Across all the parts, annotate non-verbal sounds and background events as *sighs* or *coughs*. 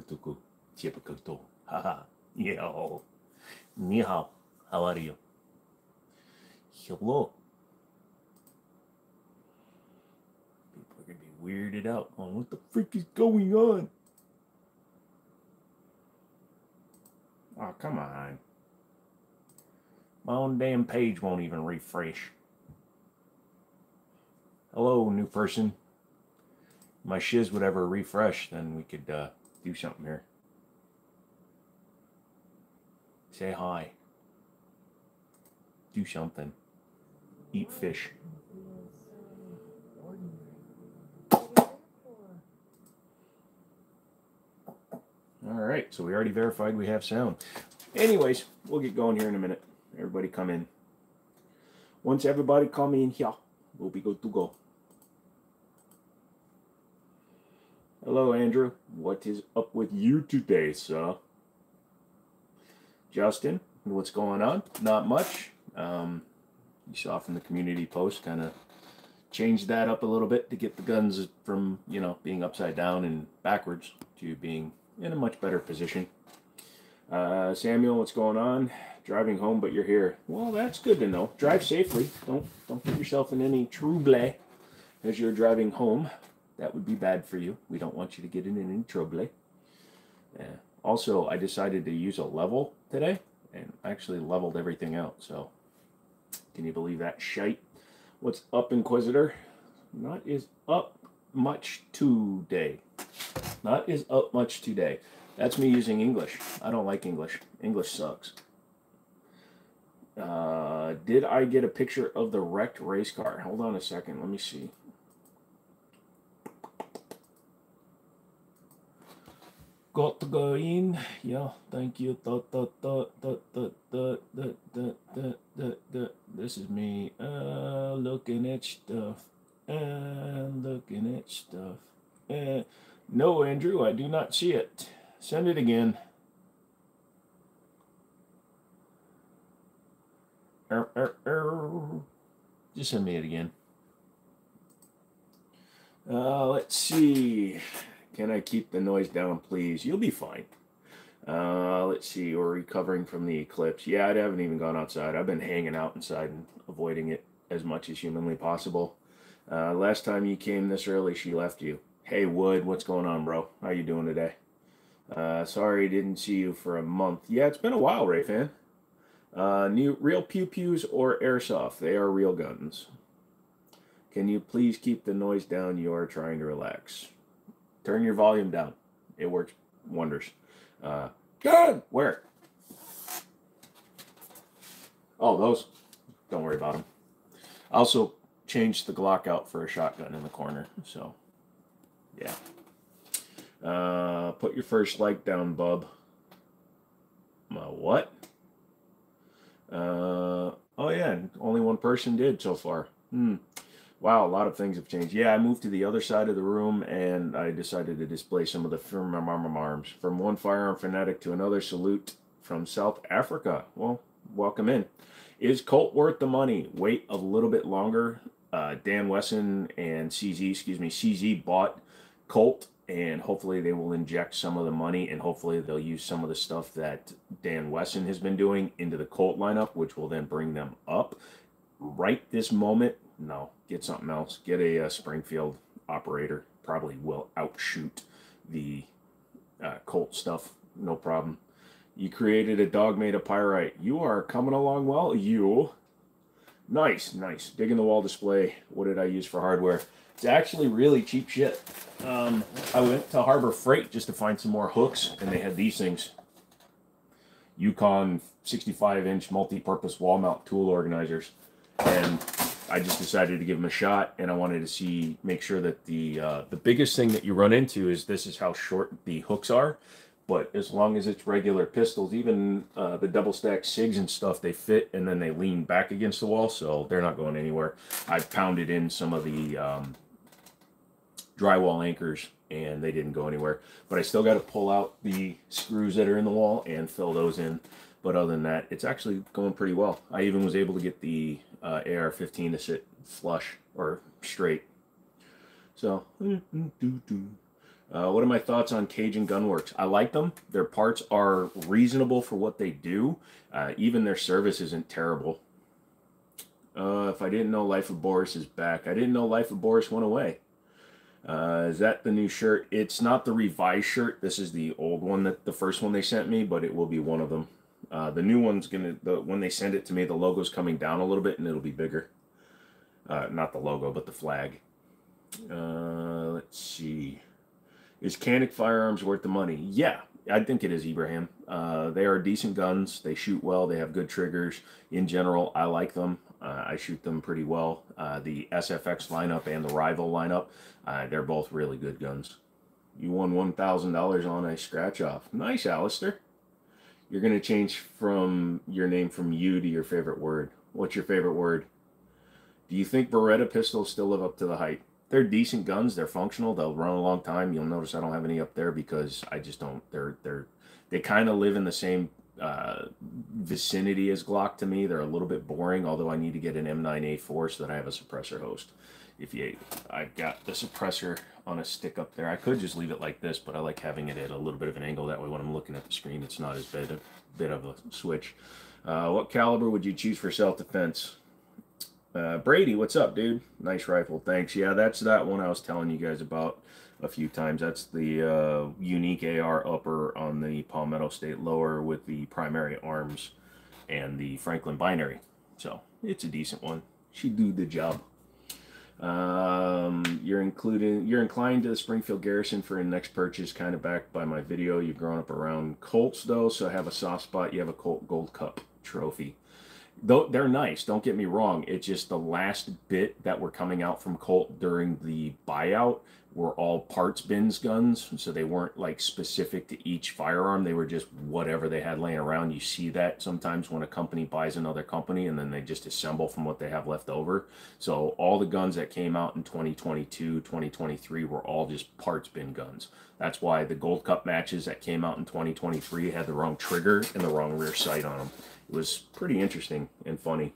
Chipukutuku. Chipukutu. *laughs* Haha. Yo. Ni. How are you? Hello. People are gonna be weirded out. Going, what the freak is going on? Oh, come on. My own damn page won't even refresh. Hello, new person. My shiz would ever refresh, then we could uh, do something here. Say hi. Do something. Eat fish. All right, so we already verified we have sound. Anyways, we'll get going here in a minute. Everybody come in. Once everybody come in here, we'll be good to go. Hello, Andrew. What is up with you today, sir? Justin, what's going on? Not much. Um, you saw from the community post, kind of changed that up a little bit to get the guns from, you know, being upside down and backwards to being in a much better position. Uh, Samuel, what's going on? Driving home, but you're here. Well, that's good to know. Drive safely. Don't don't put yourself in any trouble as you're driving home. That would be bad for you. We don't want you to get in any trouble. Yeah. Also, I decided to use a level today and actually leveled everything out. So, can you believe that shite? What's up, Inquisitor? Not is up much today. Not is up much today. That's me using English. I don't like English. English sucks. Uh, did I get a picture of the wrecked race car? Hold on a second. Let me see. Got to go in. Yeah, thank you. Da, da, da, da, da, da, da, da, da, da. This is me. Uh, looking at stuff. And looking at stuff. Uh, no, Andrew, I do not see it. Send it again. Er, er, er. Just send me it again. Uh, let's see. Can I keep the noise down, please? You'll be fine. Uh, let's see. We're recovering from the eclipse. Yeah, I haven't even gone outside. I've been hanging out inside and avoiding it as much as humanly possible. Uh, last time you came this early, she left you. Hey, Wood, what's going on, bro? How you doing today? Uh, sorry, didn't see you for a month. Yeah, it's been a while, Ray fan. Uh, new real pew pews or airsoft? They are real guns. Can you please keep the noise down? You are trying to relax. Turn your volume down. It works wonders. Uh, gun where? Oh, those. Don't worry about them. I also changed the Glock out for a shotgun in the corner. So, yeah. Uh, put your first like down, bub. My what? Uh, oh yeah, only one person did so far. Hmm. Wow, a lot of things have changed. Yeah, I moved to the other side of the room and I decided to display some of the firm arms. From one firearm fanatic to another salute from South Africa. Well, welcome in. Is Colt worth the money? Wait a little bit longer. Uh, Dan Wesson and CZ, excuse me, CZ bought Colt and hopefully they will inject some of the money and hopefully they'll use some of the stuff that Dan Wesson has been doing into the Colt lineup, which will then bring them up. Right this moment, no, get something else. Get a, uh, Springfield operator. Probably will outshoot the uh, Colt stuff. No problem. You created a dog made of pyrite. You are coming along well. You. Nice, nice. Digging the wall display. What did I use for hardware? It's actually really cheap shit. Um, I went to Harbor Freight just to find some more hooks, and they had these things. Yukon 65 inch multi purpose wall mount tool organizers. And I just decided to give them a shot, and I wanted to see, make sure that the uh, the biggest thing that you run into is this is how short the hooks are. But as long as it's regular pistols, even uh, the double stack SIGs and stuff, they fit and then they lean back against the wall, so they're not going anywhere. I've pounded in some of the um, drywall anchors and they didn't go anywhere. But I still got to pull out the screws that are in the wall and fill those in. But other than that, it's actually going pretty well. I even was able to get the uh, AR-15 to sit flush or straight. So, Uh, what are my thoughts on Cajun Gunworks? I like them. Their parts are reasonable for what they do. Uh, even their service isn't terrible. Uh, if I didn't know Life of Boris is back, I didn't know Life of Boris went away. Uh, is that the new shirt? It's not the revised shirt. This is the old one that the first one they sent me, but it will be one of them. Uh, the new one's gonna the when they send it to me, the logo's coming down a little bit and it'll be bigger. Uh, not the logo, but the flag. Uh, let's see. Is Canik firearms worth the money? Yeah, I think it is, Ibrahim. Uh, they are decent guns. They shoot well. They have good triggers. In general, I like them. Uh, I shoot them pretty well. Uh, the SFX lineup and the Rival lineup, uh, they're both really good guns. You won $1,000 on a scratch off. Nice, Alistair. You're going to change from your name from you to your favorite word. What's your favorite word? Do you think Beretta pistols still live up to the hype? They're decent guns. They're functional. They'll run a long time. You'll notice I don't have any up there because I just don't. They're they're they kind of live in the same uh, vicinity as Glock to me. They're a little bit boring, although I need to get an M9A4 so that I have a suppressor host. If you, I've got the suppressor on a stick up there. I could just leave it like this, but I like having it at a little bit of an angle. That way when I'm looking at the screen, it's not as big a bit of a switch. Uh, what caliber would you choose for self-defense? Uh, Brady, what's up, dude? Nice rifle, thanks. Yeah, that's that one I was telling you guys about a few times. That's the uh, unique AR upper on the Palmetto State lower with the primary arms and the Franklin binary. So it's a decent one. She do the job. Um, you're including you're inclined to the Springfield Garrison for a next purchase, kind of backed by my video. You've grown up around Colts though, so I have a soft spot. You have a Colt Gold Cup trophy though they're nice don't get me wrong it's just the last bit that were coming out from colt during the buyout were all parts bins guns so they weren't like specific to each firearm they were just whatever they had laying around you see that sometimes when a company buys another company and then they just assemble from what they have left over so all the guns that came out in 2022 2023 were all just parts bin guns that's why the gold cup matches that came out in 2023 had the wrong trigger and the wrong rear sight on them it was pretty interesting and funny.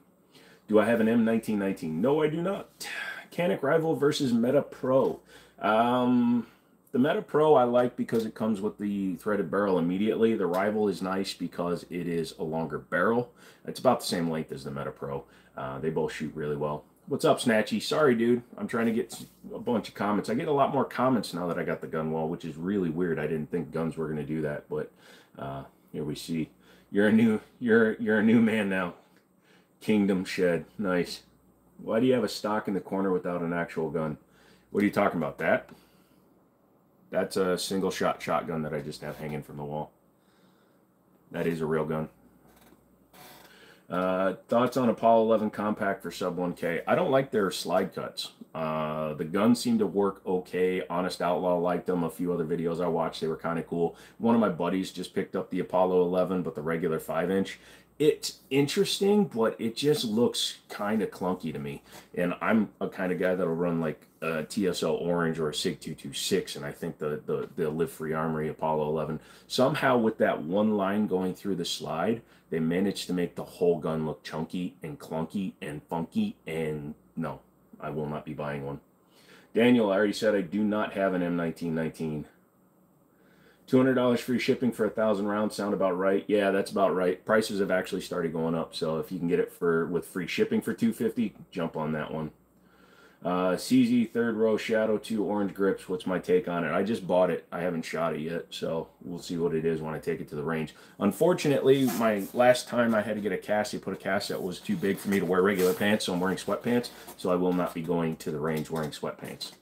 Do I have an M1919? No, I do not. Canik Rival versus Meta Pro. Um, the Meta Pro I like because it comes with the threaded barrel immediately. The Rival is nice because it is a longer barrel. It's about the same length as the Meta Pro. Uh, they both shoot really well. What's up, Snatchy? Sorry, dude. I'm trying to get a bunch of comments. I get a lot more comments now that I got the gun wall, which is really weird. I didn't think guns were going to do that, but uh, here we see. You're a new you're you're a new man now. Kingdom Shed. Nice. Why do you have a stock in the corner without an actual gun? What are you talking about? That? That's a single shot shotgun that I just have hanging from the wall. That is a real gun. Uh, thoughts on Apollo 11 compact for sub 1K? I don't like their slide cuts. Uh, the guns seem to work okay. Honest Outlaw liked them. A few other videos I watched, they were kind of cool. One of my buddies just picked up the Apollo 11, but the regular 5 inch. It's interesting, but it just looks kind of clunky to me. And I'm a kind of guy that'll run like Uh, a TSL Orange or a SIG 226, and I think the, the, the Live Free Armory Apollo 11, somehow with that one line going through the slide, they managed to make the whole gun look chunky and clunky and funky, and no, I will not be buying one. Daniel, I already said I do not have an M1919. $200 free shipping for a thousand rounds sound about right yeah that's about right prices have actually started going up so if you can get it for with free shipping for 250 jump on that one uh, CZ third row Shadow 2 orange grips. What's my take on it? I just bought it. I haven't shot it yet, so we'll see what it is when I take it to the range. Unfortunately, my last time I had to get a cast, they put a cast that was too big for me to wear regular pants, so I'm wearing sweatpants, so I will not be going to the range wearing sweatpants.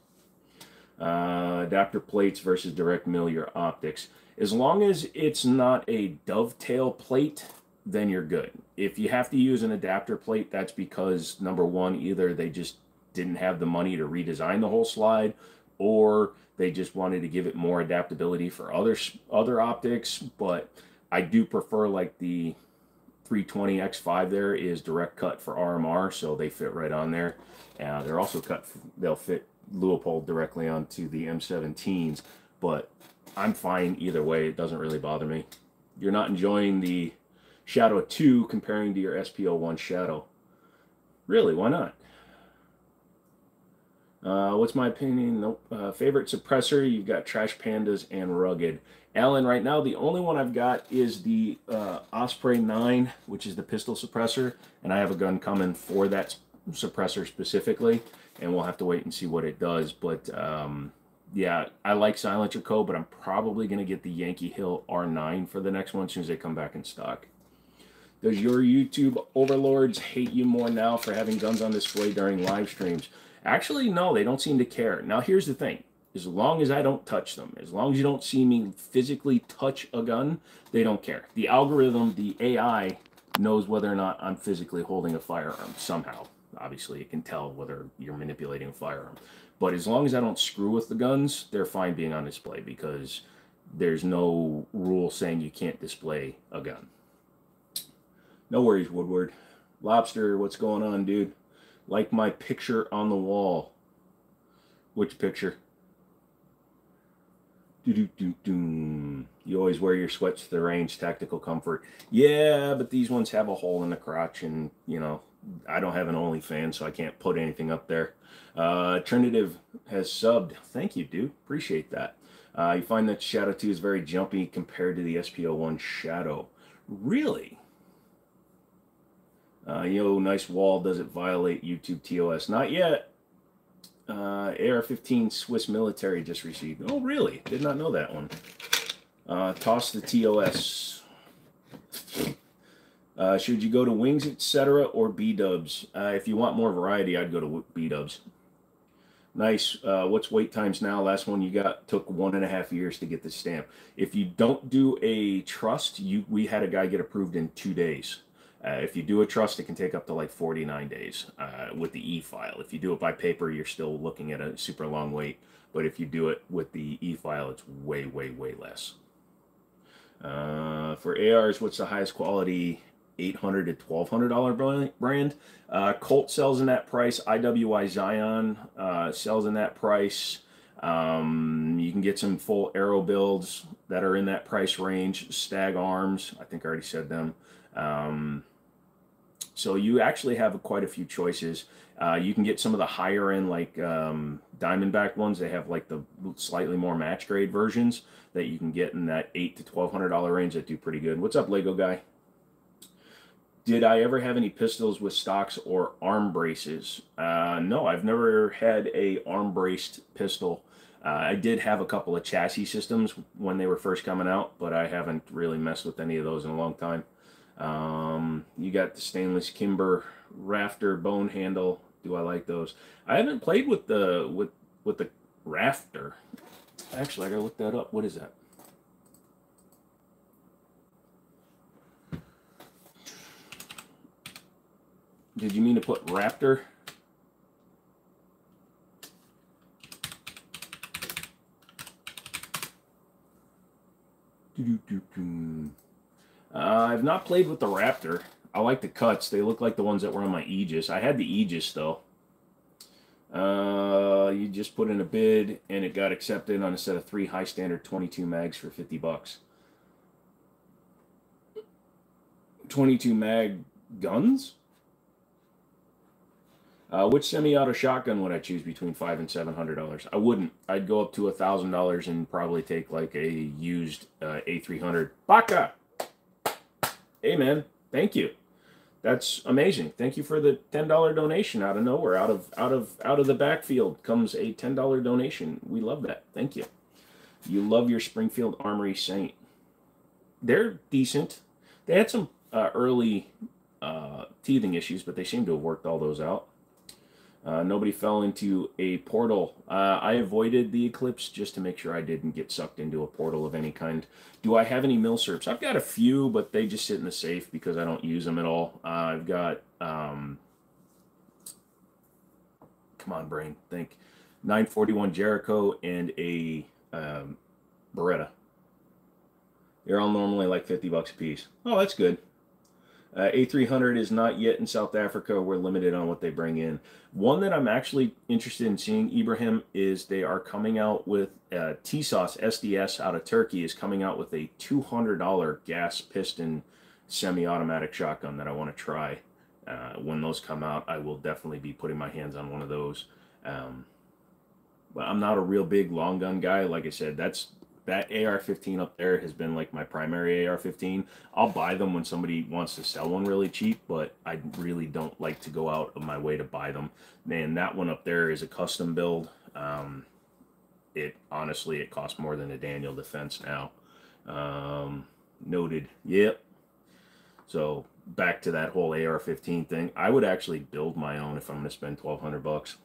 Uh, adapter plates versus direct mill your optics. As long as it's not a dovetail plate, then you're good. If you have to use an adapter plate, that's because number one, either they just didn't have the money to redesign the whole slide or they just wanted to give it more adaptability for other other optics. But I do prefer like the 320 X5 there is direct cut for RMR so they fit right on there. Uh, they're also cut they'll fit Leupold directly onto the M17s but I'm fine either way. It doesn't really bother me. You're not enjoying the Shadow 2 comparing to your SP-01 Shadow. Really why not Uh, what's my opinion? Nope. Uh, favorite suppressor? You've got Trash Pandas and Rugged. Alan, right now the only one I've got is the uh, Osprey 9, which is the pistol suppressor, and I have a gun coming for that suppressor specifically, and we'll have to wait and see what it does. But um, yeah, I like Silencer Co., but I'm probably going to get the Yankee Hill R9 for the next one as soon as they come back in stock. Does your YouTube overlords hate you more now for having guns on display during live streams? Actually, no, they don't seem to care. Now, here's the thing. As long as I don't touch them, as long as you don't see me physically touch a gun, they don't care. The algorithm, the AI, knows whether or not I'm physically holding a firearm somehow. Obviously, it can tell whether you're manipulating a firearm. But as long as I don't screw with the guns, they're fine being on display because there's no rule saying you can't display a gun. No worries, Woodward. Lobster, what's going on, dude? Like my picture on the wall. Which picture? You always wear your sweats to the range, tactical comfort. Yeah, but these ones have a hole in the crotch, and you know I don't have an OnlyFans, so I can't put anything up there. Uh, Trinitive has subbed. Thank you, dude. Appreciate that. Uh, you find that Shadow 2 is very jumpy compared to the SP-01 Shadow. Really? Uh, yo, nice wall. Does it violate YouTube TOS? Not yet. Uh, AR-15 Swiss military just received. Oh, really? Did not know that one. Uh, toss the TOS. Uh, should you go to Wings, etc., or B Dubs? Uh, if you want more variety, I'd go to B Dubs. Nice. Uh, what's wait times now? Last one you got took one and a half years to get the stamp. If you don't do a trust, you we had a guy get approved in two days. Uh, if you do a trust, it can take up to like 49 days uh, with the e-file. If you do it by paper, you're still looking at a super long wait. But if you do it with the e-file, it's way, way, way less. Uh, for ARs, what's the highest quality 800 to 1200 dollar brand. Uh, Colt sells in that price. IWI Zion uh, sells in that price. Um, you can get some full Aero builds that are in that price range. Stag Arms, I think I already said them. Um, so you actually have quite a few choices. Uh, you can get some of the higher end, like um, Diamondback ones. They have like the slightly more match grade versions that you can get in that eight to twelve hundred dollar range that do pretty good. What's up, Lego guy? Did I ever have any pistols with stocks or arm braces? Uh, no, I've never had a arm braced pistol. Uh, I did have a couple of chassis systems when they were first coming out, but I haven't really messed with any of those in a long time. Um, you got the stainless Kimber rafter bone handle. Do I like those? I haven't played with the with with the rafter. Actually, I gotta look that up. What is that? Did you mean to put Raptor? Uh, I've not played with the Raptor. I like the cuts. They look like the ones that were on my Aegis. I had the Aegis, though. Uh, you just put in a bid, and it got accepted on a set of three high standard 22 mags for 50 bucks. 22 mag guns? Uh, which semi-auto shotgun would I choose between five and seven hundred dollars? I wouldn't. I'd go up to a thousand dollars and probably take like a used uh, A300. Baka. Hey man, thank you. That's amazing. Thank you for the ten dollar donation out of nowhere, out of out of out of the backfield comes a ten dollar donation. We love that. Thank you. You love your Springfield Armory Saint. They're decent. They had some uh, early uh, teething issues, but they seem to have worked all those out. Uh, nobody fell into a portal. Uh, I avoided the eclipse just to make sure I didn't get sucked into a portal of any kind. Do I have any milsurps? I've got a few, but they just sit in the safe because I don't use them at all. Uh, I've got, um, come on, brain, think 941 Jericho and a um, Beretta. They're all normally like 50 bucks a piece. Oh, that's good. Uh, A300 is not yet in South Africa. We're limited on what they bring in. One that I'm actually interested in seeing, Ibrahim, is they are coming out with uh, TSOS SDS out of Turkey is coming out with a $200 gas piston semi-automatic shotgun that I want to try. Uh, when those come out, I will definitely be putting my hands on one of those. Um, but I'm not a real big long gun guy. Like I said, that's that AR-15 up there has been like my primary AR-15. I'll buy them when somebody wants to sell one really cheap, but I really don't like to go out of my way to buy them. Man, that one up there is a custom build. Um, it honestly it costs more than a Daniel Defense now. Um, noted. Yep. So back to that whole AR-15 thing. I would actually build my own if I'm going to spend 1,200 bucks.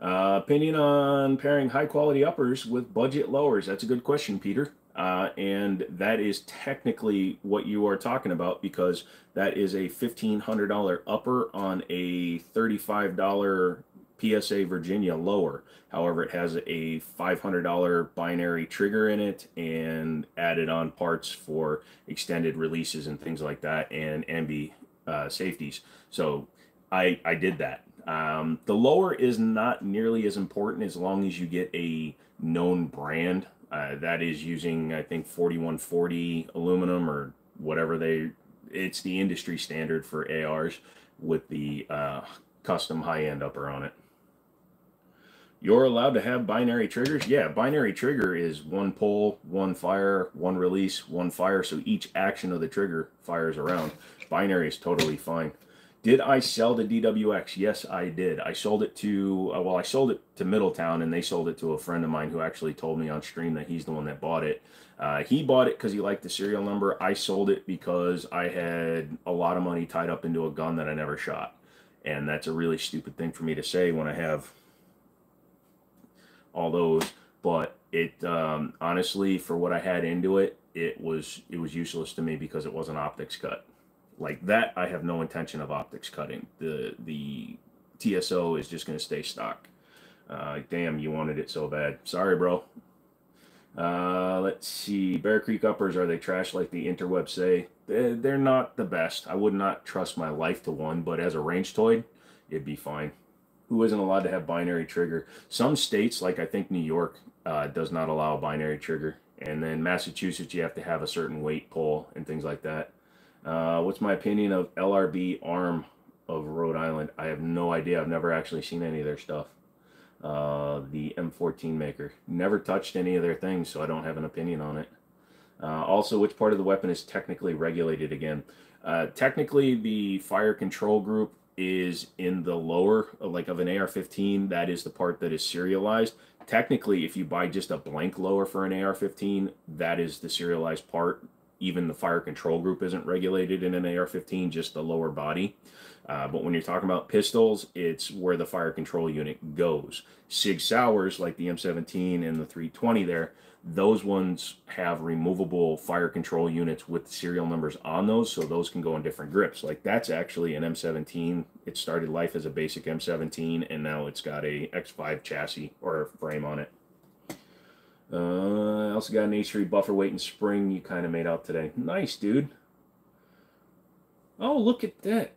Uh, opinion on pairing high quality uppers with budget lowers. That's a good question, Peter. Uh, and that is technically what you are talking about because that is a $1,500 upper on a $35 PSA Virginia lower. However, it has a $500 binary trigger in it and added on parts for extended releases and things like that and ambi uh, safeties. So I, I did that. Um, the lower is not nearly as important as long as you get a known brand uh, that is using, I think, 4140 aluminum or whatever they. It's the industry standard for ARs with the uh, custom high end upper on it. You're allowed to have binary triggers. Yeah, binary trigger is one pull, one fire, one release, one fire. So each action of the trigger fires around. Binary is totally fine. Did I sell the DWX? Yes, I did. I sold it to, uh, well, I sold it to Middletown and they sold it to a friend of mine who actually told me on stream that he's the one that bought it. Uh, he bought it because he liked the serial number. I sold it because I had a lot of money tied up into a gun that I never shot. And that's a really stupid thing for me to say when I have all those. But it, um, honestly, for what I had into it, it was, it was useless to me because it was an optics cut like that i have no intention of optics cutting. The the tso is just going to stay stock. Uh, damn you wanted it so bad. Sorry bro. Uh, let's see. Bear creek uppers are they trash like the interwebs say? They're, not the best. I would not trust my life to one but as a range toy it'd be fine. Who isn't allowed to have binary trigger? Some states like i think new york uh, does not allow binary trigger. And then massachusetts you have to have a certain weight pull and things like that uh, what's my opinion of LRB Arm of Rhode Island? I have no idea. I've never actually seen any of their stuff. Uh, the M14 maker. Never touched any of their things, so I don't have an opinion on it. Uh, also, which part of the weapon is technically regulated again? Uh, technically, the fire control group is in the lower, like of an AR-15. That is the part that is serialized. Technically, if you buy just a blank lower for an AR-15, that is the serialized part even the fire control group isn't regulated in an AR-15, just the lower body. Uh, but when you're talking about pistols, it's where the fire control unit goes. Sig Sauers, like the M17 and the 320 there, those ones have removable fire control units with serial numbers on those, so those can go in different grips. Like that's actually an M17. It started life as a basic M17, and now it's got a X5 chassis or frame on it. Uh, I also got an H3 buffer weight and spring you kind of made out today. Nice, dude. Oh, look at that.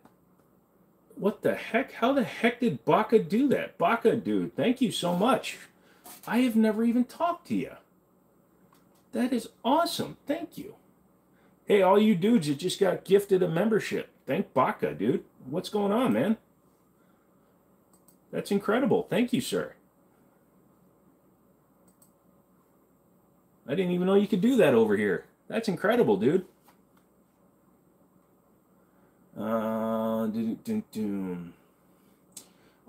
What the heck? How the heck did Baka do that? Baka, dude, thank you so much. I have never even talked to you. That is awesome. Thank you. Hey, all you dudes that just got gifted a membership. Thank Baka, dude. What's going on, man? That's incredible. Thank you, sir. I didn't even know you could do that over here. That's incredible, dude. Uh, dun, dun, dun.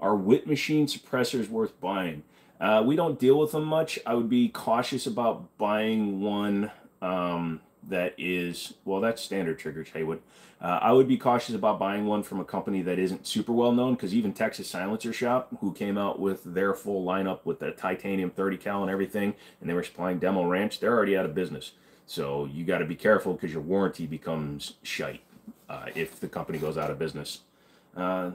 Are Witt machine suppressors worth buying? Uh, we don't deal with them much. I would be cautious about buying one um, that is, well, that's standard triggers, Haywood. Uh, I would be cautious about buying one from a company that isn't super well known because even Texas Silencer Shop, who came out with their full lineup with the titanium 30 cal and everything, and they were supplying Demo Ranch, they're already out of business. So you got to be careful because your warranty becomes shite uh, if the company goes out of business. Uh,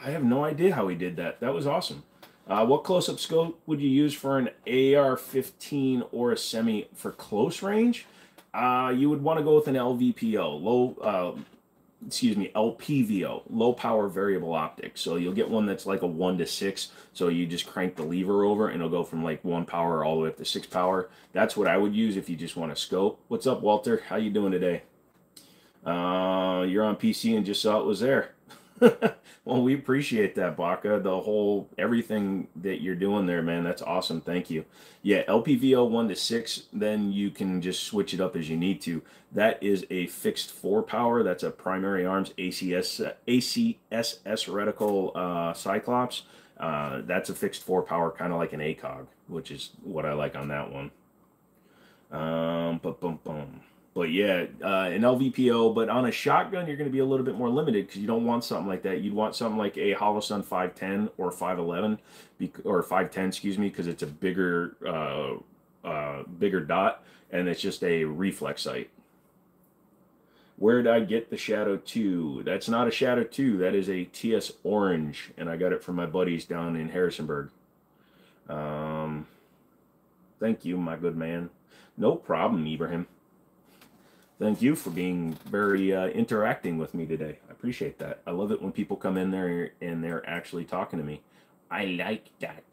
I have no idea how he did that. That was awesome. Uh, what close-up scope would you use for an AR-15 or a semi for close range? Uh, you would want to go with an LVPO, low, uh, excuse me, LPVO, low power variable optic. So you'll get one that's like a one to six. So you just crank the lever over and it'll go from like one power all the way up to six power. That's what I would use if you just want to scope. What's up, Walter? How you doing today? Uh, you're on PC and just saw it was there. *laughs* well, we appreciate that, Baka. The whole everything that you're doing there, man. That's awesome. Thank you. Yeah, LPVO one to six. Then you can just switch it up as you need to. That is a fixed four power. That's a primary arms ACS ACSS reticle uh, Cyclops. Uh, that's a fixed four power, kind of like an ACOG, which is what I like on that one. Um, but boom, boom. But yeah, uh, an LVPO, but on a shotgun, you're going to be a little bit more limited because you don't want something like that. You'd want something like a Holosun 510 or 511, or 510, excuse me, because it's a bigger, uh, uh, bigger dot, and it's just a reflex sight. Where did I get the Shadow 2? That's not a Shadow 2. That is a TS Orange, and I got it from my buddies down in Harrisonburg. Um, thank you, my good man. No problem, Ibrahim. Thank you for being very uh, interacting with me today. I appreciate that. I love it when people come in there and they're actually talking to me. I like that.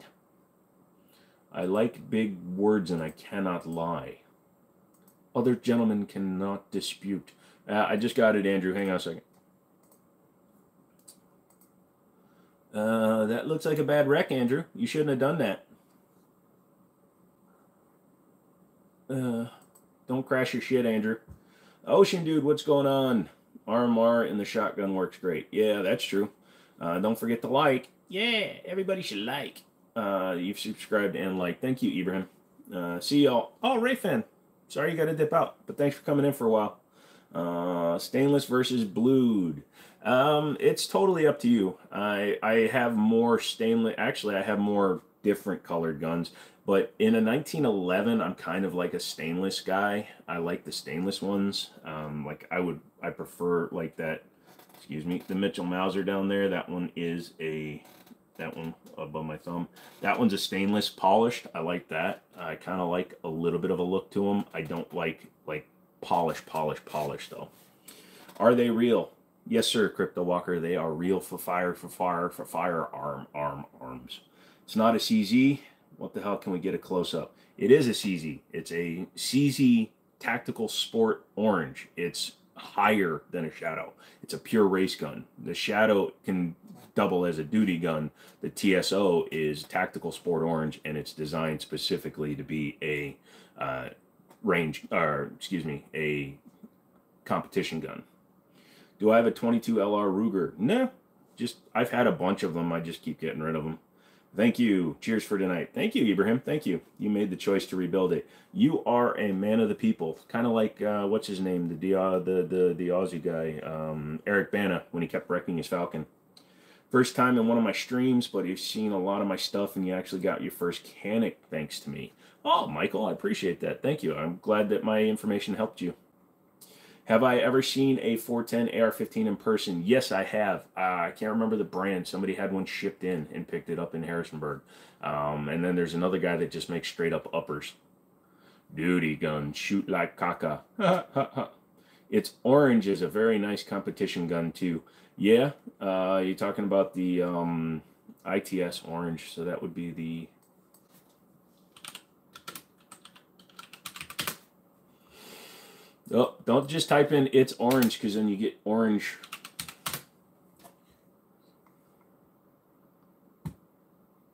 I like big words and I cannot lie. Other gentlemen cannot dispute. Uh, I just got it, Andrew. Hang on a second. Uh, that looks like a bad wreck, Andrew. You shouldn't have done that. Uh, don't crash your shit, Andrew. Ocean Dude, what's going on? RMR and the shotgun works great. Yeah, that's true. Uh, don't forget to like. Yeah, everybody should like. Uh, you've subscribed and like. Thank you, Ibrahim. Uh, see y'all. Oh, Ray fan. Sorry you got to dip out, but thanks for coming in for a while. Uh, stainless versus blued. Um, it's totally up to you. I I have more stainless. Actually, I have more different colored guns. But in a 1911, I'm kind of like a stainless guy. I like the stainless ones. Um, like I would, I prefer like that. Excuse me, the Mitchell Mauser down there. That one is a, that one above my thumb. That one's a stainless polished. I like that. I kind of like a little bit of a look to them. I don't like like polish, polish, polish though. Are they real? Yes, sir, Crypto Walker. They are real for fire, for fire, for firearm, arm, arms. It's not a CZ. What the hell can we get a close up? It is a CZ. It's a CZ Tactical Sport Orange. It's higher than a Shadow. It's a pure race gun. The Shadow can double as a duty gun. The TSO is Tactical Sport Orange, and it's designed specifically to be a uh, range, or excuse me, a competition gun. Do I have a 22 LR Ruger? No, just I've had a bunch of them. I just keep getting rid of them. Thank you. Cheers for tonight. Thank you, Ibrahim. Thank you. You made the choice to rebuild it. You are a man of the people, kind of like uh, what's his name, the the the the Aussie guy, um, Eric Bana, when he kept wrecking his Falcon. First time in one of my streams, but you've seen a lot of my stuff, and you actually got your first Canik thanks to me. Oh, Michael, I appreciate that. Thank you. I'm glad that my information helped you. Have I ever seen a 410 AR-15 in person? Yes, I have. Uh, I can't remember the brand. Somebody had one shipped in and picked it up in Harrisonburg. Um, and then there's another guy that just makes straight up uppers. Duty gun, shoot like caca. *laughs* its orange is a very nice competition gun too. Yeah, uh, you're talking about the um, ITS orange, so that would be the Oh, don't just type in it's orange because then you get orange.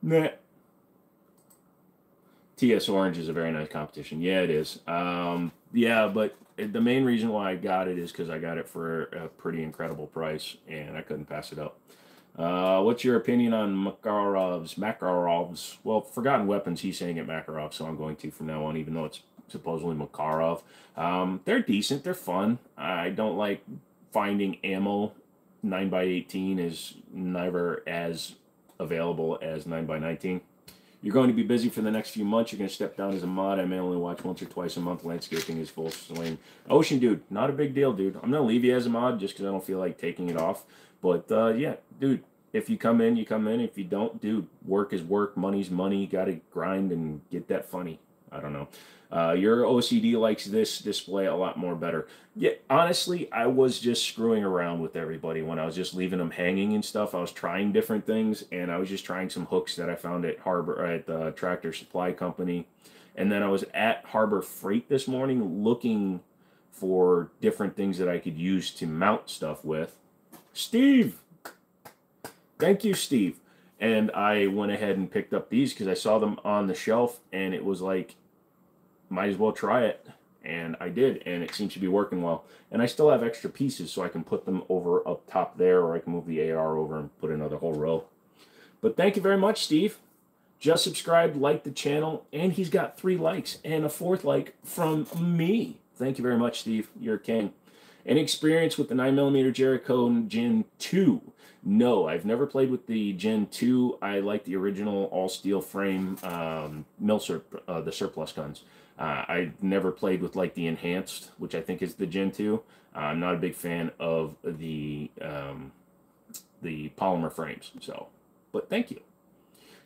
Nah. TS Orange is a very nice competition. Yeah, it is. Um, yeah, but the main reason why I got it is because I got it for a pretty incredible price and I couldn't pass it up. Uh, what's your opinion on Makarov's? Makarov's? Well, Forgotten Weapons, he's saying it Makarov, so I'm going to from now on, even though it's supposedly Makarov. Um, they're decent. They're fun. I don't like finding ammo. 9x18 is never as available as 9x19. You're going to be busy for the next few months. You're going to step down as a mod. I may only watch once or twice a month. Landscaping is full swing. Ocean Dude, not a big deal, dude. I'm going to leave you as a mod just because I don't feel like taking it off. But uh, yeah, dude, if you come in, you come in. If you don't, dude, work is work. Money's money. You Got to grind and get that funny. I don't know. Uh, your OCD likes this display a lot more better. Yeah, honestly, I was just screwing around with everybody when I was just leaving them hanging and stuff. I was trying different things, and I was just trying some hooks that I found at Harbor at the Tractor Supply Company. And then I was at Harbor Freight this morning looking for different things that I could use to mount stuff with. Steve, Thank you, Steve. And I went ahead and picked up these because I saw them on the shelf and it was like, might as well try it. And I did, and it seems to be working well. And I still have extra pieces, so I can put them over up top there, or I can move the AR over and put another whole row. But thank you very much, Steve. Just subscribed, like the channel, and he's got three likes and a fourth like from me. Thank you very much, Steve. You're a king. Any experience with the 9mm Jericho Gen 2? No, I've never played with the Gen 2. I like the original all steel frame um, Milsurp, uh, the surplus guns. Uh, I never played with like the enhanced, which I think is the Gen 2. Uh, I'm not a big fan of the um, the polymer frames. So, but thank you.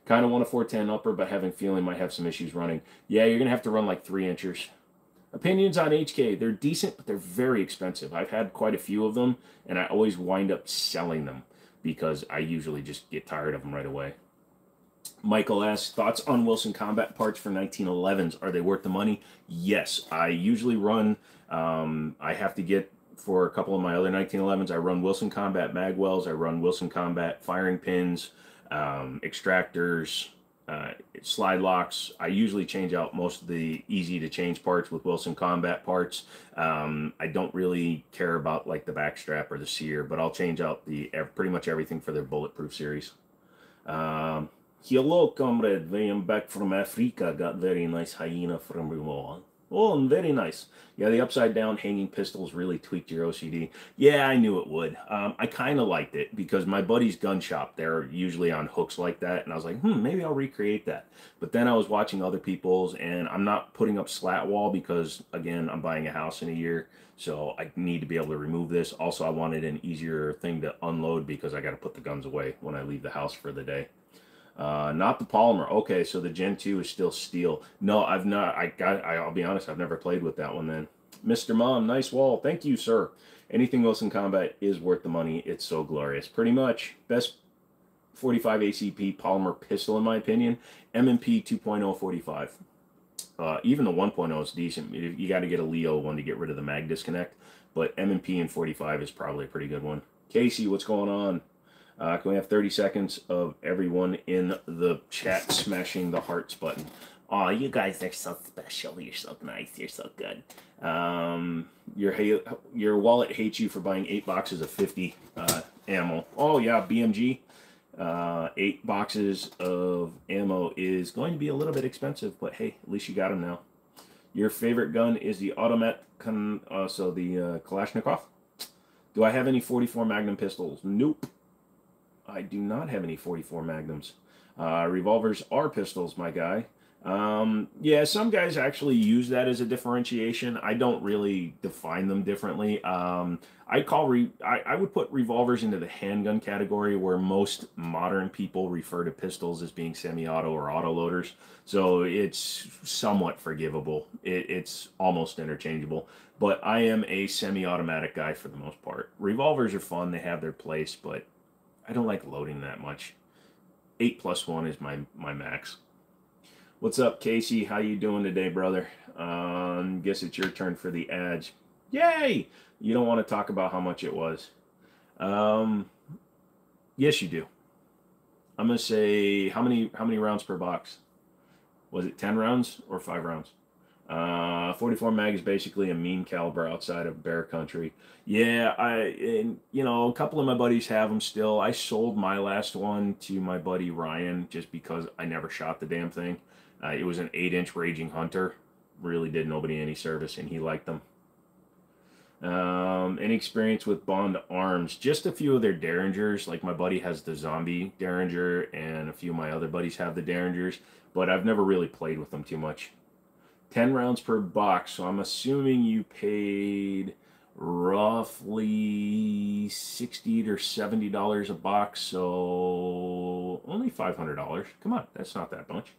Kind of want a 410 upper, but having feeling might have some issues running. Yeah, you're gonna have to run like three inches. Opinions on HK, they're decent, but they're very expensive. I've had quite a few of them, and I always wind up selling them because I usually just get tired of them right away. Michael asks, thoughts on Wilson Combat parts for 1911s? Are they worth the money? Yes. I usually run, um, I have to get for a couple of my other 1911s, I run Wilson Combat magwells, I run Wilson Combat firing pins, um, extractors, uh, slide locks. I usually change out most of the easy to change parts with Wilson Combat parts. Um, I don't really care about like the backstrap or the sear, but I'll change out the pretty much everything for their bulletproof series. Um, hello, comrade. I am back from Africa. Got very nice hyena from Rimoan. Oh, very nice. Yeah, the upside down hanging pistols really tweaked your OCD. Yeah, I knew it would. Um, I kind of liked it because my buddy's gun shop, they're usually on hooks like that. And I was like, hmm, maybe I'll recreate that. But then I was watching other people's and I'm not putting up slat wall because, again, I'm buying a house in a year. So I need to be able to remove this. Also, I wanted an easier thing to unload because I got to put the guns away when I leave the house for the day. Uh, not the polymer. Okay, so the Gen 2 is still steel. No, I've not. I got. I, will be honest. I've never played with that one. Then, Mr. Mom, nice wall. Thank you, sir. Anything Wilson Combat is worth the money. It's so glorious. Pretty much best 45 ACP polymer pistol in my opinion. M&P 2.0 45. Uh, even the 1.0 is decent. You got to get a Leo one to get rid of the mag disconnect, but M&P and 45 is probably a pretty good one. Casey, what's going on? Uh, can we have 30 seconds of everyone in the chat smashing the hearts button? Oh, you guys are so special. You're so nice. You're so good. Um, your your wallet hates you for buying eight boxes of 50 uh, ammo. Oh yeah, BMG. Uh, eight boxes of ammo is going to be a little bit expensive, but hey, at least you got them now. Your favorite gun is the Automat, uh, so the uh, Kalashnikov. Do I have any 44 Magnum pistols? Nope. I do not have any 44 Magnums. Uh, revolvers are pistols, my guy. Um, yeah, some guys actually use that as a differentiation. I don't really define them differently. Um, I call re I, I would put revolvers into the handgun category where most modern people refer to pistols as being semi-auto or auto loaders. So it's somewhat forgivable. It, it's almost interchangeable. But I am a semi-automatic guy for the most part. Revolvers are fun. They have their place, but I don't like loading that much. Eight plus one is my my max. What's up, Casey? How you doing today, brother? Um, guess it's your turn for the ads. Yay! You don't want to talk about how much it was. Um, yes, you do. I'm gonna say how many how many rounds per box? Was it ten rounds or five rounds? Uh, 44 mag is basically a mean caliber outside of bear country. Yeah, I and you know a couple of my buddies have them still. I sold my last one to my buddy Ryan just because I never shot the damn thing. Uh, it was an eight inch Raging Hunter. Really did nobody any service, and he liked them. Um, any experience with Bond arms? Just a few of their Derringers. Like my buddy has the Zombie Derringer, and a few of my other buddies have the Derringers, but I've never really played with them too much. 10 rounds per box. So I'm assuming you paid roughly 60 or 70 dollars a box so only 500 dollars. Come on that's not that much.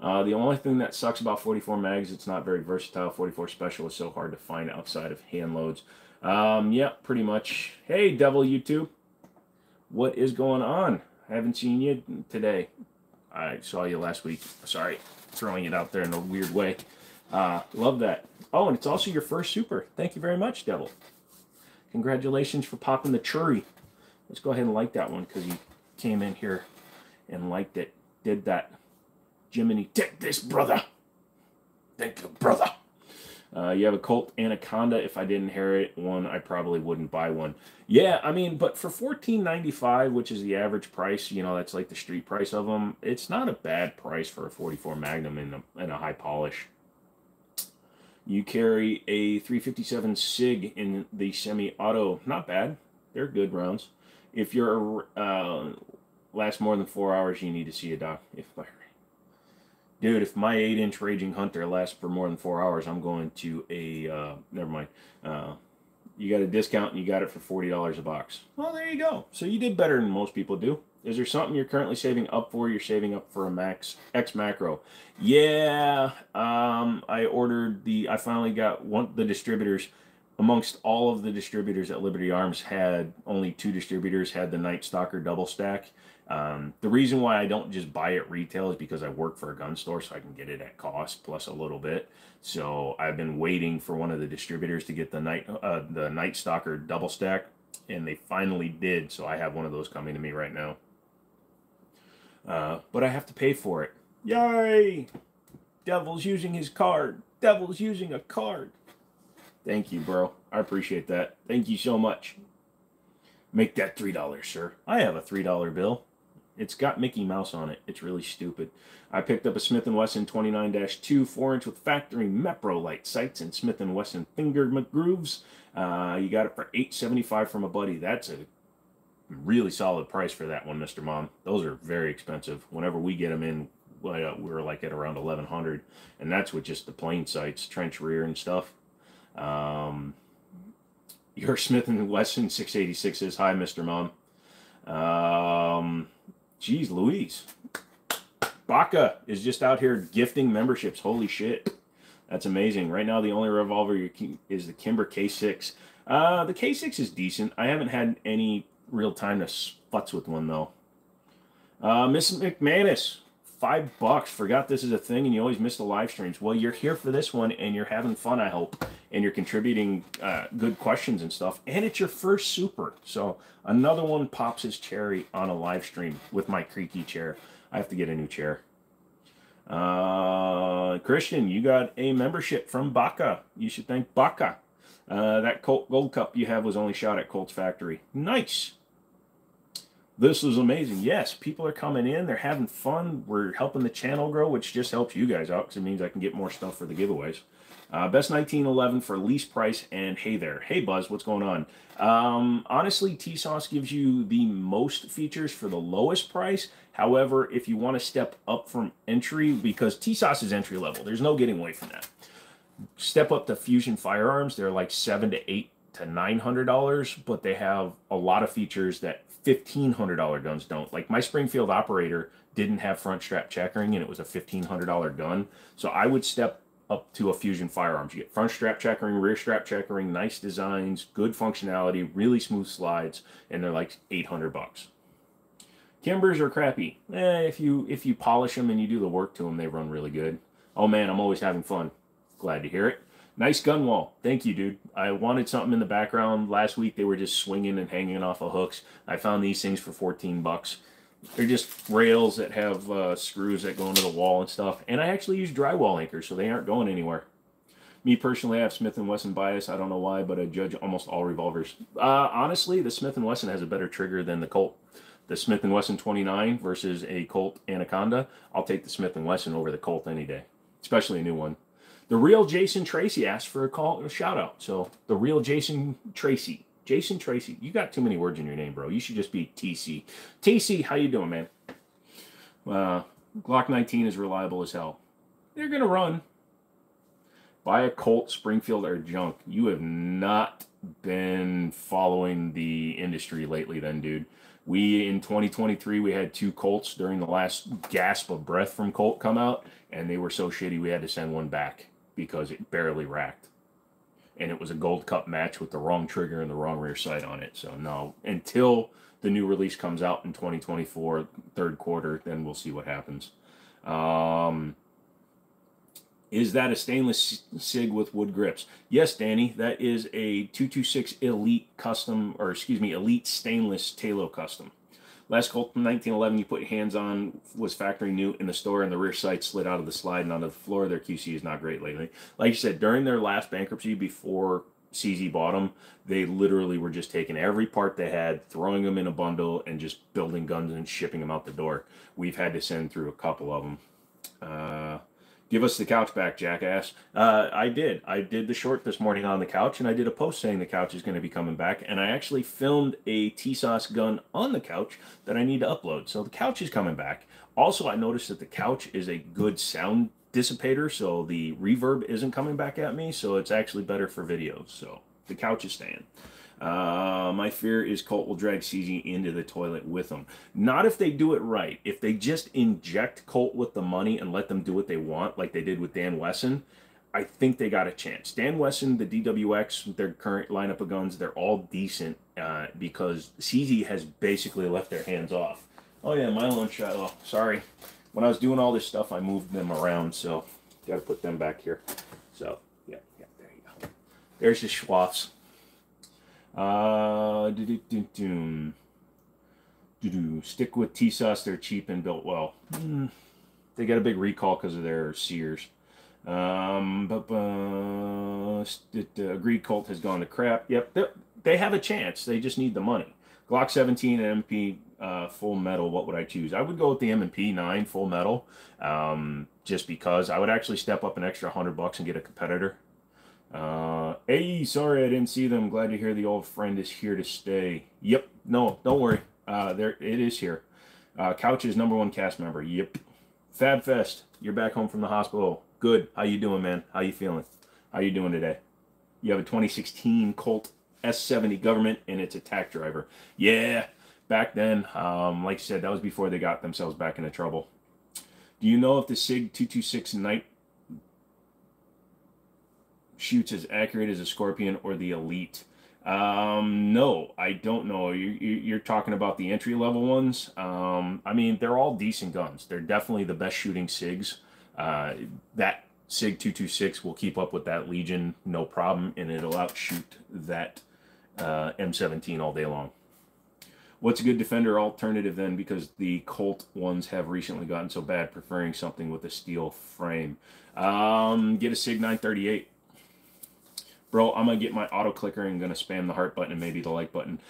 Uh, the only thing that sucks about 44 mags it's not very versatile. 44 special is so hard to find outside of hand loads. Um, yeah pretty much. Hey devil youtube what is going on? I haven't seen you today. I saw you last week. Sorry throwing it out there in a weird way uh, love that. Oh, and it's also your first super. Thank you very much, Devil. Congratulations for popping the cherry. Let's go ahead and like that one because you came in here and liked it, did that. Jimmini, take this, brother. Thank you, brother. Uh, you have a Colt Anaconda. If I didn't inherit one, I probably wouldn't buy one. Yeah, I mean, but for fourteen ninety five, which is the average price, you know, that's like the street price of them. It's not a bad price for a forty four Magnum in a, in a high polish. You carry a 357 Sig in the semi-auto. Not bad. They're good rounds. If you're uh, last more than four hours, you need to see a doc. If dude, if my eight-inch Raging Hunter lasts for more than four hours, I'm going to a. Uh, never mind. Uh, you got a discount and you got it for forty dollars a box. Well, there you go. So you did better than most people do. Is there something you're currently saving up for? You're saving up for a Max X Macro. Yeah, um, I ordered the. I finally got one the distributors. Amongst all of the distributors at Liberty Arms, had only two distributors had the Night Stalker double stack. Um, the reason why I don't just buy it retail is because I work for a gun store, so I can get it at cost plus a little bit. So I've been waiting for one of the distributors to get the night uh, the Night Stalker double stack, and they finally did. So I have one of those coming to me right now. Uh, but I have to pay for it. Yay! Devil's using his card. Devil's using a card. Thank you, bro. I appreciate that. Thank you so much. Make that $3, sir. I have a $3 bill. It's got Mickey Mouse on it. It's really stupid. I picked up a Smith & Wesson 29-2 4-inch with factory Meprolight sights and Smith & Wesson finger grooves. Uh, you got it for 875 from a buddy. That's a really solid price for that one, Mr. Mom. Those are very expensive. Whenever we get them in, we're like at around 1100 and that's with just the plain sights, trench rear and stuff. Um, your Smith & Wesson 686 is hi, Mr. Mom. Um, geez, Louise. Baca is just out here gifting memberships. Holy shit. That's amazing. Right now, the only revolver you is the Kimber K6. Uh, the K6 is decent. I haven't had any real time to futz with one though. Uh, Miss McManus, five bucks. Forgot this is a thing, and you always miss the live streams. Well, you're here for this one, and you're having fun, I hope, and you're contributing uh, good questions and stuff. And it's your first super, so another one pops his cherry on a live stream with my creaky chair. I have to get a new chair. Uh, Christian, you got a membership from Baca. You should thank Baca. Uh, that Colt Gold Cup you have was only shot at Colt's factory. Nice. This is amazing. Yes, people are coming in. They're having fun. We're helping the channel grow, which just helps you guys out because it means I can get more stuff for the giveaways. Uh, best 1911 for least price and hey there. Hey Buzz, what's going on? Um, honestly, TISAS gives you the most features for the lowest price. However, if you want to step up from entry, because TISAS is entry level, there's no getting away from that step up to Fusion firearms. They're like seven to eight to nine hundred dollars, but they have a lot of features that fifteen hundred dollar guns don't. Like my Springfield operator didn't have front strap checkering, and it was a fifteen hundred dollar gun. So I would step up to a Fusion firearms. You get front strap checkering, rear strap checkering, nice designs, good functionality, really smooth slides, and they're like eight hundred bucks. Kimbers are crappy. Eh, if you if you polish them and you do the work to them, they run really good. Oh man, I'm always having fun. Glad to hear it. Nice gun wall. Thank you, dude. I wanted something in the background. Last week they were just swinging and hanging off of hooks. I found these things for 14 bucks. They're just rails that have uh, screws that go into the wall and stuff. And I actually use drywall anchors, so they aren't going anywhere. Me personally, I have Smith & Wesson bias. I don't know why, but I judge almost all revolvers. Uh, honestly, the Smith & Wesson has a better trigger than the Colt. The Smith & Wesson 29 versus a Colt Anaconda. I'll take the Smith & Wesson over the Colt any day, especially a new one. The real Jason Tracy asked for a call, a shout out. So the real Jason Tracy, Jason Tracy, you got too many words in your name, bro. You should just be TC. TC, how you doing, man? Uh, Glock 19 is reliable as hell. They're gonna run. Buy a Colt, Springfield, or junk. You have not been following the industry lately, then, dude. We in 2023 we had two Colts during the last gasp of breath from Colt come out, and they were so shitty we had to send one back because it barely racked. And it was a Gold Cup match with the wrong trigger and the wrong rear sight on it. So, no, until the new release comes out in 2024, third quarter, then we'll see what happens. Um, is that a stainless SIG with wood grips? Yes, Danny, that is a 226 Elite custom, or excuse me, Elite stainless Talo custom. Last Colt from 1911 you put your hands on was factory new in the store, and the rear sight slid out of the slide and onto the floor. Their QC is not great lately. Like you said, during their last bankruptcy before CZ bought them, they literally were just taking every part they had, throwing them in a bundle, and just building guns and shipping them out the door. We've had to send through a couple of them. Uh, Give us the couch back, jackass. Uh, I did. I did the short this morning on the couch, and I did a post saying the couch is going to be coming back. And I actually filmed a TISAS gun on the couch that I need to upload. So the couch is coming back. Also, I noticed that the couch is a good sound dissipator, so the reverb isn't coming back at me. So it's actually better for videos. So the couch is staying. Uh, my fear is Colt will drag CZ into the toilet with them. Not if they do it right. If they just inject Colt with the money and let them do what they want, like they did with Dan Wesson, I think they got a chance. Dan Wesson, the DWX, their current lineup of guns, they're all decent uh, because CZ has basically left their hands off. Oh yeah, my lunch. Oh, sorry. When I was doing all this stuff, I moved them around, so got to put them back here. So yeah, yeah, there you go. There's the Schwaffs. Uh, do do do do. Do do. Stick with TISAS. They're cheap and built well. Mm. They got a big recall because of their sears. Um, but uh, uh, agreed. Colt has gone to crap. Yep, they have a chance. They just need the money. Glock 17 and MP uh, full metal. What would I choose? I would go with the M&P 9 full metal. Um, just because I would actually step up an extra hundred bucks and get a competitor. Uh, hey, sorry I didn't see them. Glad to hear the old friend is here to stay. Yep. No, don't worry. Uh, there it is here. Uh, Couch's number one cast member. Yep. Fab Fest. You're back home from the hospital. Good. How you doing, man? How you feeling? How you doing today? You have a 2016 Colt S70 government and its attack driver. Yeah. Back then, um, like I said, that was before they got themselves back into trouble. Do you know if the SIG 226 Night shoots as accurate as a Scorpion or the Elite? Um, no, I don't know. You, you, are talking about the entry level ones. Um, I mean, they're all decent guns. They're definitely the best shooting SIGs. Uh, that SIG 226 will keep up with that Legion no problem, and it'll outshoot that uh, M17 all day long. What's a good defender alternative then? Because the Colt ones have recently gotten so bad, preferring something with a steel frame. Um, get a SIG 938 bro, I'm gonna get my auto clicker and gonna spam the heart button and maybe the like button.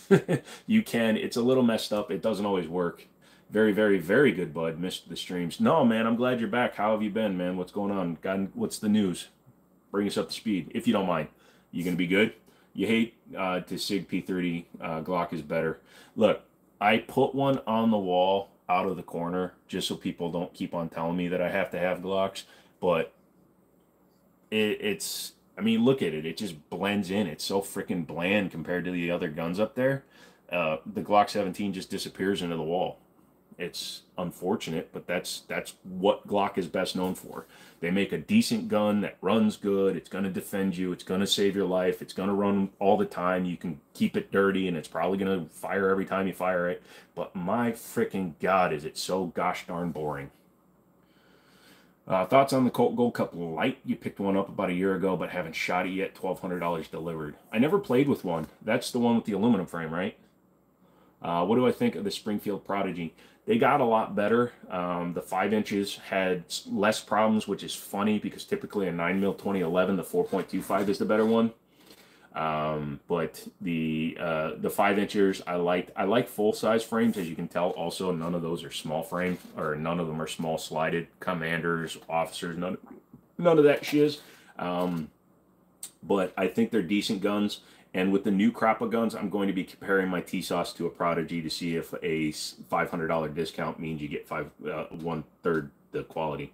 *laughs* you can. It's a little messed up. It doesn't always work. Very, very, very good, bud. Missed the streams. No, man, I'm glad you're back. How have you been, man? What's going on? God, what's the news? Bring us up to speed, if you don't mind. You gonna be good? You hate uh, to Sig P30 uh, Glock is better. Look, I put one on the wall out of the corner just so people don't keep on telling me that I have to have Glocks, but it, it's I mean, look at it. It just blends in. It's so freaking bland compared to the other guns up there. Uh, the Glock 17 just disappears into the wall. It's unfortunate, but that's that's what Glock is best known for. They make a decent gun that runs good. It's going to defend you. It's going to save your life. It's going to run all the time. You can keep it dirty, and it's probably going to fire every time you fire it. But my freaking god, is it so gosh darn boring. Uh, thoughts on the Colt Gold Cup Light? You picked one up about a year ago, but haven't shot it yet. Twelve hundred dollars delivered. I never played with one. That's the one with the aluminum frame, right? Uh, what do I think of the Springfield Prodigy? They got a lot better. Um, the five inches had less problems, which is funny because typically a nine mil 2011, the 4.25 is the better one. Um, but the uh, the five inchers I like I like full size frames as you can tell. Also, none of those are small frame or none of them are small slided. Commanders, officers, none none of that shiz. Um, but I think they're decent guns. And with the new crop of guns, I'm going to be comparing my TISAS to a Prodigy to see if a $500 discount means you get five uh, one third the quality.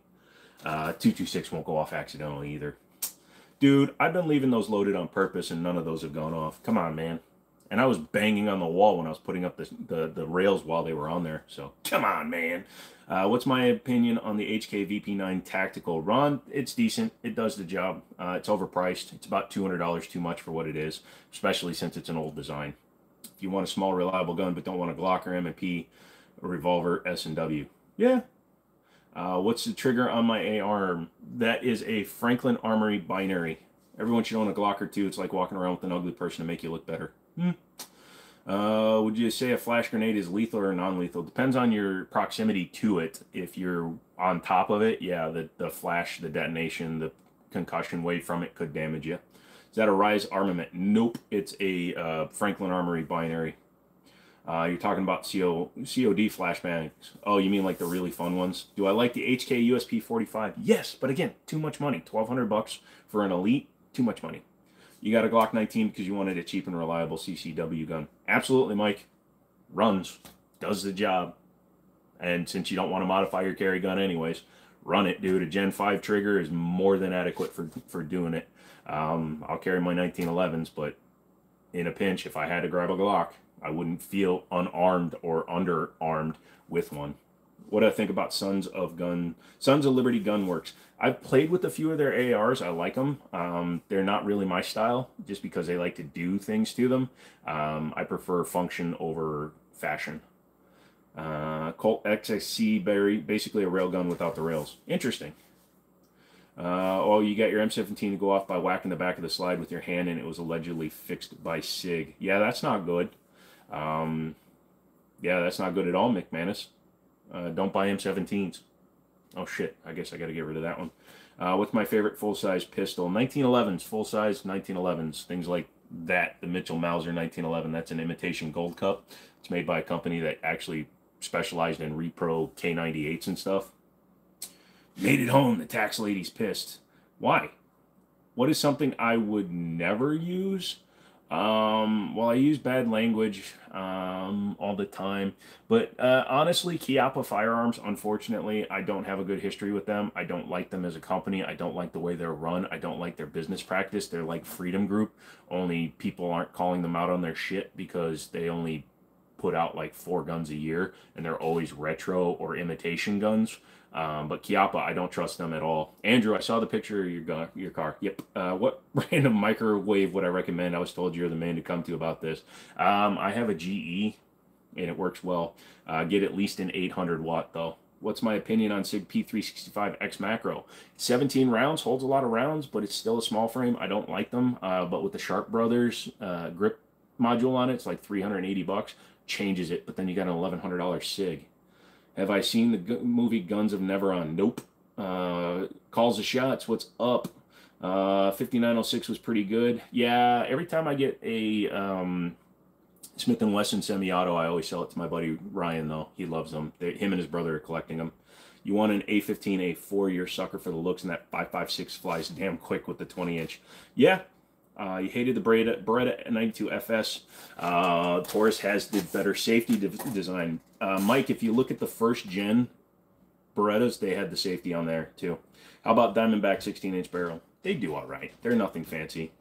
Uh, 226 won't go off accidentally either. Dude, I've been leaving those loaded on purpose and none of those have gone off. Come on, man. And I was banging on the wall when I was putting up the, the, the rails while they were on there. So, come on, man. Uh, what's my opinion on the HK VP9 Tactical? Ron, it's decent. It does the job. Uh, it's overpriced. It's about $200 too much for what it is, especially since it's an old design. If you want a small, reliable gun but don't want a Glock or M&P, a revolver, S&W. Yeah, uh, what's the trigger on my AR? That is a Franklin Armory binary. Everyone should own a Glock or two. It's like walking around with an ugly person to make you look better. Hmm. Uh, would you say a flash grenade is lethal or non-lethal? Depends on your proximity to it. If you're on top of it, yeah, the, the flash, the detonation, the concussion wave from it could damage you. Is that a Rise armament? Nope. It's a uh, Franklin Armory binary. Uh, you're talking about CO, COD flashbangs. Oh, you mean like the really fun ones? Do I like the HK USP 45? Yes, but again, too much money. 1200 bucks for an Elite, too much money. You got a Glock 19 because you wanted a cheap and reliable CCW gun. Absolutely, Mike. Runs. Does the job. And since you don't want to modify your carry gun anyways, run it, dude. A Gen 5 trigger is more than adequate for, for doing it. Um, I'll carry my 1911s, but in a pinch, if I had to grab a Glock, I wouldn't feel unarmed or underarmed with one. What do I think about Sons of Gun, Sons of Liberty Gunworks. I've played with a few of their ARs. I like them. Um, they're not really my style, just because they like to do things to them. Um, I prefer function over fashion. Uh, Colt XSC, basically a railgun without the rails. Interesting. Uh, oh, you got your M17 to go off by whacking the back of the slide with your hand, and it was allegedly fixed by SIG. Yeah, that's not good. Um, yeah, that's not good at all, McManus. Uh, don't buy M17s. Oh shit, I guess I got to get rid of that one. Uh, what's my favorite full-size pistol? 1911s, full-size 1911s. Things like that, the Mitchell Mauser 1911. That's an imitation gold cup. It's made by a company that actually specialized in repro K98s and stuff. Made it home. The tax lady's pissed. Why? What is something I would never use? Um, well, I use bad language um, all the time, but uh, honestly, Chiappa Firearms, unfortunately, I don't have a good history with them. I don't like them as a company. I don't like the way they're run. I don't like their business practice. They're like Freedom Group, only people aren't calling them out on their shit because they only put out like four guns a year and they're always retro or imitation guns. Um, but Chiappa, I don't trust them at all. Andrew, I saw the picture of your gun, your car. Yep. Uh, what *laughs* random microwave would I recommend? I was told you're the man to come to about this. Um, I have a GE, and it works well. Uh, get at least an 800 watt though. What's my opinion on SIG P365X Macro? 17 rounds, holds a lot of rounds, but it's still a small frame. I don't like them. Uh, but with the Sharp Brothers uh, grip module on it, it's like 380 bucks. Changes it, but then you got an $1,100 SIG. Have I seen the movie Guns of Navarone? Nope. Uh, calls the shots. What's up? Uh, 5906 was pretty good. Yeah, every time I get a um, Smith & Wesson semi-auto, I always sell it to my buddy Ryan, though. He loves them. They, him and his brother are collecting them. You want an A15, A4, you're sucker for the looks, and that 556 flies damn quick with the 20-inch. Yeah, uh, you hated the Beretta, Beretta 92 FS. Uh, Taurus has the better safety de design. Uh, Mike, if you look at the first gen Berettas, they had the safety on there too. How about Diamondback 16 inch barrel? They do all right. They're nothing fancy.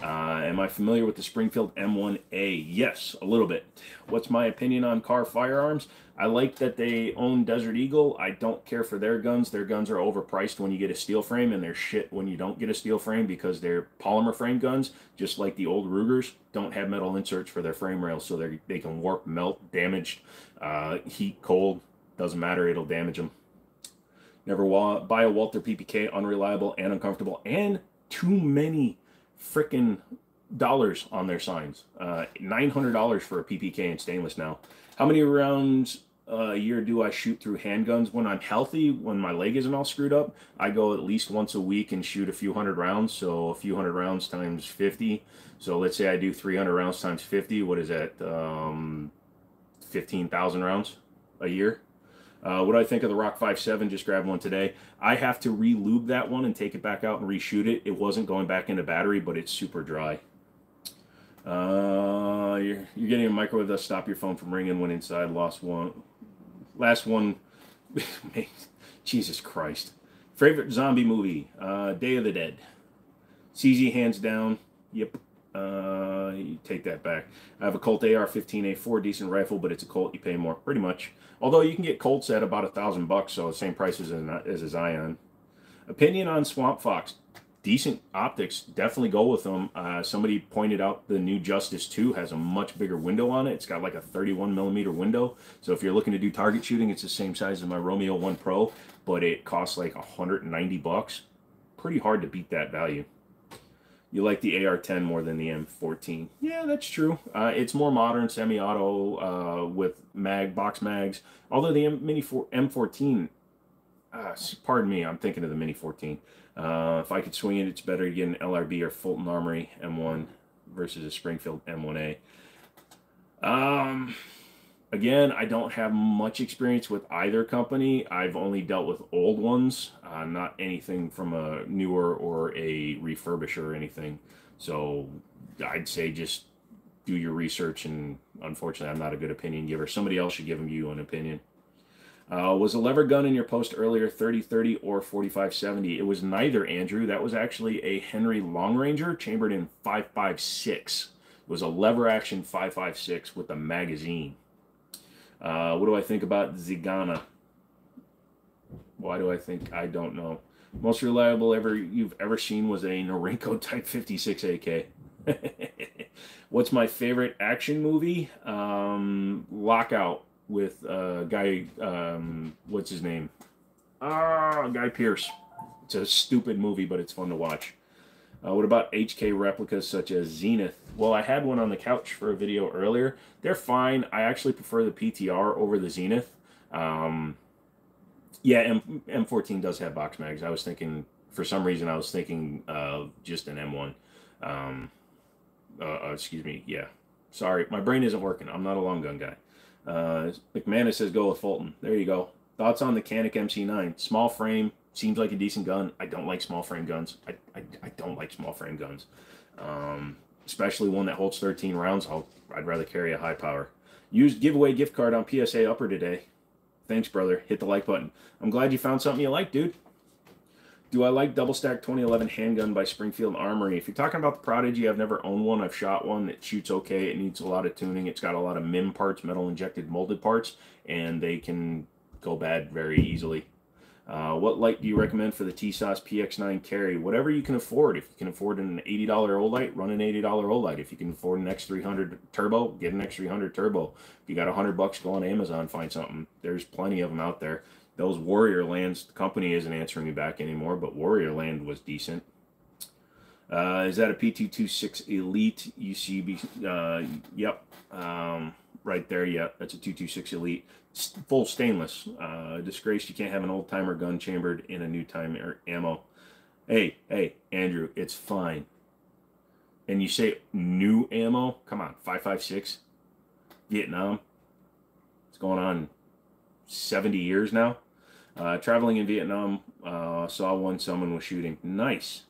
Uh, am I familiar with the Springfield M1A? Yes, a little bit. What's my opinion on Kahr firearms? I like that they own Desert Eagle. I don't care for their guns. Their guns are overpriced when you get a steel frame, and they're shit when you don't get a steel frame because they're polymer frame guns, just like the old Rugers, don't have metal inserts for their frame rails, so they they can warp, melt, damage, uh, heat, cold. Doesn't matter, it'll damage them. Never wa- buy a Walther PPK, unreliable and uncomfortable, and too many freaking dollars on their signs. Uh, $900 for a PPK and stainless now. How many rounds a year do I shoot through handguns when I'm healthy, when my leg isn't all screwed up? I go at least once a week and shoot a few hundred rounds. So a few hundred rounds times 50. So let's say I do 300 rounds times 50. What is that? Um, 15,000 rounds a year. Uh, what do I think of the Rock 5.7? Just grabbed one today. I have to re-lube that one and take it back out and reshoot it. It wasn't going back into battery, but it's super dry. Uh, you're, you're getting a microwave that stop your phone from ringing when inside. Lost one. Last one. *laughs* Jesus Christ. Favorite zombie movie? Uh, Day of the Dead. CZ hands down. Yep. Uh, you take that back. I have a Colt AR-15A4, decent rifle, but it's a Colt. You pay more, pretty much. Although you can get Colts at about a thousand bucks, so the same price as as a Zion. Opinion on Swamp Fox? Decent optics. Definitely go with them. Uh, somebody pointed out the new Justice 2 has a much bigger window on it. It's got like a 31 millimeter window. So if you're looking to do target shooting, it's the same size as my Romeo 1 Pro, but it costs like 190 bucks. Pretty hard to beat that value. You like the AR-10 more than the M14. Yeah, that's true. Uh, it's more modern, semi-auto uh, with mag box mags. Although the M- Mini 4, M14, uh, pardon me, I'm thinking of the Mini 14. Uh, if I could swing it, it's better to get an LRB or Fulton Armory M1 versus a Springfield M1A. Um, again, I don't have much experience with either company. I've only dealt with old ones, uh, not anything from a newer or a refurbisher or anything. So I'd say just do your research. And unfortunately, I'm not a good opinion giver. Somebody else should give you an opinion. Uh, was a lever gun in your post earlier 3030 or 4570? It was neither, Andrew. That was actually a Henry Long Ranger chambered in 556. It was a lever action 556 with a magazine. Uh, what do I think about Zigana? Why do I think? I don't know. Most reliable ever you've ever seen was a Norinco *laughs* Type 56 AK. *laughs* What's my favorite action movie? Um, Lockout with uh, Guy. Um, what's his name? Ah, Guy Pearce. It's a stupid movie, but it's fun to watch. Uh, what about HK replicas such as Zenith? Well, I had one on the couch for a video earlier. They're fine. I actually prefer the PTR over the Zenith. Um, yeah, M- M14 does have box mags. I was thinking, for some reason, I was thinking of just an M1. Um, uh, uh, excuse me. Yeah. Sorry, my brain isn't working. I'm not a long gun guy. Uh, McManus says go with Fulton. There you go. Thoughts on the Canik MC9? Small frame, seems like a decent gun. I don't like small frame guns. I, I, I don't like small frame guns, um, especially one that holds 13 rounds. I'll, I'd rather carry a high power. Used giveaway gift card on PSA Upper today. Thanks, brother. Hit the like button. I'm glad you found something you like, dude. Do I like double stack 2011 handgun by Springfield Armory? If you're talking about the Prodigy, I've never owned one. I've shot one. It shoots okay. It needs a lot of tuning. It's got a lot of MIM parts, metal injected molded parts, and they can go bad very easily. Uh, what light do you recommend for the TISAS PX9 carry? Whatever you can afford. If you can afford an $80 Olight, run an $80 Olight. If you can afford an X300 Turbo, get an X300 Turbo. If you got 100 bucks, go on Amazon, find something. There's plenty of them out there. Those Warrior Lands, the company isn't answering me back anymore, but Warrior Land was decent. Uh, is that a P226 Elite UCB? Uh, yep. Um, right there, yeah. That's a 226 Elite. Full stainless. Uh, disgrace you can't have an old timer gun chambered in a new timer ammo. Hey, hey, Andrew, it's fine. And you say new ammo? Come on, 556? Vietnam? It's going on 70 years now. Uh, traveling in Vietnam, uh, saw one someone was shooting. Nice.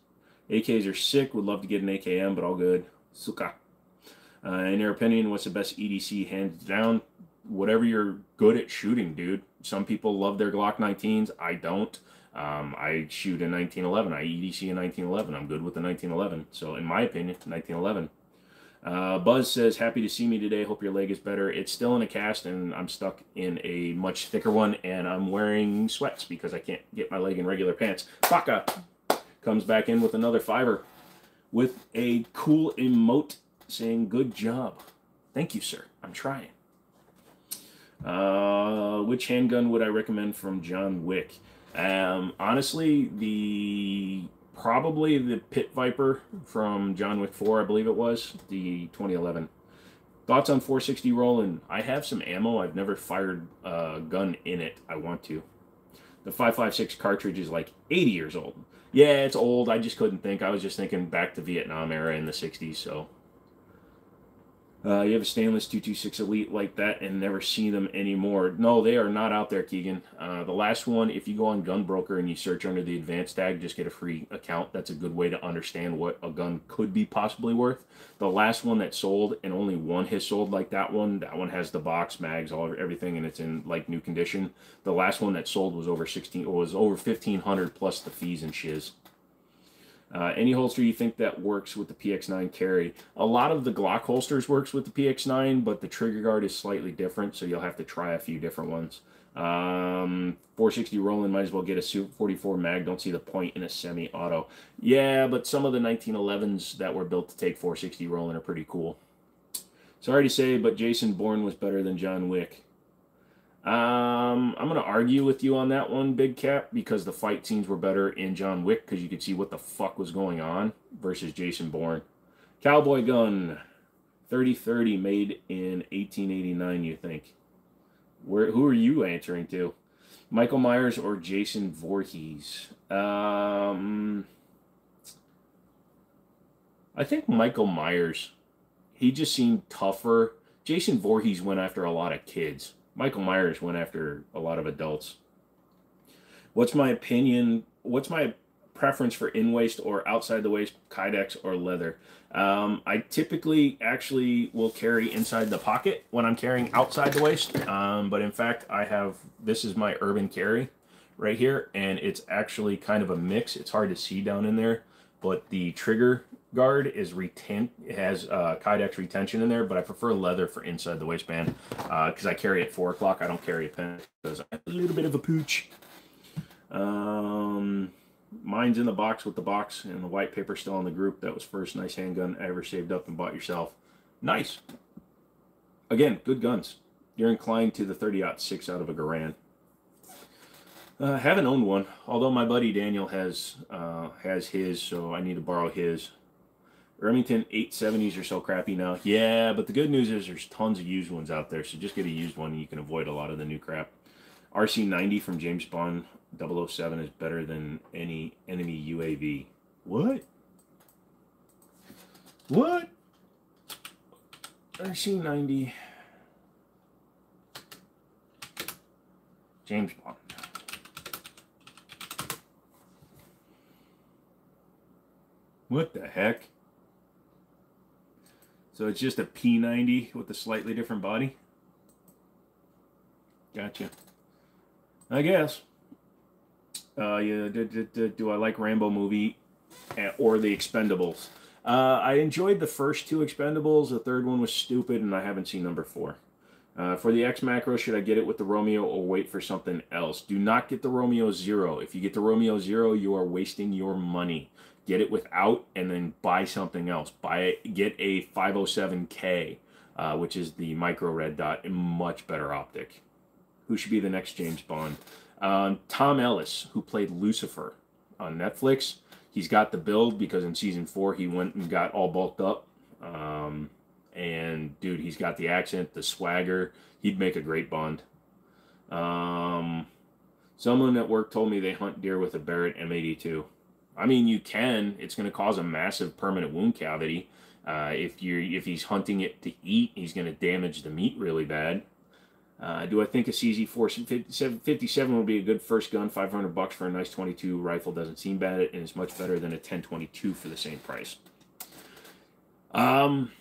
AKs are sick. Would love to get an AKM, but all good. Suka. Uh, in your opinion, what's the best EDC? Hands down, whatever you're good at shooting, dude. Some people love their Glock 19s. I don't. Um, I shoot a 1911. I EDC a 1911. I'm good with the 1911. So, in my opinion, 1911. Uh, Buzz says, happy to see me today. Hope your leg is better. It's still in a cast, and I'm stuck in a much thicker one, and I'm wearing sweats because I can't get my leg in regular pants. Baka comes back in with another fiver with a cool emote saying, good job. Thank you, sir. I'm trying. Uh, which handgun would I recommend from John Wick? Um, honestly, the probably the Pit Viper from John Wick 4, I believe it was, the 2011. Thoughts on 460 Rowland? I have some ammo. I've never fired a gun in it. I want to. The 556 cartridge is like 80 years old. Yeah, it's old. I just couldn't think. I was just thinking back to Vietnam era in the 60s, so uh, you have a stainless 226 Elite like that and never see them anymore. No, they are not out there, Keegan. Uh, the last one, if you go on Gunbroker and you search under the advanced tag, just get a free account. That's a good way to understand what a gun could be possibly worth. The last one that sold, and only one has sold like that one. That one has the box, mags, all everything, and it's in like new condition. The last one that sold was over 16, was over 1500 plus the fees and shiz. Uh, any holster you think that works with the PX9 carry. A lot of the Glock holsters works with the PX9, but the trigger guard is slightly different, so you'll have to try a few different ones. Um, 460 Rowland might as well get a Suit 44 mag. Don't see the point in a semi-auto. Yeah, but some of the 1911s that were built to take 460 Rowland are pretty cool. Sorry to say, but Jason Bourne was better than John Wick. Um, I'm gonna argue with you on that one, Big Cap, because the fight scenes were better in John Wick because you could see what the fuck was going on versus Jason Bourne. Cowboy gun, 3030 made in 1889. You think? Where? Who are you answering to? Michael Myers or Jason Voorhees? Um, I think Michael Myers. He just seemed tougher. Jason Voorhees went after a lot of kids. Michael Myers went after a lot of adults. What's my opinion? What's my preference for in waist or outside the waist, Kydex or leather? Um, I typically actually will carry inside the pocket when I'm carrying outside the waist. Um, but in fact, I have this is my urban carry right here, and it's actually kind of a mix. It's hard to see down in there, but the trigger guard is retent has uh, Kydex retention in there, but I prefer leather for inside the waistband because uh, I carry at four o'clock. I don't carry a pen because I'm a little bit of a pooch. Um, mine's in the box with the box and the white paper still on the group. That was first nice handgun I ever saved up and bought yourself. Nice. Again, good guns. You're inclined to the 30-06 out of a Garand. Uh, haven't owned one, although my buddy Daniel has uh, has his, so I need to borrow his. Remington 870s are so crappy now. Yeah, but the good news is there's tons of used ones out there, so just get a used one and you can avoid a lot of the new crap. RC90 from James Bond 007 is better than any enemy UAV. What? What? RC90. James Bond. What the heck? So it's just a P90 with a slightly different body? Gotcha. I guess. Uh, yeah, do, do, I like Rambo movie eh, or the Expendables? Uh, I enjoyed the first two Expendables. The third one was stupid, and I haven't seen number four. Uh, for the X Macro, should I get it with the Romeo or wait for something else? Do not get the Romeo Zero. If you get the Romeo Zero, you are wasting your money get it without, and then buy something else. Buy it, get a 507K, uh, which is the micro red dot, a much better optic. Who should be the next James Bond? Um, Tom Ellis, who played Lucifer on Netflix. He's got the build because in season four he went and got all bulked up. Um, and dude, he's got the accent, the swagger. He'd make a great Bond. Um, someone at work told me they hunt deer with a Barrett M82. I mean, you can. It's going to cause a massive permanent wound cavity. Uh, if you if he's hunting it to eat, he's going to damage the meat really bad. Uh, do I think a CZ 57 would be a good first gun? 500 bucks for a nice 22 rifle doesn't seem bad, and it's much better than a 1022 for the same price. Um,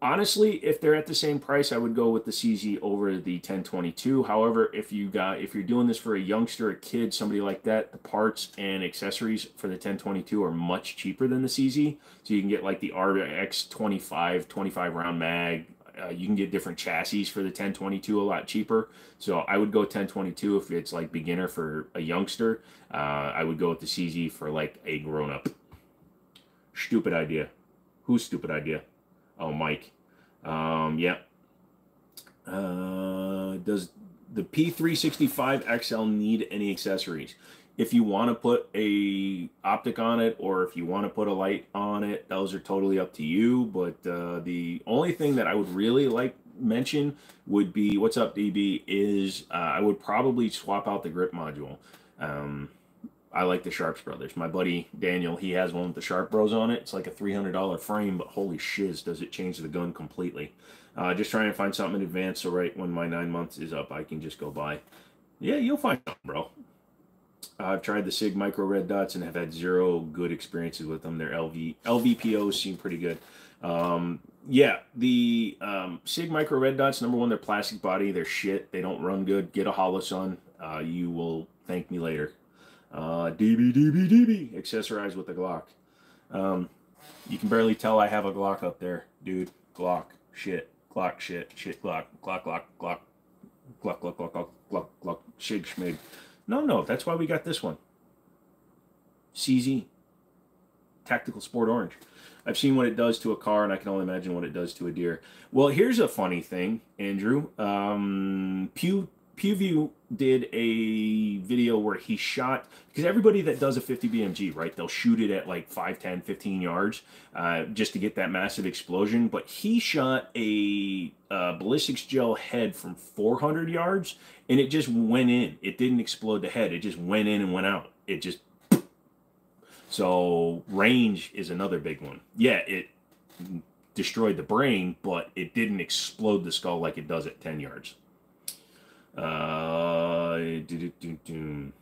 honestly, if they're at the same price, I would go with the CZ over the 1022. However, if you got if you're doing this for a youngster, a kid, somebody like that, the parts and accessories for the 1022 are much cheaper than the CZ. So you can get like the RX 25 25 round mag. Uh, you can get different chassis for the 1022 a lot cheaper. So I would go 1022 if it's like beginner for a youngster. Uh, I would go with the CZ for like a grown up. Stupid idea. Whose stupid idea? Oh, Mike. Um, yeah. Uh, does the P365 XL need any accessories? If you want to put a optic on it or if you want to put a light on it, those are totally up to you. But uh, the only thing that I would really like mention would be what's up DB is uh, I would probably swap out the grip module. Um, I like the Sharps Brothers. My buddy Daniel, he has one with the Sharp Bros on it. It's like a $300 frame, but holy shiz, does it change the gun completely. Uh, just trying to find something in advance so right when my nine months is up, I can just go buy. Yeah, you'll find something, bro. I've tried the SIG Micro Red Dots and have had zero good experiences with them. Their LV LVPOs seem pretty good. Um, yeah, the um, SIG Micro Red Dots, number one, they're plastic body. They're shit. They don't run good. Get a Holosun. Uh, you will thank me later. Uh, DB, DB, DB, accessorized with a Glock. Um, you can barely tell I have a Glock up there, dude. Glock, shit, Glock, shit, shit, Glock, Glock, Glock, Glock, Glock, Glock, Glock, Glock, Glock, Glock, Shig, Schmig. No, no, that's why we got this one. CZ, Tactical Sport Orange. I've seen what it does to a car, and I can only imagine what it does to a deer. Well, here's a funny thing, Andrew. Um, Pew PewView did a video where he shot because everybody that does a 50 BMG, right, they'll shoot it at like 5, 10, 15 yards uh, just to get that massive explosion. But he shot a ballistics gel head from 400 yards and it just went in. It didn't explode the head, it just went in and went out. It just. So range is another big one. Yeah, it destroyed the brain, but it didn't explode the skull like it does at 10 yards. Uh, do, do, do, do.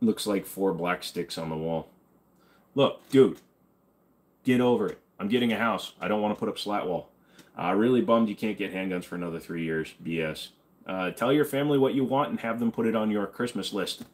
Looks like four black sticks on the wall. Look, dude, get over it. I'm getting a house. I don't want to put up slat wall. Uh, really bummed you can't get handguns for another three years. BS. Uh, tell your family what you want and have them put it on your Christmas list.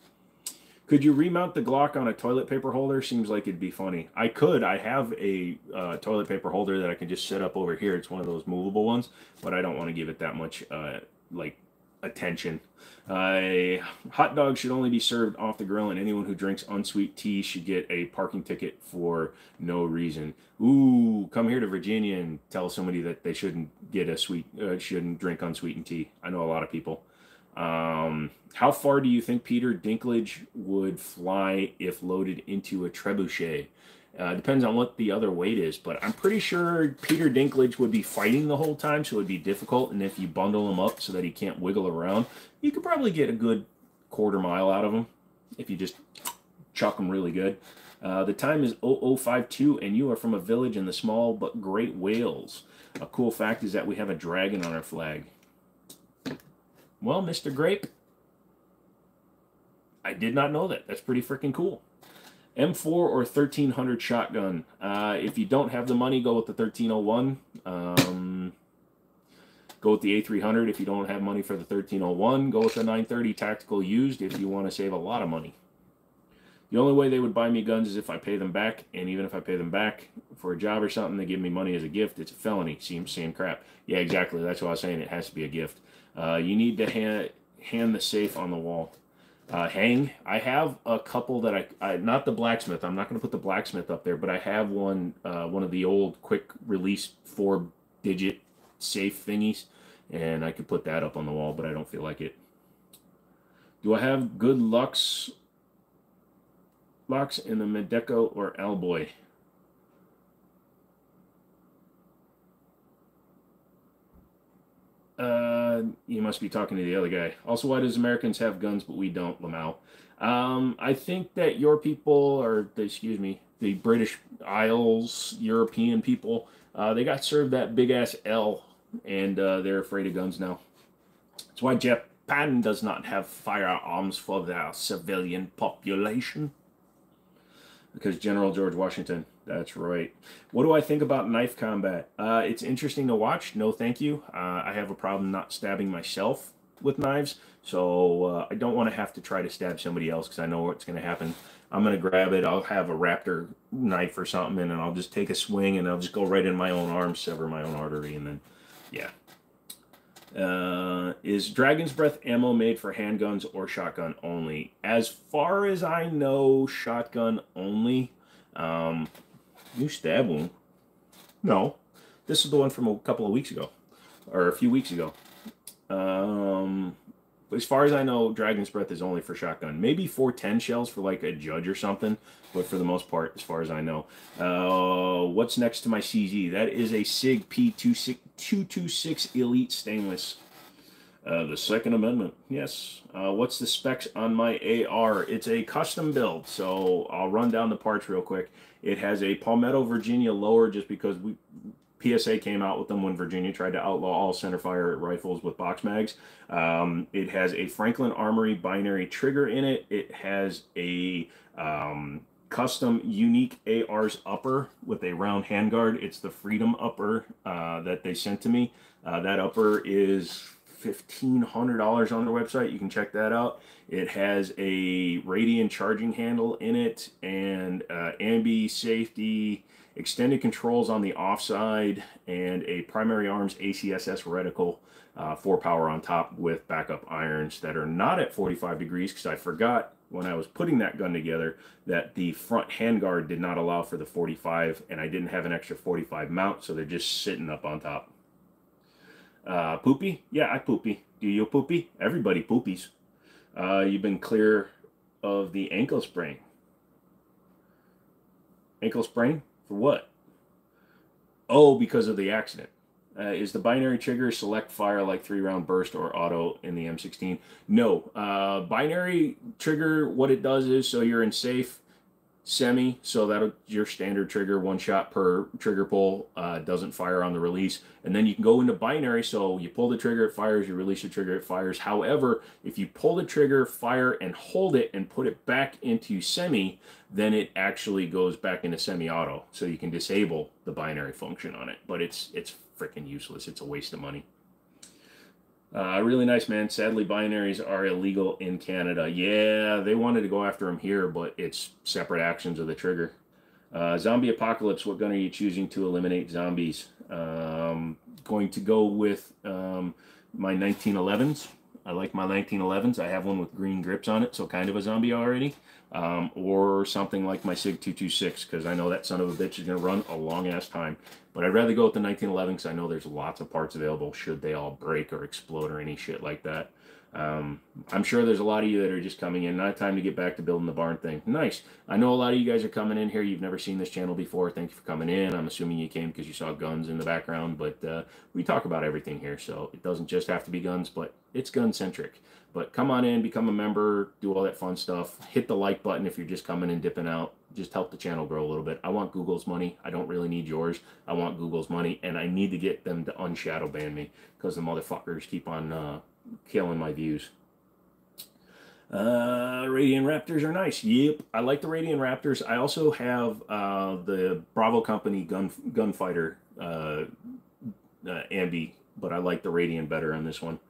Could you remount the Glock on a toilet paper holder? Seems like it'd be funny. I could. I have a uh, toilet paper holder that I can just set up over here. It's one of those movable ones, but I don't want to give it that much uh, like attention. Uh, hot dogs should only be served off the grill, and anyone who drinks unsweet tea should get a parking ticket for no reason. Ooh, come here to Virginia and tell somebody that they shouldn't get a sweet, uh, shouldn't drink unsweetened tea. I know a lot of people. Um, how far do you think Peter Dinklage would fly if loaded into a trebuchet? Uh, depends on what the other weight is, but I'm pretty sure Peter Dinklage would be fighting the whole time, so it would be difficult. And if you bundle him up so that he can't wiggle around, you could probably get a good quarter mile out of him if you just chuck him really good. Uh, the time is 0052, and you are from a village in the small but great Wales. A cool fact is that we have a dragon on our flag. Well, Mr. Grape, I did not know that. That's pretty freaking cool. M4 or 1300 shotgun. Uh, if you don't have the money, go with the 1301. Um, go with the A300 if you don't have money for the 1301. Go with the 930 tactical used if you want to save a lot of money. The only way they would buy me guns is if I pay them back, and even if I pay them back for a job or something, they give me money as a gift. It's a felony. Same, same crap. Yeah, exactly. That's why I was saying it has to be a gift. Uh, you need to hand, hand the safe on the wall. Uh, hang. I have a couple that I, I not the blacksmith. I'm not going to put the blacksmith up there, but I have one, uh, one of the old quick release four digit safe thingies, and I could put that up on the wall, but I don't feel like it. Do I have good lux locks in the Medeco or Abloy? You must be talking to the other guy. Also, why does Americans have guns but we don't, Lamau? Um, I think that your people, or excuse me, the British Isles, European people, uh, they got served that big ass L, and uh, they're afraid of guns now. That's why Japan does not have firearms for their civilian population. Because General George Washington that's right. What do I think about knife combat? Uh, it's interesting to watch. No, thank you. Uh, I have a problem not stabbing myself with knives, so uh, I don't want to have to try to stab somebody else because I know what's going to happen. I'm going to grab it. I'll have a raptor knife or something, and I'll just take a swing, and I'll just go right in my own arm, sever my own artery, and then, yeah. Uh, is Dragon's Breath ammo made for handguns or shotgun only? As far as I know, shotgun only. Um, New stab wound. No. This is the one from a couple of weeks ago. Or a few weeks ago. Um, as far as I know, Dragon's Breath is only for shotgun. Maybe 410 shells for like a judge or something. But for the most part, as far as I know. Uh, what's next to my CZ? That is a SIG P226 Elite Stainless. Uh, the Second Amendment, yes. Uh, what's the specs on my AR? It's a custom build, so I'll run down the parts real quick. It has a Palmetto Virginia lower just because we PSA came out with them when Virginia tried to outlaw all centerfire rifles with box mags. Um, it has a Franklin Armory binary trigger in it. It has a um, custom unique ARs upper with a round handguard. It's the Freedom upper uh, that they sent to me. Uh, that upper is $1,500 on their website. You can check that out. It has a Radian charging handle in it and uh, ambi safety, extended controls on the offside, and a primary arms ACSS reticle uh, for power on top with backup irons that are not at 45 degrees because I forgot when I was putting that gun together that the front handguard did not allow for the 45, and I didn't have an extra 45 mount, so they're just sitting up on top. Uh, poopy? Yeah, I poopy. Do you poopy? Everybody poopies. Uh, you've been clear of the ankle sprain. Ankle sprain? For what? Oh, because of the accident. Uh, is the binary trigger select fire like three round burst or auto in the M16? No. Uh, binary trigger, what it does is so you're in safe semi, so that your standard trigger, one shot per trigger pull, uh, doesn't fire on the release. And then you can go into binary, so you pull the trigger, it fires, you release the trigger, it fires. However, if you pull the trigger, fire, and hold it and put it back into semi, then it actually goes back into semi-auto. So you can disable the binary function on it, but it's it's freaking useless. It's a waste of money. Uh, really nice, man. Sadly, binaries are illegal in Canada. Yeah, they wanted to go after him here, but it's separate actions of the trigger. Uh, zombie apocalypse. What gun are you choosing to eliminate zombies? Um, going to go with um, my 1911s. I like my 1911s. I have one with green grips on it, so kind of a zombie already. Um, or something like my SIG 226, because I know that son of a bitch is going to run a long ass time. But I'd rather go with the 1911 because I know there's lots of parts available should they all break or explode or any shit like that. Um, I'm sure there's a lot of you that are just coming in. Not time to get back to building the barn thing. Nice. I know a lot of you guys are coming in here. You've never seen this channel before. Thank you for coming in. I'm assuming you came because you saw guns in the background, but uh, we talk about everything here. So it doesn't just have to be guns, but it's gun centric. But come on in, become a member, do all that fun stuff. Hit the like button if you're just coming and dipping out. Just help the channel grow a little bit. I want Google's money. I don't really need yours. I want Google's money, and I need to get them to unshadow ban me because the motherfuckers keep on uh, killing my views. Uh, Radian Raptors are nice. Yep, I like the Radian Raptors. I also have uh, the Bravo Company gun gunfighter uh, uh, Ambi, but I like the Radian better on this one.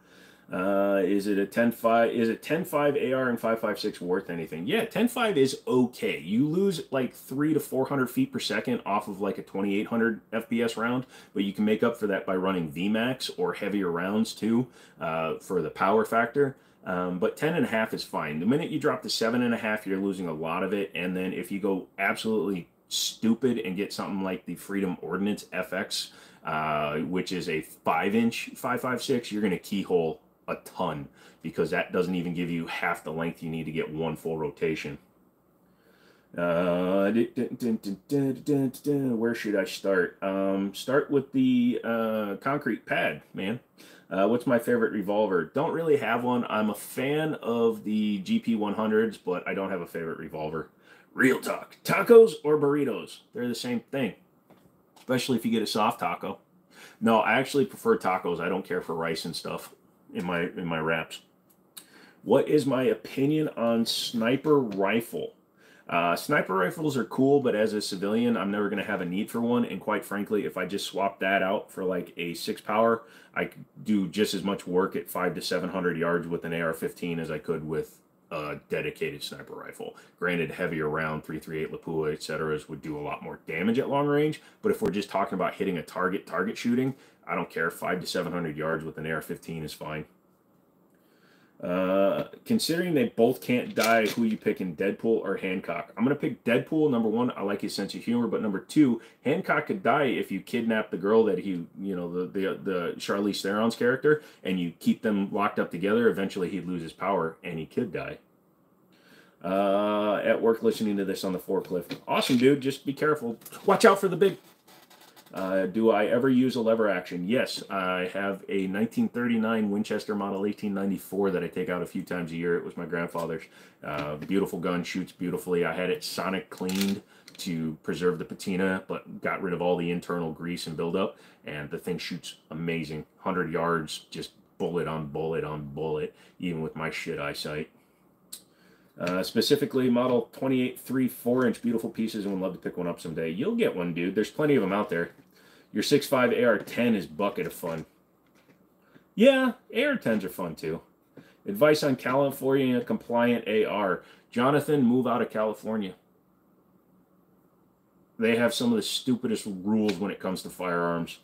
Uh, is it a 10.5? Is it 10.5 AR and 5.56 worth anything? Yeah, 10.5 is okay. You lose like three to 400 feet per second off of like a 2800 FPS round, but you can make up for that by running VMAX or heavier rounds too uh, for the power factor. Um, but 10 and a half is fine. The minute you drop to seven and a half, you're losing a lot of it. And then if you go absolutely stupid and get something like the Freedom Ordnance FX, uh, which is a five inch 556, you're going to keyhole a ton because that doesn't even give you half the length you need to get one full rotation. Uh, where should I start? Um, start with the uh, concrete pad, man. Uh, what's my favorite revolver? Don't really have one. I'm a fan of the GP100s, but I don't have a favorite revolver. Real talk. Tacos or burritos? They're the same thing, especially if you get a soft taco. No, I actually prefer tacos. I don't care for rice and stuff in my in my wraps. What is my opinion on sniper rifle? Uh, sniper rifles are cool, but as a civilian, I'm never going to have a need for one. And quite frankly, if I just swap that out for like a six power, I could do just as much work at five to 700 yards with an AR-15 as I could with a dedicated sniper rifle. Granted, heavier round, 338 Lapua, etc., would do a lot more damage at long range. But if we're just talking about hitting a target, target shooting, I don't care. Five to 700 yards with an AR-15 is fine. Uh, considering they both can't die, who you picking, Deadpool or Hancock? I'm gonna pick Deadpool. Number one, I like his sense of humor, but number two, Hancock could die if you kidnap the girl that he, you know, the the the Charlize Theron's character, and you keep them locked up together. Eventually, he'd lose his power, and he could die. Uh, at work, listening to this on the forklift. Awesome, dude. Just be careful. Watch out for the big uh, do I ever use a lever action? Yes, I have a 1939 Winchester Model 1894 that I take out a few times a year. It was my grandfather's. Uh, beautiful gun, shoots beautifully. I had it sonic cleaned to preserve the patina, but got rid of all the internal grease and buildup. And the thing shoots amazing. 100 yards, just bullet on bullet on bullet, even with my shit eyesight. Uh, specifically, model 28 3 4 inch beautiful pieces, and would love to pick one up someday. You'll get one, dude. There's plenty of them out there. Your 6.5 AR-10 is bucket of fun. Yeah, AR-10s are fun too. Advice on California compliant AR. Jonathan, move out of California. They have some of the stupidest rules when it comes to firearms.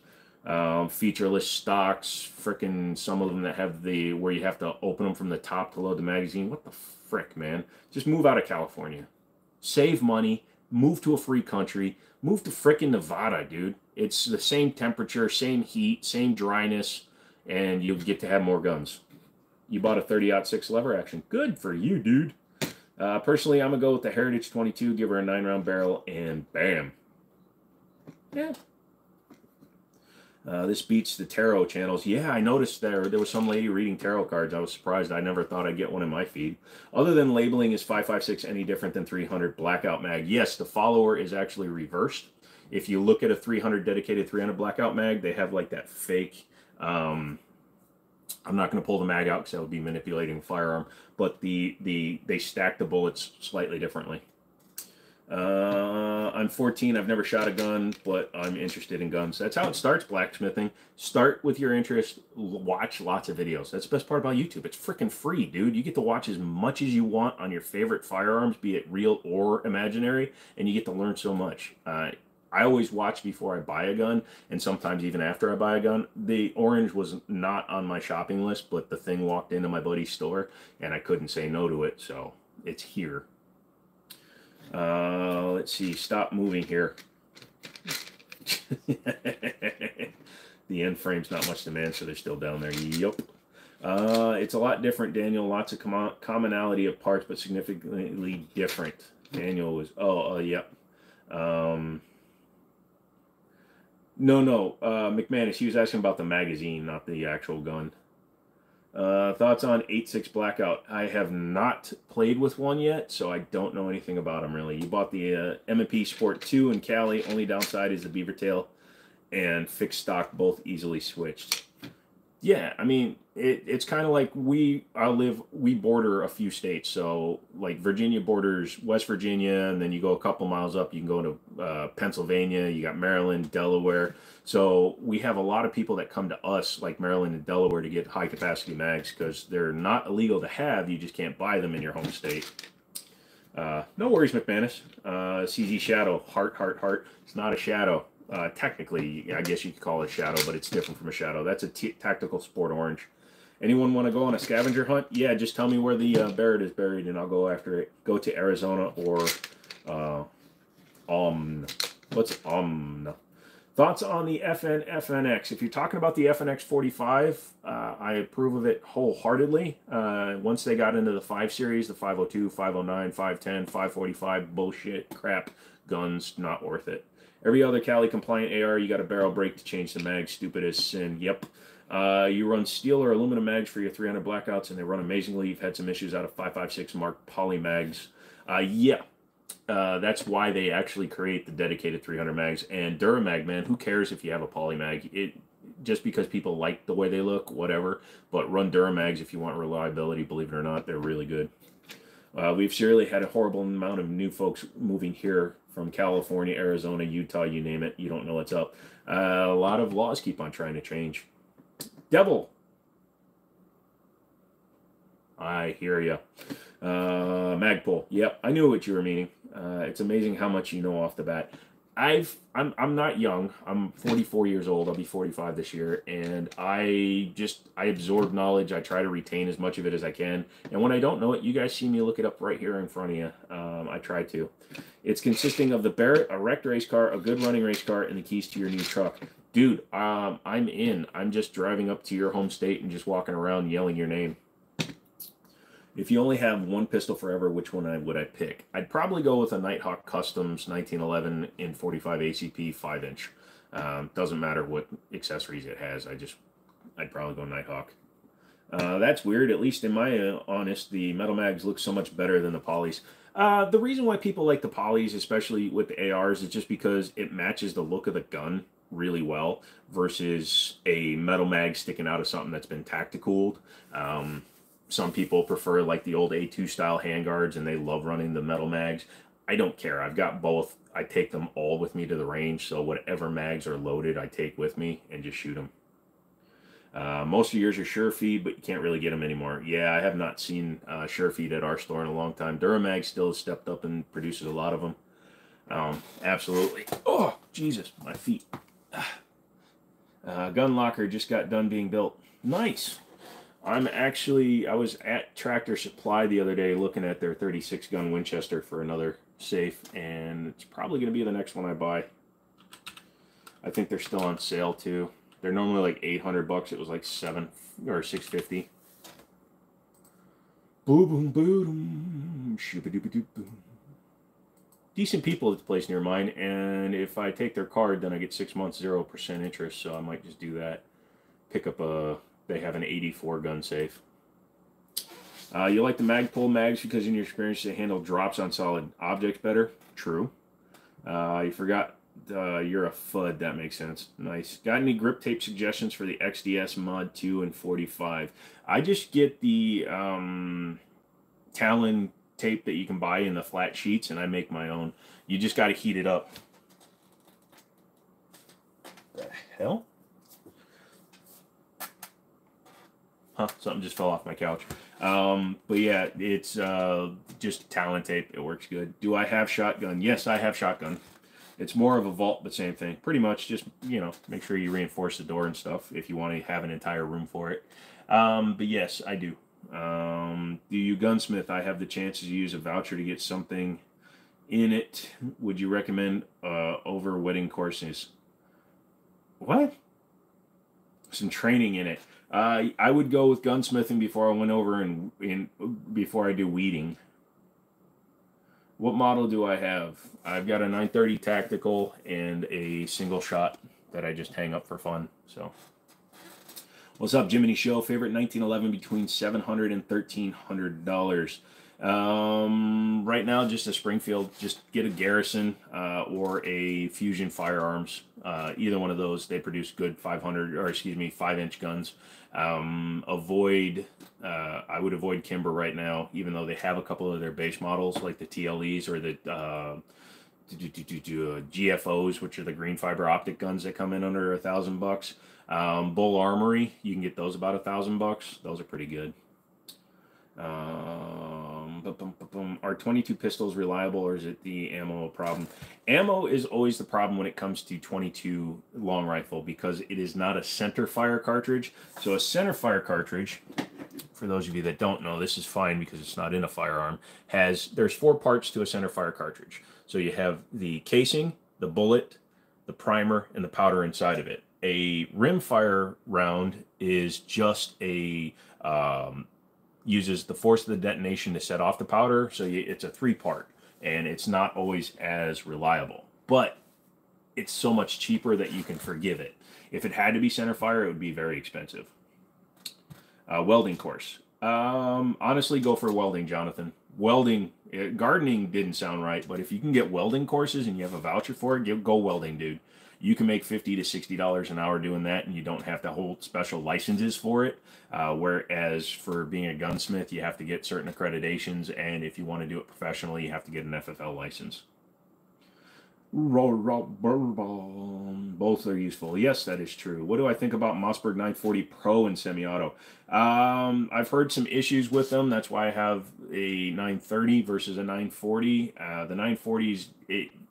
Um, featureless stocks, freaking some of them that have the where you have to open them from the top to load the magazine. What the frick, man. Just move out of California. Save money. Move to a free country. Move to frickin' Nevada, dude. It's the same temperature, same heat, same dryness, and you'll get to have more guns. You bought a 30 6 lever action. Good for you, dude. Uh, personally, I'm going to go with the Heritage 22, give her a 9 round barrel, and bam. Yeah, uh, this beats the tarot channels. Yeah, I noticed there there was some lady reading tarot cards. I was surprised. I never thought I'd get one in my feed. Other than labeling is 556 any different than 300 blackout mag? Yes, the follower is actually reversed. If you look at a 300 dedicated 300 blackout mag, they have like that fake. Um, I'm not going to pull the mag out because that would be manipulating firearm. But the the they stack the bullets slightly differently. Uh, I'm 14. I've never shot a gun, but I'm interested in guns. That's how it starts, blacksmithing. Start with your interest. Watch lots of videos. That's the best part about YouTube. It's freaking free, dude. You get to watch as much as you want on your favorite firearms, be it real or imaginary, and you get to learn so much. Uh, I always watch before I buy a gun, and sometimes even after I buy a gun. The orange was not on my shopping list, but the thing walked into my buddy's store, and I couldn't say no to it, so it's here. Uh, let's see. Stop moving here. *laughs* the end frame's not much demand, so they're still down there. Yep. Uh, it's a lot different, Daniel. Lots of com commonality of parts, but significantly different. Daniel was, oh, uh, yep. Um, no, no, uh, McManus, he was asking about the magazine, not the actual gun. Uh, thoughts on 8.6 Blackout? I have not played with one yet, so I don't know anything about them really. You bought the uh, M&P Sport 2 in Cali. Only downside is the beaver tail and fixed stock, both easily switched. Yeah, I mean, it, it's kind of like we I live we border a few states. So like Virginia borders West Virginia, and then you go a couple miles up, you can go to uh, Pennsylvania. You got Maryland, Delaware. So we have a lot of people that come to us, like Maryland and Delaware, to get high capacity mags because they're not illegal to have. You just can't buy them in your home state. Uh, no worries, McManus. Uh, CZ Shadow, heart, heart, heart. It's not a shadow. Uh, technically, I guess you could call it shadow, but it's different from a shadow. That's a tactical sport orange. Anyone want to go on a scavenger hunt? Yeah, just tell me where the uh, Barrett is buried, and I'll go after it. Go to Arizona or uh, um, what's um. Thoughts on the FN FNX? If you're talking about the FNX 45, uh, I approve of it wholeheartedly. Uh, once they got into the 5 series, the 502, 509, 510, 545, bullshit, crap, guns, not worth it. Every other Cali compliant AR, you got a barrel break to change the mag. Stupid as sin. Yep. Uh, you run steel or aluminum mags for your 300 blackouts, and they run amazingly. You've had some issues out of 556 Mark poly mags. Uh, yeah, uh, that's why they actually create the dedicated 300 mags. And Duramag, man, who cares if you have a poly mag? It just because people like the way they look, whatever. But run Duramags if you want reliability. Believe it or not, they're really good. Uh, we've surely had a horrible amount of new folks moving here from California, Arizona, Utah, you name it. You don't know what's up. Uh, a lot of laws keep on trying to change. Devil. I hear you. Uh, Magpul. Yep, I knew what you were meaning. Uh, it's amazing how much you know off the bat. I've I'm I'm not young. I'm 44 years old. I'll be 45 this year, and I just I absorb knowledge. I try to retain as much of it as I can. And when I don't know it, you guys see me look it up right here in front of you. Um, I try to. It's consisting of the Barrett, a wrecked race car, a good running race car, and the keys to your new truck. Dude, um, I'm in. I'm just driving up to your home state and just walking around yelling your name. If you only have one pistol forever, which one would I pick? I'd probably go with a Nighthawk Customs 1911 in 45 ACP 5 inch. Um, doesn't matter what accessories it has. I just, I'd probably go Nighthawk. Uh, that's weird. At least in my uh, honest, the metal mags look so much better than the polys. Uh, the reason why people like the polys, especially with the ARs, is just because it matches the look of the gun really well versus a metal mag sticking out of something that's been tacticooled. Um, some people prefer like the old A2 style handguards and they love running the metal mags. I don't care. I've got both. I take them all with me to the range. So whatever mags are loaded, I take with me and just shoot them. Uh, most of yours are Sure-Feed, but you can't really get them anymore. Yeah, I have not seen uh, Sure-Feed at our store in a long time. Duramag still has stepped up and produces a lot of them. Um, absolutely. Oh, Jesus, my feet. *sighs* Uh, gun locker just got done being built. Nice. I'm actually I was at Tractor Supply the other day looking at their 36 gun Winchester for another safe, and it's probably going to be the next one I buy. I think they're still on sale too. They're normally like 800 bucks. It was like seven or 650. Boom, boom, boom, boom. Decent people at the place near mine, and if I take their card, then I get six months zero percent interest. So I might just do that. Pick up a. They have an 84 gun safe. Uh, you like the Magpul mags because in your experience they handle drops on solid objects better. True. Uh, you forgot uh, you're a FUD. That makes sense. Nice. Got any grip tape suggestions for the XDS Mod 2 and 45? I just get the um, Talon tape that you can buy in the flat sheets, and I make my own. You just got to heat it up. The hell? Huh, *laughs* something just fell off my couch. Um, but yeah, it's uh, just Talon tape. It works good. Do I have shotgun? Yes, I have shotgun. It's more of a vault, but same thing. Pretty much just, you know, make sure you reinforce the door and stuff if you want to have an entire room for it. Um, but yes, I do. Um, do you gunsmith? I have the chance to use a voucher to get something in it. Would you recommend uh, over wedding courses? What? Some training in it. Uh, I would go with gunsmithing before I went over and in before I do weeding. What model do I have? I've got a 930 tactical and a single shot that I just hang up for fun. So, what's up, Jimmini Show? Favorite 1911 between 700 and 1300 dollars. Um, right now, just a Springfield. Just get a Garrison uh, or a Fusion Firearms. Uh, either one of those, they produce good 500 or excuse me, five inch guns. Um, avoid, uh, I would avoid Kimber right now, even though they have a couple of their base models like the TLEs or the uh, GFOs, which are the green fiber optic guns that come in under a thousand bucks. Um, Bul Armory, you can get those about a thousand bucks. Those are pretty good. Um, Are 22 pistols reliable or is it the ammo problem? Ammo is always the problem when it comes to 22 long rifle because it is not a center fire cartridge. So a center fire cartridge, for those of you that don't know, this is fine because it's not in a firearm, has there's four parts to a center fire cartridge. So you have the casing, the bullet, the primer, and the powder inside of it. A rimfire round is just a um, uses the force of the detonation to set off the powder. So it's a three part and it's not always as reliable, but it's so much cheaper that you can forgive it. If it had to be center fire, it would be very expensive. Uh, welding course. Um, honestly, go for welding, Jonathan. Welding, uh, gardening didn't sound right, but if you can get welding courses and you have a voucher for it, go welding, dude you can make 50 to 60 dollars an hour doing that and you don't have to hold special licenses for it uh, whereas for being a gunsmith you have to get certain accreditations and if you want to do it professionally you have to get an ffl license both are useful. Yes, that is true. What do I think about Mossberg 940 Pro and semi-auto? Um, I've heard some issues with them. That's why I have a 930 versus a 940. Uh, the 940s,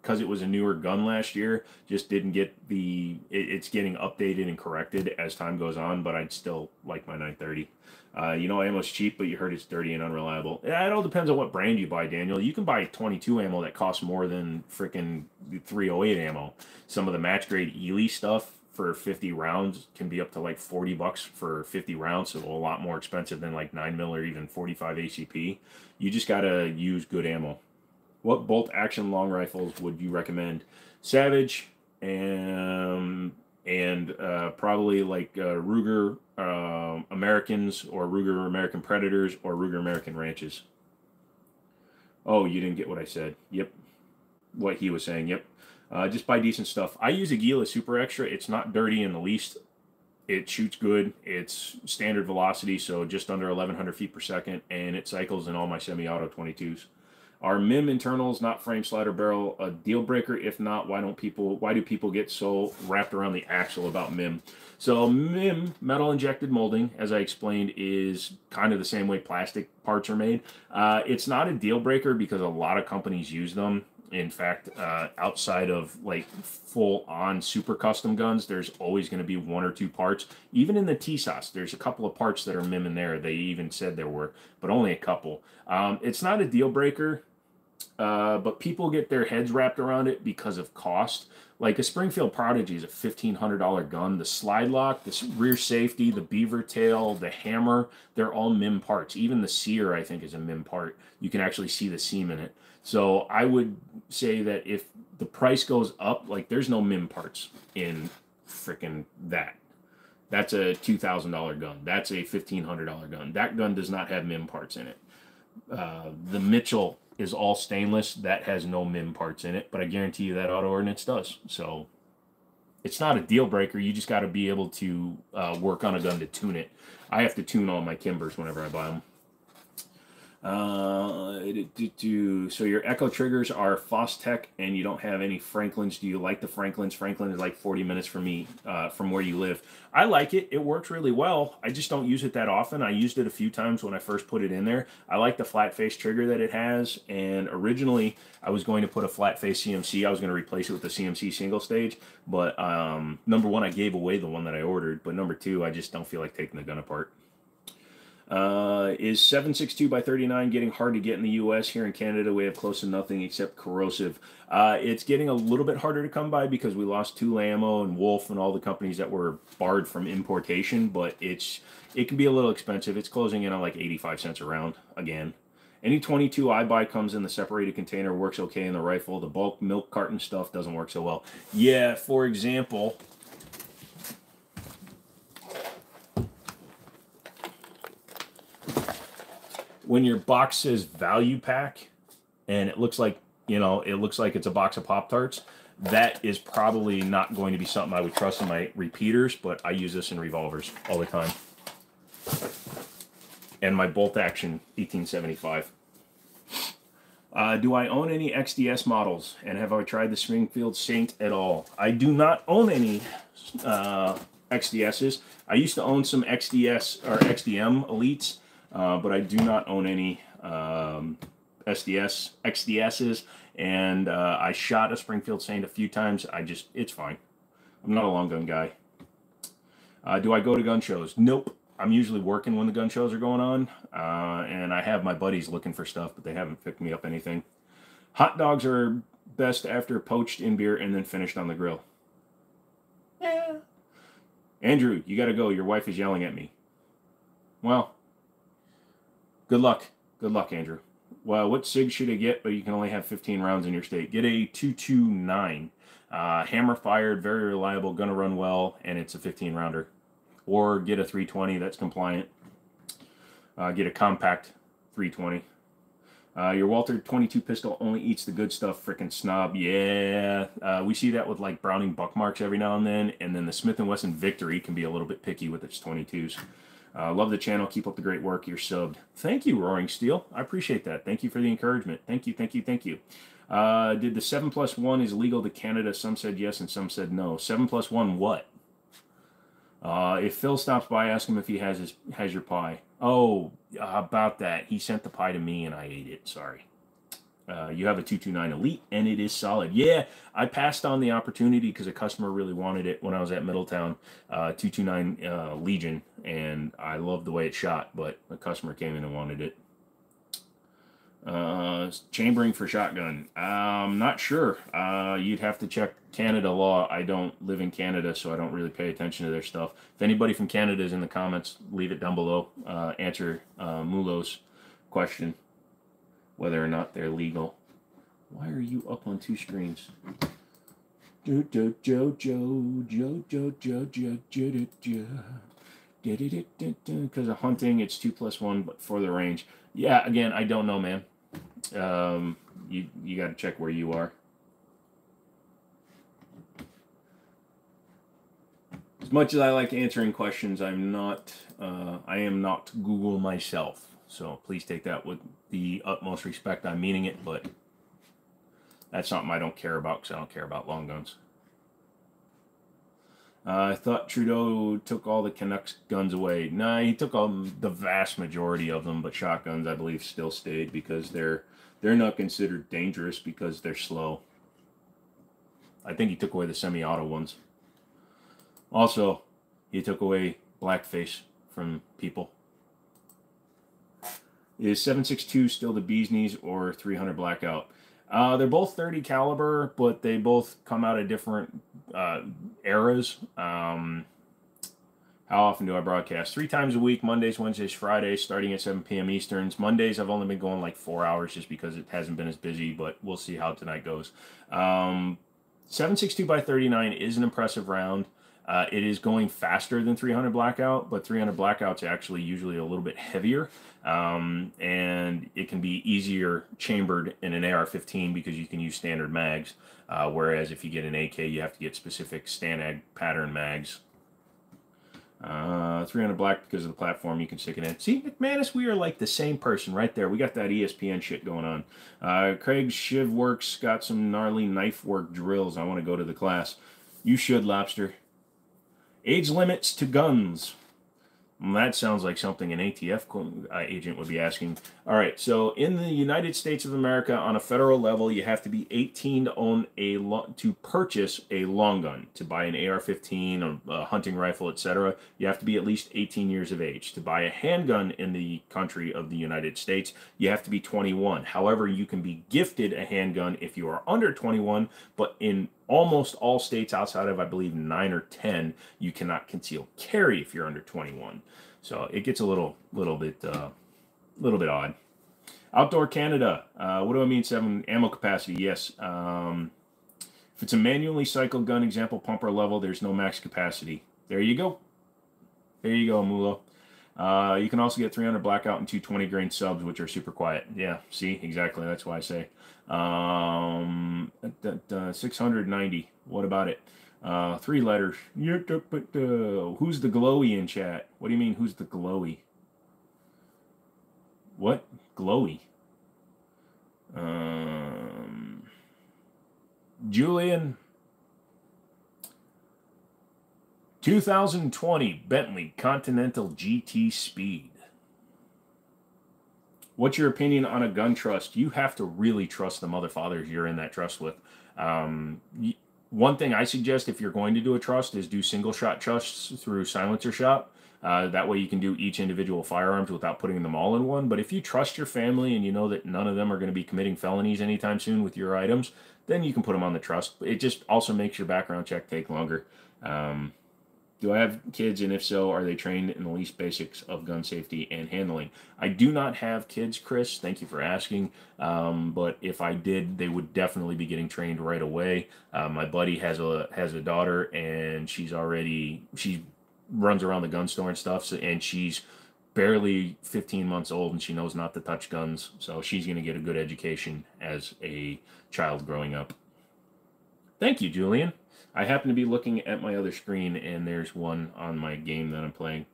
because it, was a newer gun last year, just didn't get the. It, it's getting updated and corrected as time goes on, but I'd still like my 930. Uh, you know, ammo's cheap, but you heard it's dirty and unreliable. It all depends on what brand you buy, Daniel. You can buy 22 ammo that costs more than freaking 308 ammo. Some of the match grade Eley stuff for 50 rounds can be up to like 40 bucks for 50 rounds, so a lot more expensive than like 9 mil or even 45 ACP. You just got to use good ammo. What bolt action long rifles would you recommend? Savage and and uh, probably like uh, Ruger uh, Americans or Ruger American Predators or Ruger American Ranches. Oh, you didn't get what I said. Yep. What he was saying. Yep. Uh, just buy decent stuff. I use a Aguila Super Extra. It's not dirty in the least. It shoots good. It's standard velocity, so just under 1100 feet per second, and it cycles in all my semi-auto 22s. Are MIM internals not frame slider barrel a deal breaker? If not, why don't people? Why do people get so wrapped around the axle about MIM? So MIM, metal injected molding, as I explained, is kind of the same way plastic parts are made. Uh, it's not a deal breaker because a lot of companies use them. In fact, uh, outside of like full on super custom guns, there's always going to be one or two parts. Even in the TISAS, there's a couple of parts that are MIM in there. They even said there were, but only a couple. Um, it's not a deal breaker, uh, but people get their heads wrapped around it because of cost. Like a Springfield Prodigy is a $1,500 gun. The slide lock, the rear safety, the beaver tail, the hammer, they're all MIM parts. Even the sear, I think, is a MIM part. You can actually see the seam in it. So I would say that if the price goes up, like there's no MIM parts in freaking that. That's a $2,000 gun. That's a $1,500 gun. That gun does not have MIM parts in it. Uh, the Mitchell is all stainless. That has no MIM parts in it, but I guarantee you that auto ordnance does. So it's not a deal breaker. You just got to be able to uh, work on a gun to tune it. I have to tune all my Kimbers whenever I buy them. Uh, so your Echo triggers are Fostech, and you don't have any Franklins. Do you like the Franklins? Franklin is like 40 minutes from me, uh, from where you live. I like it. It works really well. I just don't use it that often. I used it a few times when I first put it in there. I like the flat face trigger that it has. And originally, I was going to put a flat face CMC. I was going to replace it with the CMC single stage. But um, number one, I gave away the one that I ordered. But number two, I just don't feel like taking the gun apart. Uh, is 762 by 39 getting hard to get in the U.S. Here in Canada, we have close to nothing except corrosive. Uh, it's getting a little bit harder to come by because we lost Tula Ammo and Wolf and all the companies that were barred from importation. But it's it can be a little expensive. It's closing in on like 85 cents a round again. Any 22 I buy comes in the separated container, works okay in the rifle. The bulk milk carton stuff doesn't work so well. Yeah, for example, when your box says value pack and it looks like you know it looks like it's a box of pop tarts that is probably not going to be something i would trust in my repeaters but i use this in revolvers all the time and my bolt action 1875 uh, do I own any XDS models? And have I tried the Springfield Saint at all? I do not own any uh, XDSs. I used to own some XDS or XDM Elites, uh, but I do not own any um, SDS, XDSs, and uh, I shot a Springfield Saint a few times. I just, it's fine. I'm not a long gun guy. Uh, do I go to gun shows? Nope. I'm usually working when the gun shows are going on, uh, and I have my buddies looking for stuff, but they haven't picked me up anything. Hot dogs are best after poached in beer and then finished on the grill. Yeah. Andrew, you got to go. Your wife is yelling at me. Well, Good luck. Good luck, Andrew. Well, what SIG should I get? But you can only have 15 rounds in your state. Get a 229. Uh, hammer fired, very reliable, gonna run well, and it's a 15 rounder. Or get a 320 that's compliant. Uh, get a compact 320. Uh, your Walther 22 pistol only eats the good stuff, freaking snob. Yeah, uh, we see that with like Browning Buckmarks every now and then, and then the Smith & Wesson Victory can be a little bit picky with its 22s. Uh, love the channel. Keep up the great work. You're subbed. Thank you, Roaring Steel. I appreciate that. Thank you for the encouragement. Thank you, thank you, thank you. Uh, did the 7 plus 1 is legal to Canada? Some said yes and some said no. 7 plus 1 what? Uh, if Phil stops by, ask him if he has his has your pie. Oh, about that. He sent the pie to me and I ate it. Sorry. Uh, you have a 229 Elite, and it is solid. Yeah, I passed on the opportunity because a customer really wanted it when I was at Middletown, uh, 229 uh, Legion, and I loved the way it shot, but a customer came in and wanted it. Uh, chambering for shotgun. I'm not sure. Uh, you'd have to check Canada law. I don't live in Canada, so I don't really pay attention to their stuff. If anybody from Canada is in the comments, leave it down below. Uh, answer uh, Mulo's question whether or not they're legal. Why are you up on two screens? Do do jo jo jo jo jo jo jo jo because of hunting it's two plus one but for the range. Yeah again i don't know man. Um you you got to check where you are. As much as i like answering questions i'm not uh i am not google myself. So please take that with the utmost respect. I'm meaning it, but that's something I don't care about because I don't care about long guns. Uh, I thought Trudeau took all the Canucks guns away. Nah, he took all the vast majority of them, but shotguns, I believe, still stayed because they're They're not considered dangerous because they're slow. I think he took away the semi-auto ones. Also, he took away blackface from people. Is 762 still the bee's knees or 300 blackout? Uh, they're both 30 caliber, but they both come out of different uh, eras. Um, how often do I broadcast? Three times a week, Mondays, Wednesdays, Fridays, starting at 7 p.m. Easterns. Mondays, I've only been going like four hours just because it hasn't been as busy, but we'll see how tonight goes. Um, 762 by 39 is an impressive round. Uh, it is going faster than 300 blackout, but 300 blackout's actually usually a little bit heavier, um, and it can be easier chambered in an AR-15 because you can use standard mags. Uh, whereas if you get an AK, you have to get specific STANAG pattern mags. Uh, 300 black because of the platform you can stick it in. See, McManus, we are like the same person right there. We got that ESPN shit going on. Uh, Craig Shiv works got some gnarly knife work drills. I want to go to the class. You should, Lobster. Age limits to guns. That sounds like something an ATF uh, agent would be asking. All right, so in the United States of America, on a federal level, you have to be 18 to own a to purchase a long gun. To buy an AR-15, a, a hunting rifle, etc., you have to be at least 18 years of age. To buy a handgun in the country of the United States, you have to be 21. However, you can be gifted a handgun if you are under 21, but in almost all states outside of, I believe, nine or 10, you cannot conceal carry if you're under 21. So it gets a little, little bit, uh, little bit odd. Outdoor Canada. Uh, what do I mean? Seven ammo capacity. Yes. Um, if it's a manually cycled gun, example pumper level, there's no max capacity. There you go. There you go, Mulo. Uh, you can also get 300 blackout and 220 grain subs, which are super quiet. Yeah, see, exactly. That's why I say. Um, uh, 690. What about it? Uh, three letters. Who's the glowy in chat? What do you mean, who's the glowy? What? Glowy. Um, Julian. 2020 Bentley Continental GT Speed. What's your opinion on a gun trust? You have to really trust the mother fathers you're in that trust with. Um, one thing I suggest if you're going to do a trust is do single shot trusts through Silencer Shop. Uh, that way you can do each individual firearms without putting them all in one. But if you trust your family and you know that none of them are going to be committing felonies anytime soon with your items, then you can put them on the trust. It just also makes your background check take longer. Um, do I have kids, and if so, are they trained in the least basics of gun safety and handling? I do not have kids, Chris. Thank you for asking. Um, but if I did, they would definitely be getting trained right away. Uh, my buddy has a has a daughter, and she's already she runs around the gun store and stuff, so, and she's barely 15 months old, and she knows not to touch guns. So she's going to get a good education as a child growing up. Thank you, Julian. I happen to be looking at my other screen, and there's one on my game that I'm playing.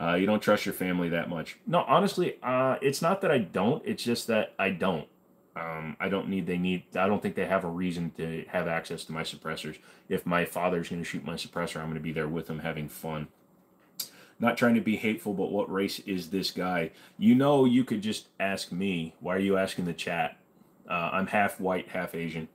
Uh, you don't trust your family that much. No, honestly, uh, it's not that I don't. It's just that I don't. Um, I don't need. They need. I don't think they have a reason to have access to my suppressors. If my father's going to shoot my suppressor, I'm going to be there with him having fun. Not trying to be hateful, but what race is this guy? You know, you could just ask me. Why are you asking the chat? Uh, I'm half white, half Asian.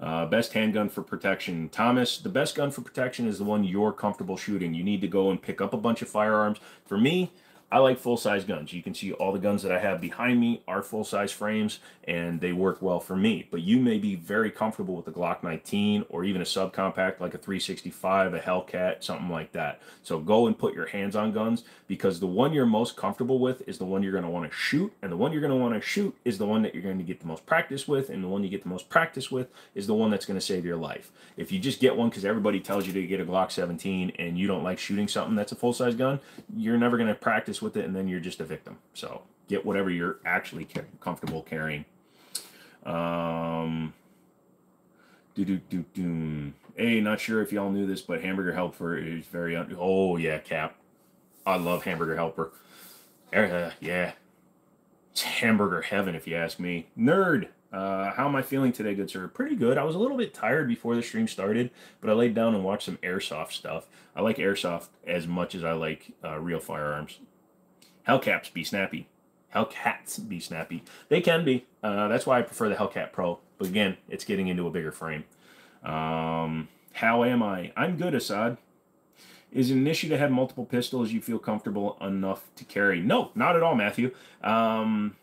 Uh, best handgun for protection. Thomas, the best gun for protection is the one you're comfortable shooting. You need to go and pick up a bunch of firearms. For me, I like full size guns. You can see all the guns that I have behind me are full size frames and they work well for me. But you may be very comfortable with the Glock 19 or even a subcompact like a 365, a Hellcat, something like that. So go and put your hands on guns because the one you're most comfortable with is the one you're going to want to shoot. And the one you're going to want to shoot is the one that you're going to get the most practice with. And the one you get the most practice with is the one that's going to save your life. If you just get one because everybody tells you to get a Glock 17 and you don't like shooting something that's a full size gun, you're never going to practice with it, and then you're just a victim. So get whatever you're actually comfortable carrying. Um, do do do do. Hey, not sure if y'all knew this, but Hamburger Helper is very. Un- oh yeah, Cap. I love Hamburger Helper. Uh, yeah, it's hamburger heaven if you ask me. Nerd. Uh, how am I feeling today, good sir? Pretty good. I was a little bit tired before the stream started, but I laid down and watched some airsoft stuff. I like airsoft as much as I like uh, real firearms. Hellcaps be snappy. Hellcats be snappy. They can be. Uh, that's why I prefer the Hellcat Pro. But again, it's getting into a bigger frame. Um, how am I? I'm good, Assad. Is it an issue to have multiple pistols you feel comfortable enough to carry? No, not at all, Matthew. Um,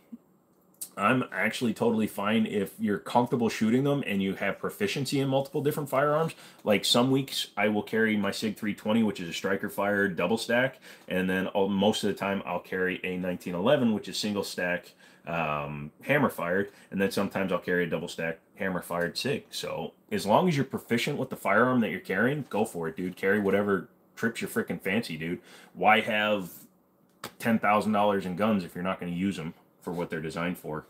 I'm actually totally fine if you're comfortable shooting them and you have proficiency in multiple different firearms. Like some weeks, I will carry my SIG 320, which is a striker fired double stack, and then I'll, most of the time I'll carry a 1911, which is single stack um, hammer fired, and then sometimes I'll carry a double stack hammer fired SIG. So as long as you're proficient with the firearm that you're carrying, go for it, dude. Carry whatever trips your freaking fancy, dude. Why have ten thousand dollars in guns if you're not going to use them for what they're designed for?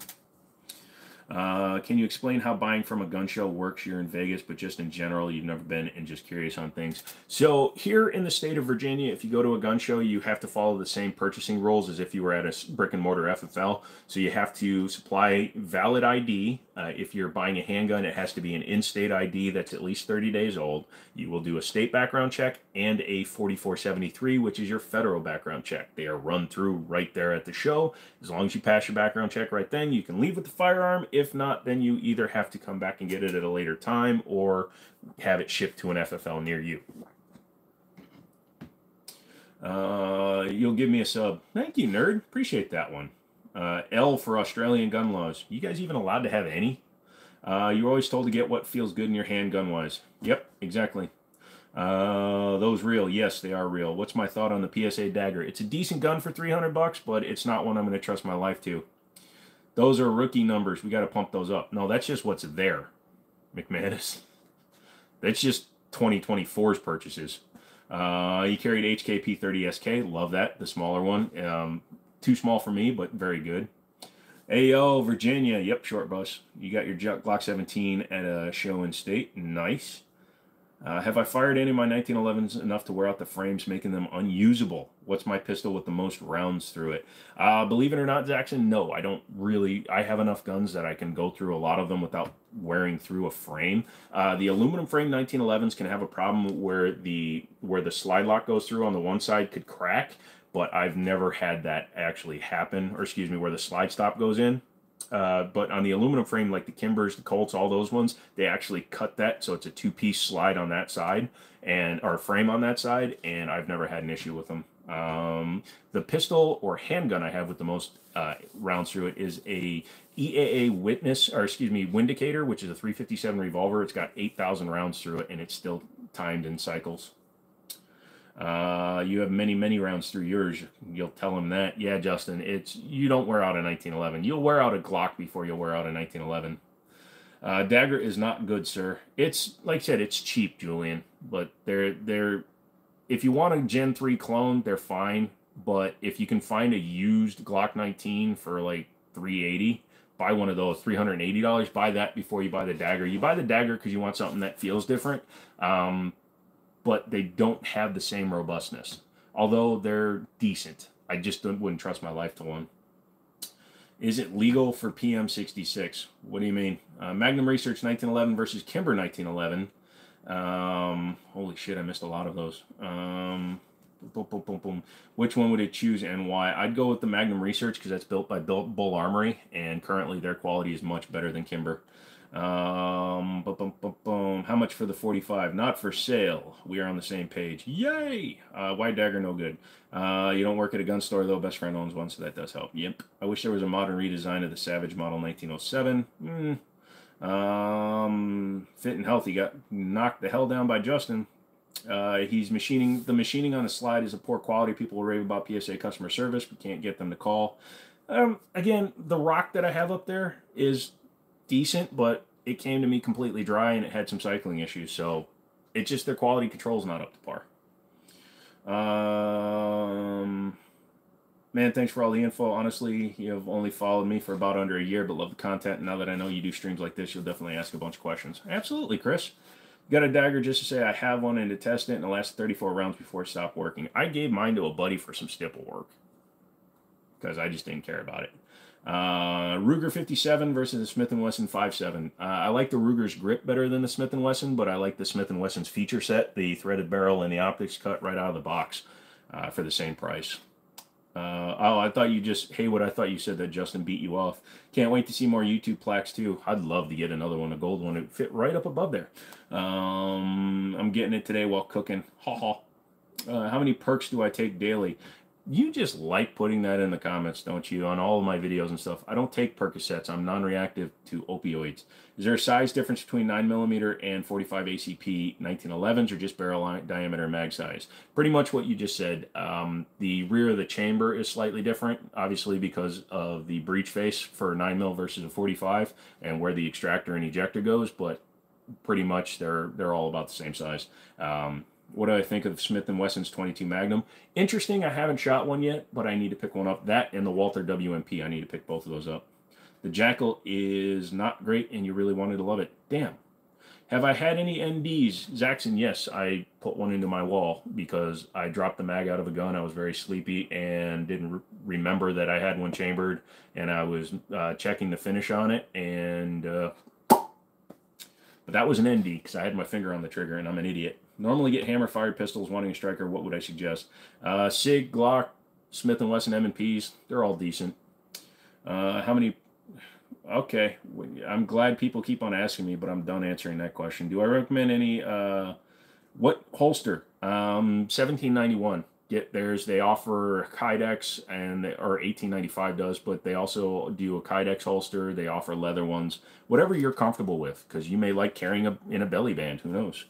Uh, can you explain how buying from a gun show works? You're in Vegas, but just in general, you've never been and just curious on things. So, here in the state of Virginia, if you go to a gun show, you have to follow the same purchasing rules as if you were at a brick and mortar FFL. So, you have to supply valid ID. Uh, if you're buying a handgun, it has to be an in state ID that's at least 30 days old. You will do a state background check and a 4473, which is your federal background check. They are run through right there at the show. As long as you pass your background check right then, you can leave with the firearm. If not, then you either have to come back and get it at a later time or have it shipped to an FFL near you. Uh, you'll give me a sub. Thank you, nerd. Appreciate that one. Uh, L for Australian gun laws. You guys even allowed to have any? Uh, you're always told to get what feels good in your hand gun wise. Yep, exactly. Uh, those real? Yes, they are real. What's my thought on the PSA dagger? It's a decent gun for 300 bucks, but it's not one I'm going to trust my life to. Those are rookie numbers. We got to pump those up. No, that's just what's there, McManus. *laughs* That's just 2024's purchases. Uh, he carried HKP 30SK. Love that. The smaller one. Um, too small for me, but very good. AO, Virginia. Yep, short bus. You got your Glock 17 at a show in state. Nice. Uh, have I fired any of my 1911s enough to wear out the frames, making them unusable? What's my pistol with the most rounds through it? Uh, believe it or not, Jackson, no, I don't really. I have enough guns that I can go through a lot of them without wearing through a frame. Uh, the aluminum frame 1911s can have a problem where the where the slide lock goes through on the one side could crack, but I've never had that actually happen. Or excuse me, where the slide stop goes in. Uh, but on the aluminum frame, like the Kimbers, the Colts, all those ones, they actually cut that so it's a two-piece slide on that side and or frame on that side, and I've never had an issue with them. Um, the pistol or handgun I have with the most uh, rounds through it is a EAA Witness, or excuse me, Windicator, which is a 357 revolver. It's got 8,000 rounds through it, and it's still timed in cycles. Uh, you have many, many rounds through yours. You'll tell him that. Yeah, Justin, it's you don't wear out a 1911. You'll wear out a Glock before you'll wear out a 1911. Uh, dagger is not good, sir. It's like I said, it's cheap, Julian. But they're they're if you want a Gen 3 clone, they're fine. But if you can find a used Glock 19 for like 380, buy one of those. $380. Buy that before you buy the dagger. You buy the dagger because you want something that feels different. Um, but they don't have the same robustness. Although they're decent, I just wouldn't trust my life to one. Is it legal for PM66? What do you mean? Uh, Magnum Research 1911 versus Kimber 1911. Um, holy shit, I missed a lot of those. Um, boom, boom, boom, boom. Which one would it choose and why? I'd go with the Magnum Research because that's built by Bul Armory, and currently their quality is much better than Kimber. Um, boom, boom, boom. How much for the 45? Not for sale. We are on the same page. Yay! Uh, wide dagger, no good. Uh, you don't work at a gun store, though. Best friend owns one, so that does help. Yep. I wish there was a modern redesign of the Savage model 1907. Mm. Um, fit and healthy. Got knocked the hell down by Justin. Uh, he's machining. The machining on the slide is a poor quality. People rave about PSA customer service. We can't get them to call. Um, again, the rock that I have up there is decent, but it came to me completely dry and it had some cycling issues. So it's just their quality control is not up to par. Um, man, thanks for all the info. Honestly, you have only followed me for about under a year, but love the content. Now that I know you do streams like this, you'll definitely ask a bunch of questions. Absolutely, Chris. Got a dagger just to say I have one and to test it, in the last 34 rounds before it stopped working. I gave mine to a buddy for some stipple work because I just didn't care about it. Uh, Ruger 57 versus the Smith & Wesson 57. Uh, I like the Ruger's grip better than the Smith & Wesson, but I like the Smith & Wesson's feature set, the threaded barrel and the optics cut right out of the box uh, for the same price. Uh, oh, I thought you just Haywood. I thought you said that Justin beat you off. Can't wait to see more YouTube plaques too. I'd love to get another one, a gold one. It fit right up above there. Um, I'm getting it today while cooking. Ha ha. Uh, how many perks do I take daily? You just like putting that in the comments, don't you? On all of my videos and stuff. I don't take Percocets. I'm non-reactive to opioids. Is there a size difference between 9mm and 45 ACP 1911s or just barrel diameter mag size? Pretty much what you just said. Um, the rear of the chamber is slightly different, obviously because of the breech face for 9mm versus a 45 and where the extractor and ejector goes, but pretty much they're they're all about the same size. Um, what do I think of Smith & Wesson's 22 Magnum? Interesting. I haven't shot one yet, but I need to pick one up. That and the Walther WMP. I need to pick both of those up. The Jackal is not great, and you really wanted to love it. Damn. Have I had any NDs? Zaxxon, yes. I put one into my wall because I dropped the mag out of a gun. I was very sleepy and didn't re remember that I had one chambered, and I was uh, checking the finish on it, and uh, but that was an ND because I had my finger on the trigger, and I'm an idiot. Normally get hammer fired pistols, wanting a striker. What would I suggest? Uh, Sig, Glock, Smith & Wesson M&Ps. They're all decent. Uh, how many? Okay, I'm glad people keep on asking me, but I'm done answering that question. Do I recommend any? Uh, what holster? Um, 1791. Get theirs. They offer Kydex and they, or 1895 does, but they also do a Kydex holster. They offer leather ones. Whatever you're comfortable with, because you may like carrying a in a belly band. Who knows?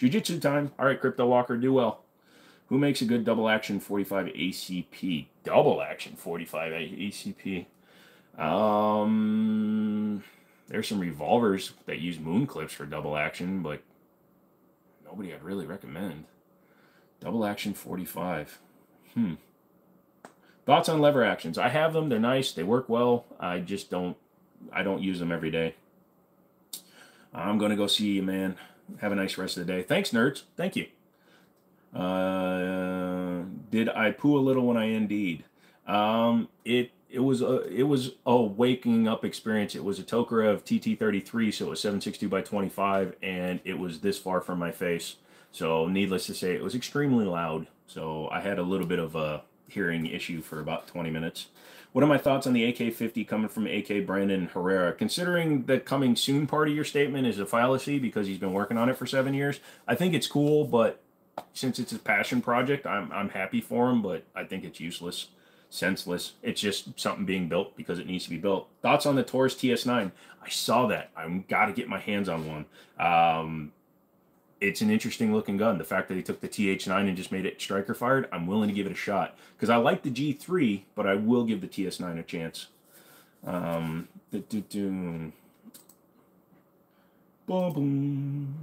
Jiu-Jitsu time. All right, Crypto Walker, do well. Who makes a good double action 45 ACP? Double action 45 ACP. Um, there's some revolvers that use moon clips for double action, but nobody I'd really recommend. Double action 45. Hmm. Thoughts on lever actions? I have them. They're nice. They work well. I just don't. I don't use them every day. I'm gonna go see you, man. Have a nice rest of the day. Thanks, nerds. Thank you. Uh, did I poo a little when I indeed? Um, it it was a it was a waking up experience. It was a Tokarev TT33, so it was 762 by 25, and it was this far from my face. So needless to say, it was extremely loud. So I had a little bit of a hearing issue for about 20 minutes. What are my thoughts on the AK-50 coming from AK Brandon Herrera? Considering the coming soon part of your statement is a fallacy because he's been working on it for seven years, I think it's cool, but since it's a passion project, I'm, I'm happy for him, but I think it's useless, senseless. It's just something being built because it needs to be built. Thoughts on the Taurus TS9? I saw that. I've got to get my hands on one. Um, it's an interesting looking gun. The fact that he took the TH9 and just made it striker fired, I'm willing to give it a shot. Because I like the G3, but I will give the TS9 a chance. Um, boom, boom.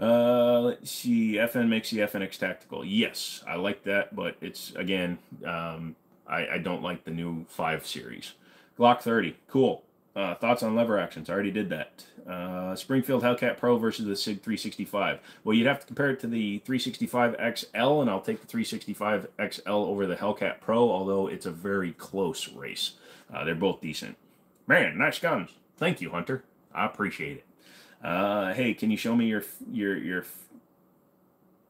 Uh, let's see. FN makes the FNX tactical. Yes, I like that, but it's again, um, I, I don't like the new five series. Glock 30, cool. Uh, thoughts on lever actions? I already did that. Uh, Springfield Hellcat Pro versus the SIG 365. Well, you'd have to compare it to the 365 XL, and I'll take the 365 XL over the Hellcat Pro, although it's a very close race. Uh, they're both decent. Man, nice guns. Thank you, Hunter. I appreciate it. Uh, hey, can you show me your your your?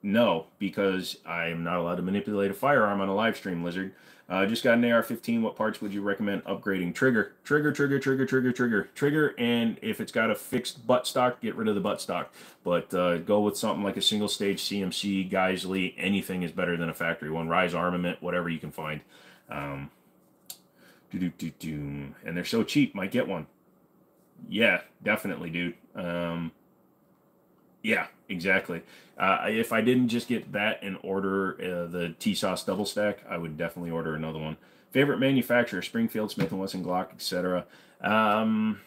No, because I am not allowed to manipulate a firearm on a live stream, Lizard. Uh, just got an AR-15. What parts would you recommend upgrading? Trigger, trigger, trigger, trigger, trigger, trigger, trigger. And if it's got a fixed butt stock, get rid of the butt stock. But uh, go with something like a single stage CMC, Geissele. Anything is better than a factory one. Rise Armament, whatever you can find. Um, do do do do. And they're so cheap. Might get one. Yeah, definitely, dude. Um, yeah, exactly. Uh, if I didn't just get that and order uh, the TISAS double stack, I would definitely order another one. Favorite manufacturer, Springfield, Smith & Wesson, Glock, etc. Um,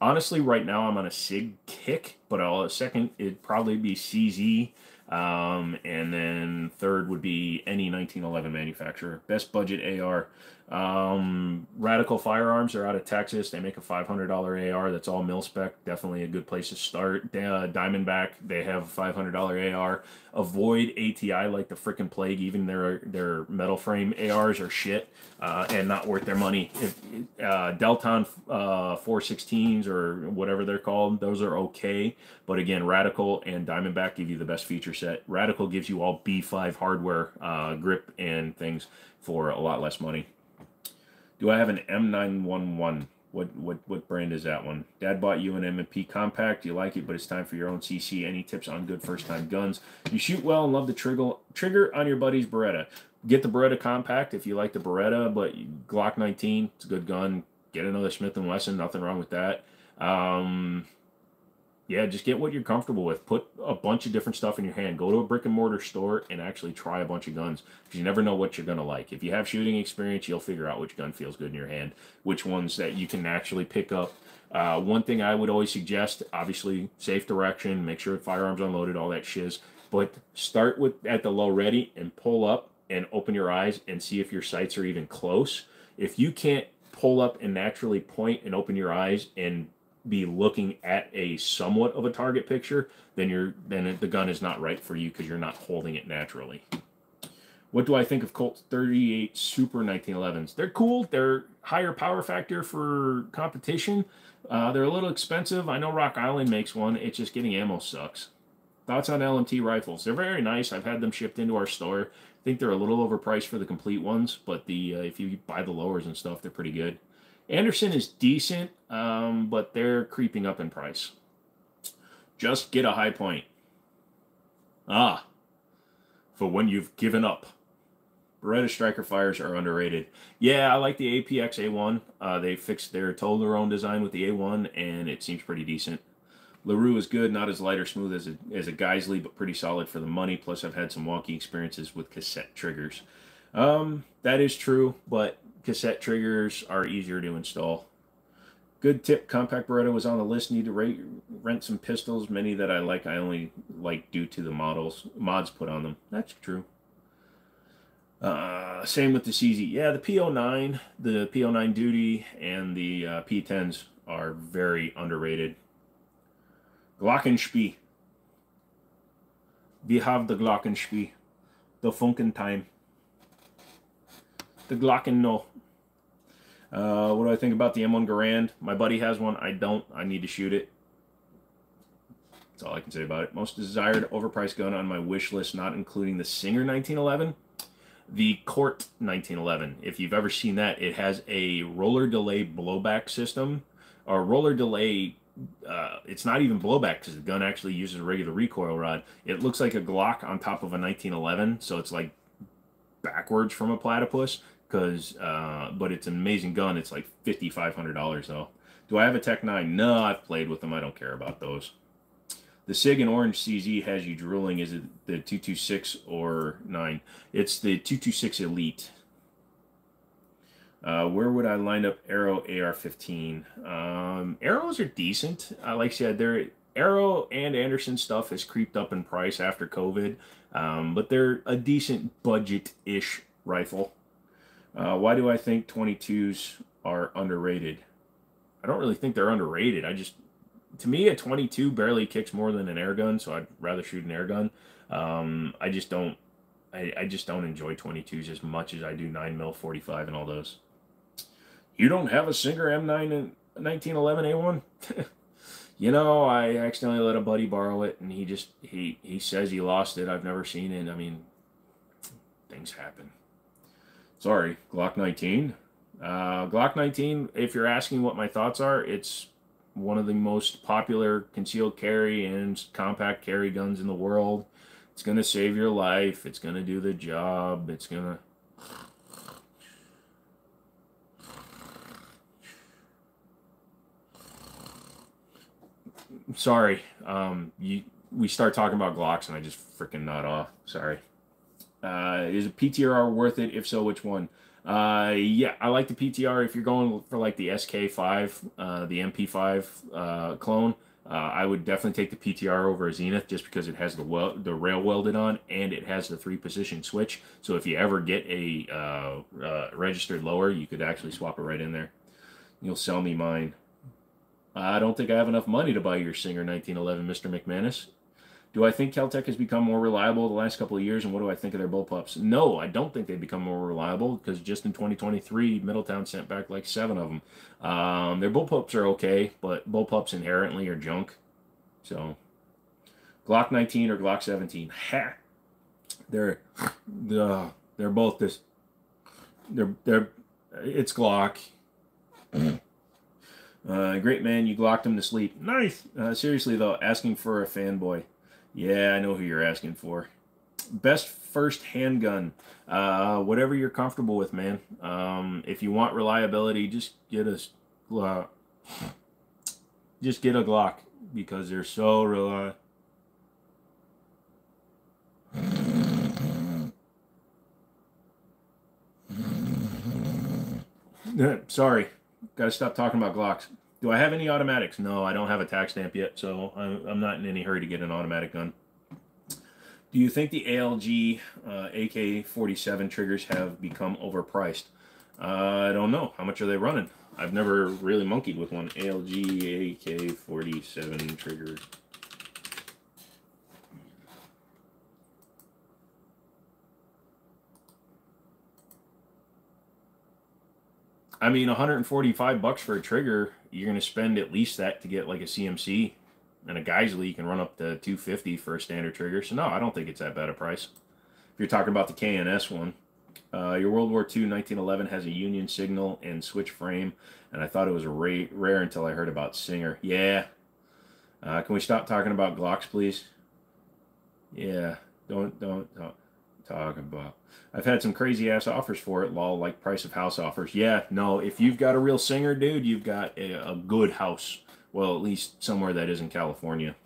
honestly, right now I'm on a SIG kick, but I'll, second it'd probably be CZ. Um, and then third would be any 1911 manufacturer. Best budget AR. Um, Radical Firearms are out of Texas. They make a $500 AR that's all mil spec. Definitely a good place to start. Uh, Diamondback, they have a $500 AR. Avoid ATI like the freaking plague. Even their their metal frame ARs are shit uh, and not worth their money. If, uh, Delton uh, 416s or whatever they're called, those are okay. But again, Radical and Diamondback give you the best feature set. Radical gives you all B5 hardware, uh, grip, and things for a lot less money. Do I have an M911? What what what brand is that one? Dad bought you an M&P compact. You like it, but it's time for your own CC. Any tips on good first time guns? You shoot well and love the trigger trigger on your buddy's Beretta. Get the Beretta compact if you like the Beretta, but Glock 19, it's a good gun. Get another Smith and Wesson. Nothing wrong with that. Um, yeah, just get what you're comfortable with. Put a bunch of different stuff in your hand. Go to a brick and mortar store and actually try a bunch of guns because you never know what you're going to like. If you have shooting experience, you'll figure out which gun feels good in your hand, which ones that you can actually pick up. Uh, one thing I would always suggest, obviously, safe direction, make sure firearms unloaded, all that shiz. But start with at the low ready and pull up and open your eyes and see if your sights are even close. If you can't pull up and naturally point and open your eyes and be looking at a somewhat of a target picture, then you're then the gun is not right for you because you're not holding it naturally. What do I think of Colt 38 Super 1911s? They're cool. They're higher power factor for competition. Uh, they're a little expensive. I know Rock Island makes one. It's just getting ammo sucks. Thoughts on LMT rifles? They're very nice. I've had them shipped into our store. I think they're a little overpriced for the complete ones, but the uh, if you buy the lowers and stuff, they're pretty good. Anderson is decent, um, but they're creeping up in price. Just get a Hi-Point. Ah, for when you've given up. Beretta striker fires are underrated. Yeah, I like the APX A1. Uh, they fixed their Toblerone design with the A1, and it seems pretty decent. LaRue is good, not as light or smooth as a, as a Geissele, but pretty solid for the money. Plus, I've had some wonky experiences with cassette triggers. Um, that is true, but cassette triggers are easier to install. Good tip, Compact Beretta was on the list. Need to rate, rent some pistols. Many that I like, I only like due to the models mods put on them. That's true. Uh, same with the CZ. Yeah, the P09, the P09 Duty, and the uh, P10s are very underrated. Glockenspiel. We have the Glockenspiel. The Funken time. The Glocken no. Uh, what do I think about the M1 Garand? My buddy has one. I don't. I need to shoot it. That's all I can say about it. Most desired overpriced gun on my wish list, not including the Singer 1911. The Court 1911. If you've ever seen that, it has a roller delay blowback system, or roller delay. Uh, it's not even blowback because the gun actually uses a regular recoil rod. It looks like a Glock on top of a 1911, so it's like backwards from a platypus because uh, but it's an amazing gun. It's like fifty five hundred dollars though. Do I have a Tec-9? No, I've played with them. I don't care about those. The Sig and Orange CZ has you drooling. Is it the two two six or nine? It's the two two six Elite. Uh, where would I line up Aero AR-15? Um, Aeros are decent. Uh, like I said, they're Aero and Anderson stuff has creeped up in price after COVID, um, but they're a decent budget-ish rifle. Uh, why do I think 22s are underrated? I don't really think they're underrated. I just, to me, a 22 barely kicks more than an air gun, so I'd rather shoot an air gun. Um, I just don't, I, I just don't enjoy 22s as much as I do 9 mil 45 and all those. You don't have a Singer M9 and 1911 A1? *laughs* you know, I accidentally let a buddy borrow it, and he just he he says he lost it. I've never seen it. I mean, things happen. Sorry, Glock 19. Uh, Glock 19, if you're asking what my thoughts are, it's one of the most popular concealed carry and compact carry guns in the world. It's going to save your life. It's going to do the job. It's going to... Sorry. Um, you, we start talking about Glocks and I just freaking nod off. Sorry. Uh, is a PTR worth it? If so, which one? Uh, yeah, I like the PTR. If you're going for like the SK5, uh, the MP5 uh, clone, Uh, I would definitely take the PTR over a Zenith just because it has the wel- the rail welded on and it has the three position switch. So if you ever get a uh, uh, registered lower, you could actually swap it right in there. You'll sell me mine. I don't think I have enough money to buy your Singer 1911, Mr. McManus. Do I think Kel-Tec has become more reliable the last couple of years, and what do I think of their bullpups? No, I don't think they've become more reliable because just in 2023, Middletown sent back like seven of them. Um, their bullpups are okay, but bullpups inherently are junk. So, Glock 19 or Glock 17, ha, they're the they're both this. They're they're it's Glock. Uh, great man, you glocked him to sleep. Nice. Uh, seriously though, asking for a fanboy. Yeah, I know who you're asking for. Best first handgun. Uh, whatever you're comfortable with, man. Um, if you want reliability, just get a uh, just get a Glock because they're so reliable. *laughs* Sorry, gotta stop talking about Glocks. Do I have any automatics? No, I don't have a tax stamp yet, so I'm, I'm not in any hurry to get an automatic gun. Do you think the ALG uh, AK-47 triggers have become overpriced? Uh, I don't know. How much are they running? I've never really monkeyed with one. ALG AK-47 triggers. I mean, 145 bucks for a trigger, you're going to spend at least that to get like a CMC and a Geissele you can run up to 250 for a standard trigger. So no, I don't think it's that bad a price. If you're talking about the KNS one, uh, your World War II 1911 has a Union signal and switch frame, and I thought it was ra rare until I heard about Singer. Yeah. Uh, can we stop talking about Glocks, please? Yeah. Don't don't, don't talk about. I've had some crazy ass offers for it, lol, like price of house offers. Yeah, no, if you've got a real singer, dude, you've got a, a good house. Well, at least somewhere that isn't California.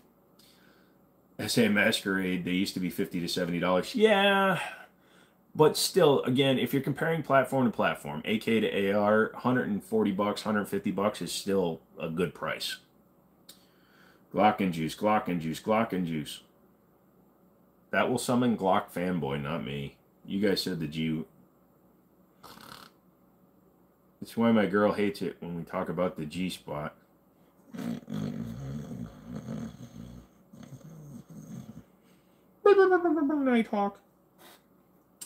SA Masquerade, they used to be 50 to $70. Yeah, but still, again, if you're comparing platform to platform, AK to AR, 140 bucks, 150 bucks is still a good price. Glocken juice, glocken juice, glock and juice, Glock and juice, Glock and juice. That will summon Glock fanboy, not me. You guys said the G. It's why my girl hates it when we talk about the G spot. Nighthawk.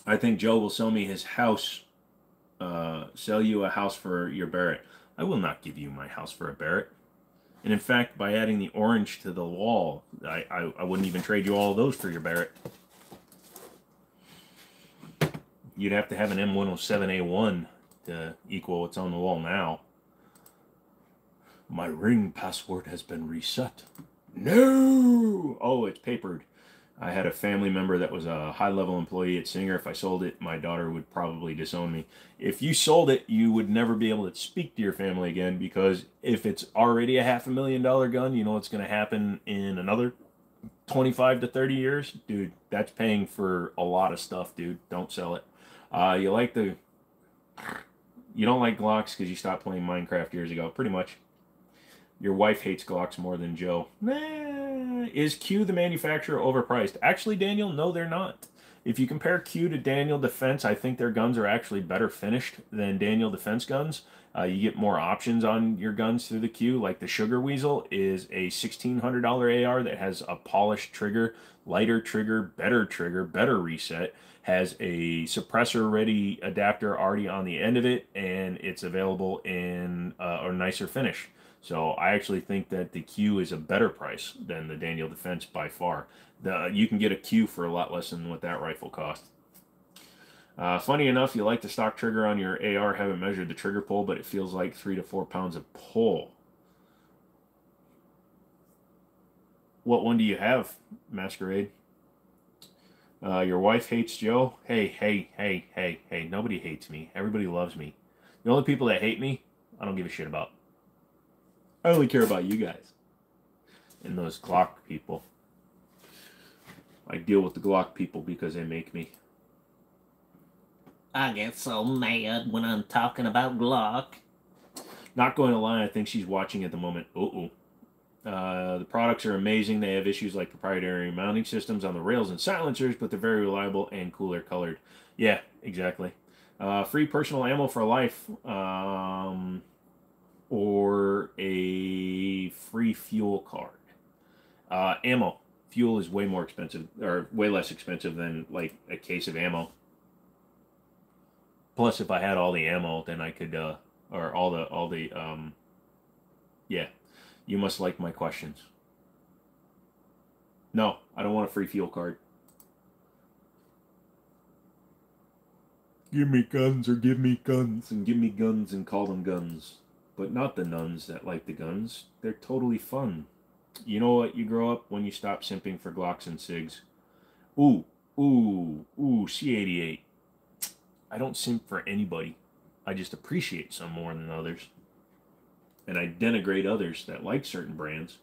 I think Joe will sell me his house. Uh, sell you a house for your Barrett. I will not give you my house for a Barrett. And in fact, by adding the orange to the wall, I, I, I wouldn't even trade you all those for your Barrett. You'd have to have an M107A1 to equal what's on the wall now. My ring password has been reset. No! Oh, it's papered. I had a family member that was a high level employee at Singer. If I sold it, my daughter would probably disown me. If you sold it, you would never be able to speak to your family again because if it's already a half a million dollar gun, you know what's going to happen in another 25 to 30 years? Dude, that's paying for a lot of stuff, dude. Don't sell it. Uh, you like the. You don't like Glocks because you stopped playing Minecraft years ago, pretty much. Your wife hates Glocks more than Joe. Nah, is Q the manufacturer overpriced? Actually, Daniel, no, they're not. If you compare Q to Daniel Defense, I think their guns are actually better finished than Daniel Defense guns. Uh, you get more options on your guns through the Q. Like the Sugar Weasel is a $1,600 AR that has a polished trigger, lighter trigger, better trigger, better reset, has a suppressor ready adapter already on the end of it, and it's available in uh, a nicer finish. So I actually think that the Q is a better price than the Daniel Defense by far. The, you can get a Q for a lot less than what that rifle cost. Uh, funny enough, you like the stock trigger on your AR. Haven't measured the trigger pull, but it feels like three to four pounds of pull. What one do you have, Masquerade? Uh, your wife hates Joe. Hey, hey, hey, hey, hey. Nobody hates me. Everybody loves me. The only people that hate me, I don't give a shit about. I only care about you guys and those Glock people. I deal with the Glock people because they make me. I get so mad when I'm talking about Glock. Not going to lie, I think she's watching at the moment. Uh oh. Uh, the products are amazing. They have issues like proprietary mounting systems on the rails and silencers, but they're very reliable and cooler colored. Yeah, exactly. Uh, free personal ammo for life, um, or a free fuel card. Uh, ammo, fuel is way more expensive, or way less expensive than like a case of ammo. Plus, if I had all the ammo, then I could, uh, or all the all the, um, yeah. You must like my questions. No, I don't want a free fuel card. Give me guns or give me guns and give me guns and call them guns. But not the nuns that like the guns. They're totally fun. You know what? You grow up when you stop simping for Glocks and SIGs. Ooh, ooh, ooh, C88. I don't simp for anybody. I just appreciate some more than others. And I denigrate others that like certain brands.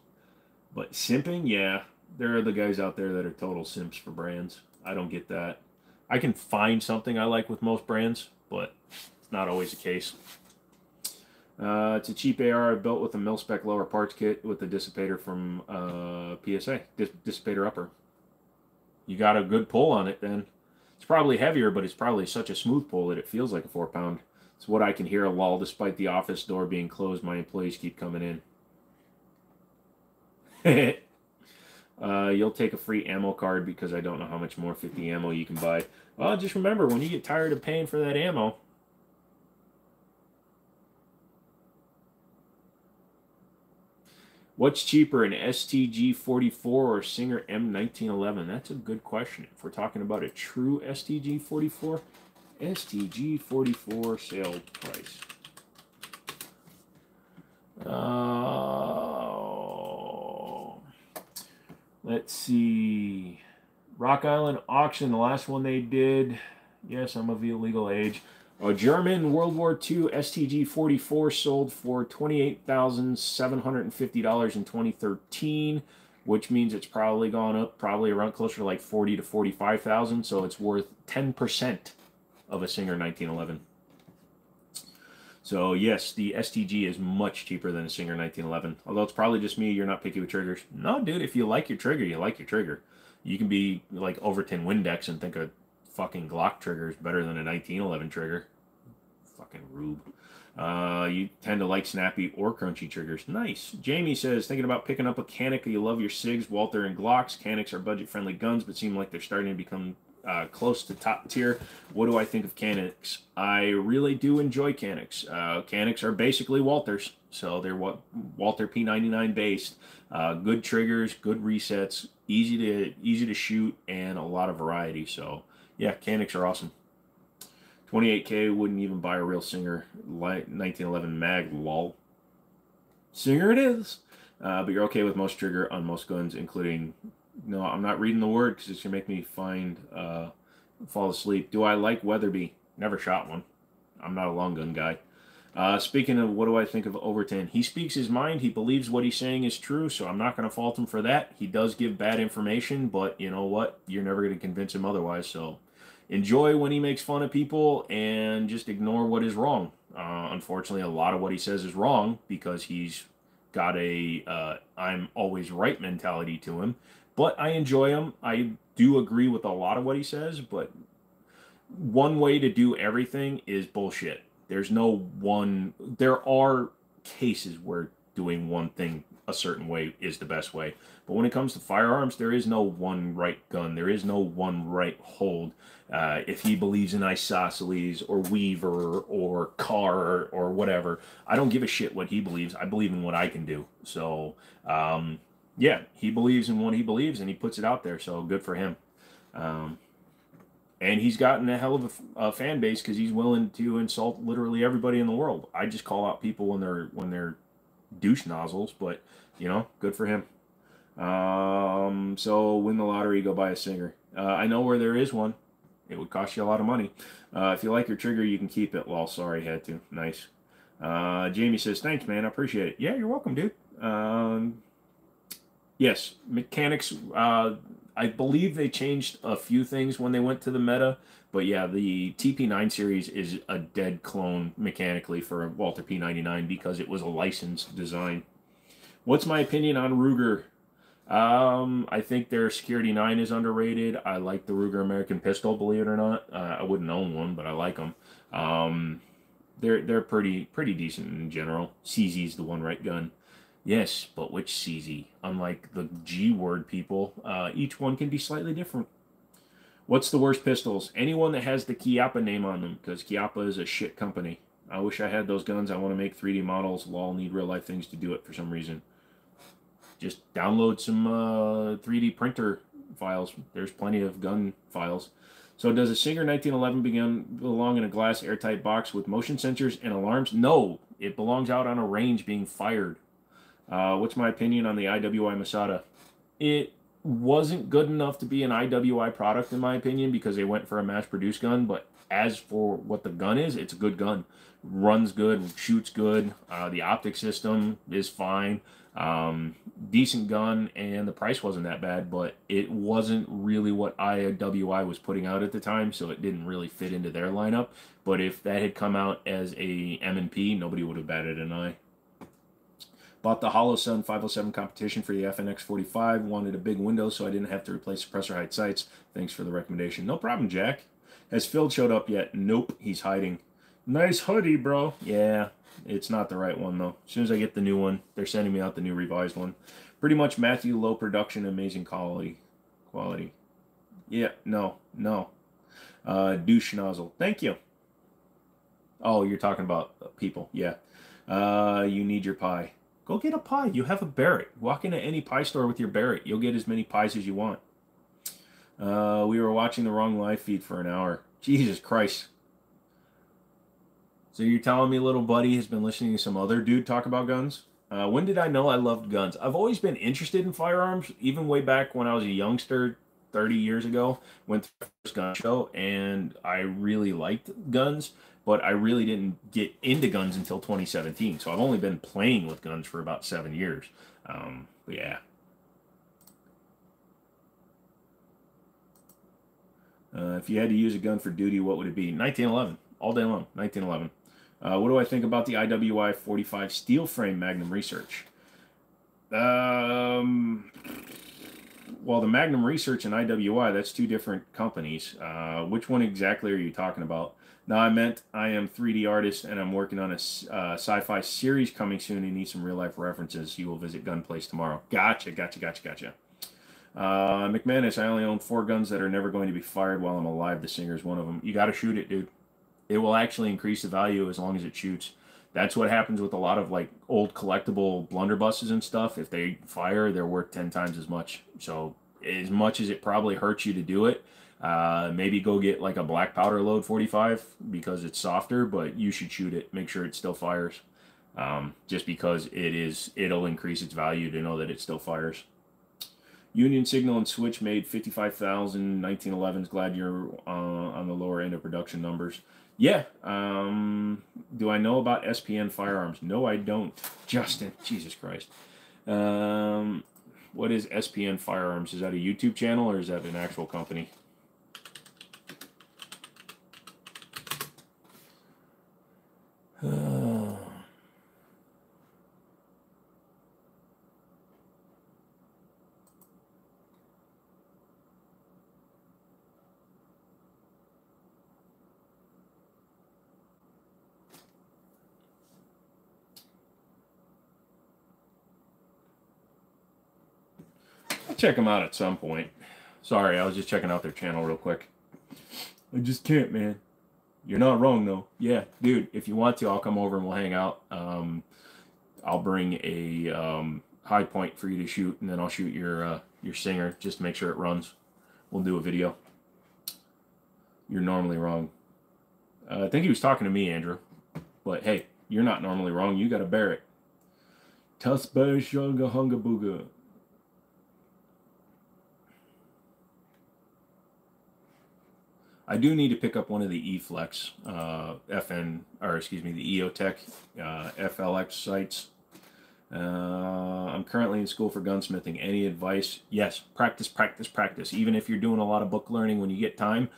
But simping, yeah, there are the guys out there that are total simps for brands. I don't get that. I can find something I like with most brands, but it's not always the case. Uh, it's a cheap AR built with a mil-spec lower parts kit with the dissipator from uh, PSA, Dis- dissipator upper. You got a good pull on it then. It's probably heavier, but it's probably such a smooth pull that it feels like a four pound. It's what I can hear a lull despite the office door being closed. My employees keep coming in. *laughs* Uh, you'll take a free ammo card because I don't know how much more 50 ammo you can buy. Well, just remember, when you get tired of paying for that ammo, what's cheaper, an STG 44 or Singer M1911? That's a good question. If we're talking about a true STG 44, STG 44 sale price. Uh, let's see. Rock Island auction, the last one they did. Yes, I'm of the illegal age. A German World War II STG 44 sold for $28,750 in 2013, which means it's probably gone up, probably around closer to like 40 to 45,000. So it's worth 10% of a Singer 1911. So yes, the STG is much cheaper than a Singer 1911. Although it's probably just me, you're not picky with triggers. No, dude, if you like your trigger, you like your trigger. You can be like Overton Windex and think a fucking Glock trigger is better than a 1911 trigger. Fucking rube. Uh, you tend to like snappy or crunchy triggers. Nice. Jamie says, thinking about picking up a Canik. You love your SIGs, Walther, and Glocks. Caniks are budget-friendly guns, but seem like they're starting to become uh, close to top tier. What do I think of Caniks? I really do enjoy Caniks. Uh, Caniks are basically Walthers, so they're what Walther P99 based. Uh, good triggers, good resets, easy to easy to shoot, and a lot of variety. So yeah, Caniks are awesome. 28k wouldn't even buy a real Singer 1911 mag lol. Singer it is. Uh, but you're okay with most trigger on most guns, including. No, I'm not reading the word because it's gonna make me find uh, fall asleep. Do I like Weatherby? Never shot one. I'm not a long gun guy. Uh, speaking of what do I think of Overton, he speaks his mind. He believes what he's saying is true, so I'm not going to fault him for that. He does give bad information, but you know what? You're never going to convince him otherwise. So enjoy when he makes fun of people and just ignore what is wrong. Uh, unfortunately, a lot of what he says is wrong because he's got a uh, I'm always right mentality to him. But I enjoy him. I do agree with a lot of what he says, but one way to do everything is bullshit. There's no one. There are cases where doing one thing a certain way is the best way. But when it comes to firearms, there is no one right gun. There is no one right hold. Uh, if he believes in isosceles or Weaver or Carr or whatever, I don't give a shit what he believes. I believe in what I can do. So, um, yeah, he believes in what he believes and he puts it out there. So good for him. Um, and he's gotten a hell of a, a fan base because he's willing to insult literally everybody in the world. I just call out people when they're when they're douche nozzles, but you know, good for him. Um, so win the lottery, go buy a singer. Uh, I know where there is one. It would cost you a lot of money. Uh, if you like your trigger, you can keep it. Well, sorry, had to. Nice. Uh, Jamie says, thanks, man. I appreciate it. Yeah, you're welcome, dude. Um, yes, mechanics. Uh, I believe they changed a few things when they went to the METE, but yeah, the TP9 series is a dead clone mechanically for a Walther P99 because it was a licensed design. What's my opinion on Ruger? Um, I think their Security 9 is underrated. I like the Ruger American pistol, believe it or not. Uh, I wouldn't own one, but I like them. Um, they're they're pretty pretty decent in general. CZ's the one right gun. Yes, but which CZ? Unlike the G word people, uh, each one can be slightly different. What's the worst pistols? Anyone that has the Chiappa name on them, because Chiappa is a shit company. I wish I had those guns. I want to make 3D models. Lol, need real life things to do it for some reason. Just download some uh, 3D printer files. There's plenty of gun files. So does a Singer 1911 begin, belong in a glass airtight box with motion sensors and alarms? No, it belongs out on a range being fired. Uh, what's my opinion on the IWI Masada? It wasn't good enough to be an IWI product in my opinion because they went for a mass-produced gun. But as for what the gun is, it's a good gun. Runs good, shoots good. Uh, the optic system is fine. Um, decent gun, and the price wasn't that bad, but it wasn't really what IWI was putting out at the time, so it didn't really fit into their lineup. But if that had come out as a M&P, nobody would have batted an eye. Bought the Holosun 507 competition for the FNX 45. Wanted a big window so I didn't have to replace suppressor height sights. Thanks for the recommendation. No problem, Jack. Has Phil showed up yet? Nope, he's hiding. Nice hoodie, bro. Yeah, it's not the right one, though. As soon as I get the new one, they're sending me out the new revised one. Pretty much Matthew, low production, amazing quality. Quality. Yeah, no, no. Uh, douche nozzle. Thank you. Oh, you're talking about people. Yeah. Uh, you need your pie. Go get a pie. You have a Barrett. Walk into any pie store with your Barrett. You'll get as many pies as you want. Uh, we were watching the wrong live feed for an hour. Jesus Christ. So you're telling me little buddy has been listening to some other dude talk about guns? Uh, when did I know I loved guns? I've always been interested in firearms, even way back when I was a youngster, 30 years ago. Went to the first gun show, and I really liked guns, but I really didn't get into guns until 2017. So I've only been playing with guns for about seven years. Um, yeah. Uh, if you had to use a gun for duty, what would it be? 1911, all day long. 1911. Uh, what do I think about the IWI 45 steel frame Magnum Research? Um, well, the Magnum Research and IWI, that's two different companies. Uh, which one exactly are you talking about? Now, I meant I am 3D artist and I'm working on a uh, sci-fi series coming soon and need some real life references. You will visit gun place tomorrow. Gotcha, gotcha, gotcha, gotcha. Uh, McManus, I only own four guns that are never going to be fired while I'm alive. The singer is one of them. You got to shoot it, dude it will actually increase the value as long as it shoots. That's what happens with a lot of like old collectible blunderbusses and stuff. If they fire, they're worth 10 times as much. So, as much as it probably hurts you to do it, uh, maybe go get like a black powder load 45 because it's softer, but you should shoot it. Make sure it still fires. Um, just because it is, it'll increase its value to know that it still fires. Union Signal and Switch made 55,000 1911s. Glad you're uh, on the lower end of production numbers. Yeah. Um, do I know about SPN firearms? No, I don't. Justin, Jesus Christ. Um, what is SPN firearms? Is that a YouTube channel or is that an actual company? Check them out at some point. Sorry, I was just checking out their channel real quick. I just can't, man. You're not wrong though. Yeah, dude. If you want to, I'll come over and we'll hang out. Um, I'll bring a um, Hi-Point for you to shoot, and then I'll shoot your uh, your singer just to make sure it runs. We'll do a video. You're normally wrong. Uh, I think he was talking to me, Andrew. But hey, you're not normally wrong. You got to a Barrett. Tusba Shunga Hunga Booga. I do need to pick up one of the eFlex uh, FN, or excuse me, the EOTech uh, FLX sights. Uh, I'm currently in school for gunsmithing. Any advice? Yes, practice, practice, practice. Even if you're doing a lot of book learning when you get time,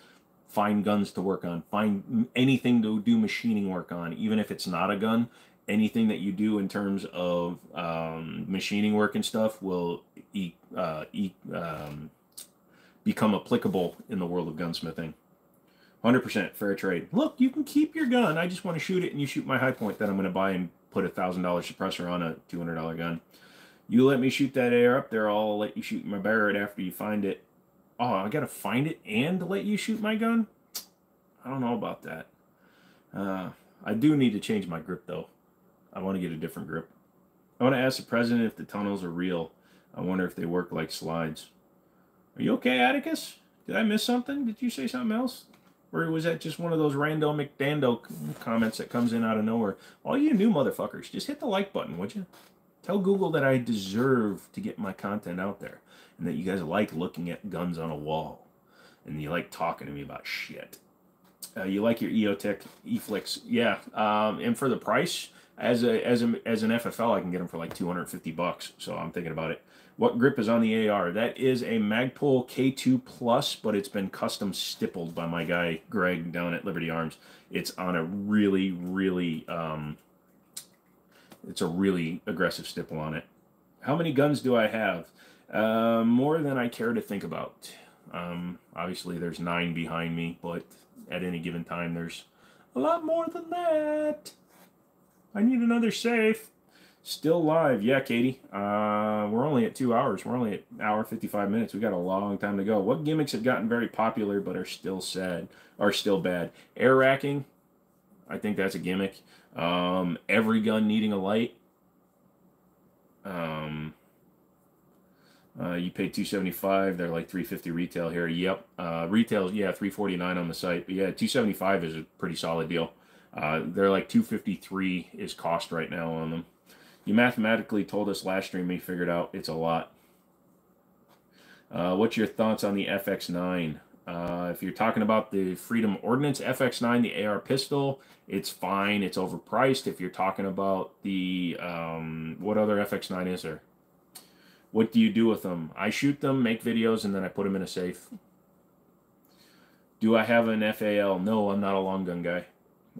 find guns to work on. Find anything to do machining work on. Even if it's not a gun, anything that you do in terms of um, machining work and stuff will e- uh, e- um, become applicable in the world of gunsmithing. 100% fair trade. Look, you can keep your gun. I just want to shoot it and you shoot my Hi-Point that I'm going to buy and put a $1,000 suppressor on a $200 gun. You let me shoot that air up there, I'll let you shoot my Barrett after you find it. Oh, I got to find it and let you shoot my gun? I don't know about that. Uh, I do need to change my grip though. I want to get a different grip. I want to ask the president if the tunnels are real. I wonder if they work like slides. Are you okay, Atticus? Did I miss something? Did you say something else? Or was that just one of those random McDando comments that comes in out of nowhere? All you new motherfuckers, just hit the like button, would you? Tell Google that I deserve to get my content out there and that you guys like looking at guns on a wall and you like talking to me about shit. Uh, you like your EOTech eFlix, yeah. Um, and for the price, as a as a as an FFL, I can get them for like 250 bucks. So I'm thinking about it. What grip is on the AR? That is a Magpul K2 Plus, but it's been custom stippled by my guy Greg down at Liberty Arms. It's on a really really um, it's a really aggressive stipple on it. How many guns do I have? Uh, more than I care to think about. Um, obviously, there's nine behind me, but at any given time, there's a lot more than that. I need another safe. Still live. Yeah, Katie. Uh, we're only at two hours. We're only at hour 55 minutes. We got a long time to go. What gimmicks have gotten very popular but are still sad, are still bad? Air racking. I think that's a gimmick. Um, every gun needing a light. Um, uh, you pay 275 they're like 350 retail here yep uh, retail yeah 349 on the site but yeah 275 is a pretty solid deal uh, they're like 253 is cost right now on them you mathematically told us last stream we figured out it's a lot uh, what's your thoughts on the fx9 uh, if you're talking about the freedom ordnance fx9 the ar pistol it's fine it's overpriced if you're talking about the um, what other fx9 is there what do you do with them? I shoot them, make videos, and then I put them in a safe. Do I have an FAL? No, I'm not a long gun guy.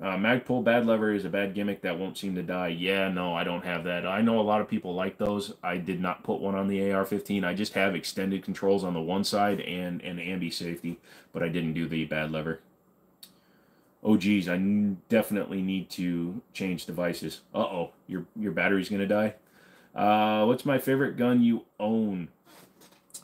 Uh, Magpul bad lever is a bad gimmick that won't seem to die. Yeah, no, I don't have that. I know a lot of people like those. I did not put one on the AR-15. I just have extended controls on the one side and an ambi safety, but I didn't do the bad lever. Oh geez, I definitely need to change devices. Uh-oh, your your battery's gonna die. Uh, what's my favorite gun you own?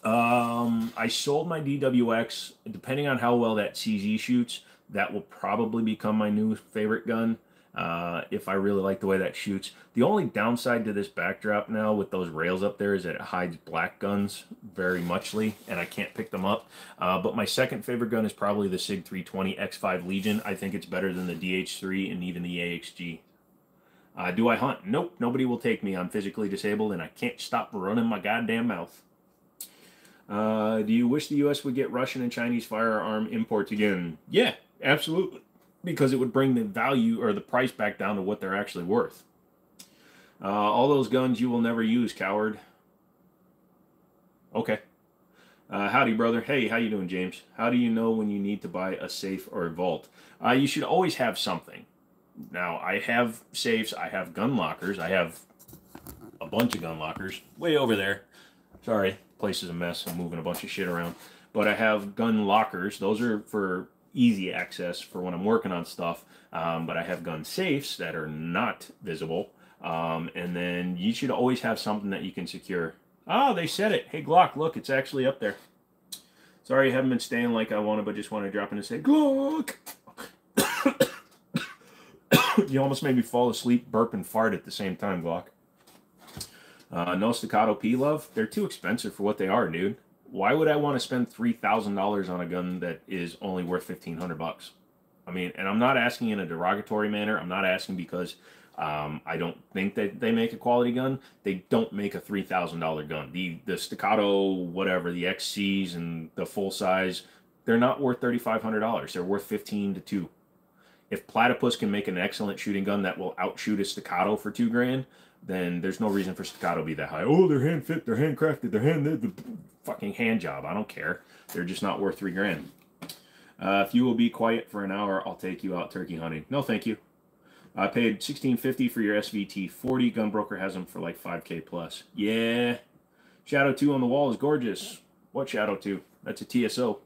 Um, I sold my DWX. Depending on how well that CZ shoots, that will probably become my new favorite gun. Uh, if I really like the way that shoots. The only downside to this backdrop now with those rails up there is that it hides black guns very muchly, and I can't pick them up. Uh, but my second favorite gun is probably the SIG 320 X5 Legion. I think it's better than the DH3 and even the AXG. Uh, do I hunt? Nope, nobody will take me. I'm physically disabled and I can't stop running my goddamn mouth. Uh, do you wish the U.S. would get Russian and Chinese firearm imports again? Yeah, absolutely. Because it would bring the value or the price back down to what they're actually worth. Uh, all those guns you will never use, coward. Okay. Uh, howdy, brother. Hey, how you doing, James? How do you know when you need to buy a safe or a vault? Uh, you should always have something. Now, I have safes, I have gun lockers, I have a bunch of gun lockers way over there. Sorry, place is a mess. I'm moving a bunch of shit around. But I have gun lockers. Those are for easy access for when I'm working on stuff. Um, but I have gun safes that are not visible. Um, and then you should always have something that you can secure. Oh, they said it. Hey, Glock, look, it's actually up there. Sorry, I haven't been staying like I wanted, but just want to drop in and say, Glock! *coughs* you almost made me fall asleep, burp, and fart at the same time, Glock. Uh, no staccato P love. They're too expensive for what they are, dude. Why would I want to spend three thousand dollars on a gun that is only worth fifteen hundred bucks? I mean, and I'm not asking in a derogatory manner. I'm not asking because um, I don't think that they make a quality gun. They don't make a three thousand dollar gun. The the staccato, whatever, the XCs and the full size, they're not worth thirty five hundred dollars. They're worth fifteen to two if Platypus can make an excellent shooting gun that will outshoot a Staccato for two grand, then there's no reason for Staccato to be that high. Oh, they're hand fit, they're handcrafted, they're hand the fucking hand job. I don't care. They're just not worth three grand. Uh, if you will be quiet for an hour, I'll take you out turkey hunting. No, thank you. I paid sixteen fifty for your SVT forty. Gunbroker has them for like five k plus. Yeah. Shadow two on the wall is gorgeous. What Shadow two? That's a TSO.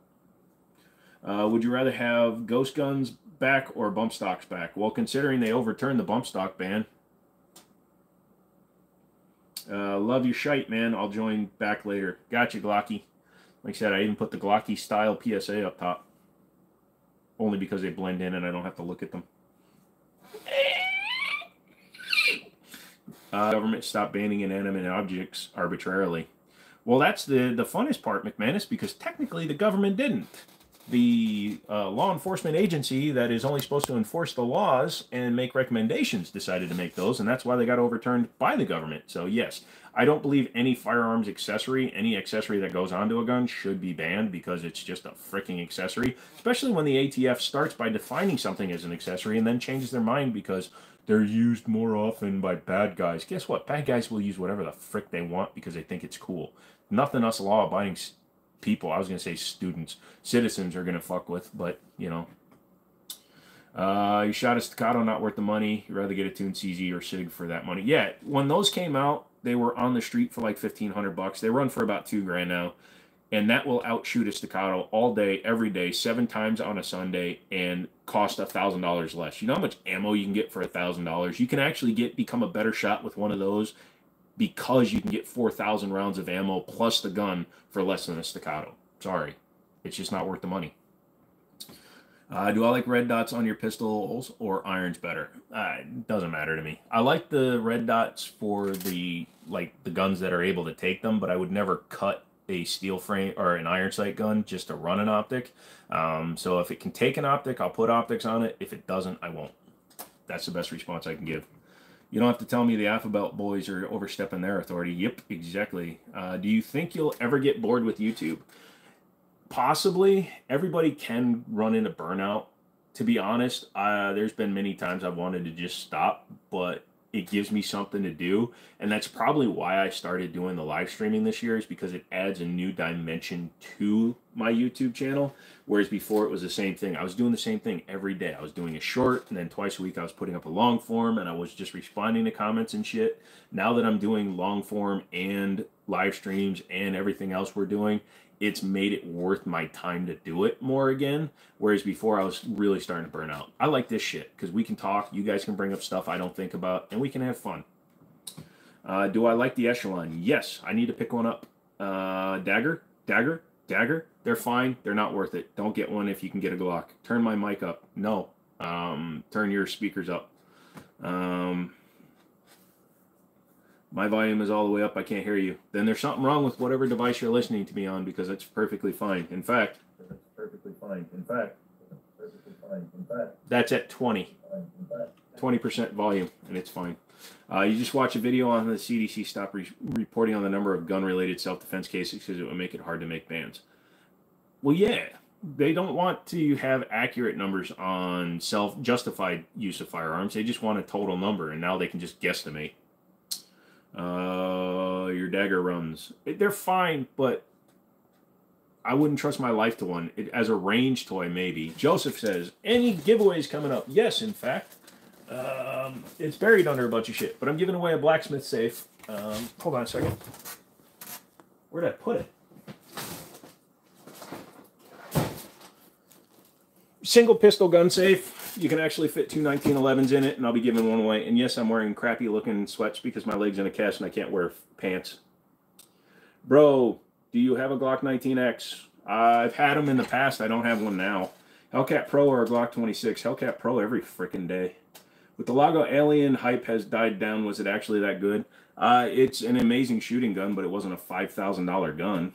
Uh, would you rather have ghost guns back or bump stocks back? Well, considering they overturned the bump stock ban. Uh, love your shite, man. I'll join back later. Gotcha, Glocky. Like I said, I even put the Glocky style PSA up top. Only because they blend in and I don't have to look at them. Uh, government stopped banning inanimate objects arbitrarily. Well, that's the, the funnest part, McManus, because technically the government didn't. The uh, law enforcement agency that is only supposed to enforce the laws and make recommendations decided to make those, and that's why they got overturned by the government. So, yes, I don't believe any firearms accessory, any accessory that goes onto a gun, should be banned because it's just a freaking accessory, especially when the ATF starts by defining something as an accessory and then changes their mind because they're used more often by bad guys. Guess what? Bad guys will use whatever the frick they want because they think it's cool. Nothing us law abiding people, I was to say students, citizens are to fuck with, but, you know. Uh, you shot a staccato, not worth the money. You'd rather get a Tune CZ or SIG for that money. Yeah, when those came out, they were on the street for like 1500 bucks. They run for about two grand now. And that will outshoot a staccato all day, every day, seven times on a Sunday, and cost a thousand dollars less. You know how much ammo you can get for a thousand dollars? You can actually get become a better shot with one of those because you can get 4,000 rounds of ammo plus the gun for less than a staccato. Sorry, it's just not worth the money. Uh, do I like red dots on your pistols or irons better? Uh, it doesn't matter to me. I like the red dots for the like the guns that are able to take them, but I would never cut a steel frame or an iron sight gun just to run an optic. Um, so if it can take an optic, I'll put optics on it. If it doesn't, I won't. That's the best response I can give. You don't have to tell me the alphabet boys are overstepping their authority. Yep, exactly. Uh, do you think you'll ever get bored with YouTube? Possibly. Everybody can run into burnout. To be honest, uh, there's been many times I've wanted to just stop, but it gives me something to do. And that's probably why i started doing the live streaming this year is because it adds a new dimension to my youtube channel. Whereas before it was the same thing. I was doing the same thing every day. I was doing a short and then twice a week i was putting up a long form and i was just responding to comments and shit. Now that i'm doing long form and live streams and everything else we're doing it's made it worth my time to do it more again. Whereas before I was really starting to burn out. I like this shit because we can talk. You guys can bring up stuff I don't think about, and we can have fun. Uh, do I like the echelon? Yes, I need to pick one up. Uh, dagger, dagger, dagger. They're fine. They're not worth it. Don't get one if you can get a Glock. Turn my mic up. No. Um, turn your speakers up. Um, my volume is all the way up, I can't hear you, then there's something wrong with whatever device you're listening to me on because it's perfectly fine. In fact, it's perfectly fine. In fact, perfectly fine. In fact, that's at 20. 20% volume, and it's fine. Uh, you just watch a video on the CDC stop re- reporting on the number of gun related self defense cases because it would make it hard to make bans. Well, yeah, they don't want to have accurate numbers on self justified use of firearms. They just want a total number, and now they can just guesstimate. Uh, your dagger runs. They're fine, but I wouldn't trust my life to one. It, as a range toy, maybe. Joseph says, any giveaways coming up? Yes, in fact. Um, it's buried under a bunch of shit, but I'm giving away a blacksmith safe. Um, hold on a second. Where did I put it? Single pistol gun safe you can actually fit two 1911s in it, and I'll be giving one away. And yes, I'm wearing crappy looking sweats because my leg's in a cast and I can't wear pants. Bro, do you have a Glock 19X? I've had them in the past. I don't have one now. Hellcat Pro or a Glock 26? Hellcat Pro every freaking day. With the Laugo Alien hype has died down, was it actually that good? Uh, it's an amazing shooting gun, but it wasn't a $5,000 gun.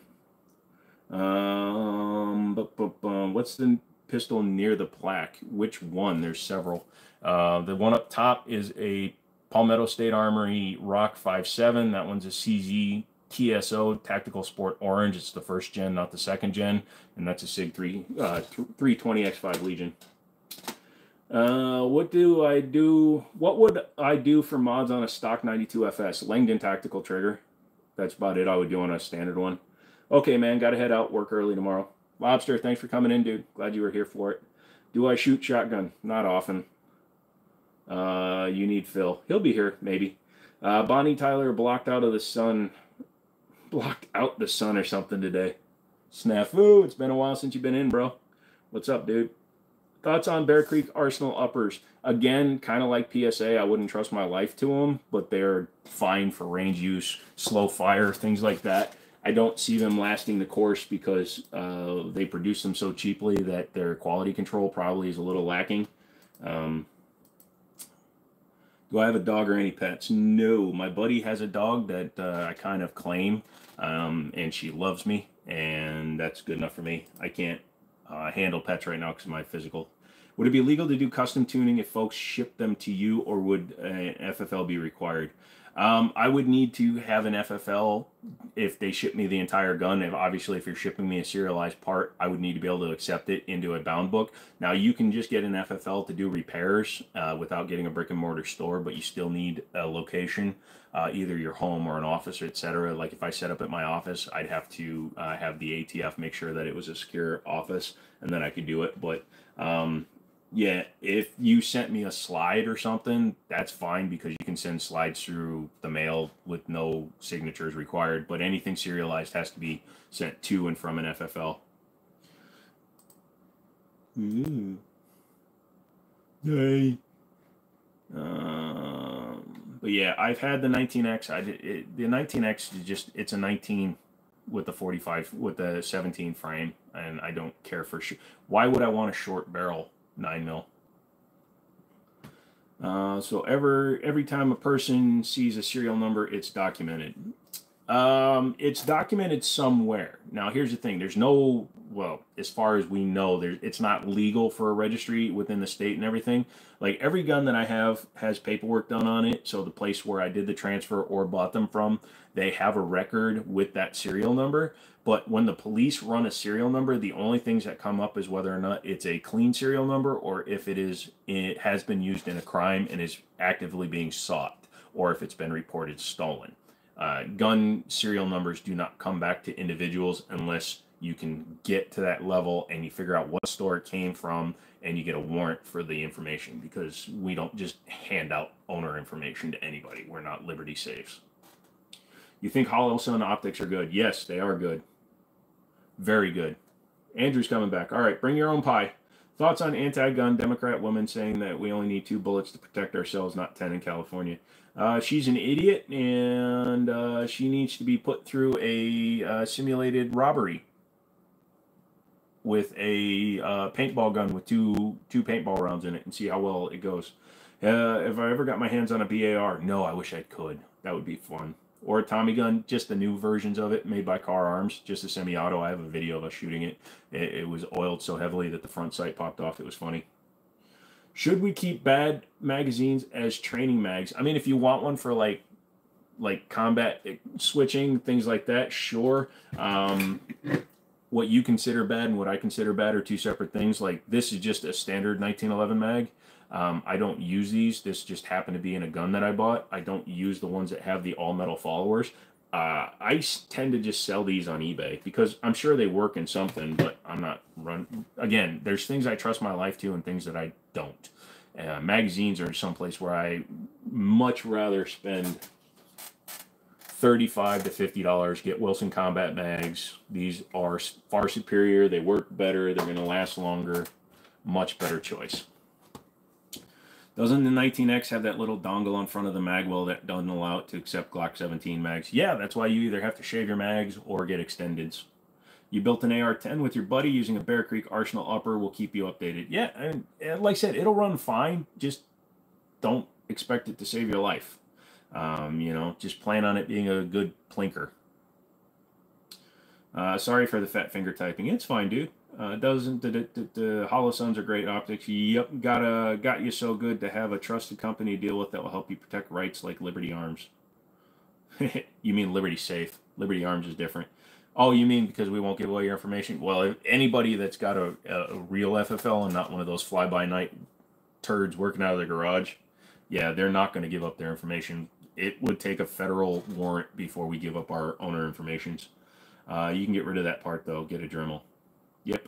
Um, but, but, um, what's the pistol near the plaque. Which one? There's several. Uh, the one up top is a Palmetto State Armory Rock 5.7. That one's a CZ TSO Tactical Sport Orange. It's the first gen, not the second gen. And that's a SIG 3, uh, 320X5 Legion. Uh, what do I do? What would I do for mods on a stock 92 FS? Langdon Tactical Trigger. That's about it I would do on a standard one. Okay, man, got to head out. Work early tomorrow. Lobster, thanks for coming in, dude. Glad you were here for it. Do I shoot shotgun? Not often. Uh, you need Phil. He'll be here, maybe. Uh, Bonnie Tyler blocked out of the sun. Blocked out the sun or something today. Snafu, it's been a while since you've been in, bro. What's up, dude? Thoughts on Bear Creek Arsenal uppers? Again, kind of like PSA, I wouldn't trust my life to them, but they're fine for range use, slow fire, things like that. I don't see them lasting the course because uh, they produce them so cheaply that their quality control probably is a little lacking. Um, do I have a dog or any pets? No. My buddy has a dog that uh, I kind of claim, um, and she loves me, and that's good enough for me. I can't uh, handle pets right now because of my physical. Would it be legal to do custom tuning if folks ship them to you, or would uh, FFL be required? Um, I would need to have an FFL if they ship me the entire gun. And obviously, if you're shipping me a serialized part, I would need to be able to accept it into a bound book. Now, you can just get an FFL to do repairs uh, without getting a brick and mortar store, but you still need a location, uh, either your home or an office, etc. Like if I set up at my office, I'd have to uh, have the ATF make sure that it was a secure office, and then I could do it. But um, yeah, if you sent me a slide or something, that's fine because you can send slides through the mail with no signatures required. But anything serialized has to be sent to and from an FFL. Ooh. Yay. Um, but yeah, I've had the 19X. I did, it, the 19X is just it's a 19 with the 45 with the 17 frame, and I don't care for. Sh- Why would I want a short barrel nine mil. Uh, so ever every time a person sees a serial number, it's documented. Um, it's documented somewhere. Now, here's the thing: there's no well, as far as we know, there it's not legal for a registry within the state and everything. Like every gun that I have has paperwork done on it. So the place where I did the transfer or bought them from, they have a record with that serial number. But when the police run a serial number, the only things that come up is whether or not it's a clean serial number or if it is it has been used in a crime and is actively being sought, or if it's been reported stolen. Uh, gun serial numbers do not come back to individuals unless you can get to that level and you figure out what store it came from and you get a warrant for the information because we don't just hand out owner information to anybody. We're not Liberty safes. You think Hollow Holosun optics are good? Yes, they are good. Very good. Andrew's coming back. All right, bring your own pie. Thoughts on anti-gun Democrat woman saying that we only need two bullets to protect ourselves, not ten in California. Uh, she's an idiot, and uh, she needs to be put through a uh, simulated robbery with a uh, paintball gun with two two paintball rounds in it, and see how well it goes. Uh, if I ever got my hands on a BAR, no, I wish I could. That would be fun or a Tommy gun, just the new versions of it made by Kahr Arms, just a semi-auto. I have a video of us shooting it. it. It was oiled so heavily that the front sight popped off. It was funny. Should we keep bad magazines as training mags? I mean, if you want one for like like combat switching things like that, sure. Um, what you consider bad and what I consider bad are two separate things. Like this is just a standard 1911 mag. Um, I don't use these. This just happened to be in a gun that I bought. I don't use the ones that have the all metal followers. Uh, I tend to just sell these on eBay because I'm sure they work in something, but I'm not run. Again, there's things I trust my life to and things that I don't. Uh, magazines are someplace where I much rather spend thirty-five to fifty dollars. Get Wilson Combat mags. These are far superior. They work better. They're going to last longer. Much better choice. Doesn't the 19X have that little dongle on front of the magwell that doesn't allow it to accept Glock 17 mags? Yeah, that's why you either have to shave your mags or get extendeds. You built an AR-10 with your buddy using a Bear Creek Arsenal upper. We'll keep you updated. Yeah, and like I said, it'll run fine. Just don't expect it to save your life. Um, you know, just plan on it being a good plinker. Uh, sorry for the fat finger typing. It's fine, dude. Uh, doesn't the, the, the Holosuns are great optics? Yep, got a got you so good to have a trusted company deal with that will help you protect rights like Liberty Arms. *laughs* you mean Liberty Safe? Liberty Arms is different. Oh, you mean because we won't give away your information? Well, anybody that's got a, a real FFL and not one of those fly by night turds working out of their garage, yeah, they're not going to give up their information. It would take a federal warrant before we give up our owner informations. Uh, you can get rid of that part though. Get a Dremel. Yep.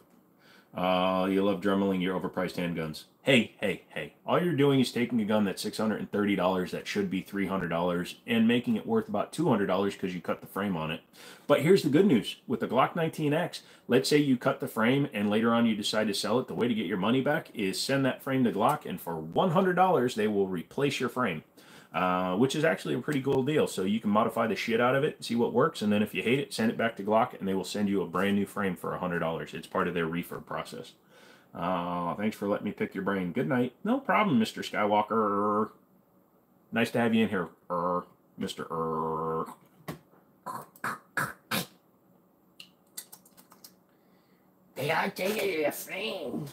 Uh, you love Dremeling your overpriced handguns. Hey, hey, hey. All you're doing is taking a gun that's $630 that should be $300 and making it worth about $200 because you cut the frame on it. But here's the good news. With the Glock 19X, let's say you cut the frame and later on you decide to sell it. The way to get your money back is send that frame to Glock and for $100 they will replace your frame. Uh, which is actually a pretty cool deal. So you can modify the shit out of it, see what works, and then if you hate it, send it back to Glock, and they will send you a brand new frame for $100. It's part of their refurb process. Uh, thanks for letting me pick your brain. Good night. No problem, Mr. Skywalker. Nice to have you in here, er, Mr. Er. They are taking your frame.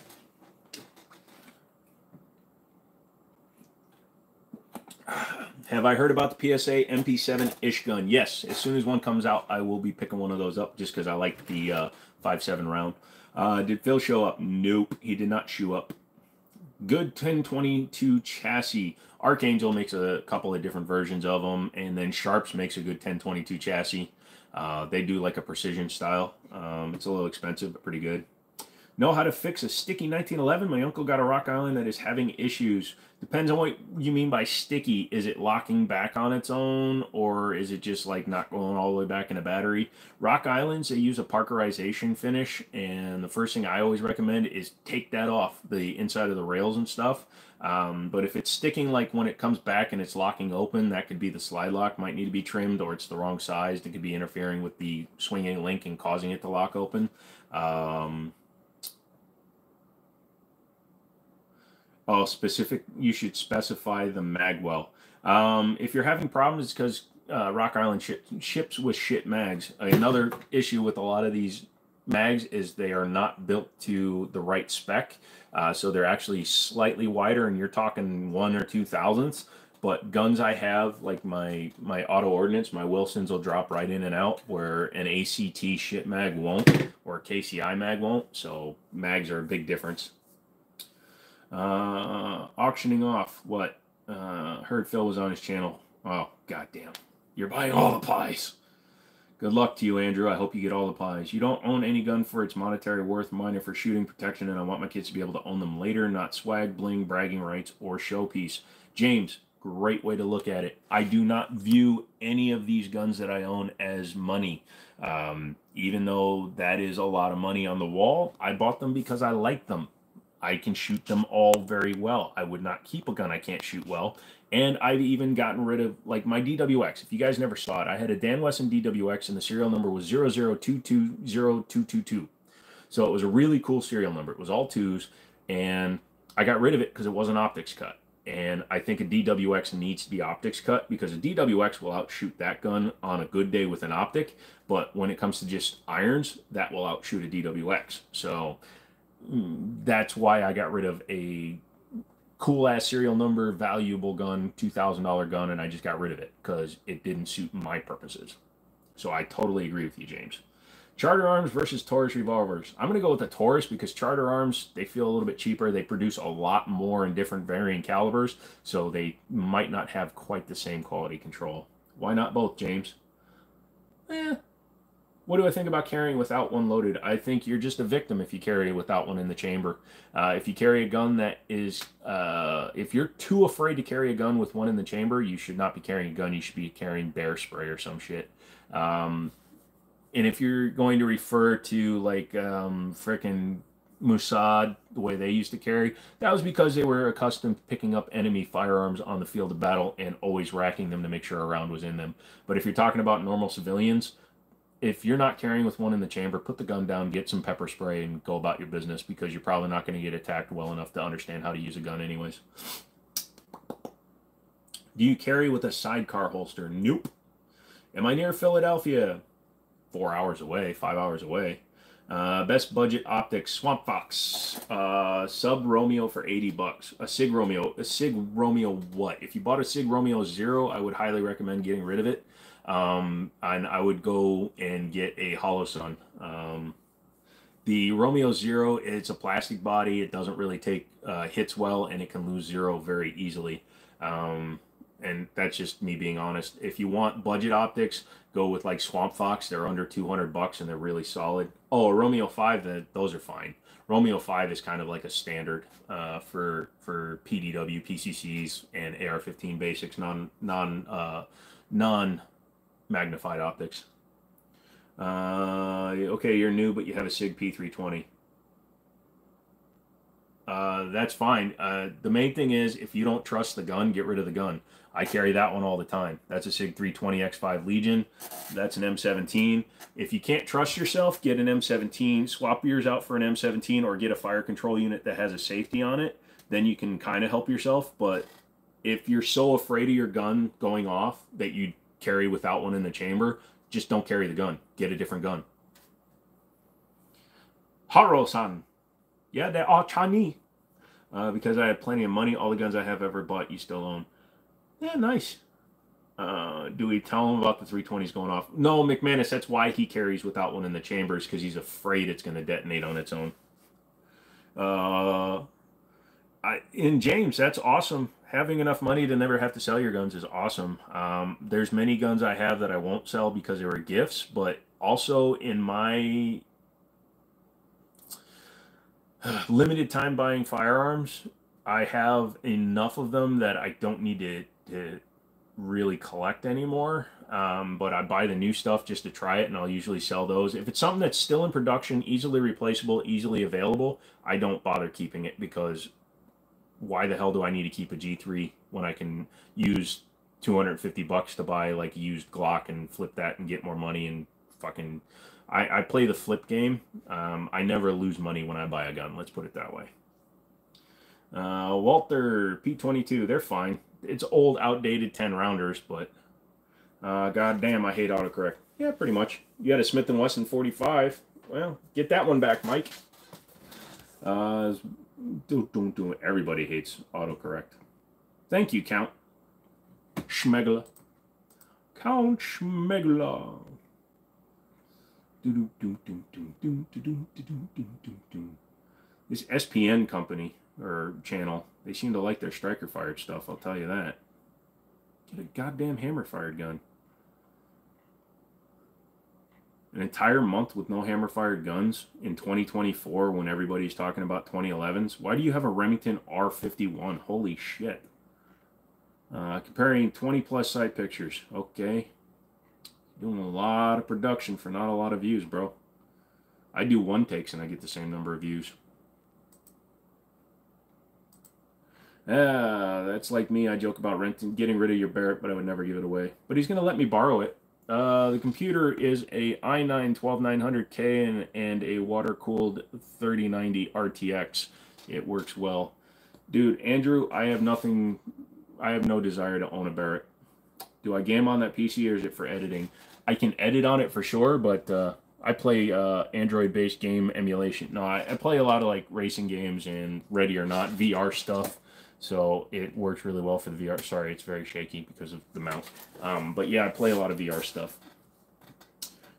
Have I heard about the PSA MP7 ish gun? Yes. As soon as one comes out, I will be picking one of those up just because I like the uh, 5.7 round. Uh, did Phil show up? Nope, he did not show up. Good 1022 chassis. Archangel makes a couple of different versions of them, and then Sharps makes a good 1022 chassis. Uh, they do like a precision style. Um, it's a little expensive, but pretty good. Know how to fix a sticky 1911? My uncle got a Rock Island that is having issues. Depends on what you mean by sticky. Is it locking back on its own, or is it just like not going all the way back in a battery? Rock Islands, they use a parkerization finish, and the first thing I always recommend is take that off the inside of the rails and stuff. Um, but if it's sticking like when it comes back and it's locking open, that could be the slide lock might need to be trimmed, or it's the wrong size. It could be interfering with the swinging link and causing it to lock open. Um, Oh, specific. You should specify the magwell. Um, if you're having problems, it's because uh, Rock Island ship, ships with shit mags. Another issue with a lot of these mags is they are not built to the right spec. Uh, so they're actually slightly wider, and you're talking one or two thousandths. But guns I have, like my my auto ordnance, my Wilsons will drop right in and out, where an ACT shit mag won't, or a KCI mag won't. So mags are a big difference. Uh, auctioning off what? Uh, heard Phil was on his channel. Oh, goddamn. You're buying all the pies. Good luck to you, Andrew. I hope you get all the pies. You don't own any gun for its monetary worth. Mine are for shooting protection, and I want my kids to be able to own them later, not swag, bling, bragging rights, or showpiece. James, great way to look at it. I do not view any of these guns that I own as money. Um, even though that is a lot of money on the wall, I bought them because I like them. I can shoot them all very well. I would not keep a gun I can't shoot well. And I've even gotten rid of like my DWX. If you guys never saw it, I had a Dan Wesson DWX and the serial number was 0022022. So it was a really cool serial number. It was all twos and I got rid of it because it wasn't optics cut. And I think a DWX needs to be optics cut because a DWX will outshoot that gun on a good day with an optic. But when it comes to just irons, that will outshoot a DWX. So that's why I got rid of a cool ass serial number, valuable gun, $2,000 gun, and I just got rid of it because it didn't suit my purposes. So I totally agree with you, James. Charter Arms versus Taurus revolvers. I'm going to go with the Taurus because Charter Arms, they feel a little bit cheaper. They produce a lot more in different varying calibers, so they might not have quite the same quality control. Why not both, James? Eh, what do I think about carrying without one loaded? I think you're just a victim if you carry without one in the chamber. Uh, if you carry a gun that is, uh, if you're too afraid to carry a gun with one in the chamber, you should not be carrying a gun. You should be carrying bear spray or some shit. Um, and if you're going to refer to like um, freaking Mossad, the way they used to carry, that was because they were accustomed to picking up enemy firearms on the field of battle and always racking them to make sure a round was in them. But if you're talking about normal civilians, if you're not carrying with one in the chamber, put the gun down, get some pepper spray, and go about your business because you're probably not going to get attacked well enough to understand how to use a gun, anyways. Do you carry with a sidecar holster? Nope. Am I near Philadelphia? Four hours away, five hours away. Uh, best budget optics, Swamp Fox, uh, sub Romeo for 80 bucks. A Sig Romeo, a Sig Romeo what? If you bought a Sig Romeo Zero, I would highly recommend getting rid of it. Um, and I would go and get a Holosun. Um, the Romeo Zero, it's a plastic body. It doesn't really take uh, hits well, and it can lose zero very easily. Um, and that's just me being honest. If you want budget optics, go with like Swamp Fox. They're under 200 bucks and they're really solid. Oh, a Romeo 5, the, those are fine. Romeo Five is kind of like a standard uh, for for PDW, PCCs, and AR-15 basics, non non uh, non magnified optics. Uh, okay, you're new, but you have a Sig P320. Uh, that's fine. Uh, the main thing is if you don't trust the gun, get rid of the gun. I carry that one all the time. That's a SIG 320X5 Legion. That's an M17. If you can't trust yourself, get an M17. Swap yours out for an M17 or get a fire control unit that has a safety on it. Then you can kind of help yourself. But if you're so afraid of your gun going off that you carry without one in the chamber, just don't carry the gun. Get a different gun. Haro-san. Yeah, they are Chinese. Uh, because I have plenty of money. All the guns I have ever bought, you still own. Yeah, nice. Uh, do we tell him about the 320s going off? No, McManus, that's why he carries without one in the chambers, because he's afraid it's going to detonate on its own. Uh, I, in James, that's awesome. Having enough money to never have to sell your guns is awesome. Um, there's many guns I have that I won't sell because they were gifts, but also in my *sighs* limited time buying firearms, I have enough of them that I don't need to, to really collect anymore. Um, but I buy the new stuff just to try it, and I'll usually sell those. If it's something that's still in production, easily replaceable, easily available, I don't bother keeping it because why the hell do I need to keep a G3 when I can use 250 bucks to buy like used Glock and flip that and get more money and fucking I, I play the flip game. Um, I never lose money when I buy a gun. Let's put it that way. Uh, Walther P22, they're fine. It's old, outdated 10 rounders, but uh, god damn, I hate autocorrect. Yeah, pretty much. You had a Smith & Wesson 45. Well, get that one back, Mike. Uh, do, do, do. Everybody hates autocorrect. Thank you, Count Schmegler. Count Schmegler. This SPN company or channel, they seem to like their striker fired stuff, I'll tell you that. Get a goddamn hammer fired gun. An entire month with no hammer fired guns in 2024 when everybody's talking about 2011s. Why do you have a Remington R51? Holy shit. Uh, comparing 20 plus sight pictures. Okay. Doing a lot of production for not a lot of views, bro. I do one takes and I get the same number of views. Ah, that's like me. I joke about renting, getting rid of your Barrett, but I would never give it away. But he's going to let me borrow it. Uh, the computer is a i9 12900K and, and a water-cooled 3090 RTX. It works well. Dude, Andrew, I have nothing, I have no desire to own a Barrett. Do I game on that PC or is it for editing? I can edit on it for sure, but uh, I play uh, Android-based game emulation. No, I, I, play a lot of like racing games and Ready or Not VR stuff, so it works really well for the VR. Sorry, it's very shaky because of the mount. Um, but yeah, I play a lot of VR stuff.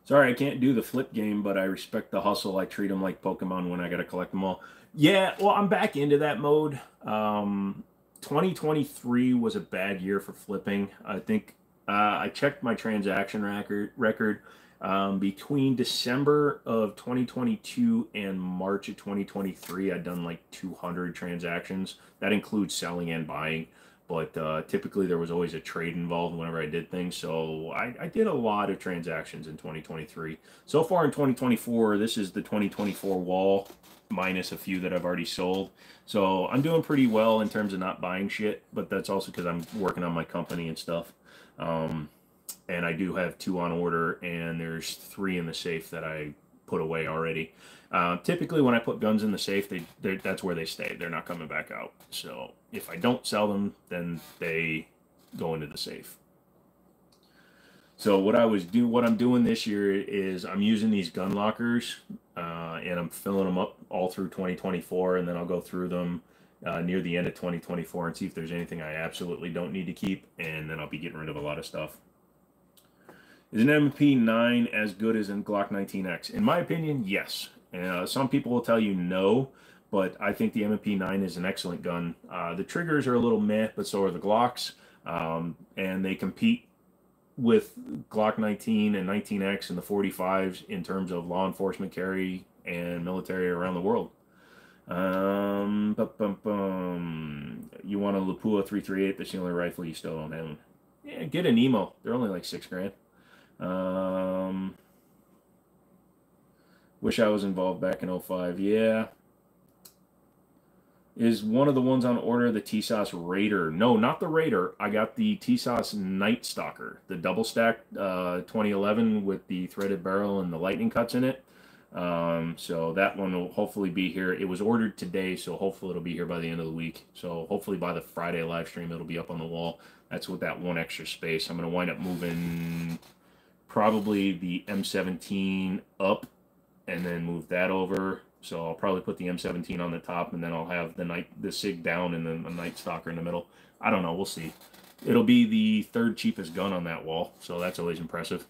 Sorry, I can't do the flip game, but I respect the hustle. I treat them like Pokemon when I got to collect them all. Yeah, well, I'm back into that mode. Um, 2023 was a bad year for flipping. I think uh, I checked my transaction record record um, between December of 2022 and March of 2023. I'd done like 200 transactions. That includes selling and buying, but uh, typically there was always a trade involved whenever I did things. So I, I did a lot of transactions in 2023. So far in 2024, this is the 2024 wall minus a few that I've already sold. So I'm doing pretty well in terms of not buying shit, but that's also because I'm working on my company and stuff. Um, and I do have two on order, and there's three in the safe that I put away already. Uh, typically, when I put guns in the safe, they that's where they stay. They're not coming back out. So if I don't sell them, then they go into the safe. So what I was do what I'm doing this year is I'm using these gun lockers uh, and I'm filling them up all through 2024, and then I'll go through them uh, near the end of 2024 and see if there's anything I absolutely don't need to keep, and then I'll be getting rid of a lot of stuff. Is an MP9 as good as a Glock 19X? In my opinion, yes. Uh, some people will tell you no, but I think the MP9 is an excellent gun. Uh, the triggers are a little meh, but so are the Glocks, um, and they compete with Glock 19 and 19X and the 45s in terms of law enforcement carry and military around the world. Um, bum, bum, bum. you want a Lapua 338? That's the only rifle you still don't have. Yeah, get an emo. They're only like six grand. Um, wish I was involved back in 05. Yeah. Is one of the ones on order the TISAS Raider? No, not the Raider. I got the TISAS Night Stalker, the double stack uh, 2011 with the threaded barrel and the lightning cuts in it. Um, so that one will hopefully be here. It was ordered today, so hopefully it'll be here by the end of the week. So hopefully by the Friday live stream, it'll be up on the wall. That's with that one extra space. I'm going to wind up moving probably the M17 up and then move that over. So I'll probably put the M17 on the top and then I'll have the night the SIG down and then the Night Stalker in the middle. I don't know. We'll see. It'll be the third cheapest gun on that wall, so that's always impressive.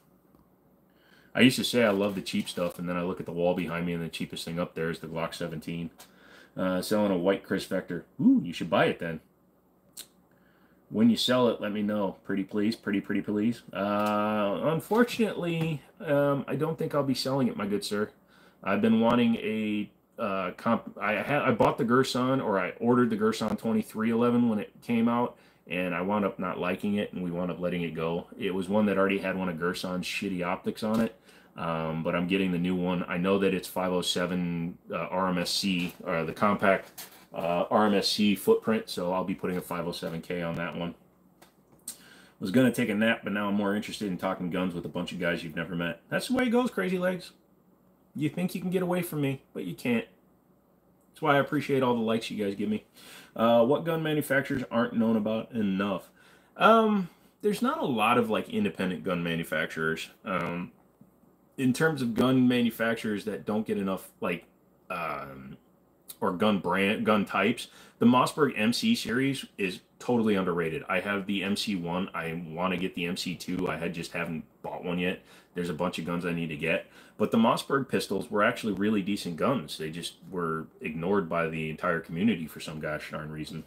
I used to say I love the cheap stuff, and then I look at the wall behind me, and the cheapest thing up there is the Glock 17. Uh, selling a white KRISS Vector. Ooh, you should buy it then. When you sell it, let me know. Pretty please, pretty pretty please. Uh, unfortunately, um, I don't think I'll be selling it, my good sir. I've been wanting a uh, comp. I had I bought the Girsan, or I ordered the Girsan 2311 when it came out, and I wound up not liking it, and we wound up letting it go. It was one that already had one of Girsan's shitty optics on it, um, but I'm getting the new one. I know that it's 507 uh, RMSC, or uh, the compact uh, RMSC footprint, so I'll be putting a 507K on that one. Was going to take a nap, but now I'm more interested in talking guns with a bunch of guys you've never met. That's the way it goes, Crazy Legs. You think you can get away from me, but you can't. That's why I appreciate all the likes you guys give me. Uh, what gun manufacturers aren't known about enough? Um, there's not a lot of like independent gun manufacturers. Um, in terms of gun manufacturers that don't get enough like um, or gun brand gun types the mossberg mc series is totally underrated. I have the mc1 i want to get the mc2 i had just haven't bought one yet. There's a bunch of guns i need to get. But the mossberg pistols were actually really decent guns. They just were ignored by the entire community for some gosh darn reason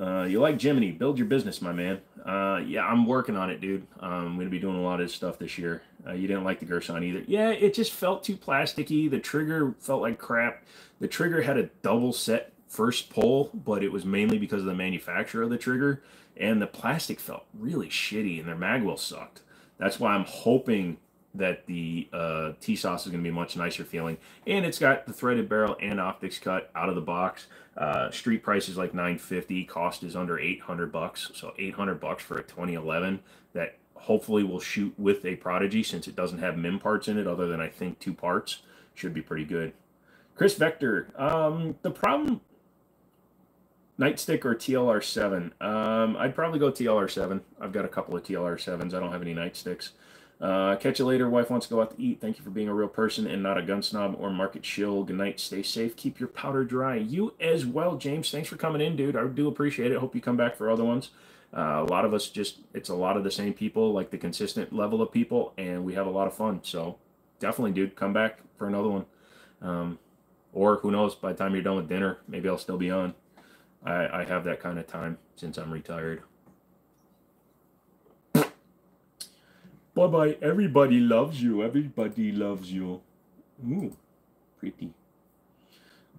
uh, you like Jimmini? Build your business, my man. Uh, yeah, I'm working on it, dude. Um, I'm to be doing a lot of this stuff this year. Uh, you didn't like the Girsan either. Yeah, it just felt too plasticky. The trigger felt like crap. The trigger had a double set first pull, but it was mainly because of the manufacturer of the trigger. And the plastic felt really shitty, and their magwell sucked. That's why I'm hoping that the uh, TISAS is going to be much nicer feeling. And it's got the threaded barrel and optics cut out of the box. Uh, street price is like 950. Cost is under 800 bucks. So 800 bucks for a 2011 that hopefully will shoot with a Prodigy since it doesn't have MIM parts in it other than I think two parts. Should be pretty good. KRISS Vector. Um, the problem Nightstick or TLR7? Um, I'd probably go TLR7. I've got a couple of TLR7s. I don't have any nightsticks. Uh, catch you later. Wife wants to go out to eat. Thank you for being a real person and not a gun snob or market shill. Good night. Stay safe. Keep your powder dry. You as well, James. Thanks for coming in, dude. I do appreciate it. Hope you come back for other ones. Uh, a lot of us just, it's a lot of the same people, like the consistent level of people, and we have a lot of fun. So definitely, dude, come back for another one. Um, or who knows, by the time you're done with dinner, maybe I'll still be on. I, I have that kind of time since I'm retired. Bye bye. Everybody loves you. Everybody loves you. Ooh, pretty.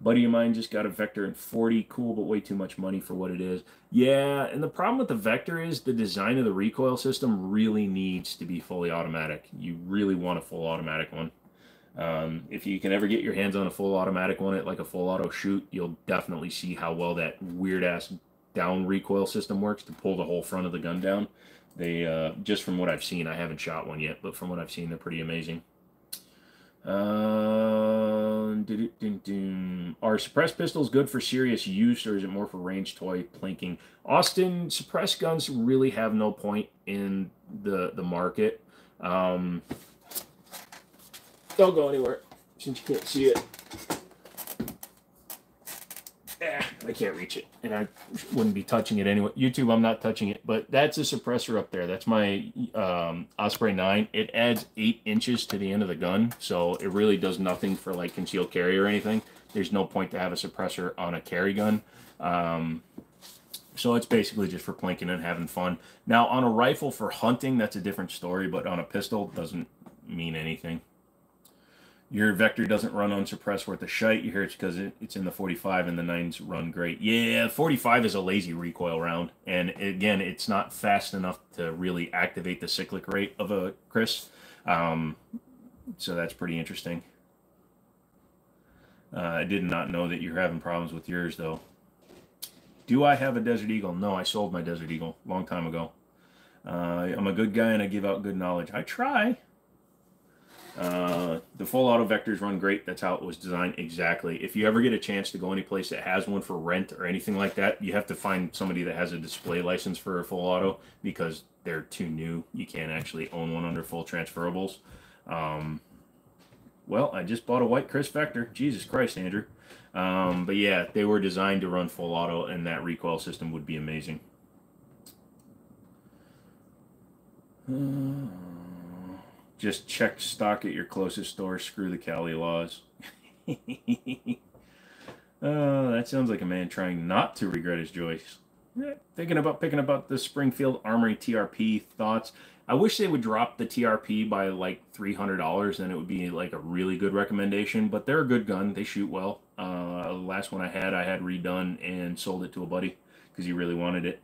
Buddy of mine just got a Vector in 40. Cool, but way too much money for what it is. Yeah, and the problem with the Vector is the design of the recoil system really needs to be fully automatic. You really want a full automatic one. Um, if you can ever get your hands on a full automatic one at like a full auto shoot, you'll definitely see how well that weird ass down recoil system works to pull the whole front of the gun down. They uh, just from what I've seen, I haven't shot one yet, but from what I've seen, they're pretty amazing. Uh, Are suppressed pistols good for serious use, or is it more for range toy plinking? Austin, suppressed guns really have no point in the the market. Um, don't go anywhere since you can't see it. I can't reach it, and I wouldn't be touching it anyway. YouTube, I'm not touching it, but that's a suppressor up there. That's my um, Osprey 9. It adds 8 inches to the end of the gun, so it really does nothing for like concealed carry or anything. There's no point to have a suppressor on a carry gun. Um, so it's basically just for plinking and having fun. Now, on a rifle for hunting, that's a different story, but on a pistol, doesn't mean anything. Your vector doesn't run unsuppressed worth a shite. You hear it's because it, it's in the 45 and the 9s run great. Yeah, 45 is a lazy recoil round. And again, it's not fast enough to really activate the cyclic rate of a KRISS. Um, so that's pretty interesting. Uh, I did not know that you're having problems with yours, though. Do I have a Desert Eagle? No, I sold my Desert Eagle a long time ago. Uh, I'm a good guy and I give out good knowledge. I try. Uh, the full auto vectors run great. That's how it was designed exactly. If you ever get a chance to go any place that has one for rent or anything like that, you have to find somebody that has a display license for a full auto because they're too new. You can't actually own one under full transferables. Um, well, I just bought a white KRISS Vector. Jesus Christ, Andrew. Um, but yeah, they were designed to run full auto, and that recoil system would be amazing. Uh, just check stock at your closest store. Screw the Cali laws. *laughs* oh, that sounds like a man trying not to regret his choice. Thinking about picking about the Springfield Armory TRP thoughts. I wish they would drop the TRP by like three hundred dollars, then it would be like a really good recommendation. But they're a good gun; they shoot well. Uh, the last one I had, I had redone and sold it to a buddy because he really wanted it.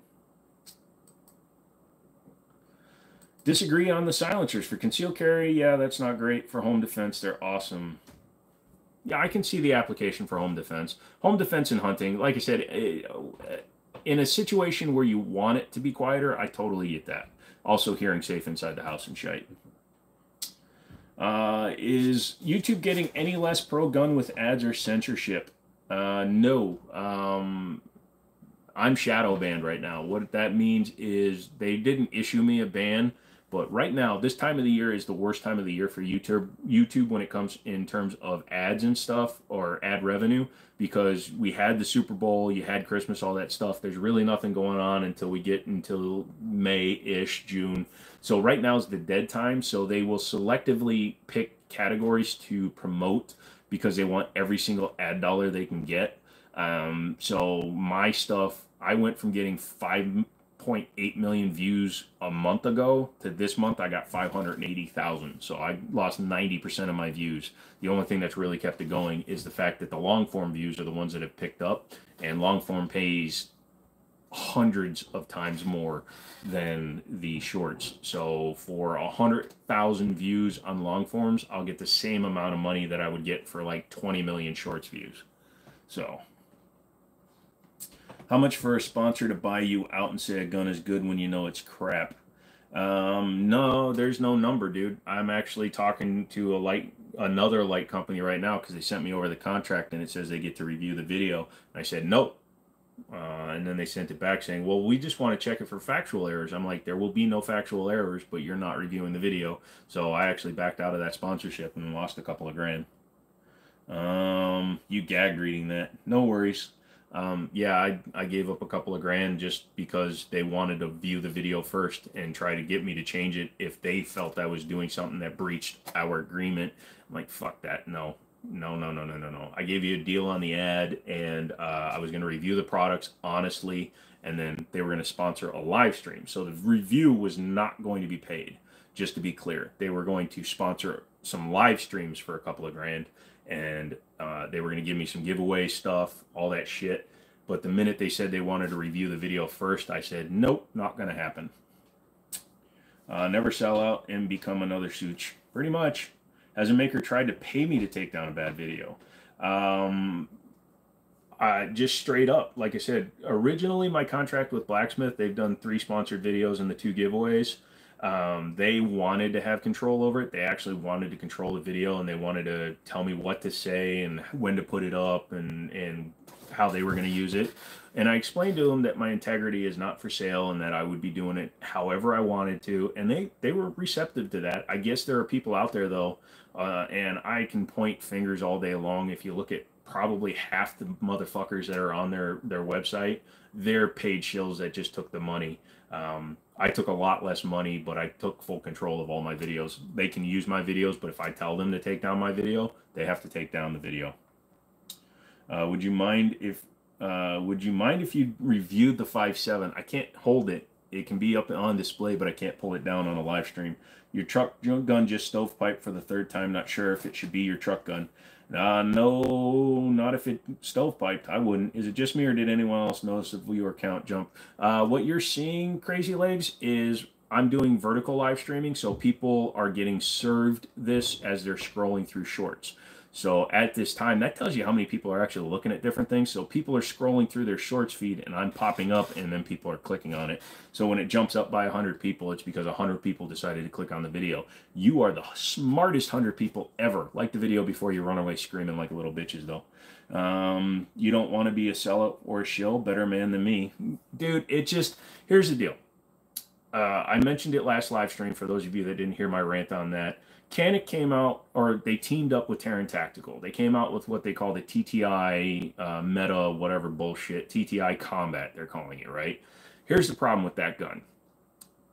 Disagree on the silencers for concealed carry. Yeah, that's not great for home defense. They're awesome. Yeah, I can see the application for home defense. Home defense and hunting, like I said, eh, in a situation where you want it to be quieter, I totally get that also hearing safe inside the house and shite. Uh, is YouTube getting any less pro gun with ads or censorship? Uh, no. Um, I'm shadow banned right now. What that means is they didn't issue me a ban, but right now, this time of the year is the worst time of the year for YouTube. YouTube when it comes in terms of ads and stuff or ad revenue, because we had the Super Bowl, you had Christmas, all that stuff. There's really nothing going on until we get until May-ish, June. So right now is the dead time. So they will selectively pick categories to promote because they want every single ad dollar they can get. Um, so my stuff, I went from getting five 0.8 million views a month ago to this month I got 580,000. So I lost 90% of my views. The only thing that's really kept it going is the fact that the long form views are the ones that have picked up and long form pays hundreds of times more than the shorts. So for a hundred thousand views on long forms, I'll get the same amount of money that I would get for like 20 million shorts views. So how much for a sponsor to buy you out and say a gun is good when you know it's crap? Um, no, there's no number, dude. I'm actually talking to a light, another light company right now because they sent me over the contract and it says they get to review the video. I said nope, uh, and then they sent it back saying, well, we just want to check it for factual errors. I'm like, there will be no factual errors, but you're not reviewing the video. So I actually backed out of that sponsorship and lost a couple of grand. Um, you gagged reading that. No worries. Um, yeah, I, I gave up a couple of grand just because they wanted to view the video first and try to get me to change it if they felt I was doing something that breached our agreement. I'm like, fuck that. No, no, no, no, no, no, no. I gave you a deal on the ad and uh, I was going to review the products honestly, and then they were going to sponsor a live stream. So the review was not going to be paid, just to be clear. They were going to sponsor some live streams for a couple of grand and uh, they were going to give me some giveaway stuff, all that shit. But the minute they said they wanted to review the video first, I said, nope, not going to happen. Uh, never sell out and become another Such. Pretty much. As a maker tried to pay me to take down a bad video? Um, I just straight up, like I said, originally my contract with Blacksmith, they've done three sponsored videos and the two giveaways. Um, they wanted to have control over it. They actually wanted to control the video and they wanted to tell me what to say and when to put it up and, and how they were going to use it. And I explained to them that my integrity is not for sale and that I would be doing it however I wanted to. And they, they were receptive to that. I guess there are people out there though, uh, and I can point fingers all day long. If you look at probably half the motherfuckers that are on their, their website, they're paid shills that just took the money. Um, I took a lot less money, but I took full control of all my videos. They can use my videos, but if I tell them to take down my video, they have to take down the video. Uh, would you mind if uh, would you mind if you reviewed the 5.7? I can't hold it It can be up on display, but I can't pull it down on a live stream. Your truck gun just stovepipe for the third time. Not sure if it should be your truck gun. Uh, no, not if it stovepiped. I wouldn't. Is it just me or did anyone else notice if your count jump? Uh, what you're seeing, Crazy Legs, is I'm doing vertical live streaming, so people are getting served this as they're scrolling through shorts. So at this time, that tells you how many people are actually looking at different things. So people are scrolling through their shorts feed and I'm popping up and then people are clicking on it. So when it jumps up by 100 people, it's because 100 people decided to click on the video. You are the smartest 100 people ever. Like the video before you run away screaming like little bitches though. Um, you don't want to be a sellout or a shill, better man than me. Dude, it just, here's the deal. Uh, I mentioned it last live stream for those of you that didn't hear my rant on that Canik came out, or they teamed up with Taran Tactical. They came out with what they call the TTI uh, meta, whatever bullshit, TTI Combat, they're calling it, right? Here's the problem with that gun.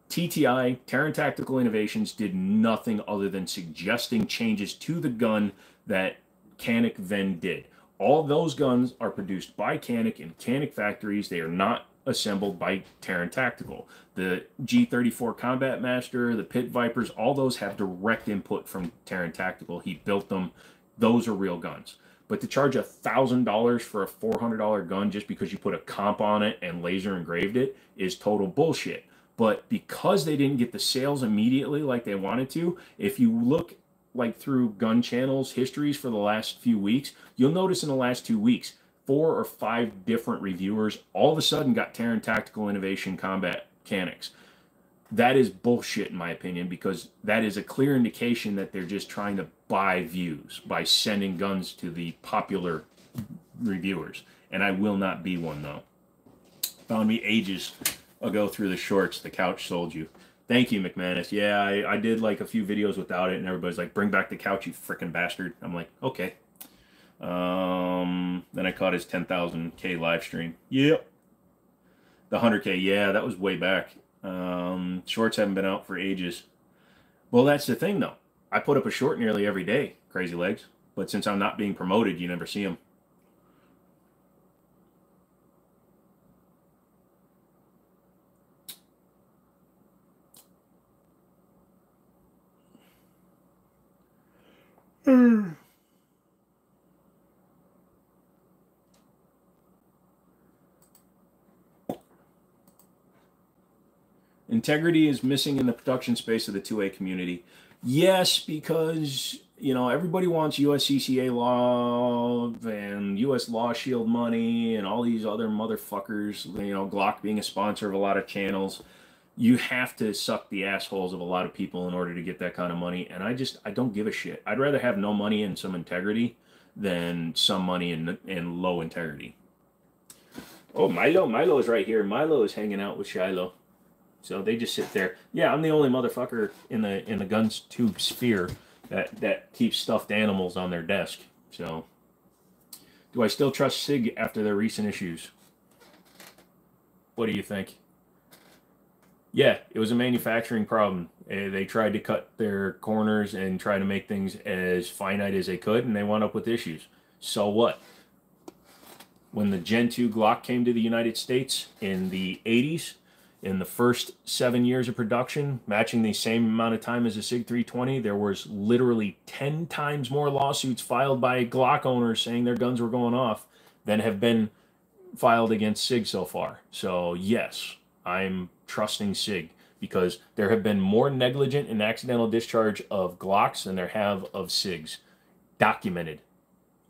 TTI, Taran Tactical Innovations, did nothing other than suggesting changes to the gun that Canik then did. All those guns are produced by Canik in Canik factories. They are not assembled by Taran Tactical. The G34 Combat Master, the Pit Vipers, all those have direct input from Taran Tactical. He built them. Those are real guns. But to charge a thousand dollars for a four hundred dollar gun just because you put a comp on it and laser engraved it is total bullshit. But because they didn't get the sales immediately like they wanted to, if you look like through gun channels histories for the last few weeks, you'll notice in the last two weeks four or five different reviewers all of a sudden got Taran Tactical Innovation Combat Mechanics. That is bullshit, in my opinion, because that is a clear indication that they're just trying to buy views by sending guns to the popular reviewers. And I will not be one, though. Found me ages ago through the shorts. The couch sold you. Thank you, McManus. Yeah, I, I did like a few videos without it, and everybody's like, bring back the couch, you freaking bastard. I'm like, okay. Um, then I caught his 10,000K live stream. Yep. The 100K, yeah, that was way back. Um, shorts haven't been out for ages. Well, that's the thing, though. I put up a short nearly every day, Crazy Legs. But since I'm not being promoted, you never see them. Hmm. Integrity is missing in the production space of the 2A community. Yes, because you know everybody wants USCCA law and US Law Shield money and all these other motherfuckers. You know, Glock being a sponsor of a lot of channels. You have to suck the assholes of a lot of people in order to get that kind of money. And I just I don't give a shit. I'd rather have no money and some integrity than some money and and low integrity. Oh, Milo, Milo is right here. Milo is hanging out with Shiloh. So they just sit there. Yeah, I'm the only motherfucker in the in the guns tube sphere that that keeps stuffed animals on their desk. So, do I still trust Sig after their recent issues? What do you think? Yeah, it was a manufacturing problem. Uh, they tried to cut their corners and try to make things as finite as they could, and they wound up with issues. So what? When the Gen 2 Glock came to the United States in the 80s, in the first seven years of production, matching the same amount of time as a SIG 320, there was literally 10 times more lawsuits filed by Glock owners saying their guns were going off than have been filed against SIG so far. So, yes, I'm trusting SIG because there have been more negligent and accidental discharge of Glocks than there have of SIGs. Documented.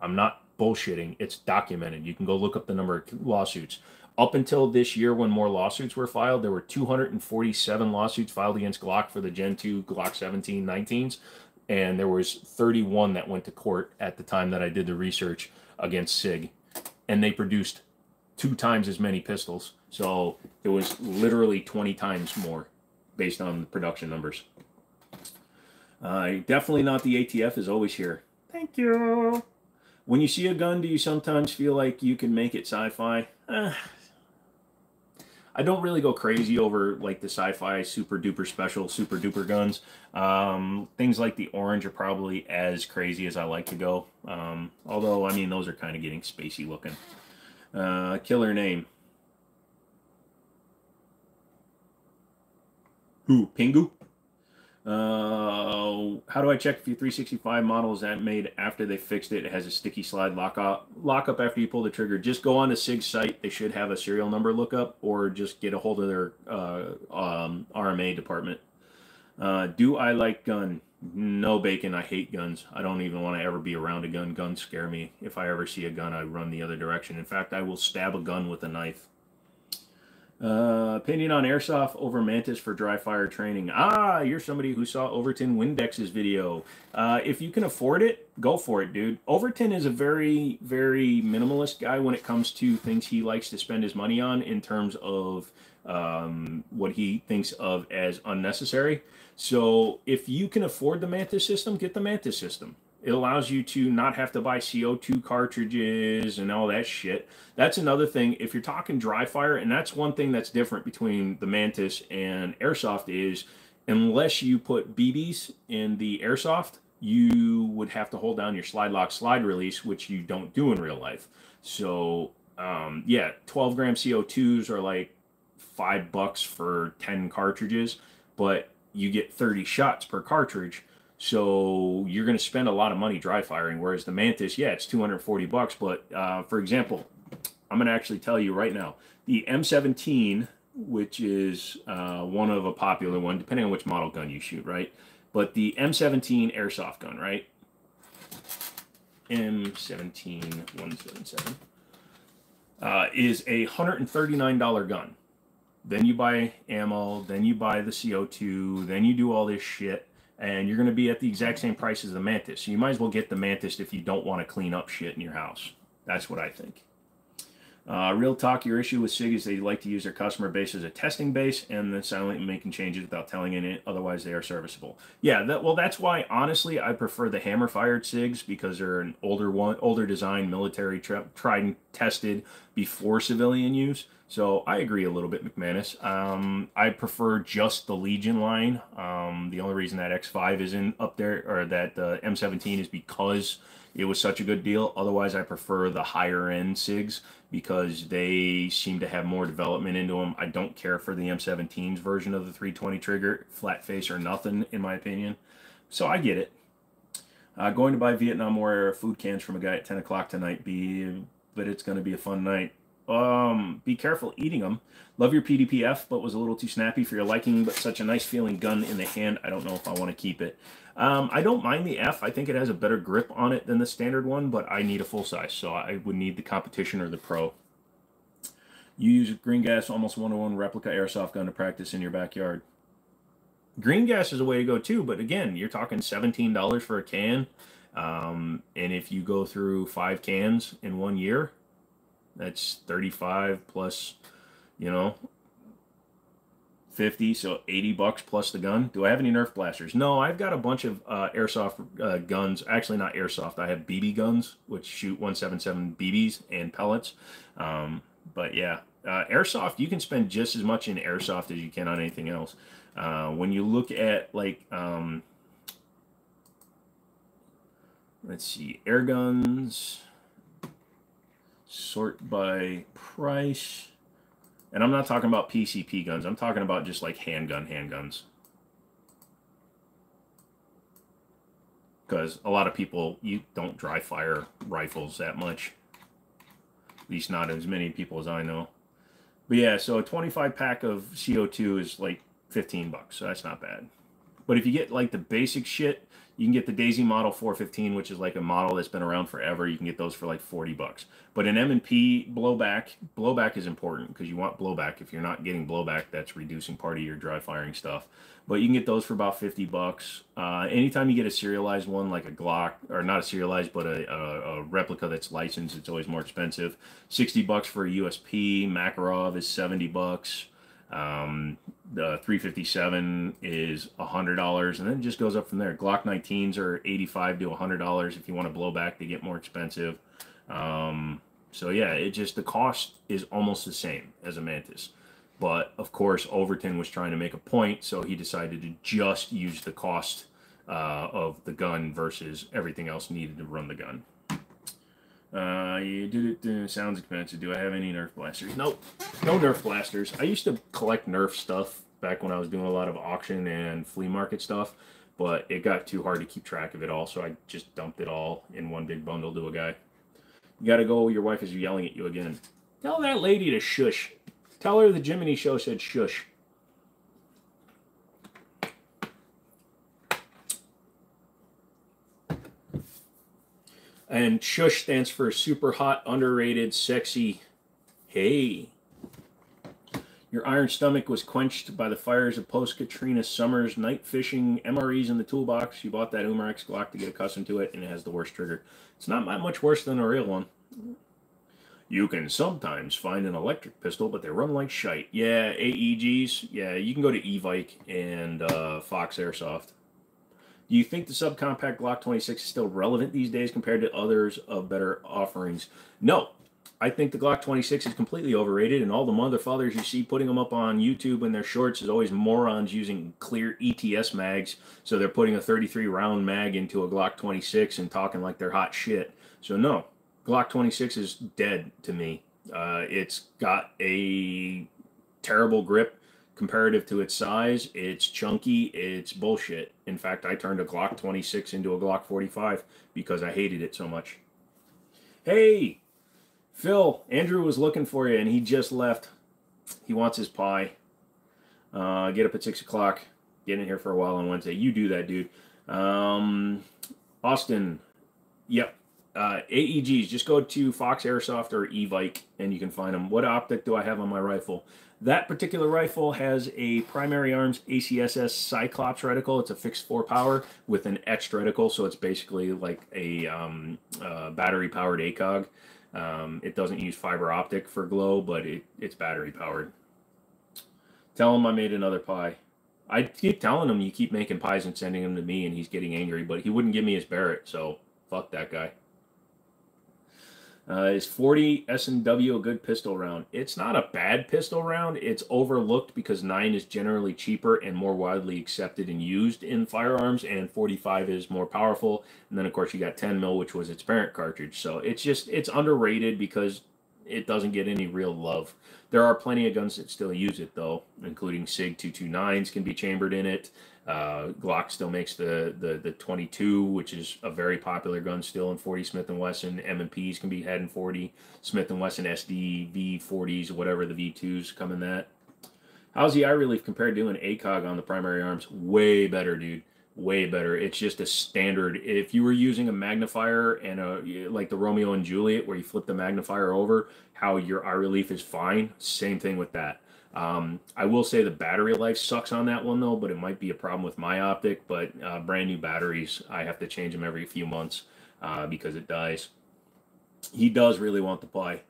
I'm not bullshitting. It's documented. You can go look up the number of lawsuits up until this year when more lawsuits were filed, there were 247 lawsuits filed against Glock for the Gen 2 Glock 17 19s. And there was 31 that went to court at the time that I did the research against SIG. And they produced two times as many pistols. So it was literally 20 times more based on the production numbers. Uh, definitely not the ATF is always here. Thank you. When you see a gun, do you sometimes feel like you can make it sci-fi? Eh, I don't really go crazy over like the sci-fi super duper special super duper guns. Um, things like the orange are probably as crazy as I like to go. Um, although I mean those are kind of getting spacey looking. Uh, killer name. Who? Pingu? Uh, how do I check if your 365 model is that made after they fixed it? It has a sticky slide lock up, lock up after you pull the trigger. Just go on the SIG site. They should have a serial number lookup, or just get a hold of their uh, um, RMA department. Uh, do I like gun? No bacon. I hate guns. I don't even want to ever be around a gun. Guns scare me. If I ever see a gun, I run the other direction. In fact, I will stab a gun with a knife. Uh, opinion on airsoft over mantis for dry fire training. Ah, you're somebody who saw Overton Windex's video. Uh, if you can afford it, go for it, dude. Overton is a very, very minimalist guy when it comes to things he likes to spend his money on in terms of um, what he thinks of as unnecessary. So if you can afford the mantis system, get the mantis system. It allows you to not have to buy CO2 cartridges and all that shit. That's another thing. If you're talking dry fire, and that's one thing that's different between the Mantis and Airsoft is unless you put BBs in the Airsoft, you would have to hold down your slide lock slide release, which you don't do in real life. So um, yeah, 12 gram CO2s are like five bucks for 10 cartridges, but you get 30 shots per cartridge so you're going to spend a lot of money dry firing. Whereas the Mantis, yeah, it's 240 bucks. But uh, for example, I'm going to actually tell you right now, the M17, which is uh, one of a popular one, depending on which model gun you shoot, right? But the M17 airsoft gun, right? M17 177 uh, is a $139 gun. Then you buy ammo, then you buy the CO2, then you do all this shit and you're going to be at the exact same price as the Mantis. So you might as well get the Mantis if you don't want to clean up shit in your house. That's what I think. Uh, real talk, your issue with SIG is they like to use their customer base as a testing base and then silently making changes without telling any, otherwise they are serviceable. Yeah, that, well, that's why, honestly, I prefer the hammer-fired SIGs because they're an older one, older design, military, tried and tested before civilian use. So I agree a little bit, McManus. Um, I prefer just the Legion line. Um, the only reason that X5 isn't up there, or that the M17 is because it was such a good deal. Otherwise, I prefer the higher end SIGs because they seem to have more development into them. I don't care for the M17's version of the 320 trigger, flat face or nothing, in my opinion. So I get it. Uh, going to buy Vietnam War era food cans from a guy at 10 o'clock tonight, be, but it's going to be a fun night. Um, be careful eating them. Love your PDPF, but was a little too snappy for your liking, but such a nice feeling gun in the hand. I don't know if I want to keep it. Um, I don't mind the F. I think it has a better grip on it than the standard one, but I need a full size, so I would need the competition or the pro. You use green gas almost one-to-one replica airsoft gun to practice in your backyard. Green gas is a way to go too, but again, you're talking $17 for a can. Um, and if you go through five cans in one year, that's 35 plus, you know, 50, so 80 bucks plus the gun. Do I have any Nerf blasters? No, I've got a bunch of uh, airsoft uh, guns. Actually, not airsoft. I have BB guns, which shoot 177 BBs and pellets. Um, but yeah, uh, airsoft, you can spend just as much in airsoft as you can on anything else. Uh, when you look at like, um, let's see, air guns, sort by price. And I'm not talking about PCP guns. I'm talking about just like handgun handguns. Because a lot of people you don't dry fire rifles that much. At least not as many people as I know. But yeah, so a 25 pack of CO2 is like 15 bucks. So that's not bad. But if you get like the basic shit, you can get the Daisy Model 415, which is like a model that's been around forever. You can get those for like 40 bucks. But an M&P blowback, blowback is important because you want blowback. If you're not getting blowback, that's reducing part of your dry firing stuff. But you can get those for about 50 bucks. Uh, anytime you get a serialized one like a Glock, or not a serialized, but a, a, a replica that's licensed, it's always more expensive. 60 bucks for a USP. Makarov is 70 bucks. Um, the 357 is a $100 and then it just goes up from there. Glock 19s are 85 to a $100 if you want to blow back, they get more expensive. Um, so yeah, it just, the cost is almost the same as a Mantis. But of course, Overton was trying to make a point, so he decided to just use the cost uh, of the gun versus everything else needed to run the gun. Uh, you did it. Uh, sounds expensive. Do I have any Nerf blasters? Nope. No Nerf blasters. I used to collect Nerf stuff back when I was doing a lot of auction and flea market stuff, but it got too hard to keep track of it all, so I just dumped it all in one big bundle to a guy. You gotta go. Your wife is yelling at you again. Tell that lady to shush. Tell her the Jimmini Show said shush. And shush stands for super hot, underrated, sexy. Hey. Your iron stomach was quenched by the fires of post Katrina summers, night fishing, MREs in the toolbox. You bought that Umarex Glock to get accustomed to it, and it has the worst trigger. It's not much worse than a real one. You can sometimes find an electric pistol, but they run like shite. Yeah, AEGs. Yeah, you can go to Evike and uh, Fox Airsoft. Do you think the subcompact Glock 26 is still relevant these days compared to others of better offerings? No. I think the Glock 26 is completely overrated, and all the motherfuckers you see putting them up on YouTube in their shorts is always morons using clear ETS mags. So they're putting a 33 round mag into a Glock 26 and talking like they're hot shit. So, no, Glock 26 is dead to me. Uh, it's got a terrible grip comparative to its size. It's chunky. It's bullshit. In fact, I turned a Glock 26 into a Glock 45 because I hated it so much. Hey, Phil, Andrew was looking for you and he just left. He wants his pie. Uh, get up at 6 o'clock. Get in here for a while on Wednesday. You do that, dude. Um, Austin, yep. Uh, AEGs, just go to Fox Airsoft or Evike and you can find them. What optic do I have on my rifle? That particular rifle has a primary arms ACSS Cyclops reticle. It's a fixed four power with an etched reticle, so it's basically like a um, uh, battery powered ACOG. Um, it doesn't use fiber optic for glow, but it, it's battery powered. Tell him I made another pie. I keep telling him you keep making pies and sending them to me, and he's getting angry, but he wouldn't give me his Barrett, so fuck that guy. Uh, is 40 S&W a good pistol round? It's not a bad pistol round. It's overlooked because 9 is generally cheaper and more widely accepted and used in firearms, and 45 is more powerful. And then, of course, you got 10 mil, which was its parent cartridge. So it's just, it's underrated because it doesn't get any real love. There are plenty of guns that still use it, though, including SIG 229s can be chambered in it. Uh, Glock still makes the, the the 22, which is a very popular gun still in 40 Smith and Wesson. M&Ps can be had in 40 Smith and Wesson SD V40s, whatever the V2s come in that. How's the eye relief compared to an ACOG on the primary arms? Way better, dude. Way better. It's just a standard. If you were using a magnifier and a like the Romeo and Juliet, where you flip the magnifier over, how your eye relief is fine. Same thing with that. Um, I will say the battery life sucks on that one though, but it might be a problem with my optic. But uh, brand new batteries, I have to change them every few months uh, because it dies. He does really want the pie.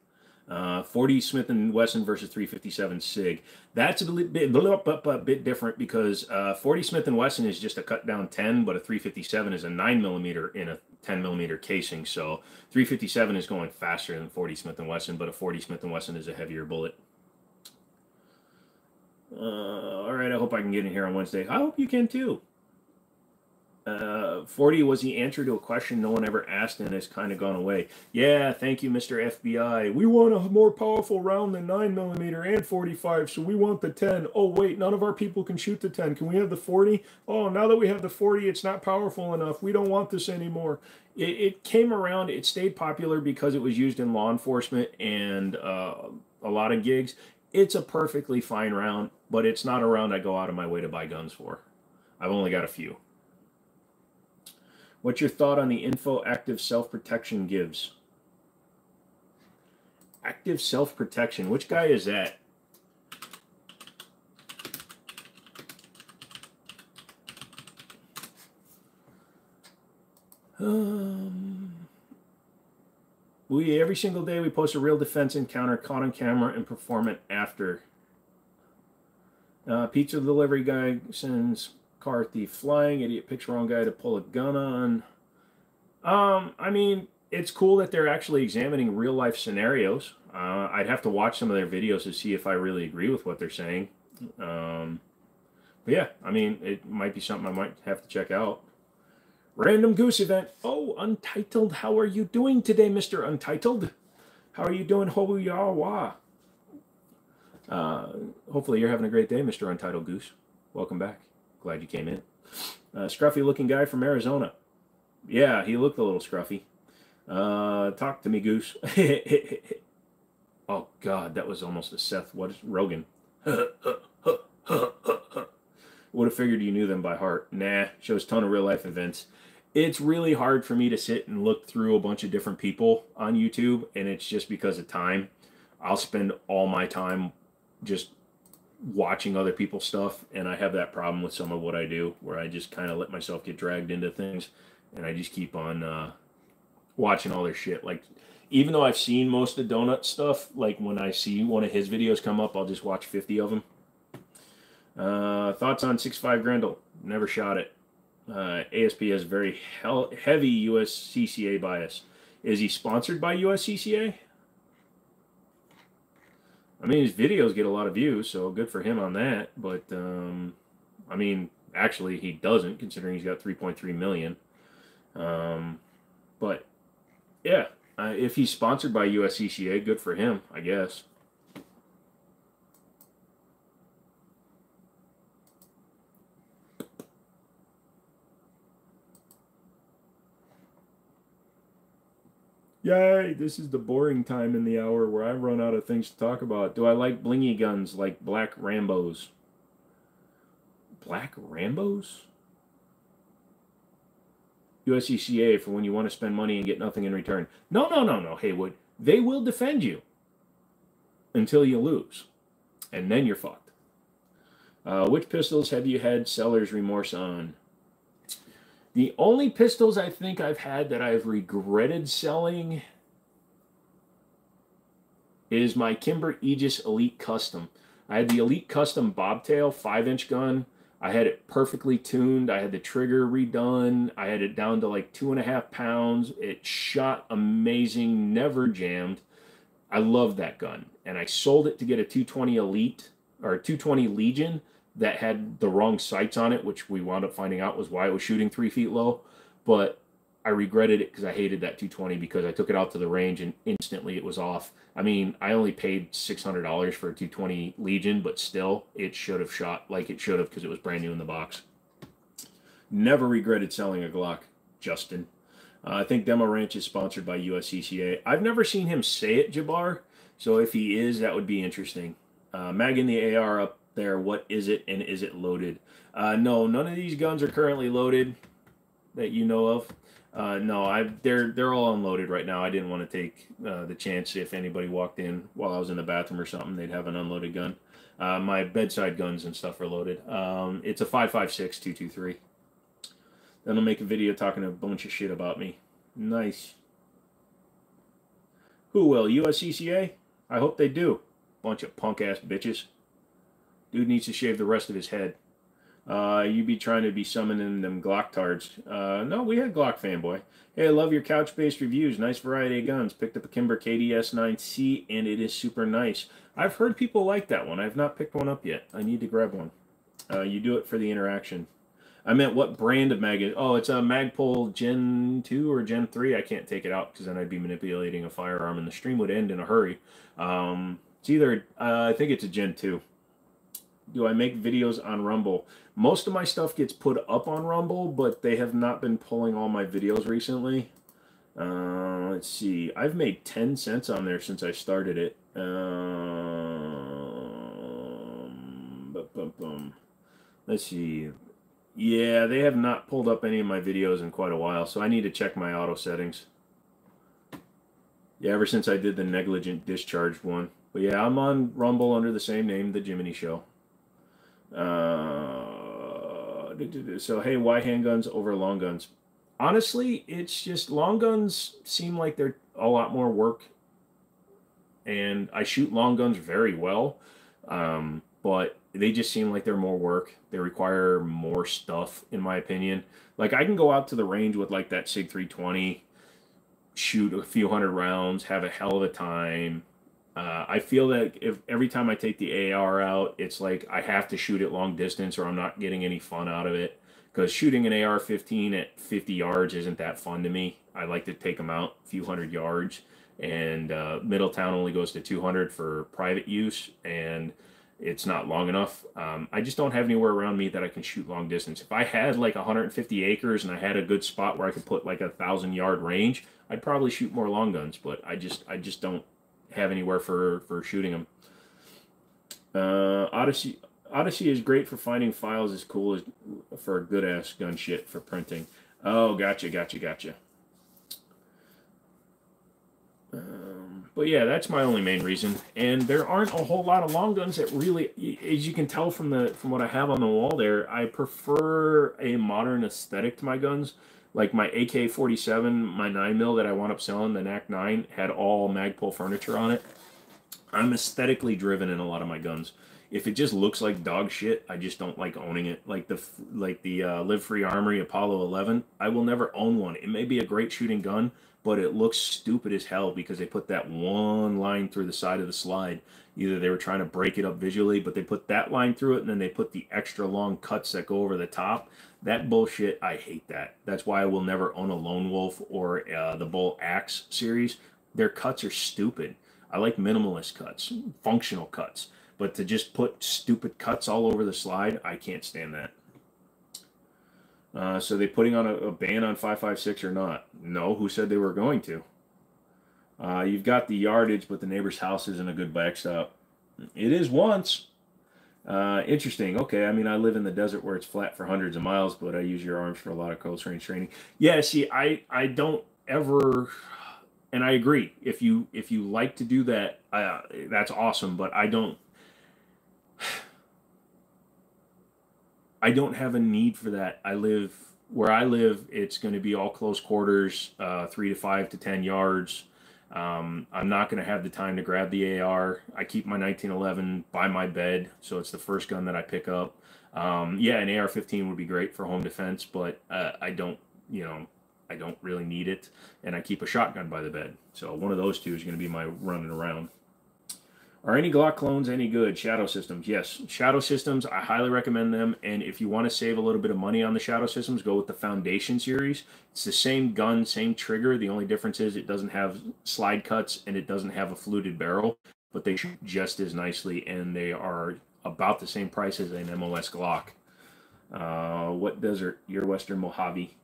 Uh, 40 Smith and Wesson versus 357 Sig. That's a bit, bit, bit different because uh, 40 Smith and Wesson is just a cut down 10, but a 357 is a 9 millimeter in a 10 millimeter casing. So 357 is going faster than 40 Smith and Wesson, but a 40 Smith and Wesson is a heavier bullet. Uh, all right, I hope I can get in here on Wednesday. I hope you can too. Uh, 40 was the answer to a question no one ever asked and has kind of gone away. Yeah, thank you, Mr. FBI. We want a more powerful round than 9 millimeter and 45, so we want the 10. Oh, wait, none of our people can shoot the 10. Can we have the 40? Oh, now that we have the 40, it's not powerful enough. We don't want this anymore. It, it came around, it stayed popular because it was used in law enforcement and uh, a lot of gigs. It's a perfectly fine round, but it's not a round I go out of my way to buy guns for. I've only got a few. What's your thought on the info active self protection gives? Active self protection. Which guy is that? Um, we every single day we post a real defense encounter caught on camera and perform it after. Uh, pizza delivery guy sends car thief flying. Idiot picks wrong guy to pull a gun on. Um, I mean, it's cool that they're actually examining real life scenarios. Uh, I'd have to watch some of their videos to see if I really agree with what they're saying. Um, but yeah, I mean, it might be something I might have to check out. Random Goose event. Oh, Untitled, how are you doing today, Mr. Untitled? How are you doing, Hobu Yawa? Uh, hopefully, you're having a great day, Mr. Untitled Goose. Welcome back. Glad you came in. Uh, scruffy looking guy from Arizona. Yeah, he looked a little scruffy. Uh, talk to me, Goose. *laughs* oh, God, that was almost a Seth what is Rogen. *laughs* Would have figured you knew them by heart. Nah, shows ton of real life events. It's really hard for me to sit and look through a bunch of different people on YouTube, and it's just because of time. I'll spend all my time just watching other people's stuff, and I have that problem with some of what I do, where I just kind of let myself get dragged into things, and I just keep on uh, watching all their shit. Like, even though I've seen most of the Donut stuff, like when I see one of his videos come up, I'll just watch 50 of them uh, thoughts on six five Grendel? Never shot it. Uh, ASP has very he- heavy USCCA bias. Is he sponsored by USCCA? I mean, his videos get a lot of views, so good for him on that. But um, I mean, actually, he doesn't, considering he's got 3.3 million. Um, but yeah, uh, if he's sponsored by USCCA, good for him, I guess. Yay, this is the boring time in the hour where I run out of things to talk about. Do I like blingy guns like Black Rambos? Black Rambos? USCCA for when you want to spend money and get nothing in return. No, no, no, no, Haywood. They will defend you until you lose. And then you're fucked. Uh, which pistols have you had seller's remorse on? The only pistols I think I've had that I've regretted selling is my Kimber Aegis Elite Custom. I had the Elite Custom bobtail 5 inch gun. I had it perfectly tuned. I had the trigger redone. I had it down to like two and a half pounds. It shot amazing, never jammed. I love that gun. And I sold it to get a 220 Elite or 220 Legion that had the wrong sights on it, which we wound up finding out was why it was shooting three feet low. But I regretted it because I hated that 220 because I took it out to the range and instantly it was off. I mean, I only paid $600 for a 220 Legion, but still, it should have shot like it should have because it was brand new in the box. Never regretted selling a Glock, Justin. Uh, I think Demo Ranch is sponsored by USCCA. I've never seen him say it, Jabbar. So if he is, that would be interesting. Uh, Mag in the AR up there. What is it and is it loaded? Uh, no, none of these guns are currently loaded that you know of. Uh, no, I they're they're all unloaded right now. I didn't want to take uh, the chance if anybody walked in while I was in the bathroom or something, they'd have an unloaded gun. Uh, my bedside guns and stuff are loaded. Um, it's a 556 223. Then I'll make a video talking a bunch of shit about me. Nice. Who will? USCCA? I hope they do. Bunch of punk ass bitches. Dude needs to shave the rest of his head. Uh, you be trying to be summoning them Glock tards. Uh, no, we had Glock fanboy. Hey, I love your couch-based reviews. Nice variety of guns. Picked up a Kimber KDS 9C, and it is super nice. I've heard people like that one. I've not picked one up yet. I need to grab one. Uh, you do it for the interaction. I meant what brand of mag? Oh, it's a Magpul Gen 2 or Gen 3. I can't take it out because then I'd be manipulating a firearm, and the stream would end in a hurry. Um, it's either, uh, I think it's a Gen 2 do I make videos on Rumble? Most of my stuff gets put up on Rumble, but they have not been pulling all my videos recently. Uh, let's see. I've made 10 cents on there since I started it. Um. Let's see. Yeah, they have not pulled up any of my videos in quite a while, so I need to check my auto settings. Yeah, ever since I did the negligent discharge one. But yeah, I'm on Rumble under the same name, The Jimmini Show. Uh, so hey, why handguns over long guns? Honestly, it's just long guns seem like they're a lot more work, and I shoot long guns very well, um, but they just seem like they're more work. They require more stuff, in my opinion. Like I can go out to the range with like that Sig 320, shoot a few hundred rounds, have a hell of a time, uh, I feel that if every time I take the AR out, it's like I have to shoot it long distance or I'm not getting any fun out of it. Because shooting an AR 15 at 50 yards isn't that fun to me. I like to take them out a few hundred yards. and uh, Middletown only goes to 200 for private use, and it's not long enough. Um, I just don't have anywhere around me that I can shoot long distance. If I had like 150 acres and I had a good spot where I could put like a thousand yard range, I'd probably shoot more long guns. But I just I just don't have anywhere for for shooting them. Uh, Odyssey Odyssey is great for finding files as cool as for a good ass gun shit for printing. Oh, gotcha, gotcha, gotcha. Um, but yeah, that's my only main reason. And there aren't a whole lot of long guns that really, as you can tell from the from what I have on the wall there, I prefer a modern aesthetic to my guns. Like my AK-47, my 9 mil that I wound up selling, the NAC-9, had all Magpul furniture on it. I'm aesthetically driven in a lot of my guns. If it just looks like dog shit, I just don't like owning it. Like the like the uh, Live Free Armory Apollo 11, I will never own one. It may be a great shooting gun, but it looks stupid as hell because they put that one line through the side of the slide. Either they were trying to break it up visually, but they put that line through it and then they put the extra long cuts that go over the top. That bullshit, I hate that. That's why I will never own a Lone Wolf or uh, the Bul Axe series. Their cuts are stupid. I like minimalist cuts, functional cuts. But to just put stupid cuts all over the slide, I can't stand that. Uh, so they putting on a, a, ban on 556 or not? No. Who said they were going to? Uh, you've got the yardage, but the neighbor's house isn't a good backstop. It is once. Uh, interesting. Okay. I mean, I live in the desert where it's flat for hundreds of miles, but I use your arms for a lot of close range training. Yeah. See, I I don't ever, and I agree. If you if you like to do that, uh, that's awesome. But I don't *sighs* I don't have a need for that. I live where I live. It's going to be all close quarters, uh, three to five to ten yards. Um, I'm not going to have the time to grab the AR. I keep my 1911 by my bed, so it's the first gun that I pick up. Um, yeah, an AR-15 would be great for home defense, but uh, I don't, you know, I don't really need it. And I keep a shotgun by the bed, so one of those two is going to be my running around. Are any Glock clones any good? Shadow Systems, yes. Shadow Systems, I highly recommend them. And if you want to save a little bit of money on the Shadow Systems, go with the Foundation series. It's the same gun, same trigger. The only difference is it doesn't have slide cuts and it doesn't have a fluted barrel, but they shoot just as nicely and they are about the same price as an MOS Glock. Uh, what desert? Your Western Mojave.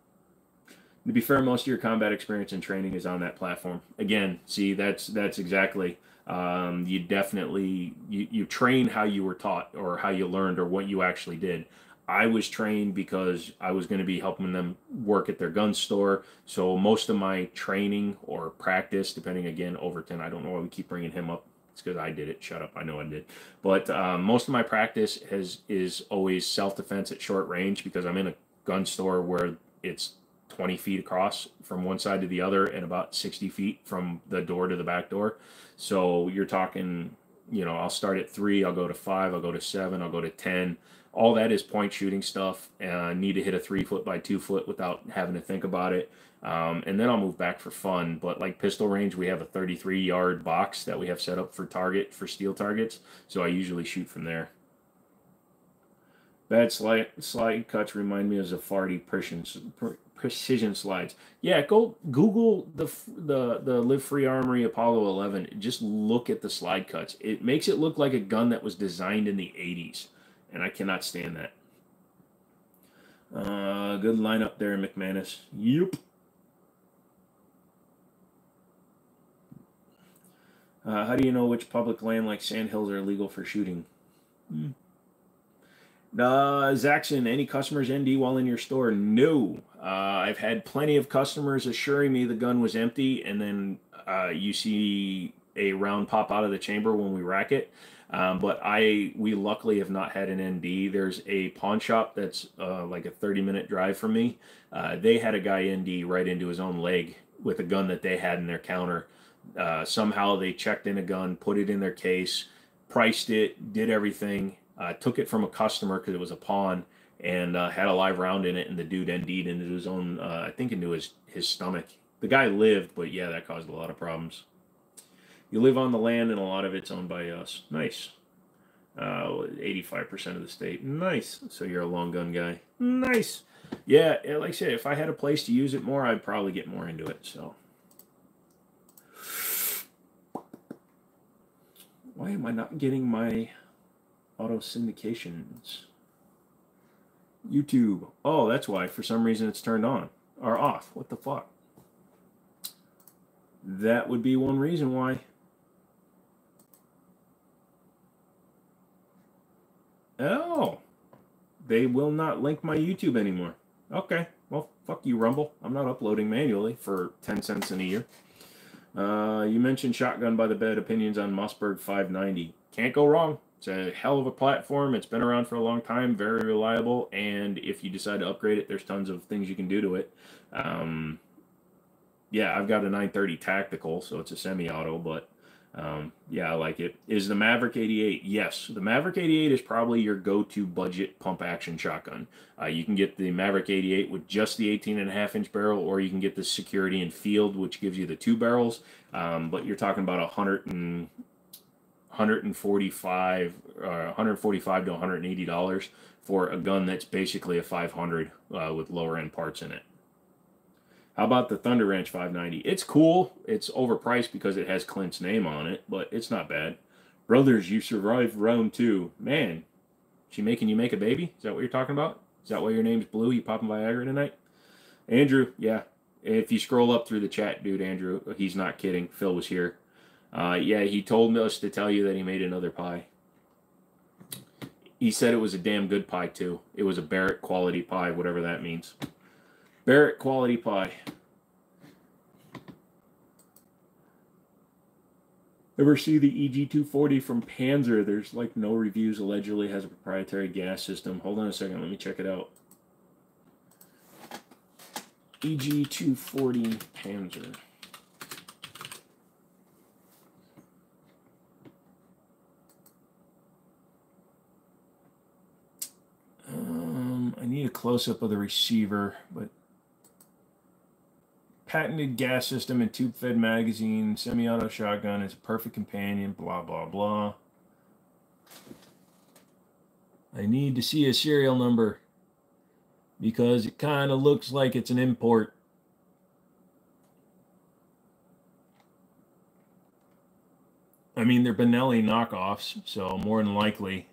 To be fair, most of your combat experience and training is on that platform. Again, see, that's that's exactly um, you definitely you, you train how you were taught or how you learned or what you actually did. I was trained because i was going to be helping them work at their gun store. So most of my training or practice depending again overton i don't know why we keep bringing him up. It's because i did it. Shut up. I know i did. But um, most of my practice has is always self-defense at short range because i'm in a gun store where it's 20 feet across from one side to the other and about 60 feet from the door to the back door so you're talking, you know, I'll start at three, I'll go to five, I'll go to seven, I'll go to 10. All that is point shooting stuff. And I need to hit a three foot by two foot without having to think about it. Um, and then I'll move back for fun. But like pistol range, we have a 33 yard box that we have set up for target for steel targets. So I usually shoot from there. Bad slide, cuts remind me of Zaffiri precision slides. Yeah, go Google the the the Live Free Armory Apollo 11. Just look at the slide cuts. It makes it look like a gun that was designed in the 80s, and I cannot stand that. Uh, good lineup there, McManus. Yep. Uh, how do you know which public land like sandhills are legal for shooting? Hmm. Uh, Zaxxon, any customers ND while in your store? No. Uh, I've had plenty of customers assuring me the gun was empty, and then uh, you see a round pop out of the chamber when we rack it. Um, but I, we luckily have not had an ND. There's a pawn shop that's uh, like a 30 minute drive from me. Uh, they had a guy ND right into his own leg with a gun that they had in their counter. Uh, somehow they checked in a gun, put it in their case, priced it, did everything, uh, took it from a customer because it was a pawn and uh, had a live round in it, and the dude ND'd into his own, uh, I think, into his his stomach. The guy lived, but yeah, that caused a lot of problems. You live on the land, and a lot of it's owned by us. Nice. Uh, 85% of the state. Nice. So you're a long gun guy. Nice. Yeah, like I said, if I had a place to use it more, I'd probably get more into it. So. Why am I not getting my auto syndications? YouTube. Oh, that's why. For some reason it's turned on or off. What the fuck? That would be one reason why. Oh, they will not link my YouTube anymore. Okay, well, fuck you, Rumble. I'm not uploading manually for 10 cents in a year. Uh, you mentioned Shotgun by the Bed opinions on Mossberg 590. Can't go wrong. It's a hell of a platform. It's been around for a long time, very reliable. And if you decide to upgrade it, there's tons of things you can do to it. Um, yeah, I've got a 930 tactical, so it's a semi-auto, but um, yeah, I like it. Is the Maverick 88? Yes, the Maverick 88 is probably your go-to budget pump action shotgun. Uh, you can get the Maverick 88 with just the 18 and a half inch barrel, or you can get the Security and Field, which gives you the two barrels. Um, but you're talking about a hundred and 145 uh, 145 to 180 dollars for a gun that's basically a 500 uh, with lower end parts in it how about the Thunder Ranch 590? It's cool. It's overpriced because it has Clint's name on it, but it's not bad. Brothers, you survived round two. Man, she making you make a baby? Is that what you're talking about? Is that why your name's Blue? You popping Viagra tonight? Andrew, yeah. If you scroll up through the chat, dude, Andrew, he's not kidding. Phil was here. Uh, yeah, he told us to tell you that he made another pie. He said it was a damn good pie, too. It was a Barrett quality pie, whatever that means. Barrett quality pie. Ever see the EG240 from Panzer? There's like no reviews. Allegedly has a proprietary gas system. Hold on a second. Let me check it out. EG240 Panzer. Um, I need a close up of the receiver, but patented gas system and tube fed magazine, semi auto shotgun is a perfect companion, blah, blah, blah. I need to see a serial number because it kind of looks like it's an import. I mean, they're Benelli knockoffs, so more than likely.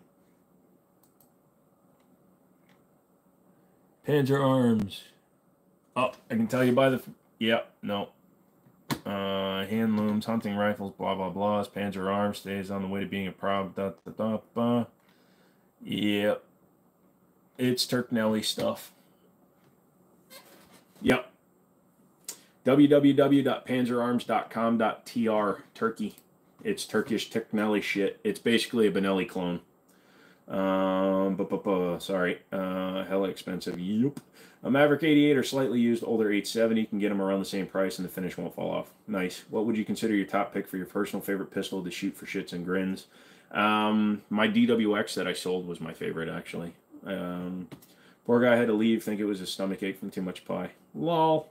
Panzer Arms. Oh, I can tell you by the Yep, no. Uh, hand looms, hunting rifles, blah, blah, blah. Panzer arms stays on the way to being a problem. Da, da, da, da. Yep. It's Turnelli stuff. Yep. www.panzerarms.com.tr Turkey. It's Turkish Turnelli shit. It's basically a Benelli clone. Um, bu- bu- bu- sorry. Uh, hella expensive. Yep. A Maverick 88 or slightly used older 870 you can get them around the same price and the finish won't fall off. Nice. What would you consider your top pick for your personal favorite pistol to shoot for shits and grins? Um, my DWX that I sold was my favorite actually. Um, poor guy had to leave. Think it was a stomach ache from too much pie. Lol.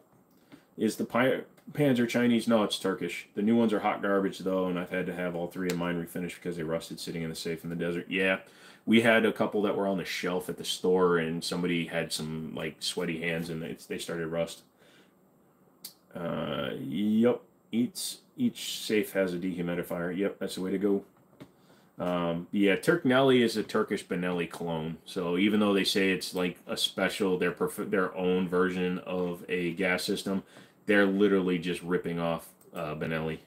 Is the pi- Panzer Chinese? No, it's Turkish. The new ones are hot garbage though, and I've had to have all three of mine refinished because they rusted sitting in the safe in the desert. Yeah, we had a couple that were on the shelf at the store and somebody had some like sweaty hands and they, they started rust. Uh yep each each safe has a dehumidifier. Yep that's the way to go. Um yeah Turnelli is a turkish benelli clone. So even though they say it's like a special their their own version of a gas system they're literally just ripping off uh, benelli.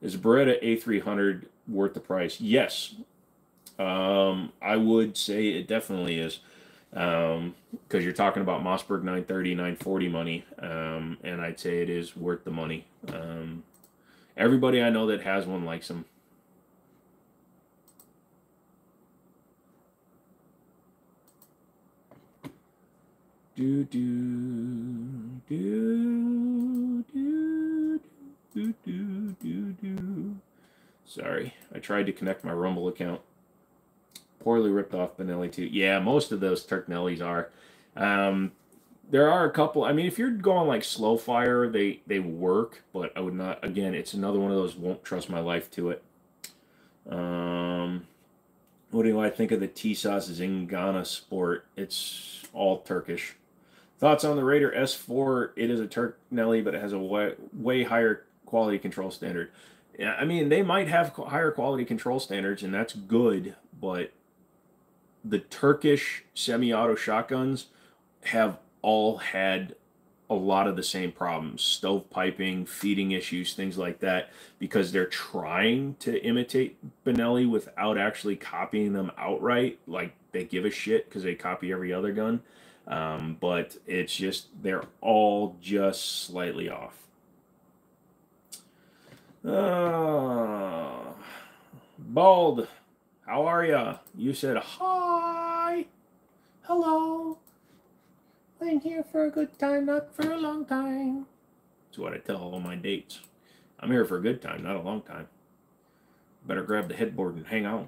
Is beretta a300 worth the price? Yes um, I would say it definitely is. Um, because you're talking about Mossberg 930, 940 money. Um, and I'd say it is worth the money. Um, everybody I know that has one likes them. Do do do do do do do do. Sorry, I tried to connect my Rumble account poorly ripped off Benelli too. Yeah, most of those Turnellis are. Um, there are a couple. I mean, if you're going like slow fire, they they work, but I would not. Again, it's another one of those won't trust my life to it. Um, what do I think of the TISASes in Zigana Sport? It's all Turkish. Thoughts on the Raider S4? It is a Turnelli, but it has a way, way higher quality control standard. I mean, they might have higher quality control standards, and that's good, but the Turkish semi auto shotguns have all had a lot of the same problems stove piping feeding issues, things like that, because they're trying to imitate Benelli without actually copying them outright. Like they give a shit because they copy every other gun. Um, but it's just, they're all just slightly off. Uh, Bald, how are ya? You said hi. Hello. I'm here for a good time, not for a long time. That's what I tell all my dates. I'm here for a good time, not a long time. Better grab the headboard and hang on.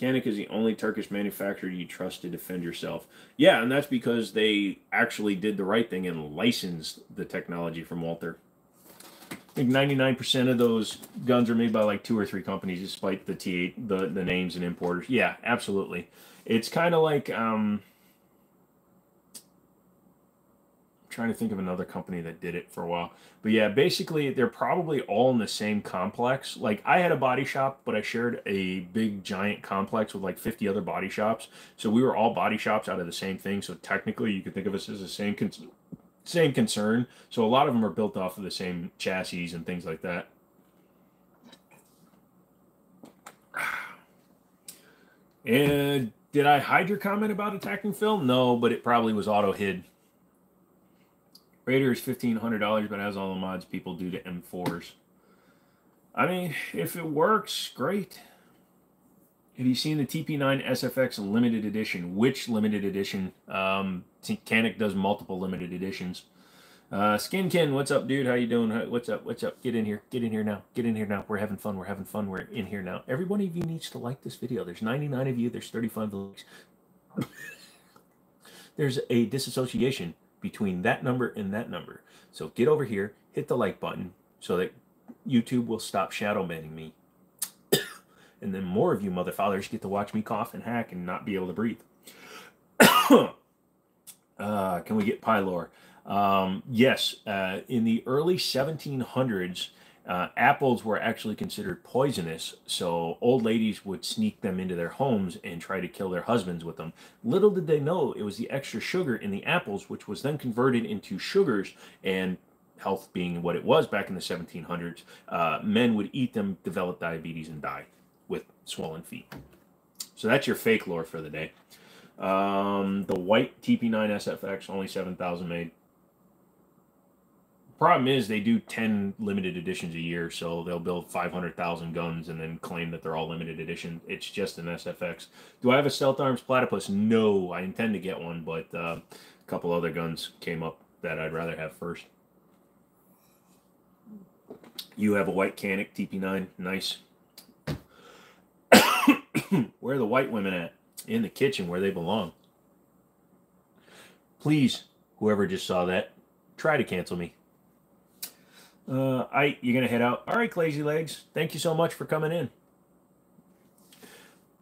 Canik is the only Turkish manufacturer you trust to defend yourself. Yeah, and that's because they actually did the right thing and licensed the technology from Walther. Think 99% of those guns are made by like two or three companies, despite the T8, the the names and importers. Yeah, absolutely. It's kind of like um, I'm trying to think of another company that did it for a while. But yeah, basically they're probably all in the same complex. Like I had a body shop, but I shared a big giant complex with like 50 other body shops. So we were all body shops out of the same thing. So technically you could think of us as the same same concern. So a lot of them are built off of the same chassis and things like that. *sighs* And did I hide your comment about attacking Phil? No, but it probably was auto hid. Raider is fifteen hundred dollars, but has all the mods people do to M4s. I mean, if it works, great. Have you seen the TP9 SFX limited edition? Which limited edition? Um, Canik does multiple limited editions. Uh, Skinkin, what's up, dude? How you doing? What's up? What's up? Get in here. Get in here now. Get in here now. We're having fun. We're having fun. We're in here now. Every one of you needs to like this video. There's 99 of you. There's 35 likes. *laughs* There's a disassociation between that number and that number. So get over here, hit the like button so that YouTube will stop shadow banning me. And then more of you motherfathers get to watch me cough and hack and not be able to breathe. *coughs* uh, can we get Pylor? Um, yes, uh, in the early 1700s, uh, apples were actually considered poisonous, so old ladies would sneak them into their homes and try to kill their husbands with them. Little did they know it was the extra sugar in the apples, which was then converted into sugars, and health being what it was back in the 1700s, uh, men would eat them, develop diabetes, and die with swollen feet. So that's your fake lore for the day. Um, the white TP9 SFX, only 7,000 made. Problem is, they do 10 limited editions a year, so they'll build 500,000 guns and then claim that they're all limited edition. It's just an SFX. Do I have a Stealth Arms Platypus? No, I intend to get one, but uh, a couple other guns came up that I'd rather have first. You have a white Canik TP9. Nice. *clears throat* where are the white women at? In the kitchen where they belong. Please, whoever just saw that, try to cancel me. Uh, I, you're gonna head out. All right, Lazy Legs. Thank you so much for coming in.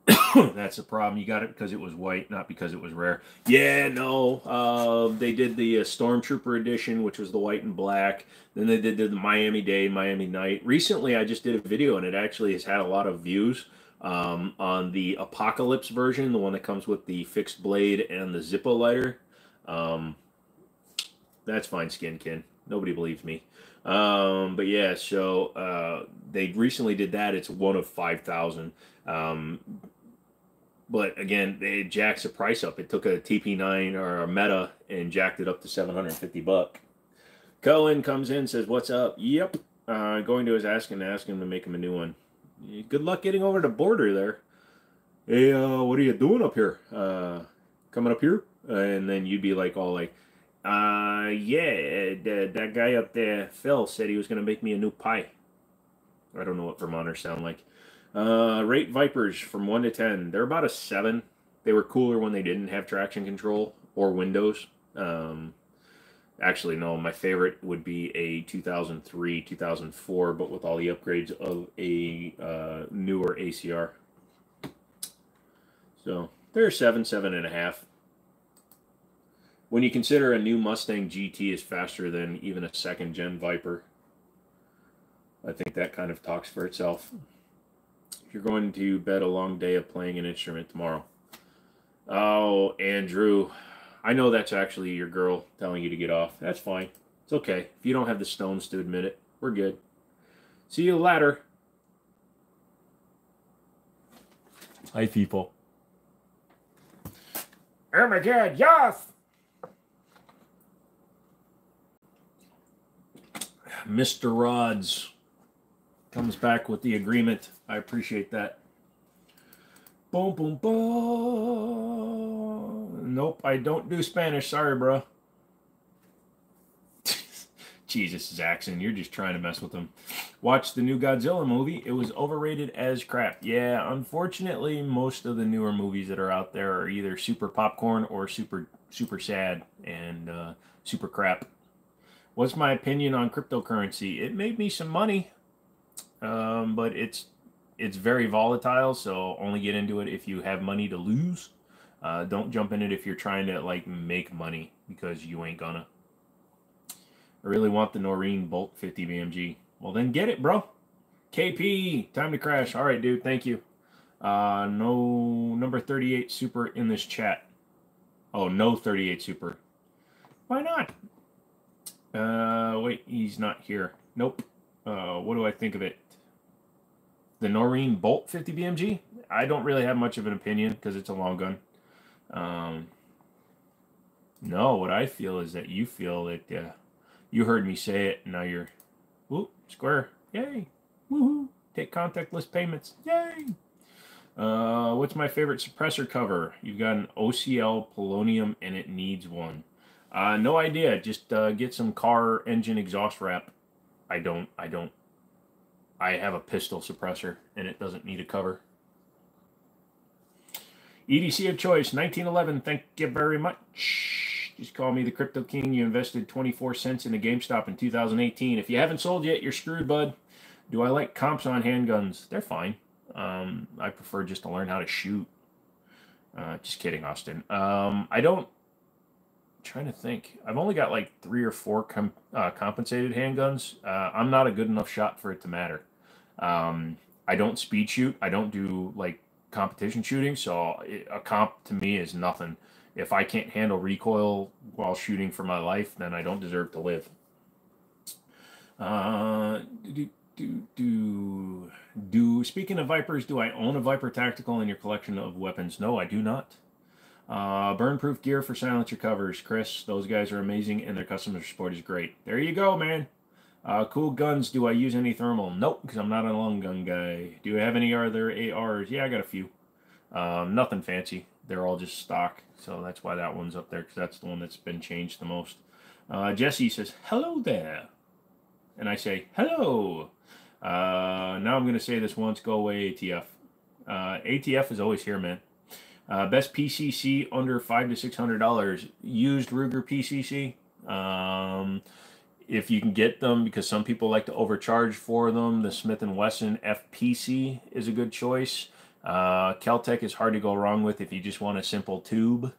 *clears throat* That's the problem. You got it because it was white, not because it was rare. Yeah, no. Uh, they did the uh, Stormtrooper edition, which was the white and black. Then they did the Miami Day, Miami Night. Recently, I just did a video, and it actually has had a lot of views um, on the Apocalypse version, the one that comes with the fixed blade and the Zippo lighter. Um, that's fine, Skinkin. Nobody believes me. Um, but yeah, so uh, they recently did that. It's one of five thousand. Um, but again, they jacks the price up. It took a TP9 or a METE and jacked it up to seven hundred fifty buck. Cohen comes in, says, "What's up?" Yep. Uh, going to his asking, asking him to make him a new one. Good luck getting over the border there. Hey, uh, what are you doing up here? Uh, coming up here? and then you'd be like, all like, uh, yeah, that, that guy up there, Phil, said he was going to make me a new pie. I don't know what Vermonters sound like. Uh, rate Vipers from 1 to 10. They're about a 7. They were cooler when they didn't have traction control or windows. Um, actually, no, my favorite would be a 2003, 2004, but with all the upgrades of a uh, newer ACR. So they're seven, seven and a half when you consider a new Mustang GT is faster than even a second gen Viper. I think that kind of talks for itself. If you're going to bed a long day of playing an instrument tomorrow. Oh, Andrew, I know that's actually your girl telling you to get off. That's fine. It's okay. If you don't have the stones to admit it, we're good. See you later. Hi, people. Oh my god, yes! Mr. Rods comes back with the agreement. I appreciate that. Boom, boom, boom. Nope, I don't do Spanish. Sorry, bro. *laughs* Jesus, Zaxxon, you're just trying to mess with them. Watch the new Godzilla movie. It was overrated as crap. Yeah, unfortunately, most of the newer movies that are out there are either super popcorn or super super sad and uh, super crap. What's my opinion on cryptocurrency? It made me some money, um, but it's it's very volatile. So only get into it if you have money to lose. Uh, don't jump in it if you're trying to like make money because you ain't gonna. I really want the Noreen Bolt 50 BMG. Well, then get it, bro. KP, time to crash. All right, dude. Thank you. Uh, no number 38 super in this chat. Oh, no 38 super. Why not? Uh, wait, he's not here. Nope. Uh, what do I think of it? The Noreen Bolt 50 BMG? I don't really have much of an opinion because it's a long gun. Um, no, what I feel is that you feel that uh, you heard me say it. Now you're, whoop, square. Yay. Woohoo. Take contactless payments. Yay. Uh, what's my favorite suppressor cover? You've got an OCL Polonium and it needs one. Uh, no idea. Just uh, get some car engine exhaust wrap. I don't. I don't. I have a pistol suppressor and it doesn't need a cover. EDC of choice, 1911. Thank you very much. Just call me the Crypto King. You invested 24 cents in a GameStop in 2018. If you haven't sold yet, you're screwed, bud. Do I like comps on handguns? They're fine. Um, I prefer just to learn how to shoot. Uh, just kidding, Austin. Um, I don't. Trying to think. I've only got like three or four com- uh, compensated handguns. Uh, I'm not a good enough shot for it to matter. Um, I don't speed shoot. I don't do like competition shooting, so it, a comp to me is nothing. If I can't handle recoil while shooting for my life, then I don't deserve to live. Uh, do, do, do, do. Speaking of Vipers, do I own a Viper Tactical in your collection of weapons? No, I do not. Uh, burn-proof gear for silencer covers. Chris, those guys are amazing, and their customer support is great. There you go, man. Uh, cool guns. Do I use any thermal? Nope, because I'm not a long gun guy. Do I have any other ARs? Yeah, I got a few. Um, nothing fancy. They're all just stock, so that's why that one's up there, because that's the one that's been changed the most. Uh, Jesse says, hello there. And I say, hello. Uh, now I'm going to say this once, go away ATF. Uh, ATF is always here, man. Uh, best PCC under five to six hundred dollars. Used Ruger PCC. Um, if you can get them, because some people like to overcharge for them, the Smith and Wesson FPC is a good choice. Uh, Kel-Tec is hard to go wrong with if you just want a simple tube.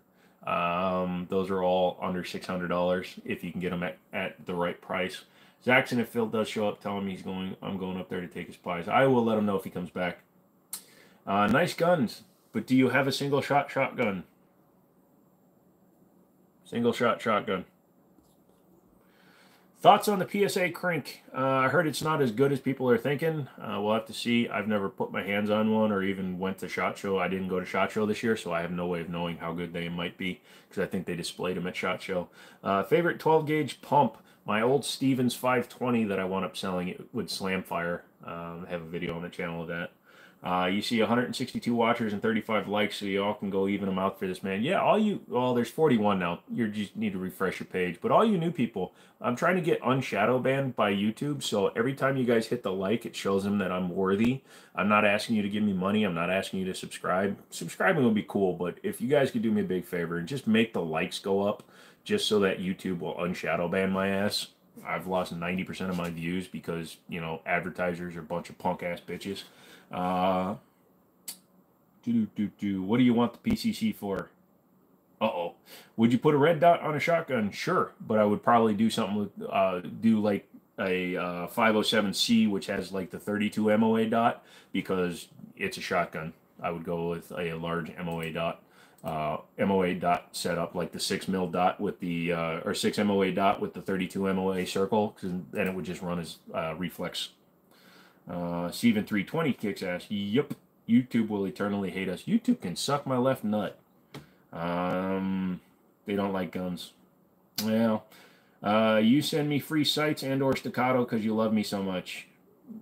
Um, those are all under six hundred dollars if you can get them at, at the right price. Zaxxon, if Phil does show up, tell him he's going. I'm going up there to take his pies. I will let him know if he comes back. Uh, nice guns. But do you have a single shot shotgun? Single shot shotgun. Thoughts on the PSA Crank? Uh, I heard it's not as good as people are thinking. Uh, we'll have to see. I've never put my hands on one or even went to SHOT Show. I didn't go to SHOT Show this year, so I have no way of knowing how good they might be because I think they displayed them at SHOT Show. Uh, favorite 12 gauge pump? My old Stevens 520 that I wound up selling it with Slamfire. Um, I have a video on the channel of that. Uh, you see 162 watchers and 35 likes, so you all can go even them out for this man. Yeah, all you, well, there's 41 now. You just need to refresh your page. But all you new people, I'm trying to get unshadow banned by YouTube, so every time you guys hit the like, it shows them that I'm worthy. I'm not asking you to give me money. I'm not asking you to subscribe. Subscribing would be cool, but if you guys could do me a big favor and just make the likes go up, just so that YouTube will unshadow ban my ass. I've lost 90% of my views because, you know, advertisers are a bunch of punk ass bitches. Uh, do, do, do. What do you want the PCC for? Uh oh. Would you put a red dot on a shotgun? Sure, but I would probably do something with, uh, do like a uh, 507C, which has like the 32 MOA dot, because it's a shotgun. I would go with a large MOA dot, uh, MOA dot setup, like the six mil dot with the uh, or six MOA dot with the 32 MOA circle, because then it would just run as uh, reflex. Uh, Steven 320 kicks ass. Yep. YouTube will eternally hate us. YouTube can suck my left nut. Um, they don't like guns. Well, uh, you send me free sites and or staccato because you love me so much.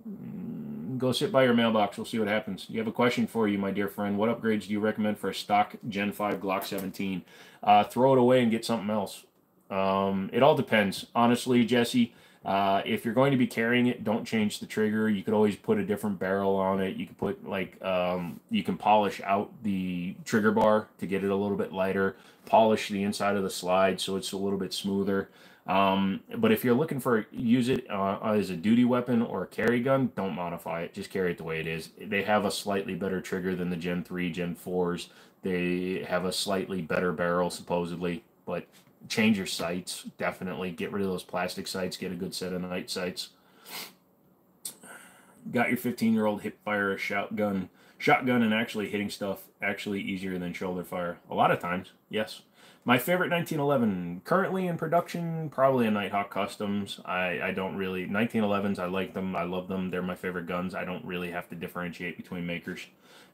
Mm, Go sit by your mailbox. We'll see what happens. You have a question for you, my dear friend. What upgrades do you recommend for a stock Gen 5 Glock 17? Uh, throw it away and get something else. Um, it all depends. Honestly, Jesse, uh, if you're going to be carrying it, don't change the trigger. You could always put a different barrel on it. You can put like um, you can polish out the trigger bar to get it a little bit lighter. Polish the inside of the slide so it's a little bit smoother. Um, but if you're looking for use it uh, as a duty weapon or a carry gun, don't modify it. Just carry it the way it is. They have a slightly better trigger than the Gen 3, Gen 4s. They have a slightly better barrel supposedly, but change your sights definitely. Get rid of those plastic sights. Get a good set of night sights. Got your 15 year old hip fire a shotgun, shotgun, and actually hitting stuff actually easier than shoulder fire. A lot of times, yes. My favorite 1911 currently in production, probably a Nighthawk Customs. I, I don't really 1911s. I like them. I love them. They're my favorite guns. I don't really have to differentiate between makers.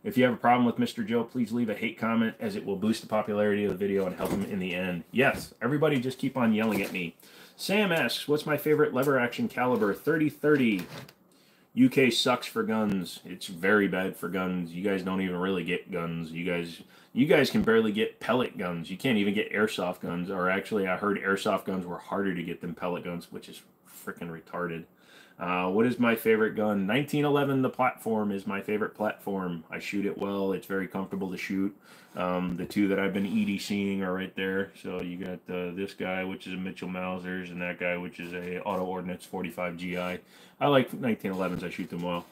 If you have a problem with Mr. Joe, please leave a hate comment as it will boost the popularity of the video and help him in the end. Yes, everybody just keep on yelling at me. Sam asks, what's my favorite lever action caliber? 3030. UK sucks for guns. It's very bad for guns. You guys don't even really get guns. You guys you guys can barely get pellet guns. You can't even get airsoft guns. Or actually, I heard airsoft guns were harder to get than pellet guns, which is freaking retarded. Uh, what is my favorite gun? 1911, the platform, is my favorite platform. I shoot it well. It's very comfortable to shoot. Um, the two that I've been EDCing are right there. So you got uh, this guy, which is a Mitchell Mausers, and that guy, which is a Auto Ordnance 45 GI. I like 1911s. I shoot them well.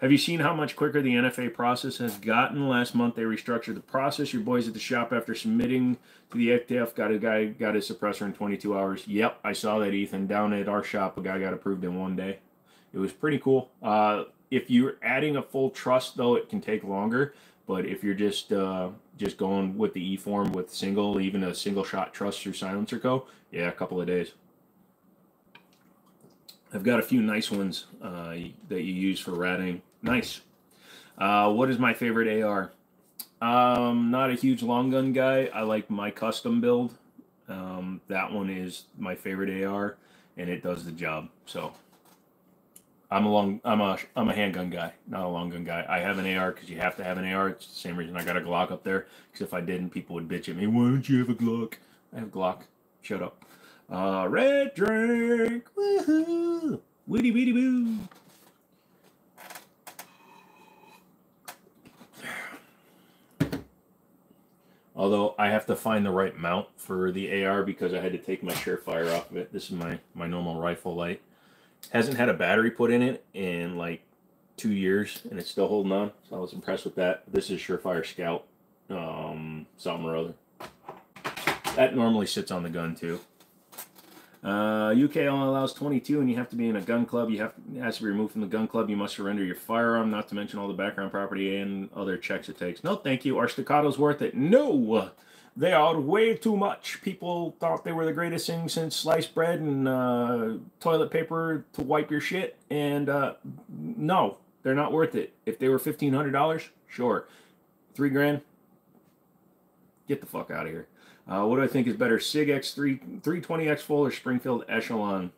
Have you seen how much quicker the NFA process has gotten? Last month they restructured the process. Your boys at the shop after submitting to the FTF got a guy got his suppressor in 22 hours. Yep, I saw that Ethan down at our shop. A guy got approved in one day. It was pretty cool. Uh, if you're adding a full truss though, it can take longer. But if you're just uh, just going with the E form with single, even a single shot truss through SilencerCo, yeah, a couple of days. I've got a few nice ones uh, that you use for ratting. Nice. Uh, what is my favorite AR? Um, not a huge long gun guy. I like my custom build. Um, that one is my favorite AR, and it does the job. So I'm a long, I'm a, I'm a handgun guy, not a long gun guy. I have an AR because you have to have an AR. It's the same reason I got a Glock up there. Because if I didn't, people would bitch at me. Why don't you have a Glock? I have Glock. Shut up. Uh, red drink. Woohoo! Woody woody woo. Although I have to find the right mount for the AR because I had to take my Surefire off of it. This is my my normal rifle light. Hasn't had a battery put in it in like two years, and it's still holding on. So I was impressed with that. This is Surefire Scout, um, something or other. That normally sits on the gun too. Uh, UK only allows 22, and you have to be in a gun club. You have it has to be removed from the gun club. You must surrender your firearm, not to mention all the background property and other checks it takes. No, thank you. Are staccatos worth it? No, they are way too much. People thought they were the greatest thing since sliced bread and uh, toilet paper to wipe your shit, and uh, no, they're not worth it. If they were fifteen hundred dollars, sure. Three grand, get the fuck out of here. Uh, what do I think is better, SIG X3 320X full or Springfield Echelon?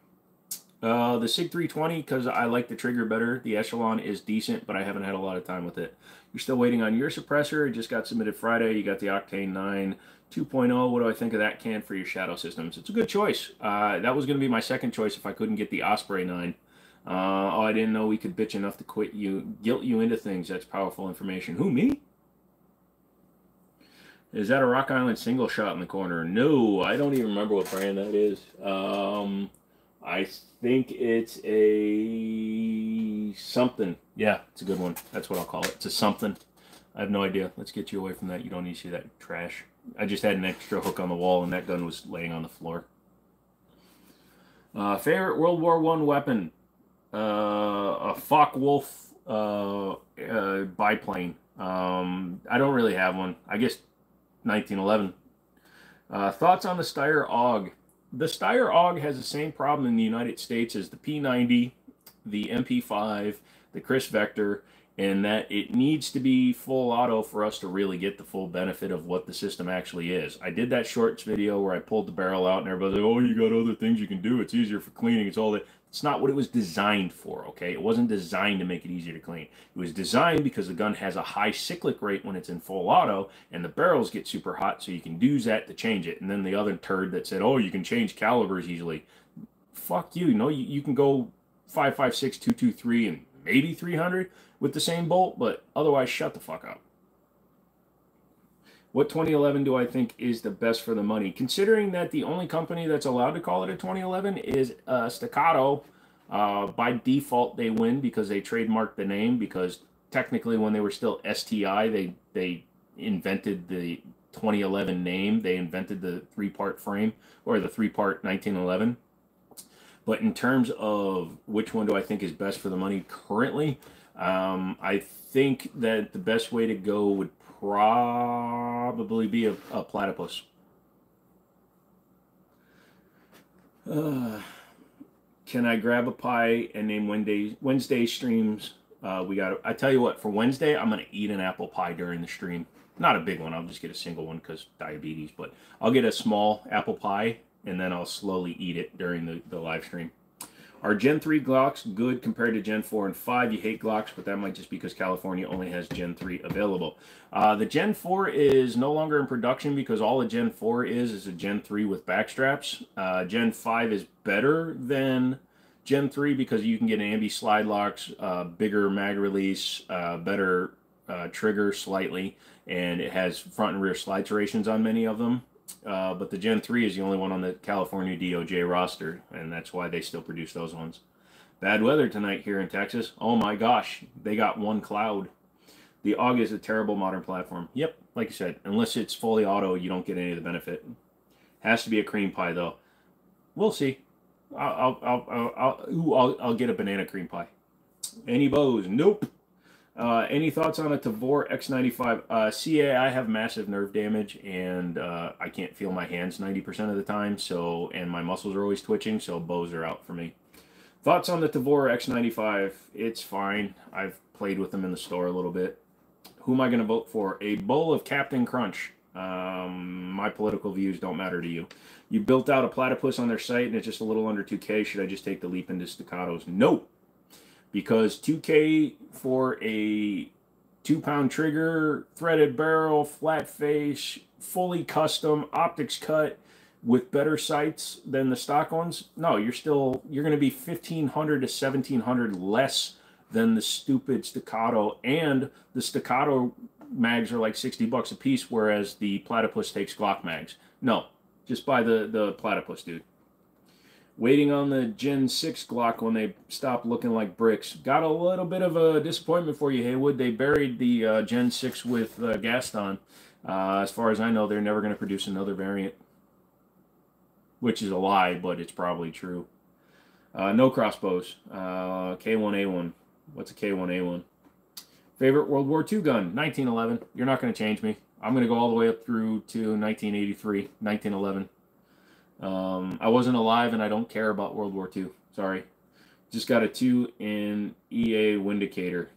Uh, the SIG 320 because I like the trigger better. The Echelon is decent, but I haven't had a lot of time with it. You're still waiting on your suppressor. It just got submitted Friday. You got the Octane 9 2.0. What do I think of that can for your shadow systems? It's a good choice. Uh, that was going to be my second choice if I couldn't get the Osprey 9. Uh, oh, I didn't know we could bitch enough to quit you, guilt you into things. That's powerful information. Who, me? Is that a Rock Island single shot in the corner? No, I don't even remember what brand that is. Um, I think it's a something. Yeah, it's a good one. That's what I'll call it. It's a something. I have no idea. Let's get you away from that. You don't need to see that trash. I just had an extra hook on the wall, and that gun was laying on the floor. Uh, favorite World War One weapon? Uh, a Focke-Wulf uh, uh, biplane. Um, I don't really have one. I guess 1911. Uh, thoughts on the Steyr AUG? The Steyr AUG has the same problem in the United States as the P90, the MP5, the KRISS Vector, and that it needs to be full auto for us to really get the full benefit of what the system actually is. I did that shorts video where I pulled the barrel out and everybody's like, oh, you got other things you can do. It's easier for cleaning. It's all that. It's not what it was designed for, okay? It wasn't designed to make it easier to clean. It was designed because the gun has a high cyclic rate when it's in full auto, and the barrels get super hot, so you can use that to change it. And then the other turd that said, oh, you can change calibers easily. Fuck you. No, you, you can go 556, 223, and maybe 300 with the same bolt, but otherwise, shut the fuck up. What 2011 do I think is the best for the money? Considering that the only company that's allowed to call it a 2011 is uh, Staccato, uh, by default they win because they trademarked the name. Because technically, when they were still STI, they they invented the 2011 name. They invented the three part frame or the three part 1911. But in terms of which one do I think is best for the money currently, um, I think that the best way to go would probably be a, a platypus. Uh, can I grab a pie and name Wednesday Wednesday streams? Uh, we got. I tell you what, for Wednesday, I'm gonna eat an apple pie during the stream. Not a big one. I'll just get a single one because diabetes. But I'll get a small apple pie and then I'll slowly eat it during the, the live stream. Are Gen 3 Glocks good compared to Gen 4 and 5? You hate Glocks, but that might just be because California only has Gen 3 available. Uh, the Gen 4 is no longer in production because all a Gen 4 is is a Gen 3 with backstraps. Uh, Gen 5 is better than Gen 3 because you can get ambi slide locks, uh, bigger mag release, uh, better uh, trigger slightly, and it has front and rear slide serrations on many of them. Uh, but the Gen 3 is the only one on the California DOJ roster, and that's why they still produce those ones. Bad weather tonight here in Texas. Oh my gosh, they got one cloud. The AUG is a terrible modern platform. Yep, like you said, unless it's fully auto, you don't get any of the benefit. Has to be a cream pie though. We'll see. I'll I'll I'll I'll, ooh, I'll, I'll get a banana cream pie. Any bows? Nope. Uh, any thoughts on a Tavor X95? Uh, CA, I have massive nerve damage and uh, I can't feel my hands 90% of the time. So, and my muscles are always twitching, so bows are out for me. Thoughts on the Tavor X95? It's fine. I've played with them in the store a little bit. Who am I going to vote for? A bowl of Captain Crunch. Um, my political views don't matter to you. You built out a platypus on their site and it's just a little under 2K. Should I just take the leap into staccatos? Nope because 2K for a two pound trigger, threaded barrel, flat face, fully custom optics cut with better sights than the stock ones. No, you're still you're going to be 1500 to 1700 less than the stupid staccato and the staccato mags are like 60 bucks a piece whereas the platypus takes Glock mags. No, just buy the the platypus, dude waiting on the Gen 6 Glock when they stopped looking like bricks. Got a little bit of a disappointment for you, Haywood. They buried the uh, Gen 6 with uh, Gaston. Uh, as far as I know, they're never going to produce another variant, which is a lie, but it's probably true. Uh, no crossbows. Uh, K1A1. What's a K1A1? Favorite World War II gun? 1911. You're not going to change me. I'm going to go all the way up through to 1983, 1911. Um, I wasn't alive and I don't care about World War II. Sorry. Just got a 2 in EA Windicator.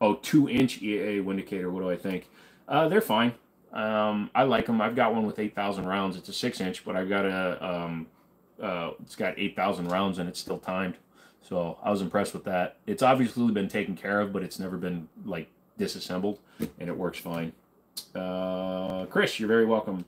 Oh, 2 inch EA Windicator. What do I think? Uh, they're fine. Um, I like them. I've got one with 8,000 rounds. It's a 6 inch, but I've got a. Um, uh, it's got 8,000 rounds and it's still timed. So I was impressed with that. It's obviously been taken care of, but it's never been like disassembled and it works fine. Uh, Chris, you're very welcome.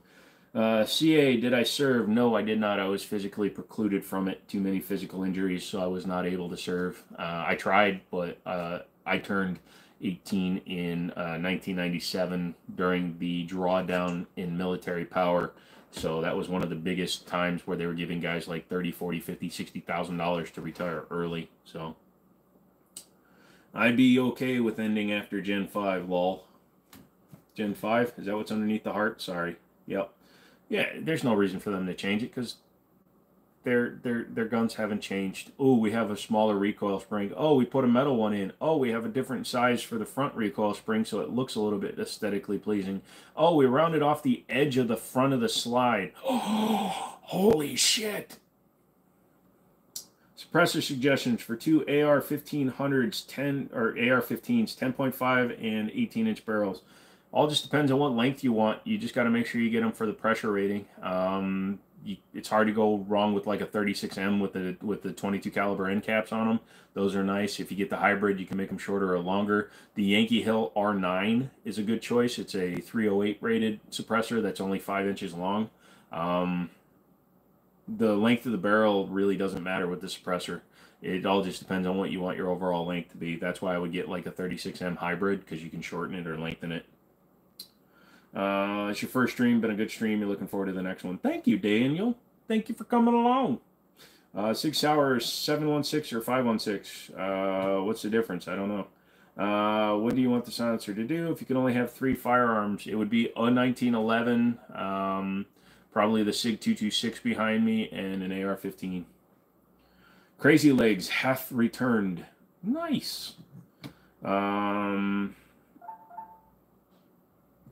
Uh, CA, did I serve? No, I did not. I was physically precluded from it. Too many physical injuries, so I was not able to serve. Uh, I tried, but uh, I turned 18 in 1997 uh, during the drawdown in military power. So that was one of the biggest times where they were giving guys like 30, 40, 50, 60,000 dollars to retire early. So I'd be okay with ending after Gen 5, lol. Gen 5? Is that what's underneath the heart? Sorry. Yep. Yeah, there's no reason for them to change it because their their their guns haven't changed. Oh, we have a smaller recoil spring. Oh, we put a metal one in. Oh, we have a different size for the front recoil spring so it looks a little bit aesthetically pleasing. Oh, we rounded off the edge of the front of the slide. Oh, *gasps* holy shit. Suppressor suggestions for two AR 1500s 10 or AR 15s 10.5 and 18 inch barrels. All just depends on what length you want. You just got to make sure you get them for the pressure rating. Um, you, it's hard to go wrong with like a 36M with the with the 22 caliber end caps on them. Those are nice. If you get the hybrid, you can make them shorter or longer. The Yankee Hill R9 is a good choice. It's a 308 rated suppressor that's only five inches long. Um, the length of the barrel really doesn't matter with the suppressor. It all just depends on what you want your overall length to be. That's why I would get like a 36M hybrid because you can shorten it or lengthen it. Uh, it's your first stream, been a good stream. You're looking forward to the next one. Thank you, Daniel. Thank you for coming along. Uh, six hours, 716 or 516. Uh, what's the difference? I don't know. Uh, what do you want the silencer to do? If you can only have three firearms, it would be a 1911. Um, Probably the SIG 226 behind me and an AR 15. Crazy Legs hath returned. Nice. Um,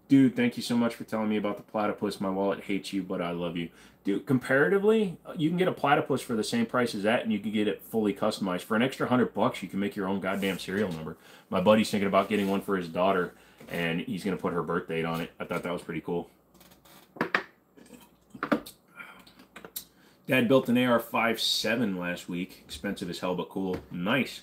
dude, thank you so much for telling me about the platypus. My wallet hates you, but I love you. Dude, comparatively, uh, you can get a platypus for the same price as that, and you can get it fully customized. For an extra hundred bucks, you can make your own goddamn serial number. My buddy's thinking about getting one for his daughter, and he's going to put her birth date on it. I thought that was pretty cool. Dad built an AR-57 last week. Expensive as hell, but cool. Nice.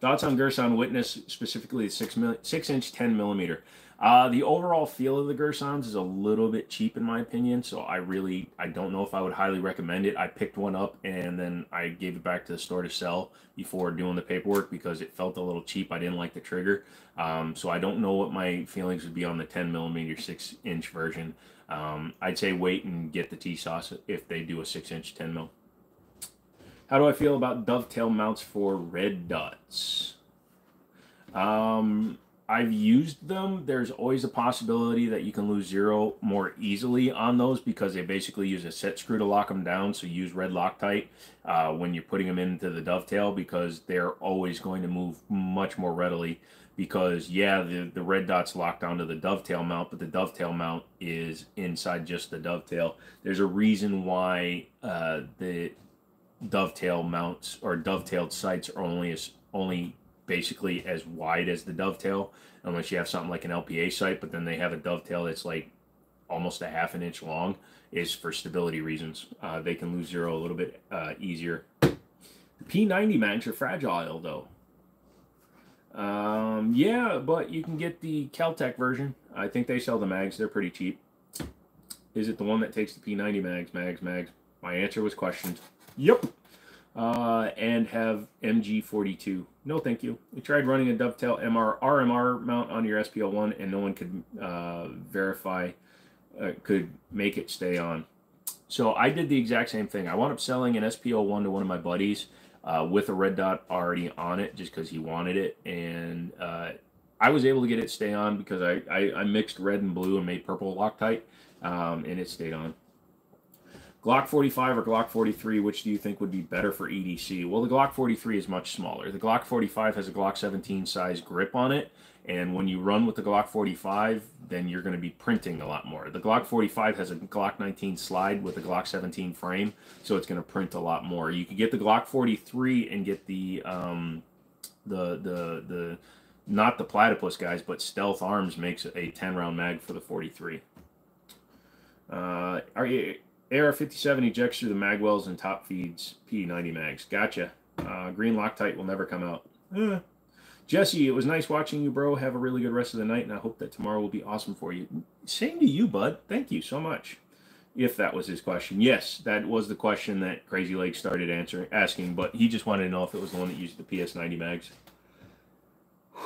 Thoughts on Girsan Witness, specifically the 6, mil- six inch 10 millimeter. Uh, the overall feel of the Girsans is a little bit cheap in my opinion, so I really I don't know if I would highly recommend it. I picked one up and then I gave it back to the store to sell before doing the paperwork because it felt a little cheap. I didn't like the trigger, um, so I don't know what my feelings would be on the 10 millimeter six inch version. Um, I'd say wait and get the TISAS if they do a 6 inch 10 mil. How do I feel about dovetail mounts for red dots? Um, I've used them. There's always a possibility that you can lose zero more easily on those because they basically use a set screw to lock them down. So use red Loctite uh, when you're putting them into the dovetail because they're always going to move much more readily because yeah, the, the red dot's locked onto the dovetail mount, but the dovetail mount is inside just the dovetail. There's a reason why uh, the dovetail mounts or dovetailed sights are only only basically as wide as the dovetail, unless you have something like an LPA sight, but then they have a dovetail that's like almost a half an inch long, is for stability reasons. Uh, they can lose zero a little bit uh, easier. The P90 mags are fragile though. Um, yeah, but you can get the Kel-Tec version. I think they sell the mags. They're pretty cheap. Is it the one that takes the P90 mags, mags, mags? My answer was questioned. Yep. Uh, and have MG42. No, thank you. We tried running a dovetail MR RMR mount on your SP-01, and no one could uh, verify, uh, could make it stay on. So I did the exact same thing. I wound up selling an SP-01 to one of my buddies uh, with a red dot already on it just because he wanted it. And uh, I was able to get it stay on because I, I, I, mixed red and blue and made purple Loctite, um, and it stayed on. Glock 45 or Glock 43, which do you think would be better for EDC? Well, the Glock 43 is much smaller. The Glock 45 has a Glock 17 size grip on it, and when you run with the Glock 45, then you're going to be printing a lot more. The Glock 45 has a Glock 19 slide with a Glock 17 frame, so it's going to print a lot more. You can get the Glock 43 and get the um, the the the not the platypus guys, but Stealth Arms makes a 10 round mag for the 43. Uh, are you AR-57 ejects through the mag wells and top feeds P90 mags. Gotcha. Uh, green Loctite will never come out. Eh. Jesse, it was nice watching you, bro. Have a really good rest of the night, and I hope that tomorrow will be awesome for you. Same to you, bud. Thank you so much. If that was his question. Yes, that was the question that Crazy Lake started answering, asking, but he just wanted to know if it was the one that used the PS90 mags.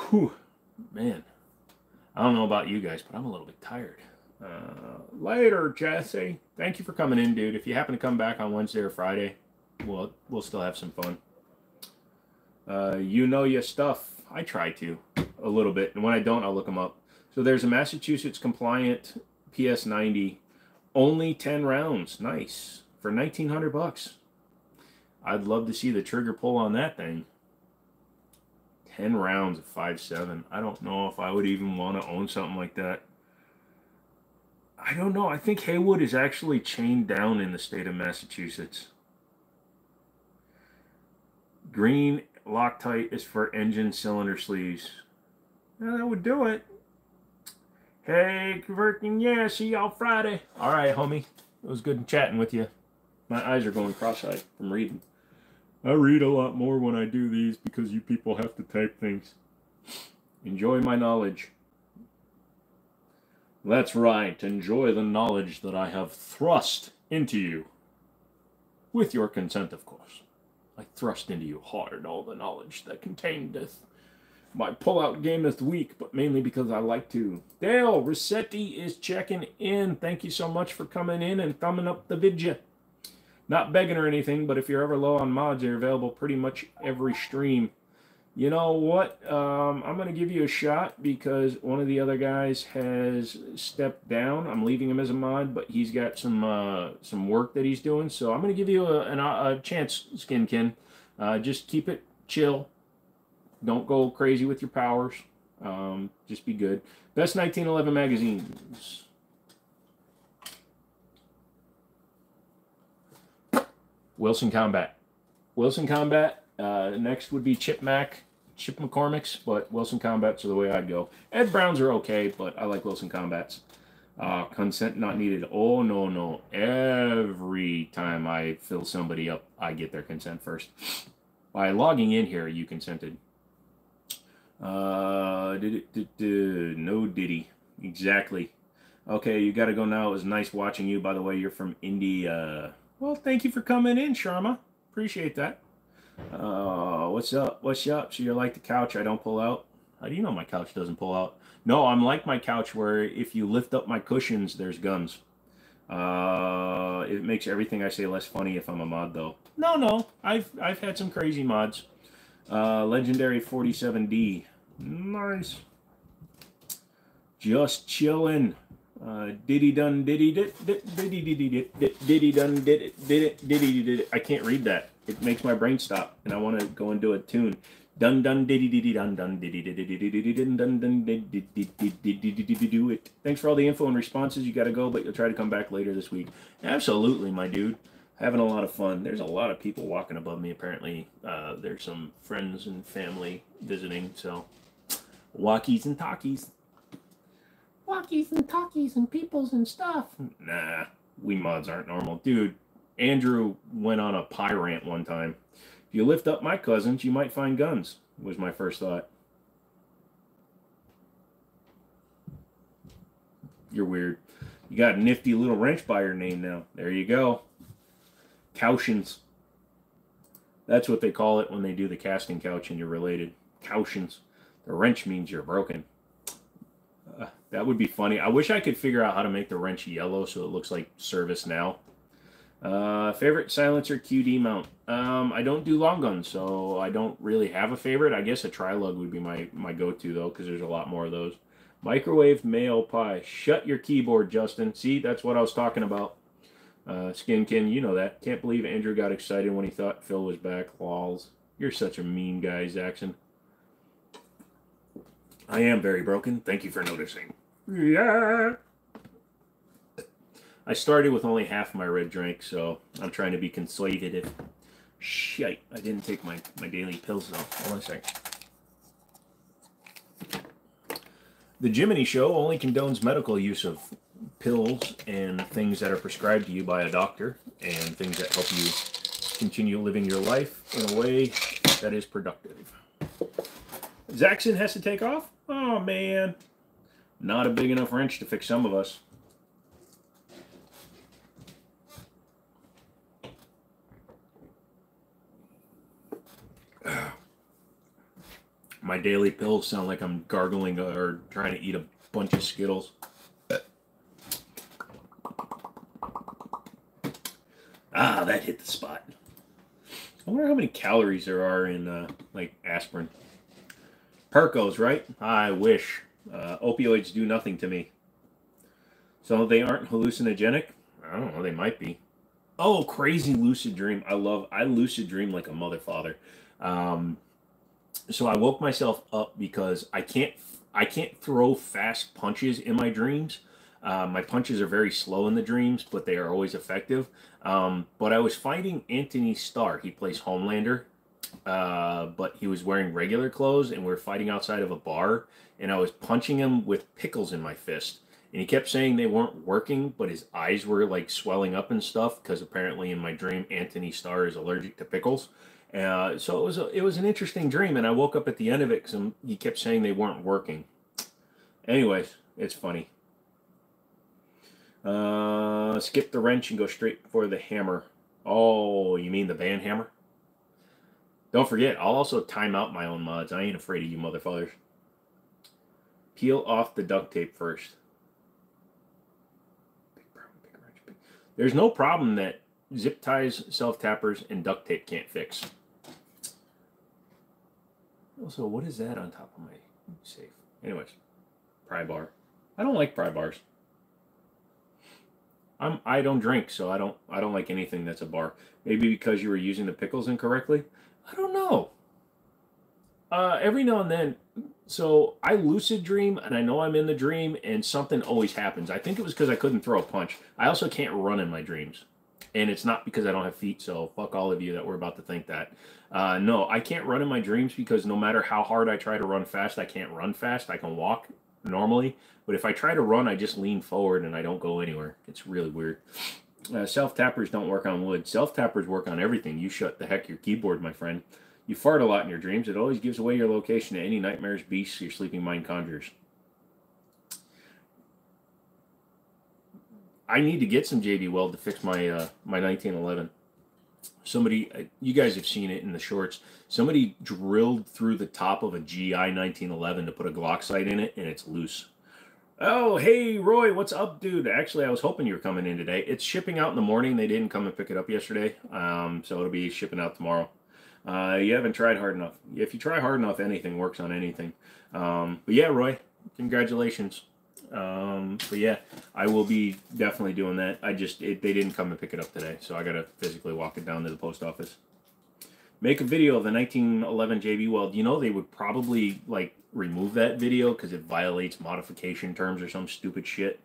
Whew. Man. I don't know about you guys, but I'm a little bit tired. Uh, later, Jesse. Thank you for coming in, dude. If you happen to come back on Wednesday or Friday, we'll, we'll still have some fun. Uh, you know your stuff. I try to a little bit, and when I don't, I'll look them up. So there's a Massachusetts compliant PS90 Only 10 rounds. Nice. For 1900 bucks. I'd love to see the trigger pull on that thing. 10 rounds of 5.7. I don't know if I would even want to own something like that. I don't know. I think Haywood is actually chained down in the state of Massachusetts. Green Loctite is for engine cylinder sleeves. Yeah, that would do it. Hey, Converting, yeah, see y'all Friday. All right, homie. It was good chatting with you. My eyes are going cross-eyed from reading. I read a lot more when I do these because you people have to type things. Enjoy my knowledge. That's right. Enjoy the knowledge that I have thrust into you. With your consent, of course. I thrust into you hard all the knowledge that containeth. My pull-out game is weak, but mainly because I like to. Dale Rossetti is checking in. Thank you so much for coming in and thumbing up the vidya. Not begging or anything, but if you're ever low on mods, they're available pretty much every stream you know what? Um, I'm going to give you a shot because one of the other guys has stepped down. I'm leaving him as a mod, but he's got some uh, some work that he's doing. So I'm going to give you a, a, a chance, Skinkin. Uh, just keep it chill. Don't go crazy with your powers. Um, just be good. Best 1911 magazines. Wilson Combat. Wilson Combat uh, next would be Chip Mac, Chip McCormick's, but Wilson Combats are the way I'd go. Ed Browns are okay, but I like Wilson Combats. Uh, consent not needed. Oh, no, no. Every time I fill somebody up, I get their consent first. By logging in here, you consented. Uh, did it, did, did, no diddy. Exactly. Okay, you got to go now. It was nice watching you. By the way, you're from India. Well, thank you for coming in, Sharma. Appreciate that. Uh, what's up? What's up? So you're like the couch I don't pull out? How do you know my couch doesn't pull out? No, I'm like my couch where if you lift up my cushions, there's guns. Uh, it makes everything I say less funny if I'm a mod, though. No, no, I've I've had some crazy mods. Uh, Legendary 47D, nice. Just chilling. Uh, diddy done diddy did diddy diddy did diddy done did it did it diddy did it. I can't read that it makes my brain stop, and I want to go and do a tune. Dun dun diddy diddy dun dun diddy diddy diddy diddy dun dun dun diddy diddy do it. Thanks for all the info and responses. You got to go, but you'll try to come back later this week. Absolutely, my dude. Having a lot of fun. There's a lot of people walking above me. Apparently, uh, there's some friends and family visiting. So, walkies and talkies. Walkies and talkies and peoples and stuff. Nah, we mods aren't normal, dude. Andrew went on a pie rant one time. If you lift up my cousins, you might find guns, was my first thought. You're weird. You got a nifty little wrench by your name now. There you go. Cautions. That's what they call it when they do the casting couch and you're related. Cautions. The wrench means you're broken. Uh, that would be funny. I wish I could figure out how to make the wrench yellow so it looks like service now. Uh, favorite silencer QD mount. Um, I don't do long guns, so I don't really have a favorite. I guess a Trilug would be my, my go-to, though, because there's a lot more of those. Microwave male pie. Shut your keyboard, Justin. See, that's what I was talking about. Uh, Skinkin, you know that. Can't believe Andrew got excited when he thought Phil was back. Lols. You're such a mean guy, Zaxxon. I am very broken. Thank you for noticing. Yeah. I started with only half my red drink, so I'm trying to be conservative. Shite, I didn't take my, my daily pills though. Hold on a second. The Jimmini Show only condones medical use of pills and things that are prescribed to you by a doctor and things that help you continue living your life in a way that is productive. Zaxxon has to take off? Oh man. Not a big enough wrench to fix some of us. My daily pills sound like I'm gargling or trying to eat a bunch of Skittles. Ah, that hit the spot. I wonder how many calories there are in, uh, like, aspirin. Percos, right? I wish. Uh, opioids do nothing to me. So they aren't hallucinogenic? I don't know. They might be. Oh, crazy lucid dream. I love. I lucid dream like a mother father. Um, so I woke myself up because I can't. I can't throw fast punches in my dreams. Uh, my punches are very slow in the dreams, but they are always effective. Um, but I was fighting Antony Starr. He plays Homelander, uh, but he was wearing regular clothes, and we are fighting outside of a bar. And I was punching him with pickles in my fist and he kept saying they weren't working, but his eyes were like swelling up and stuff because apparently in my dream Antony Starr is allergic to pickles. Uh, so it was a, it was an interesting dream, and I woke up at the end of it because he kept saying they weren't working. Anyways, it's funny. Uh, skip the wrench and go straight for the hammer. Oh, you mean the band hammer? Don't forget, I'll also time out my own mods. I ain't afraid of you motherfuckers. Peel off the duct tape first. There's no problem that zip ties, self tappers, and duct tape can't fix. Also, what is that on top of my safe? Anyways, pry bar. I don't like pry bars. I'm I don't drink, so I don't I don't like anything that's a bar. Maybe because you were using the pickles incorrectly. I don't know. Uh, every now and then, so I lucid dream, and I know I'm in the dream, and something always happens. I think it was because I couldn't throw a punch. I also can't run in my dreams, and it's not because I don't have feet. So fuck all of you that were about to think that. Uh, no, I can't run in my dreams because no matter how hard I try to run fast, I can't run fast. I can walk normally, but if I try to run, I just lean forward and I don't go anywhere. It's really weird. Uh, self tappers don't work on wood. Self tappers work on everything. You shut the heck your keyboard, my friend. You fart a lot in your dreams. It always gives away your location to any nightmares, beasts your sleeping mind conjures. I need to get some JB Weld to fix my uh, my 1911. Somebody, uh, you guys have seen it in the shorts. Somebody drilled through the top of a GI 1911 to put a Glock sight in it, and it's loose. Oh, hey, Roy, what's up, dude? Actually, I was hoping you were coming in today. It's shipping out in the morning. They didn't come and pick it up yesterday, um, so it'll be shipping out tomorrow. Uh, you haven't tried hard enough. If you try hard enough, anything works on anything. Um, but yeah, Roy, congratulations. Um, but yeah, I will be definitely doing that. I just it, they didn't come and pick it up today, so I gotta physically walk it down to the post office. Make a video of the 1911 JB Weld. You know they would probably like remove that video because it violates modification terms or some stupid shit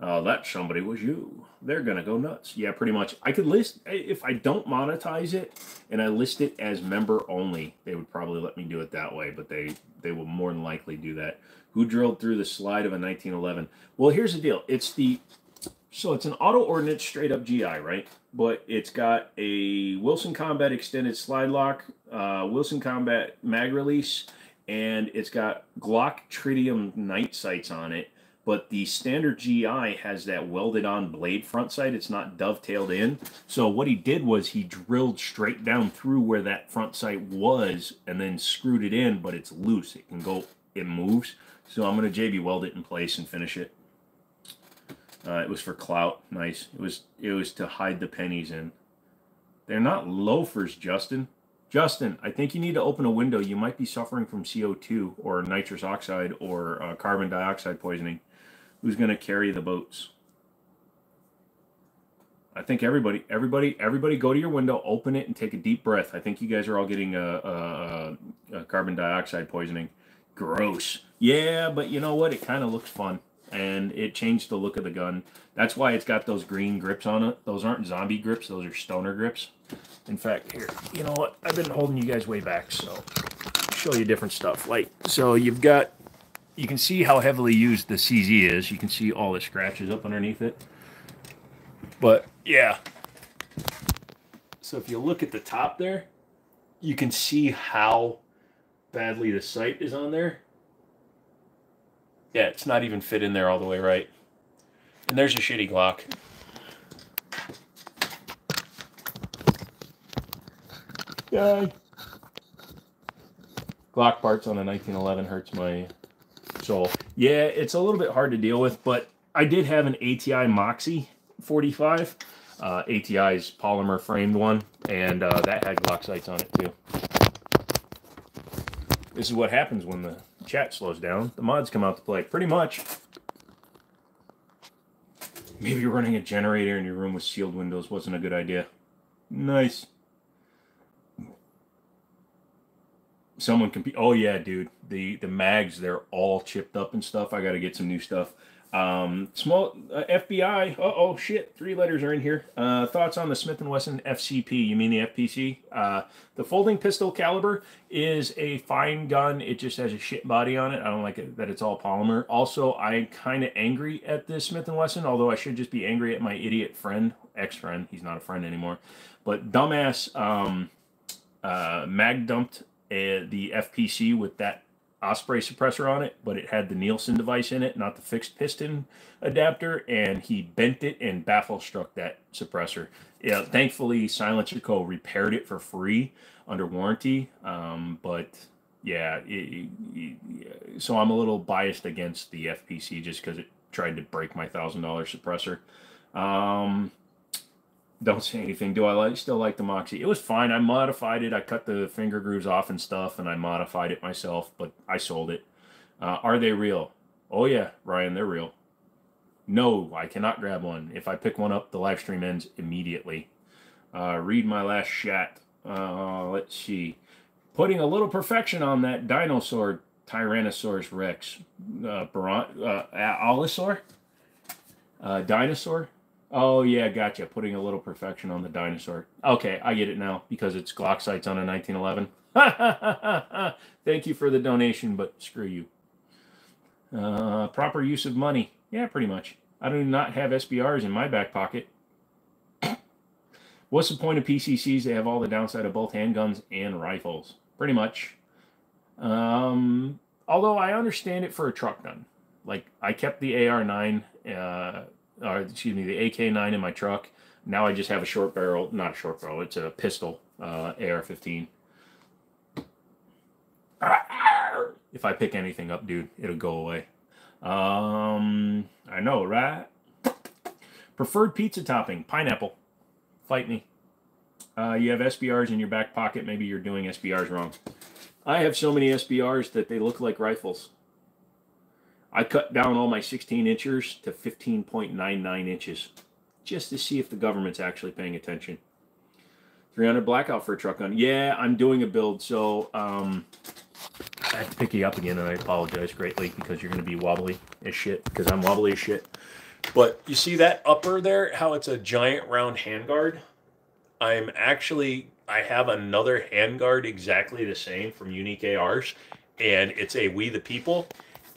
uh, that somebody was you. They're gonna go nuts. Yeah, pretty much. I could list if I don't monetize it and I list it as member only. They would probably let me do it that way, but they they will more than likely do that. Who drilled through the slide of a 1911? Well, here's the deal. It's the so it's an auto ordnance straight up GI, right? But it's got a Wilson Combat extended slide lock, uh, Wilson Combat mag release, and it's got Glock tritium night sights on it but the standard GI has that welded on blade front sight. It's not dovetailed in. So what he did was he drilled straight down through where that front sight was and then screwed it in, but it's loose. It can go, it moves. So I'm going to JB weld it in place and finish it. Uh, it was for clout. Nice. It was, it was to hide the pennies in. They're not loafers, Justin. Justin, I think you need to open a window. You might be suffering from CO2 or nitrous oxide or uh, carbon dioxide poisoning who's going to carry the boats. I think everybody, everybody, everybody, go to your window, open it, and take a deep breath. I think you guys are all getting a, a, a carbon dioxide poisoning. Gross. Yeah, but you know what? It kind of looks fun, and it changed the look of the gun. That's why it's got those green grips on it. Those aren't zombie grips; those are stoner grips. In fact, here, you know what? I've been holding you guys way back, so show you different stuff. Like, so you've got you can see how heavily used the CZ is. You can see all the scratches up underneath it. But yeah. So if you look at the top there, you can see how badly the sight is on there. Yeah, it's not even fit in there all the way right. And there's a shitty Glock. Yay. Glock parts on a 1911 hurts my so yeah, it's a little bit hard to deal with, but I did have an ATI Moxie 45. Uh, ATI's polymer framed one, and uh, that had Glock sights on it too. This is what happens when the chat slows down. The mods come out to play. Pretty much. Maybe running a generator in your room with sealed windows wasn't a good idea. Nice. Someone can be. Oh yeah, dude. The the mags they're all chipped up and stuff. I got to get some new stuff. Um, small uh, FBI. Uh oh, shit. Three letters are in here. Uh, thoughts on the Smith and Wesson FCP? You mean the FPC? Uh, the folding pistol caliber is a fine gun. It just has a shit body on it. I don't like it that it's all polymer. Also, I'm kind of angry at this Smith and Wesson. Although I should just be angry at my idiot friend, ex-friend. He's not a friend anymore. But dumbass um, uh, mag dumped uh, the FPC with that Osprey suppressor on it, but it had the Nielsen device in it, not the fixed piston adapter, and he bent it and baffle struck that suppressor. Yeah, thankfully SilencerCo. repaired it for free under warranty, um, but yeah, it, it, so I'm a little biased against the FPC just because it tried to break my thousand dollar suppressor. Um, don't say anything. Do I like still like the Moxie? It was fine. I modified it. I cut the finger grooves off and stuff, and I modified it myself. But I sold it. Uh, are they real? Oh yeah, Ryan, they're real. No, I cannot grab one. If I pick one up, the live stream ends immediately. Uh, read my last chat. Uh, let's see. Putting a little perfection on that dinosaur, Tyrannosaurus Rex, uh, Baron, uh, Allosaur, uh, dinosaur. Oh yeah, gotcha. Putting a little perfection on the dinosaur. Okay, I get it now because it's sights on a 1911. *laughs* Thank you for the donation, but screw you. Uh, proper use of money. Yeah, pretty much. I do not have SBRs in my back pocket. *coughs* What's the point of PCCs? They have all the downside of both handguns and rifles. Pretty much. Um, although I understand it for a truck gun. Like I kept the AR9 uh, or excuse me, the AK9 in my truck. Now I just have a short barrel, not a short barrel, it's a pistol, uh, AR-15. If I pick anything up, dude, it'll go away. Um, I know, right? Preferred pizza topping, pineapple. Fight me. Uh, you have SBRs in your back pocket. Maybe you're doing SBRs wrong. I have so many SBRs that they look like rifles. I cut down all my 16 inchers to 15.99 inches just to see if the government's actually paying attention. 300 blackout for a truck gun. Yeah, I'm doing a build, so um, I have to pick you up again, and I apologize greatly because you're going to be wobbly as shit because I'm wobbly as shit. But you see that upper there, how it's a giant round handguard? I'm actually, I have another handguard exactly the same from Unique ARs, and it's a We the People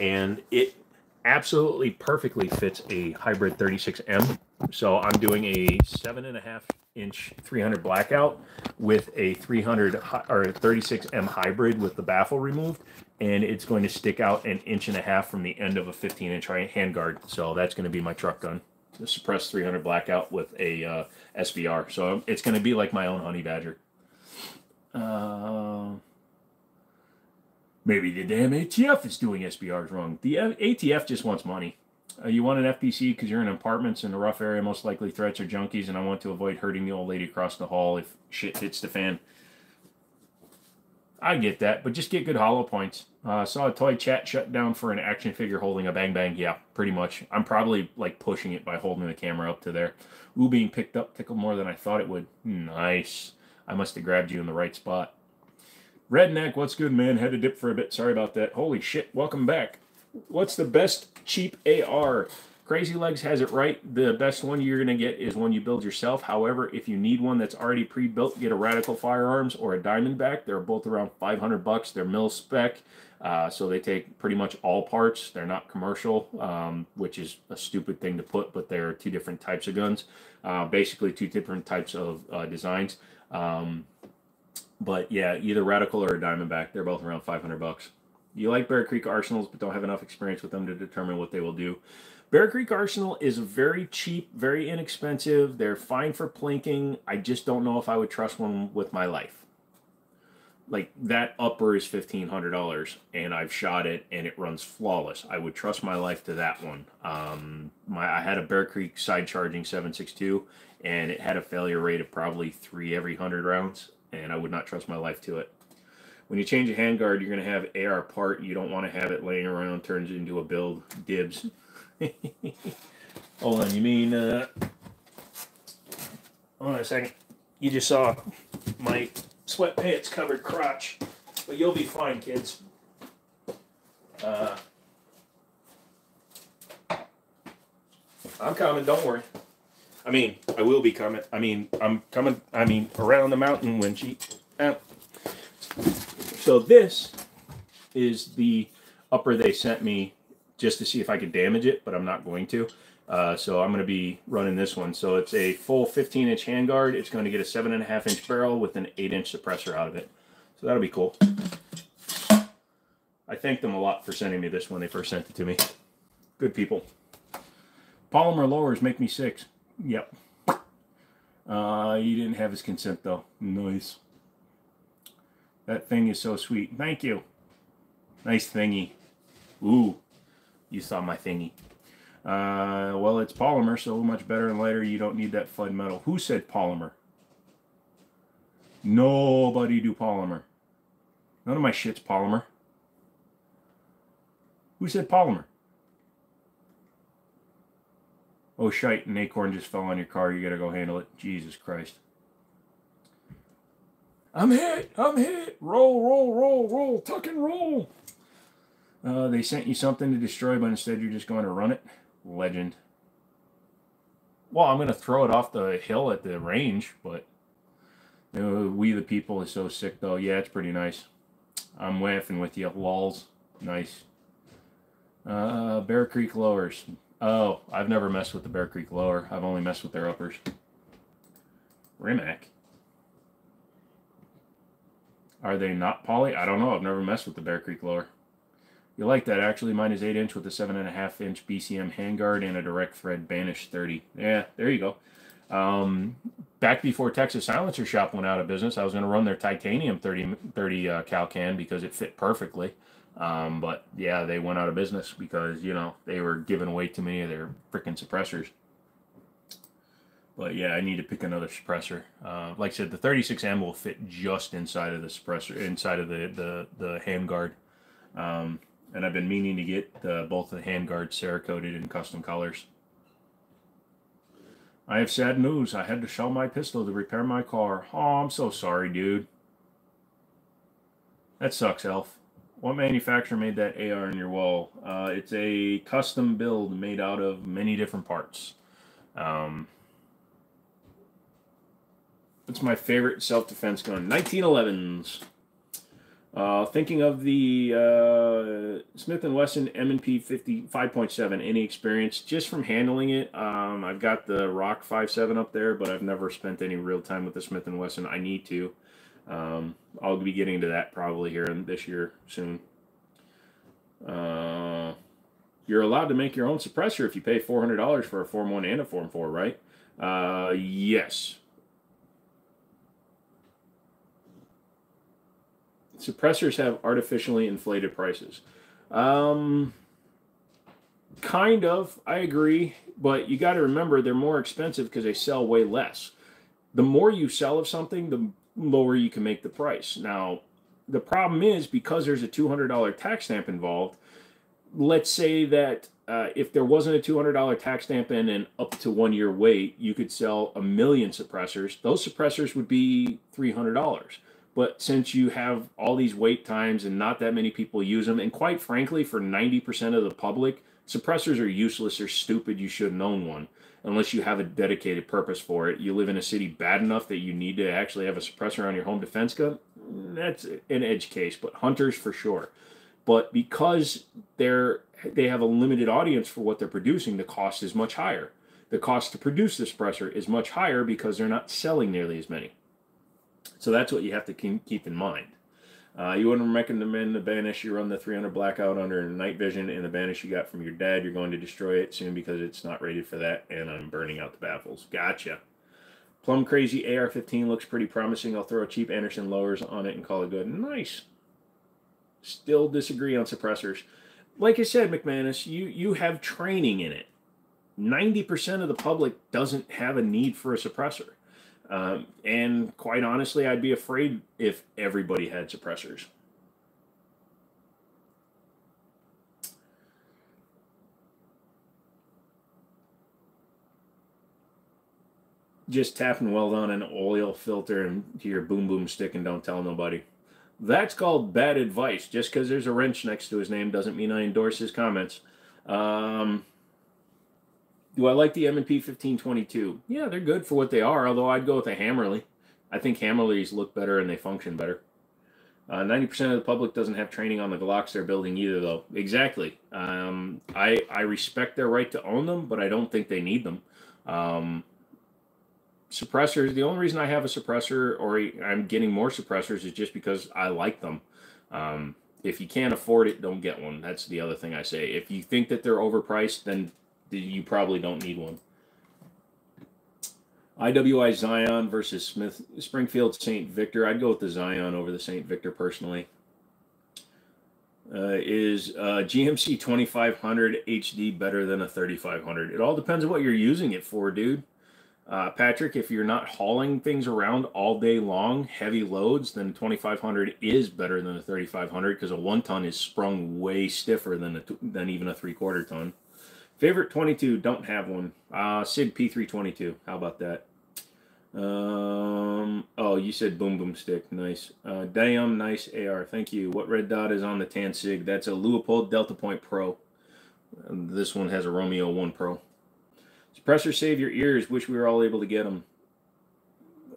and it absolutely perfectly fits a hybrid 36M. So I'm doing a seven and a half inch 300 blackout with a 300 or 36M hybrid with the baffle removed, and it's going to stick out an inch and a half from the end of a 15 inch handguard. So that's going to be my truck gun. The suppressed 300 blackout with a uh, SBR. So it's going to be like my own honey badger. Uh, Maybe the damn ATF is doing SBRs wrong. The ATF just wants money. Uh, you want an FPC because you're in apartments in a rough area, most likely threats are junkies, and I want to avoid hurting the old lady across the hall if shit hits the fan. I get that, but just get good hollow points. Uh, saw a toy chat shut down for an action figure holding a bang bang. Yeah, pretty much. I'm probably like pushing it by holding the camera up to there. Ooh, being picked up tickled more than I thought it would. Nice. I must have grabbed you in the right spot. Redneck, what's good, man? Had to dip for a bit. Sorry about that. Holy shit, welcome back. What's the best cheap AR? Crazy Legs has it right. The best one you're going to get is one you build yourself. However, if you need one that's already pre-built, get a Radical Firearms or a Diamondback. They're both around 500 bucks. They're mil spec, uh, so they take pretty much all parts. They're not commercial, um, which is a stupid thing to put, but they're two different types of guns. Uh, basically, two different types of uh, designs. Um, but yeah, either Radical or a Diamondback. They're both around 500 bucks. You like Bear Creek Arsenals, but don't have enough experience with them to determine what they will do. Bear Creek Arsenal is very cheap, very inexpensive. They're fine for plinking. I just don't know if I would trust one with my life. Like that upper is fifteen hundred dollars, and I've shot it, and it runs flawless. I would trust my life to that one. Um, my I had a Bear Creek side charging seven six two, and it had a failure rate of probably three every hundred rounds and I would not trust my life to it. When you change a handguard, you're going to have AR part. You don't want to have it laying around, turns into a build. Dibs. *laughs* Hold on, you mean uh hold on a second. You just saw my sweatpants covered crotch. But you'll be fine, kids. Uh I'm coming, don't worry. I mean, I will be coming. I mean, I'm coming. I mean, around the mountain when she. Uh, so this is the upper they sent me just to see if I could damage it, but I'm not going to. Uh, so I'm going to be running this one. So it's a full 15 inch handguard. It's going to get a seven and a half inch barrel with an eight inch suppressor out of it. So that'll be cool. I thank them a lot for sending me this when they first sent it to me. Good people. Polymer lowers make me sick. Yep. Uh, he didn't have his consent though. Nice. That thing is so sweet. Thank you. Nice thingy. Ooh, you saw my thingy. Uh, well, it's polymer, so much better and lighter. You don't need that FUD metal. Who said polymer? Nobody do polymer. None of my shit's polymer. Who said polymer? Oh, shite, an acorn just fell on your car. You gotta go handle it. Jesus Christ. I'm hit. I'm hit. Roll, roll, roll, roll. Tuck and roll. Uh, they sent you something to destroy, but instead you're just going to run it. Legend. Well, I'm going to throw it off the hill at the range, but you know, we the people is so sick, though. Yeah, it's pretty nice. I'm laughing with you. Lols. Nice. Uh, Bear Creek Lowers. Oh, I've never messed with the Bear Creek Lower. I've only messed with their uppers. Rimac. Are they not poly? I don't know. I've never messed with the Bear Creek Lower. You like that, actually. Mine is 8 inch with a 7.5 inch BCM handguard and a direct thread Banish 30. Yeah, there you go. Um, back before Texas Silencer Shop went out of business, I was going to run their titanium 30, 30 uh, cal can because it fit perfectly. Um, but yeah, they went out of business because, you know, they were giving away too many of their freaking suppressors. But yeah, I need to pick another suppressor. Uh, like I said, the 36M will fit just inside of the suppressor, inside of the, the, the handguard. Um, and I've been meaning to get uh, both the handguards Cerakoted in custom colors. I have sad news. I had to sell my pistol to repair my car. Oh, I'm so sorry, dude. That sucks, Elf. What manufacturer made that AR in your wall? Uh, it's a custom build made out of many different parts. Um, it's my favorite self-defense gun. 1911s. Uh, thinking of the uh, Smith & Wesson M&P 50 5.7, any experience just from handling it? Um, I've got the Rock 5.7 up there, but I've never spent any real time with the Smith & Wesson. I need to. Um, I'll be getting to that probably here in this year soon. Uh, you're allowed to make your own suppressor if you pay $400 for a Form 1 and a Form 4, right? Uh, yes. suppressors have artificially inflated prices. Um, kind of, I agree, but you got to remember they're more expensive because they sell way less. The more you sell of something, the lower you can make the price. Now, the problem is because there's a $200 tax stamp involved, let's say that uh, if there wasn't a $200 tax stamp and an up to one year wait, you could sell a million suppressors. Those suppressors would be $300 but since you have all these wait times and not that many people use them, and quite frankly, for 90% of the public, suppressors are useless or stupid. You shouldn't own one unless you have a dedicated purpose for it. You live in a city bad enough that you need to actually have a suppressor on your home defense gun. That's an edge case, but hunters for sure. But because they're they have a limited audience for what they're producing, the cost is much higher. The cost to produce the suppressor is much higher because they're not selling nearly as many. So that's what you have to keep in mind. Uh, you wouldn't recommend the Banish. You run the 300 blackout under night vision, and the Banish you got from your dad, you're going to destroy it soon because it's not rated for that, and I'm burning out the baffles. Gotcha. Plum Crazy AR-15 looks pretty promising. I'll throw a cheap Anderson lowers on it and call it good. Nice. Still disagree on suppressors. Like I said, McManus, you, you have training in it. 90% of the public doesn't have a need for a suppressor. Um, and quite honestly, I'd be afraid if everybody had suppressors. just tap and weld on an oil filter and to your boom boom stick and don't tell nobody. That's called bad advice. Just because there's a wrench next to his name doesn't mean I endorse his comments. Um, do I like the M&P 1522? Yeah, they're good for what they are, although I'd go with a Hammerli. I think Hammerlis look better and they function better. Uh, 90% of the public doesn't have training on the Glocks they're building either, though. Exactly. Um, I, I respect their right to own them, but I don't think they need them. Um, suppressors, the only reason I have a suppressor or I'm getting more suppressors is just because I like them. Um, if you can't afford it, don't get one. That's the other thing I say. If you think that they're overpriced, then you probably don't need one. IWI Zion versus Smith Springfield St. Victor. I'd go with the Zion over the St. Victor personally. Uh, is uh, GMC 2500 HD better than a 3500? It all depends on what you're using it for, dude. Uh, Patrick, if you're not hauling things around all day long, heavy loads, then 2500 is better than a 3500 because a one ton is sprung way stiffer than a, than even a three quarter ton. Favorite 22, don't have one. Uh, Sig P322. How about that? Um, oh, you said boom boom stick. Nice. Uh, damn nice AR. Thank you. What red dot is on the tan Sig? That's a Leupold Delta Point Pro. this one has a Romeo 1 Pro. Suppressor save your ears. Wish we were all able to get them.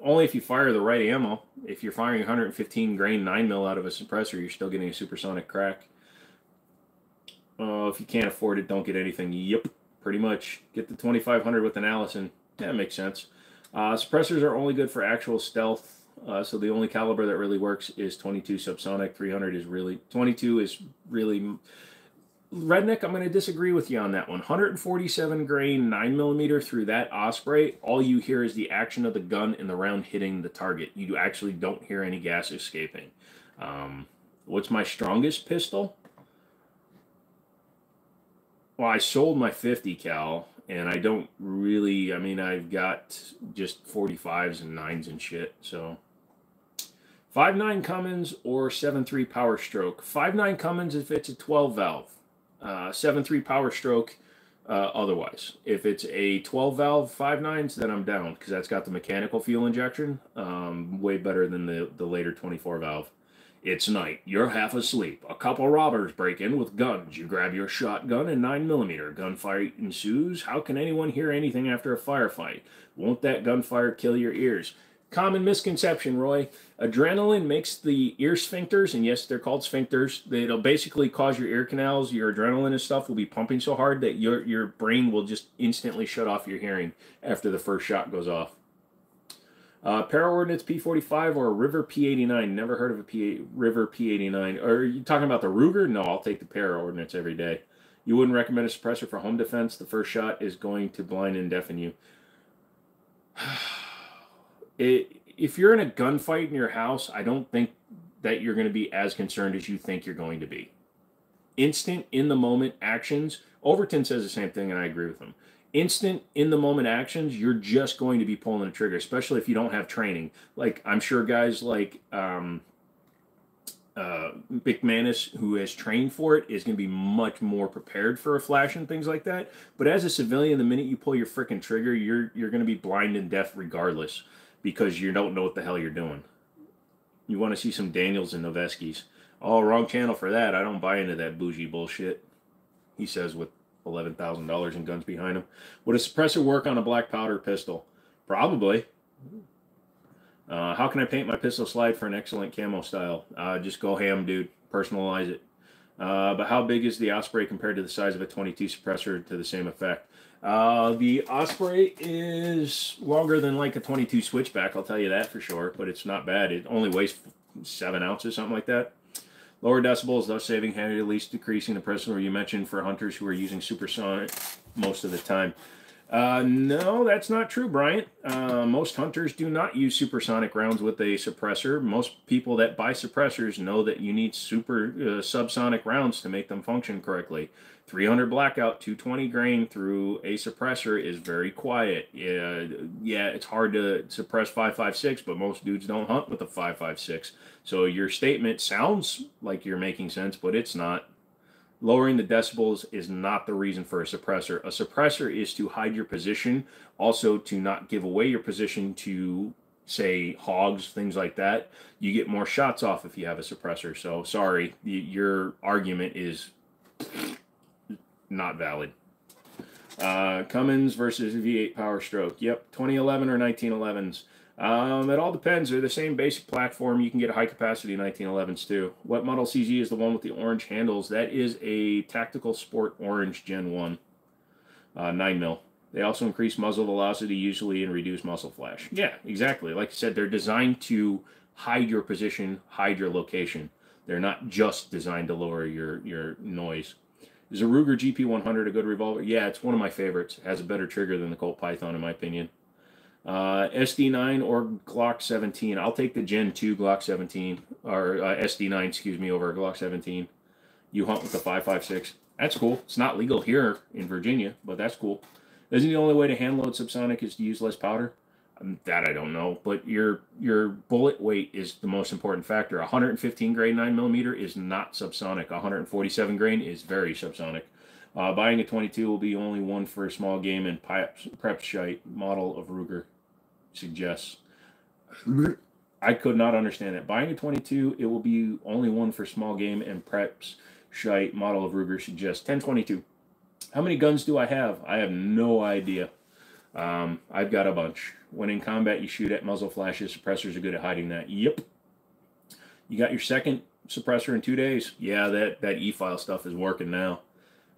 Only if you fire the right ammo. If you're firing 115 grain 9 mil out of a suppressor, you're still getting a supersonic crack. Uh, if you can't afford it, don't get anything. Yep, pretty much. Get the 2500 with an Allison. That makes sense. Uh, suppressors are only good for actual stealth. Uh, so the only caliber that really works is 22 subsonic. 300 is really 22 is really redneck, I'm going to disagree with you on that one. 147 grain, 9 millimeter through that Osprey. All you hear is the action of the gun and the round hitting the target. You actually don't hear any gas escaping. Um, what's my strongest pistol? Well, I sold my 50 cal, and I don't really. I mean, I've got just 45s and 9s and shit. So. 5.9 Cummins or 7.3 Power Stroke. 5.9 Cummins if it's a 12 valve uh, 7.3 power stroke uh, otherwise. If it's a 12 valve 5 nines, then I'm down because that's got the mechanical fuel injection. Um, way better than the, the later 24 valve. It's night. You're half asleep. A couple robbers break in with guns. You grab your shotgun and 9mm. Gunfire ensues. How can anyone hear anything after a firefight? Won't that gunfire kill your ears? Common misconception, Roy. Adrenaline makes the ear sphincters, and yes, they're called sphincters. It'll basically cause your ear canals, your adrenaline and stuff will be pumping so hard that your your brain will just instantly shut off your hearing after the first shot goes off. Uh, Para Ordnance P45 or a River P89. Never heard of a P River P89. Are you talking about the Ruger? No, I'll take the Para Ordnance every day. You wouldn't recommend a suppressor for home defense. The first shot is going to blind and deafen you. *sighs* it, if you're in a gunfight in your house, I don't think that you're going to be as concerned as you think you're going to be. Instant, in the moment actions. Overton says the same thing, and I agree with him. Instant, in the moment actions, you're just going to be pulling the trigger, especially if you don't have training. Like, I'm sure guys like um, uh, McManus, who has trained for it, is going to be much more prepared for a flash and things like that. But as a civilian, the minute you pull your freaking trigger, you're you're going to be blind and deaf regardless because you don't know what the hell you're doing. You want to see some Daniels and Noveskis. Oh, wrong channel for that. I don't buy into that bougie bullshit. He says with $11,000 in guns behind him. Would a suppressor work on a black powder pistol? Probably. Uh, how can I paint my pistol slide for an excellent camo style? Uh, just go ham, dude. Personalize it. Uh, but how big is the Osprey compared to the size of a 22 suppressor to the same effect? Uh, the Osprey is longer than like a 22 switchback, I'll tell you that for sure, but it's not bad. It only weighs seven ounces, something like that. Lower decibels, thus saving heavy, at least decreasing the pressure you mentioned for hunters who are using supersonic most of the time. Uh, no, that's not true, Bryant. Uh, most hunters do not use supersonic rounds with a suppressor. Most people that buy suppressors know that you need super uh, subsonic rounds to make them function correctly. 300 blackout, 220 grain through a suppressor is very quiet. Yeah, yeah, it's hard to suppress 556, but most dudes don't hunt with a 556. So your statement sounds like you're making sense, but it's not. Lowering the decibels is not the reason for a suppressor. A suppressor is to hide your position, also to not give away your position to, say, hogs, things like that. You get more shots off if you have a suppressor. So, sorry, your argument is not valid. Uh, Cummins versus V8 Power Stroke. Yep, 2011 or 1911s. Um, it all depends. They're the same basic platform. You can get high capacity 1911s too. What model CZ is the one with the orange handles? That is a Tactical Sport Orange Gen 1, uh, 9 mil. They also increase muzzle velocity usually and reduce muzzle flash. Yeah, exactly. Like I said, they're designed to hide your position, hide your location. They're not just designed to lower your, your noise. Is a Ruger GP100 a good revolver? Yeah, it's one of my favorites. It has a better trigger than the Colt Python in my opinion. Uh, SD9 or Glock 17. I'll take the Gen 2 Glock 17 or uh, SD9, excuse me, over Glock 17. You hunt with the 556. That's cool. It's not legal here in Virginia, but that's cool. Isn't the only way to hand load subsonic is to use less powder? Um, that I don't know, but your your bullet weight is the most important factor. 115 grain 9 millimeter is not subsonic. 147 grain is very subsonic. Uh, buying a 22 will be only one for a small game and prep shite model of Ruger suggests. I could not understand that. Buying a 22, it will be only one for small game and preps shite model of Ruger suggests 1022. How many guns do I have? I have no idea. Um, I've got a bunch. When in combat, you shoot at muzzle flashes. Suppressors are good at hiding that. Yep. You got your second suppressor in two days. Yeah, that, that E-file stuff is working now.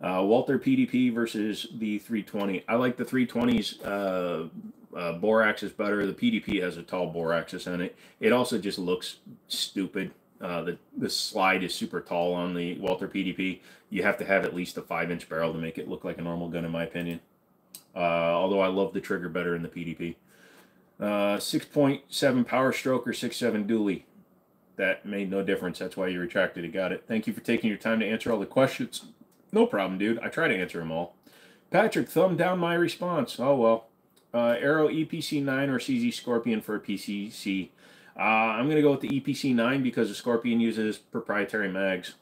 Uh, Walther PDP versus the 320. I like the 320's uh, uh, axis better. The PDP has a tall bore axis in it. It also just looks stupid. Uh, the the slide is super tall on the Walther PDP. You have to have at least a five inch barrel to make it look like a normal gun, in my opinion. Uh, although I love the trigger better in the PDP. Uh, 6.7 power stroke or 6.7 dually. That made no difference. That's why you retracted it. Got it. Thank you for taking your time to answer all the questions. No problem, dude. I try to answer them all. Patrick, thumb down my response. Oh, well. Uh, Aero EPC 9 or CZ Scorpion for a PCC. Uh, I'm going to go with the EPC 9 because the Scorpion uses proprietary mags.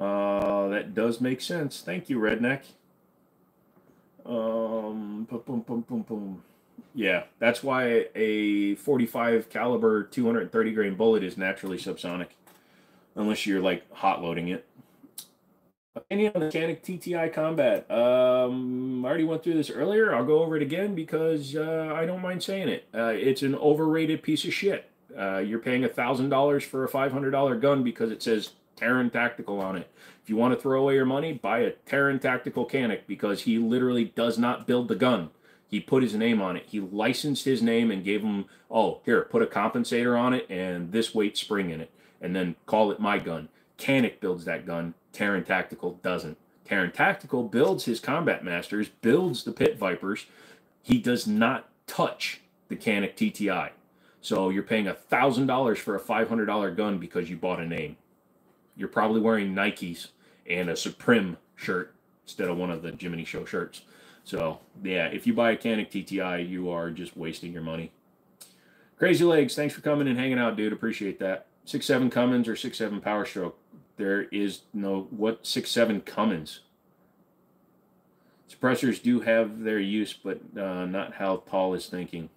Uh, that does make sense. Thank you, Redneck. Um, boom, boom, boom, boom. Yeah, that's why a 45 caliber 230 grain bullet is naturally subsonic, unless you're like hot loading it. Opinion on the Canik TTI combat. Um, I already went through this earlier. I'll go over it again because uh, I don't mind saying it. Uh, it's an overrated piece of shit. Uh, you're paying a thousand dollars for a five hundred dollar gun because it says Taran Tactical on it. If you want to throw away your money, buy a Taran Tactical Canik because he literally does not build the gun. He put his name on it. He licensed his name and gave him, oh, here, put a compensator on it and this weight spring in it, and then call it my gun. Canik builds that gun. Taran Tactical doesn't. Taran Tactical builds his Combat Masters, builds the Pit Vipers. He does not touch the Canik TTI. So you're paying $1,000 for a $500 gun because you bought a name. You're probably wearing Nikes and a Supreme shirt instead of one of the Jimmini Show shirts. So, yeah, if you buy a Canik TTI, you are just wasting your money. Crazy Legs, thanks for coming and hanging out, dude. Appreciate that. Six seven Cummins or six seven Power Stroke there is no what six seven Cummins. Suppressors do have their use, but uh, not how Paul is thinking.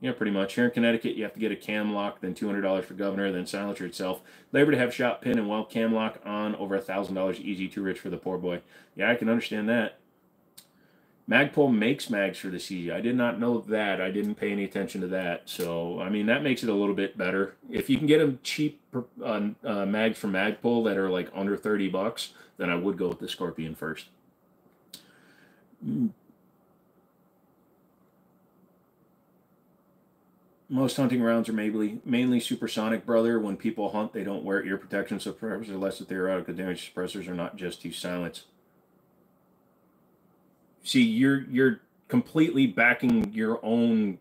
Yeah, pretty much. Here in Connecticut, you have to get a cam lock, then two hundred dollars for governor, then silencer itself. Labor to have shot pin and well cam lock on over a thousand dollars easy. Too rich for the poor boy. Yeah, I can understand that. Magpul makes mags for the CZ. I did not know that. I didn't pay any attention to that. So, I mean, that makes it a little bit better. If you can get them cheap uh, uh, mags from Magpul that are like under 30 bucks, then I would go with the Scorpion first. Most hunting rounds are mainly mainly supersonic, brother. When people hunt, they don't wear ear protection suppressors unless the theoretical damage suppressors are not just to silence see you're you're completely backing your own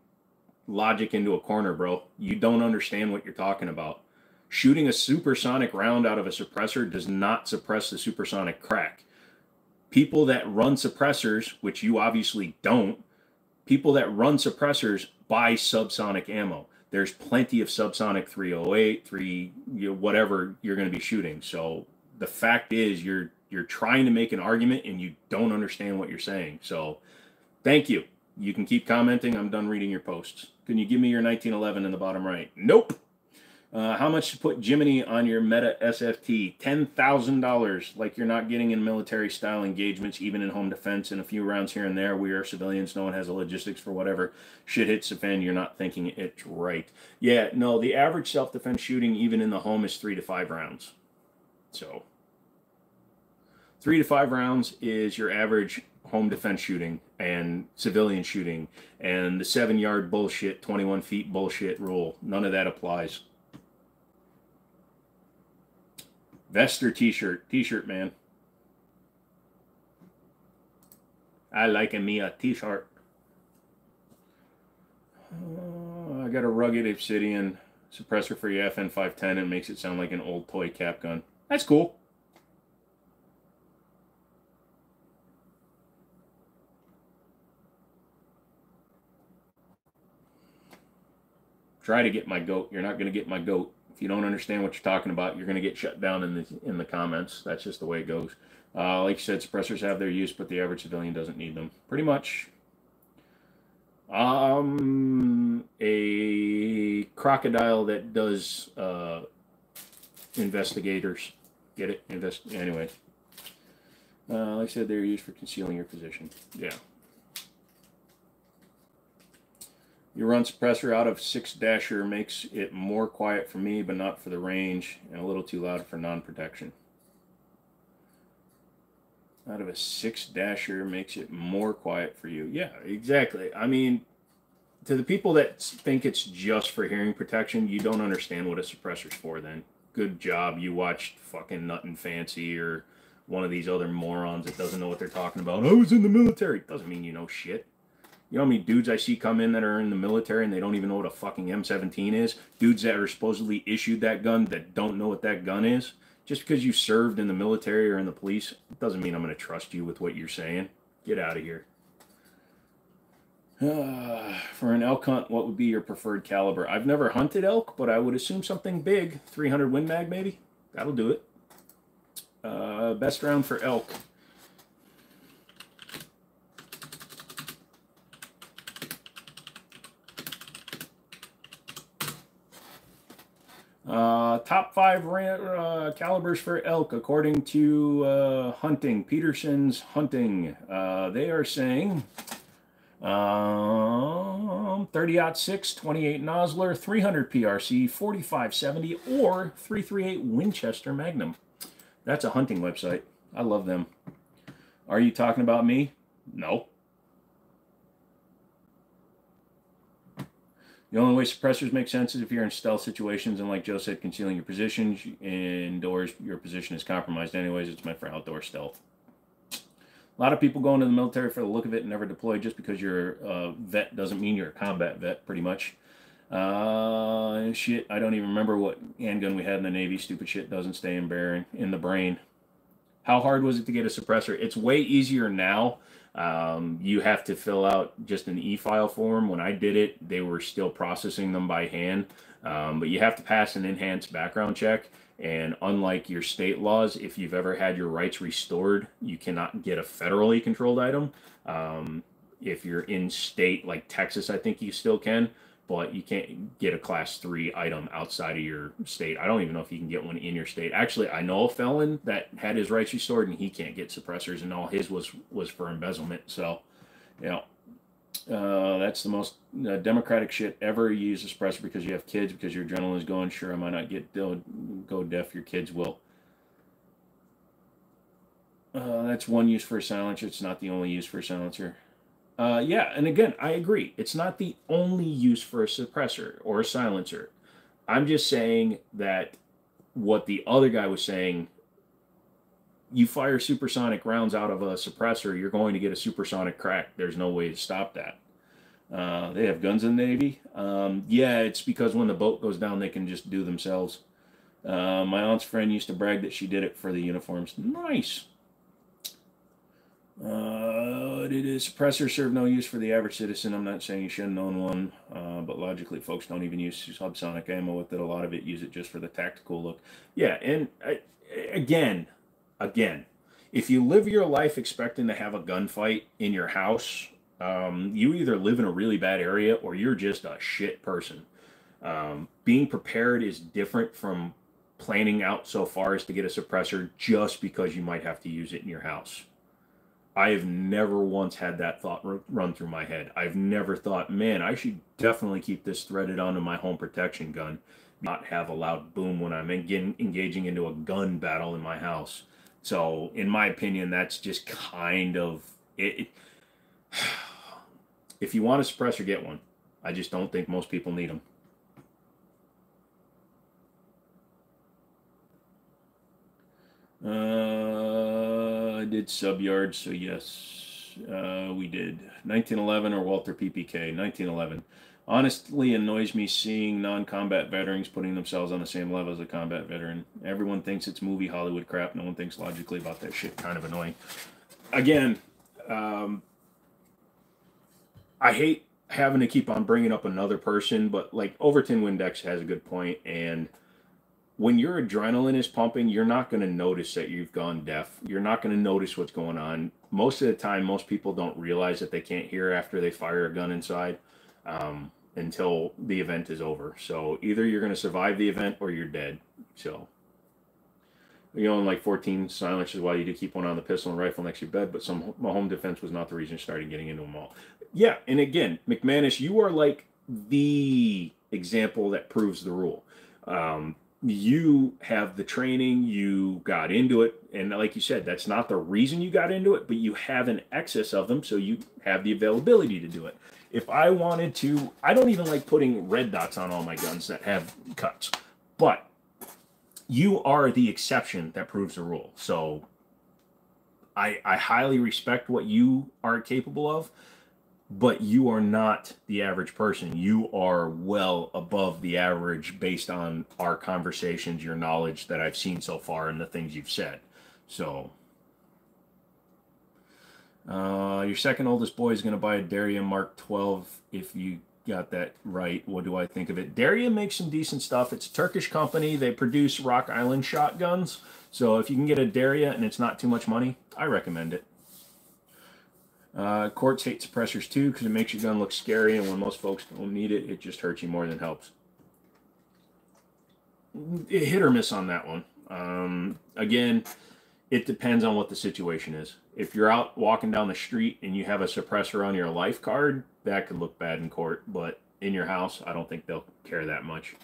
logic into a corner, bro. You don't understand what you're talking about. Shooting a supersonic round out of a suppressor does not suppress the supersonic crack. People that run suppressors, which you obviously don't, people that run suppressors buy subsonic ammo. There's plenty of subsonic 308, 3 you know, whatever you're going to be shooting. So the fact is you're you're trying to make an argument and you don't understand what you're saying. So thank you. You can keep commenting. I'm done reading your posts. Can you give me your 1911 in the bottom right? Nope. Uh, how much to put Jimmini on your METE SFT? $10,000, like you're not getting in military style engagements, even in home defense, and a few rounds here and there. We are civilians. No one has the logistics for whatever shit hits the fan. You're not thinking it's right. Yeah, no, the average self defense shooting, even in the home, is three to five rounds. So, three to five rounds is your average home defense shooting and civilian shooting. And the seven yard bullshit 21 feet bullshit rule none of that applies. Vest or t-shirt? T-shirt man. I like a me a t-shirt. Uh, i got a rugged obsidian suppressor for your fn 510 and makes it sound like an old toy cap gun. That's cool try to get my goat. You're not going to get my goat. If you don't understand what you're talking about, you're going to get shut down in the in the comments. That's just the way it goes. Uh, like you said, suppressors have their use, but the average civilian doesn't need them. Pretty much. Um, a crocodile that does uh, investigators. Get it? Invest. Anyway. Uh, like I said, they're used for concealing your position. Yeah. You run suppressor out of six dasher makes it more quiet for me, but not for the range, and a little too loud for non-protection. Out of a six dasher makes it more quiet for you. Yeah, exactly. I mean, to the people that think it's just for hearing protection, you don't understand what a suppressor's for. Then, good job. You watched fucking Nutnfancy or one of these other morons that doesn't know what they're talking about. Oh, I was in the military. Doesn't mean you know shit. You know how many dudes I see come in that are in the military and they don't even know what a fucking M17 is? Dudes that are supposedly issued that gun that don't know what that gun is? Just because you served in the military or in the police doesn't mean I'm going to trust you with what you're saying. Get out of here. Uh, *sighs* for an elk hunt, what would be your preferred caliber? I've never hunted elk, but I would assume something big. 300 Win Mag, maybe? That'll do it. Uh, best round for elk. Uh, top five uh, calibers for elk, according to uh, Hunting, Peterson's Hunting. Uh, they are saying um, 30 6, 28 Nosler, 300 PRC, 4570, or 338 Winchester Magnum. That's a hunting website. I love them. Are you talking about me? No. The only way suppressors make sense is if you're in stealth situations and, like Joe said, concealing your positions Indoors, your position is compromised anyways. It's meant for outdoor stealth. A lot of people go into the military for the look of it and never deploy just because you're a vet doesn't mean you're a combat vet, pretty much. Uh, shit, I don't even remember what handgun we had in the Navy. Stupid shit doesn't stay in bearing in the brain. How hard was it to get a suppressor? It's way easier now um, you have to fill out just an e-file form. When I did it, they were still processing them by hand, um, but you have to pass an enhanced background check. And unlike your state laws, if you've ever had your rights restored, you cannot get a federally controlled item. Um, if you're in state like Texas, I think you still can but you can't get a class three item outside of your state. I don't even know if you can get one in your state. Actually, I know a felon that had his rights restored and he can't get suppressors, and all his was was for embezzlement. So, you know, uh, that's the most uh, democratic shit ever. You use a suppressor because you have kids, because your adrenaline is going. Sure, I might not get go deaf. Your kids will. Uh, that's one use for a silencer. It's not the only use for a silencer. Uh, yeah, and again, I agree. It's not the only use for a suppressor or a silencer. I'm just saying that what the other guy was saying you fire supersonic rounds out of a suppressor, you're going to get a supersonic crack. There's no way to stop that. Uh, they have guns in the Navy. Um, yeah, it's because when the boat goes down, they can just do themselves. Uh, my aunt's friend used to brag that she did it for the uniforms. Nice. Uh, did a suppressor serve no use for the average citizen? I'm not saying you shouldn't own one, uh, but logically, folks don't even use subsonic ammo with it. A lot of it use it just for the tactical look. Yeah, and uh, again, again, if you live your life expecting to have a gunfight in your house, um, you either live in a really bad area or you're just a shit person. Um, being prepared is different from planning out so far as to get a suppressor just because you might have to use it in your house. I have never once had that thought run through my head. I've never thought, man, I should definitely keep this threaded onto my home protection gun, not have a loud boom when I'm engaging into a gun battle in my house. So, in my opinion, that's just kind of it. *sighs* If you want a suppressor, get one. I just don't think most people need them. Uh, I did sub yards, so yes, uh, we did. 1911 or Walther PPK, 1911. Honestly, annoys me seeing non-combat veterans putting themselves on the same level as a combat veteran. Everyone thinks it's movie Hollywood crap. No one thinks logically about that shit. Kind of annoying. Again, um, I hate having to keep on bringing up another person, but like Overton Windex has a good point, and when your adrenaline is pumping, you're not going to notice that you've gone deaf. You're not going to notice what's going on. Most of the time, most people don't realize that they can't hear after they fire a gun inside um, until the event is over. So either you're going to survive the event or you're dead. So you own like 14 silencers while you do keep one on the pistol and rifle next to your bed, but some my home defense was not the reason you started getting into them all. Yeah, and again, McManus, you are like the example that proves the rule. Um, you have the training, you got into it, and like you said, that's not the reason you got into it, but you have an excess of them, so you have the availability to do it. If I wanted to, I don't even like putting red dots on all my guns that have cuts, but you are the exception that proves the rule. So I, I highly respect what you are capable of but you are not the average person. You are well above the average based on our conversations, your knowledge that I've seen so far, and the things you've said. So, uh, your second oldest boy is going to buy a Derya Mark 12 if you got that right. What do I think of it? Derya makes some decent stuff. It's a Turkish company. They produce Rock Island shotguns. So if you can get a Derya and it's not too much money, I recommend it. Uh, quartz hate suppressors too because it makes your gun look scary, and when most folks don't need it, it just hurts you more than helps. It hit or miss on that one. Um, again, it depends on what the situation is. If you're out walking down the street and you have a suppressor on your life card, that could look bad in court, but in your house, I don't think they'll care that much.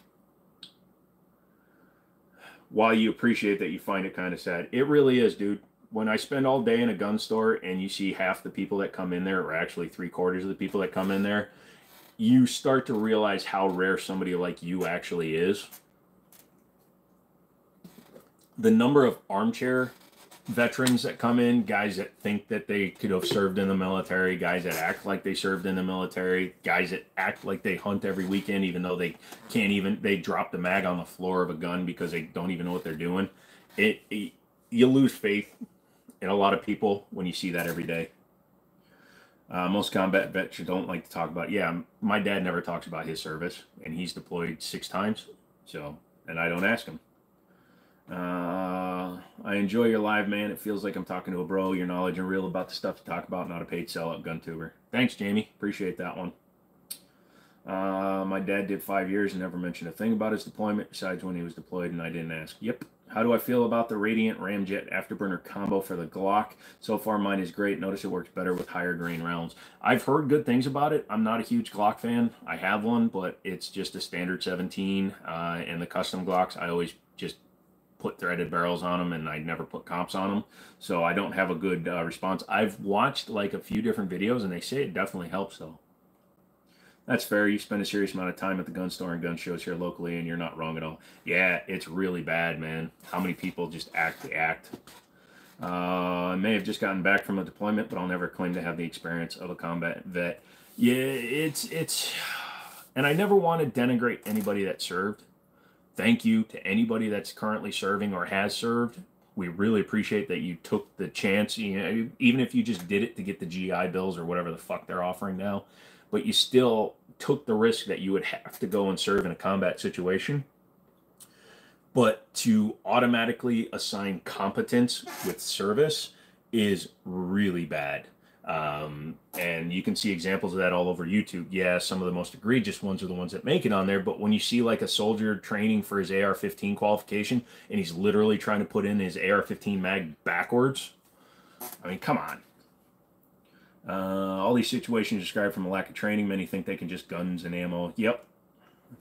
While you appreciate that you find it kind of sad, it really is, dude when I spend all day in a gun store and you see half the people that come in there, or actually three quarters of the people that come in there, you start to realize how rare somebody like you actually is. The number of armchair veterans that come in, guys that think that they could have served in the military, guys that act like they served in the military, guys that act like they hunt every weekend, even though they can't even, they drop the mag on the floor of a gun because they don't even know what they're doing. It, it you lose faith in a lot of people when you see that every day. Uh, most combat vets you don't like to talk about. Yeah, my dad never talks about his service, and he's deployed six times. So, and I don't ask him. Uh, I enjoy your live, man. It feels like I'm talking to a bro. Your knowledge and real about the stuff to talk about, not a paid sellout gun tuber. Thanks, Jamie. Appreciate that one. Uh, my dad did five years and never mentioned a thing about his deployment besides when he was deployed, and I didn't ask. Yep. How do I feel about the Radian Ramjet Afterburner combo for the Glock? So far, mine is great. Notice it works better with higher grain rounds. I've heard good things about it. I'm not a huge Glock fan. I have one, but it's just a standard 17. Uh, and the custom Glocks, I always just put threaded barrels on them and I never put comps on them. So I don't have a good uh, response. I've watched like a few different videos and they say it definitely helps though. That's fair. You spend a serious amount of time at the gun store and gun shows here locally, and you're not wrong at all. Yeah, it's really bad, man. How many people just act the act? Uh, I may have just gotten back from a deployment, but I'll never claim to have the experience of a combat vet. Yeah, it's it's, and I never want to denigrate anybody that served. Thank you to anybody that's currently serving or has served. We really appreciate that you took the chance, you know, even if you just did it to get the GI bills or whatever the fuck they're offering now, but you still took the risk that you would have to go and serve in a combat situation. But to automatically assign competence with service is really bad. Um, and you can see examples of that all over YouTube. Yeah, some of the most egregious ones are the ones that make it on there. But when you see like a soldier training for his AR 15 qualification and he's literally trying to put in his AR 15 mag backwards, I mean, come on. Uh, all these situations described from a lack of training. Many think they can just guns and ammo. Yep.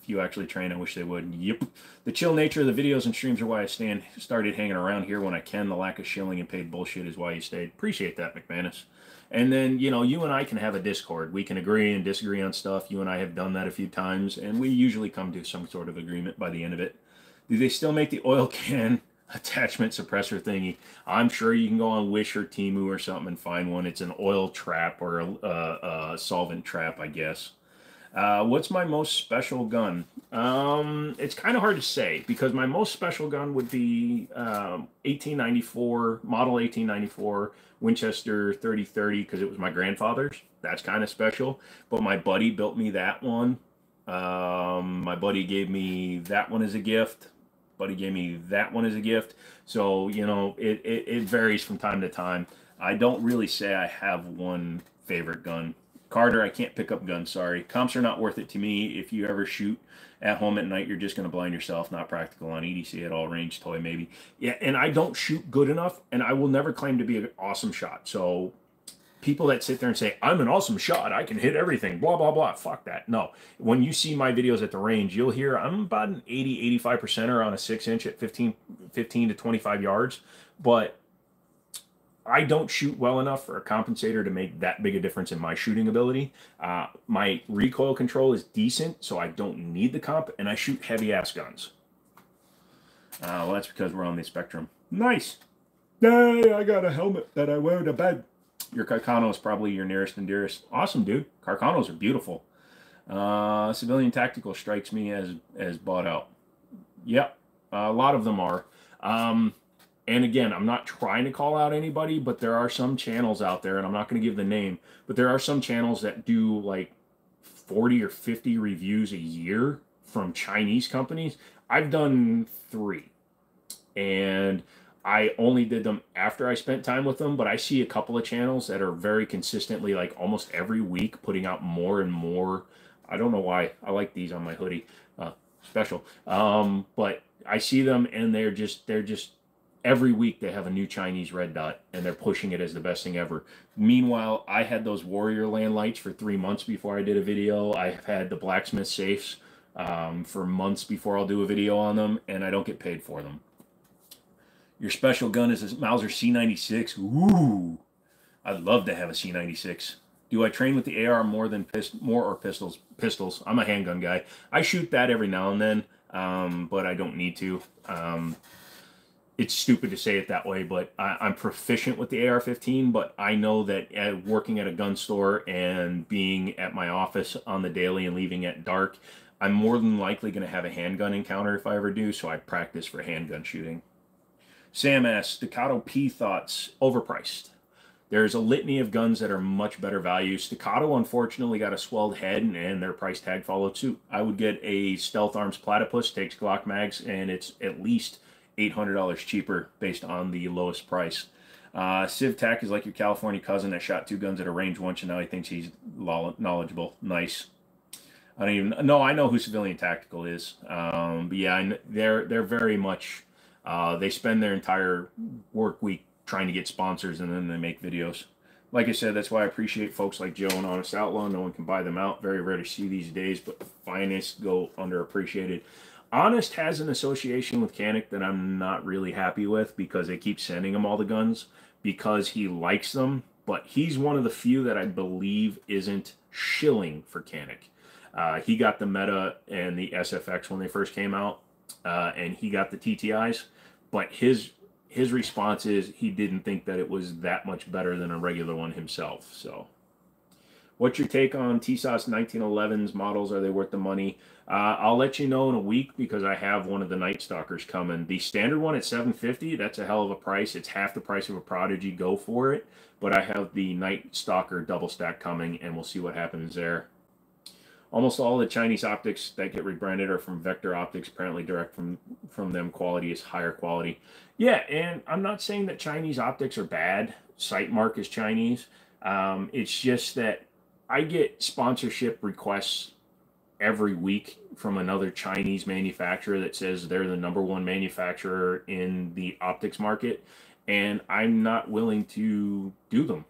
If you actually train, I wish they would. Yep. The chill nature of the videos and streams are why I stand started hanging around here when I can. The lack of shilling and paid bullshit is why you stayed. Appreciate that, McManus. And then, you know, you and I can have a Discord. We can agree and disagree on stuff. You and I have done that a few times, and we usually come to some sort of agreement by the end of it. Do they still make the oil *laughs* can attachment suppressor thingy? I'm sure you can go on Wish or Temu or something and find one. It's an oil trap or a, a, a solvent trap, I guess. Uh, what's my most special gun? Um, it's kind of hard to say because my most special gun would be um, 1894 model 1894 Winchester 3030 because it was my grandfather's. That's kind of special. But my buddy built me that one. Um, my buddy gave me that one as a gift. Buddy gave me that one as a gift. So you know it, it, it varies from time to time. I don't really say I have one favorite gun Carter, I can't pick up guns. Sorry. Comps are not worth it to me. If you ever shoot at home at night, you're just going to blind yourself. Not practical on EDC at all. Range toy, maybe. Yeah, and I don't shoot good enough, and I will never claim to be an awesome shot. So people that sit there and say, I'm an awesome shot, I can hit everything, blah, blah, blah. Fuck that. No. When you see my videos at the range, you'll hear I'm about an 80, 85%er on a six inch at 15, 15 to 25 yards. But I don't shoot well enough for a compensator to make that big a difference in my shooting ability. Uh, my recoil control is decent, so I don't need the comp, and I shoot heavy ass guns. Uh, well, that's because we're on the spectrum. Nice. Hey, I got a helmet that I wear to bed. Your Carcano is probably your nearest and dearest. Awesome, dude. Carcanos are beautiful. Uh, civilian tactical strikes me as as bought out. Yep, a lot of them are. Um, and again, I'm not trying to call out anybody, but there are some channels out there, and I'm not going to give the name, but there are some channels that do like 40 or 50 reviews a year from Chinese companies. I've done three, and I only did them after I spent time with them, but I see a couple of channels that are very consistently, like almost every week, putting out more and more. I don't know why. I like these on my hoodie, uh, special. Um, but I see them, and they're just they're just every week they have a new Chinese red dot and they're pushing it as the best thing ever. Meanwhile, I had those Warrior Land lights for three months before I did a video. I've had the blacksmith safes um, for months before I'll do a video on them, and I don't get paid for them. Your special gun is a Mauser C96. Ooh, I'd love to have a C96. Do I train with the AR more than pist- more or pistols? Pistols. I'm a handgun guy. I shoot that every now and then, um, but I don't need to. Um, it's stupid to say it that way, but I, am proficient with the AR-15. But I know that at, working at a gun store and being at my office on the daily and leaving at dark, I'm more than likely going to have a handgun encounter if I ever do. So I practice for handgun shooting. Sam asks, Staccato P thoughts overpriced. There's a litany of guns that are much better value. Staccato, unfortunately, got a swelled head and their price tag followed suit. I would get a Stealth Arms Platypus, takes Glock mags, and it's at least $800 cheaper based on the lowest price. Uh, Civ Tech is like your California cousin that shot two guns at a range once and now he thinks he's knowledgeable. Nice. I don't even no. I know who Civilian Tactical is, um, but yeah, they're they're very much. Uh, they spend their entire work week trying to get sponsors, and then they make videos. Like I said, that's why I appreciate folks like Joe and Honest Outlaw. No one can buy them out. Very rare to see these days, but finest go underappreciated. Honest has an association with Canik that I'm not really happy with because they keep sending him all the guns because he likes them. But he's one of the few that I believe isn't shilling for Canik. Uh, he got the METE and the SFX when they first came out, uh, and he got the TTIs. But his his response is he didn't think that it was that much better than a regular one himself. So What's your take on TISAS 1911's models? Are they worth the money? Uh, I'll let you know in a week because I have one of the Night Stalkers coming. The standard one at 750, that's a hell of a price. It's half the price of a Prodigy. Go for it. But I have the Night Stalker double stack coming, and we'll see what happens there. Almost all the Chinese optics that get rebranded are from Vector Optics. Apparently, direct from from them quality is higher quality. Yeah, and I'm not saying that Chinese optics are bad. Sightmark is Chinese. Um, it's just that I get sponsorship requests every week from another Chinese manufacturer that says they're the number one manufacturer in the optics market, and I'm not willing to do them.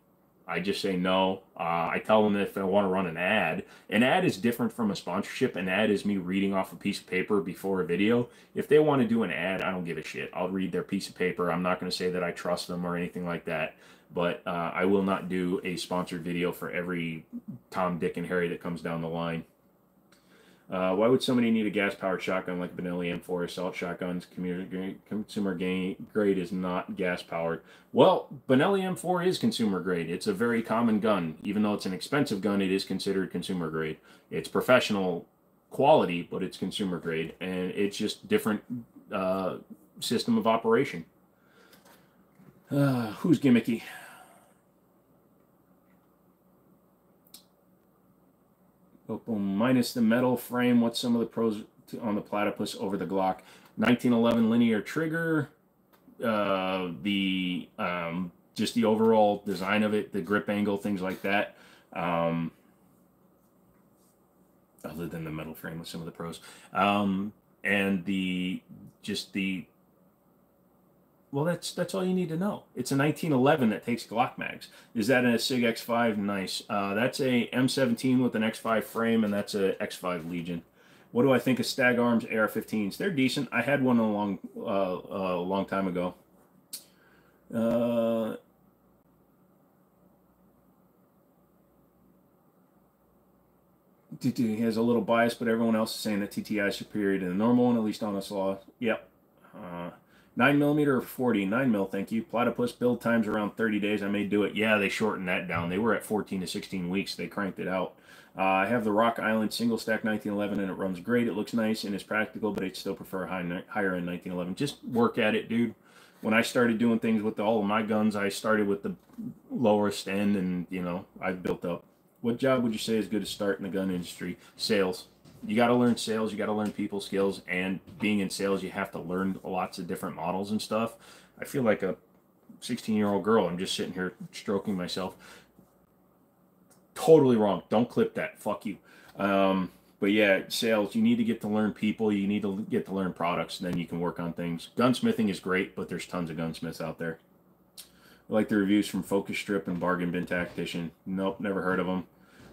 I just say no. Uh, I tell them if I want to run an ad. An ad is different from a sponsorship. An ad is me reading off a piece of paper before a video. If they want to do an ad, I don't give a shit. I'll read their piece of paper. I'm not going to say that I trust them or anything like that but uh, I will not do a sponsored video for every Tom, Dick, and Harry that comes down the line. Uh, why would somebody need a gas-powered shotgun like Benelli M4 assault shotguns? Consumer grade is not gas-powered. Well, Benelli M4 is consumer grade. It's a very common gun. Even though it's an expensive gun, it is considered consumer grade. It's professional quality, but it's consumer grade, and it's just different uh, system of operation. Uh, who's gimmicky? Oh, boom. Minus the metal frame. What's some of the pros on the platypus over the Glock? 1911 linear trigger. Uh, the um, just the overall design of it, the grip angle, things like that. Um, other than the metal frame with some of the pros, um, and the just the well, that's that's all you need to know. It's a 1911 that takes Glock mags. Is that a Sig X5? Nice. Uh, that's a M17 with an X5 frame, and that's a X5 Legion. What do I think of Stag Arms AR-15s? They're decent. I had one a long uh, a long time ago. Uh, he has a little bias, but everyone else is saying that TTI is superior to the normal one, at least on this law. Yep. Uh, 9 millimeter or 40? 9 mil, thank you. Platypus build times around 30 days. I may do it. Yeah, they shortened that down. They were at 14 to 16 weeks. They cranked it out. Uh, I have the Rock Island single stack 1911 and it runs great. It looks nice and it's practical, but I'd still prefer high, higher end 1911. Just work at it, dude. When I started doing things with all of my guns, I started with the lowest end and, you know, I've built up. What job would you say is good to start in the gun industry? Sales you got to learn sales you got to learn people skills and being in sales you have to learn lots of different models and stuff. I feel like a 16 year old girl i'm just sitting here stroking myself. Totally wrong. Don't clip that. Fuck you. Um, but yeah sales you need to get to learn people you need to get to learn products then you can work on things. Gunsmithing is great but there's tons of gunsmiths out there. I like the reviews from focus strip and bargain bin tactician. Nope never heard of them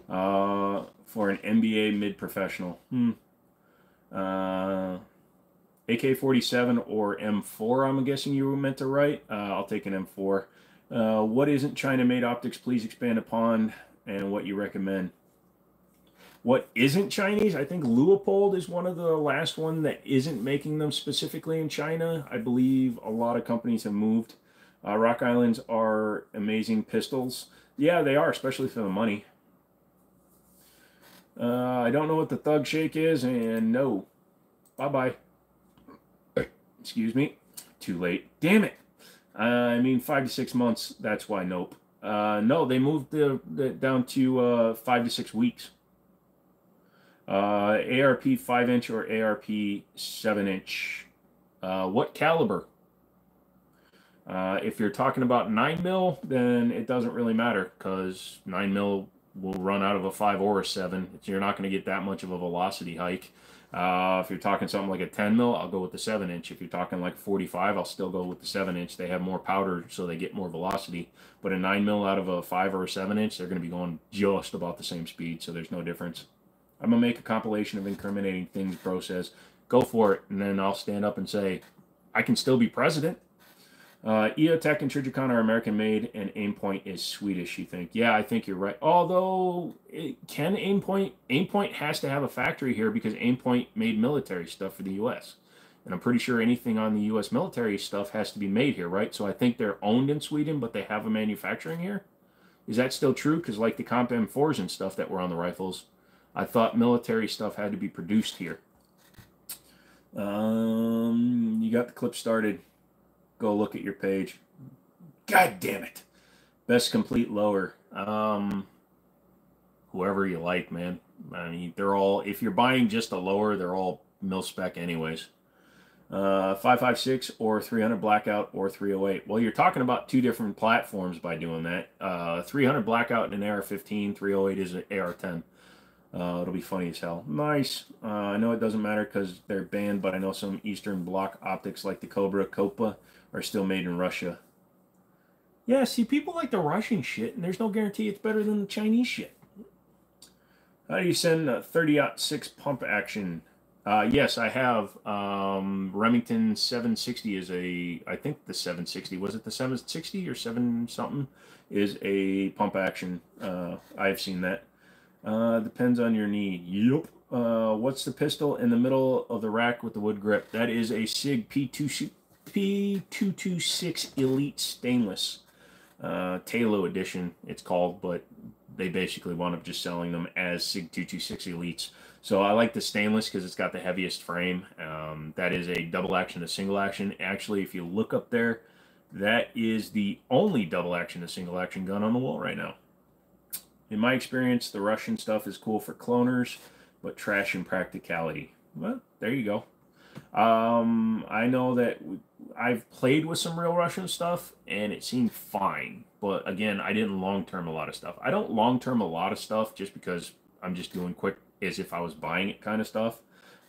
uh, for an NBA mid professional. Hmm. Uh, AK 47 or M4, I'm guessing you were meant to write. Uh, I'll take an M4. Uh, what isn't China made optics? Please expand upon and what you recommend. What isn't Chinese? I think Leupold is one of the last one that isn't making them specifically in China. I believe a lot of companies have moved. Uh, Rock Islands are amazing pistols. Yeah, they are, especially for the money. Uh, I don't know what the thug shake is, and no. Bye bye. Excuse me. Too late. Damn it. Uh, I mean, five to six months. That's why nope. Uh, no, they moved the, the down to uh, five to six weeks. Uh, ARP five inch or ARP seven inch. Uh, what caliber? Uh, if you're talking about nine mil, then it doesn't really matter because nine mil will run out of a five or a seven. You're not going to get that much of a velocity hike. Uh, if you're talking something like a 10 mil, I'll go with the 7 inch. If you're talking like 45, I'll still go with the 7 inch. They have more powder, so they get more velocity. But a 9 mil out of a 5 or a 7 inch, they're going to be going just about the same speed, so there's no difference. I'm going to make a compilation of incriminating things Bro says. Go for it, and then I'll stand up and say, I can still be president. Uh, EOTech and Trijicon are American made, and Aimpoint is Swedish. You think? Yeah, I think you're right. Although, it, can Aimpoint Aimpoint has to have a factory here because Aimpoint made military stuff for the U.S. And I'm pretty sure anything on the U.S. military stuff has to be made here, right? So I think they're owned in Sweden, but they have a manufacturing here. Is that still true? Because like the Comp M4s and stuff that were on the rifles, I thought military stuff had to be produced here. Um, you got the clip started. Go look at your page. God damn it. Best complete lower. Um, whoever you like, man. I mean, they're all, if you're buying just a lower, they're all mil spec anyways. Uh, 556 or 300 blackout or 308. Well, you're talking about two different platforms by doing that. Uh, 300 blackout in an AR-15, 308 is an AR-10. Uh, it'll be funny as hell. Nice. Uh, I know it doesn't matter because they're banned, but I know some Eastern Bloc optics like the Cobra, Copa are still made in Russia. Yeah, see, people like the Russian shit, and there's no guarantee it's better than the Chinese shit. How do you send a 30-6 pump action? Uh, yes, I have. Um, Remington 760 is a, I think the 760, was it the 760 or 7 something, is a pump action. Uh, I've seen that. Uh, depends on your need. Yep. Uh, what's the pistol in the middle of the rack with the wood grip? That is a SIG P2, P226 Elite Stainless. Uh, Talo edition, it's called, but they basically wound up just selling them as SIG 226 Elites. So I like the stainless because it's got the heaviest frame. Um, that is a double action to single action. Actually, if you look up there, that is the only double action to single action gun on the wall right now. In my experience, the Russian stuff is cool for cloners, but trash in practicality. Well, there you go. Um, I know that I've played with some real Russian stuff, and it seemed fine. But again, I didn't long term a lot of stuff. I don't long term a lot of stuff just because I'm just doing quick as if I was buying it kind of stuff.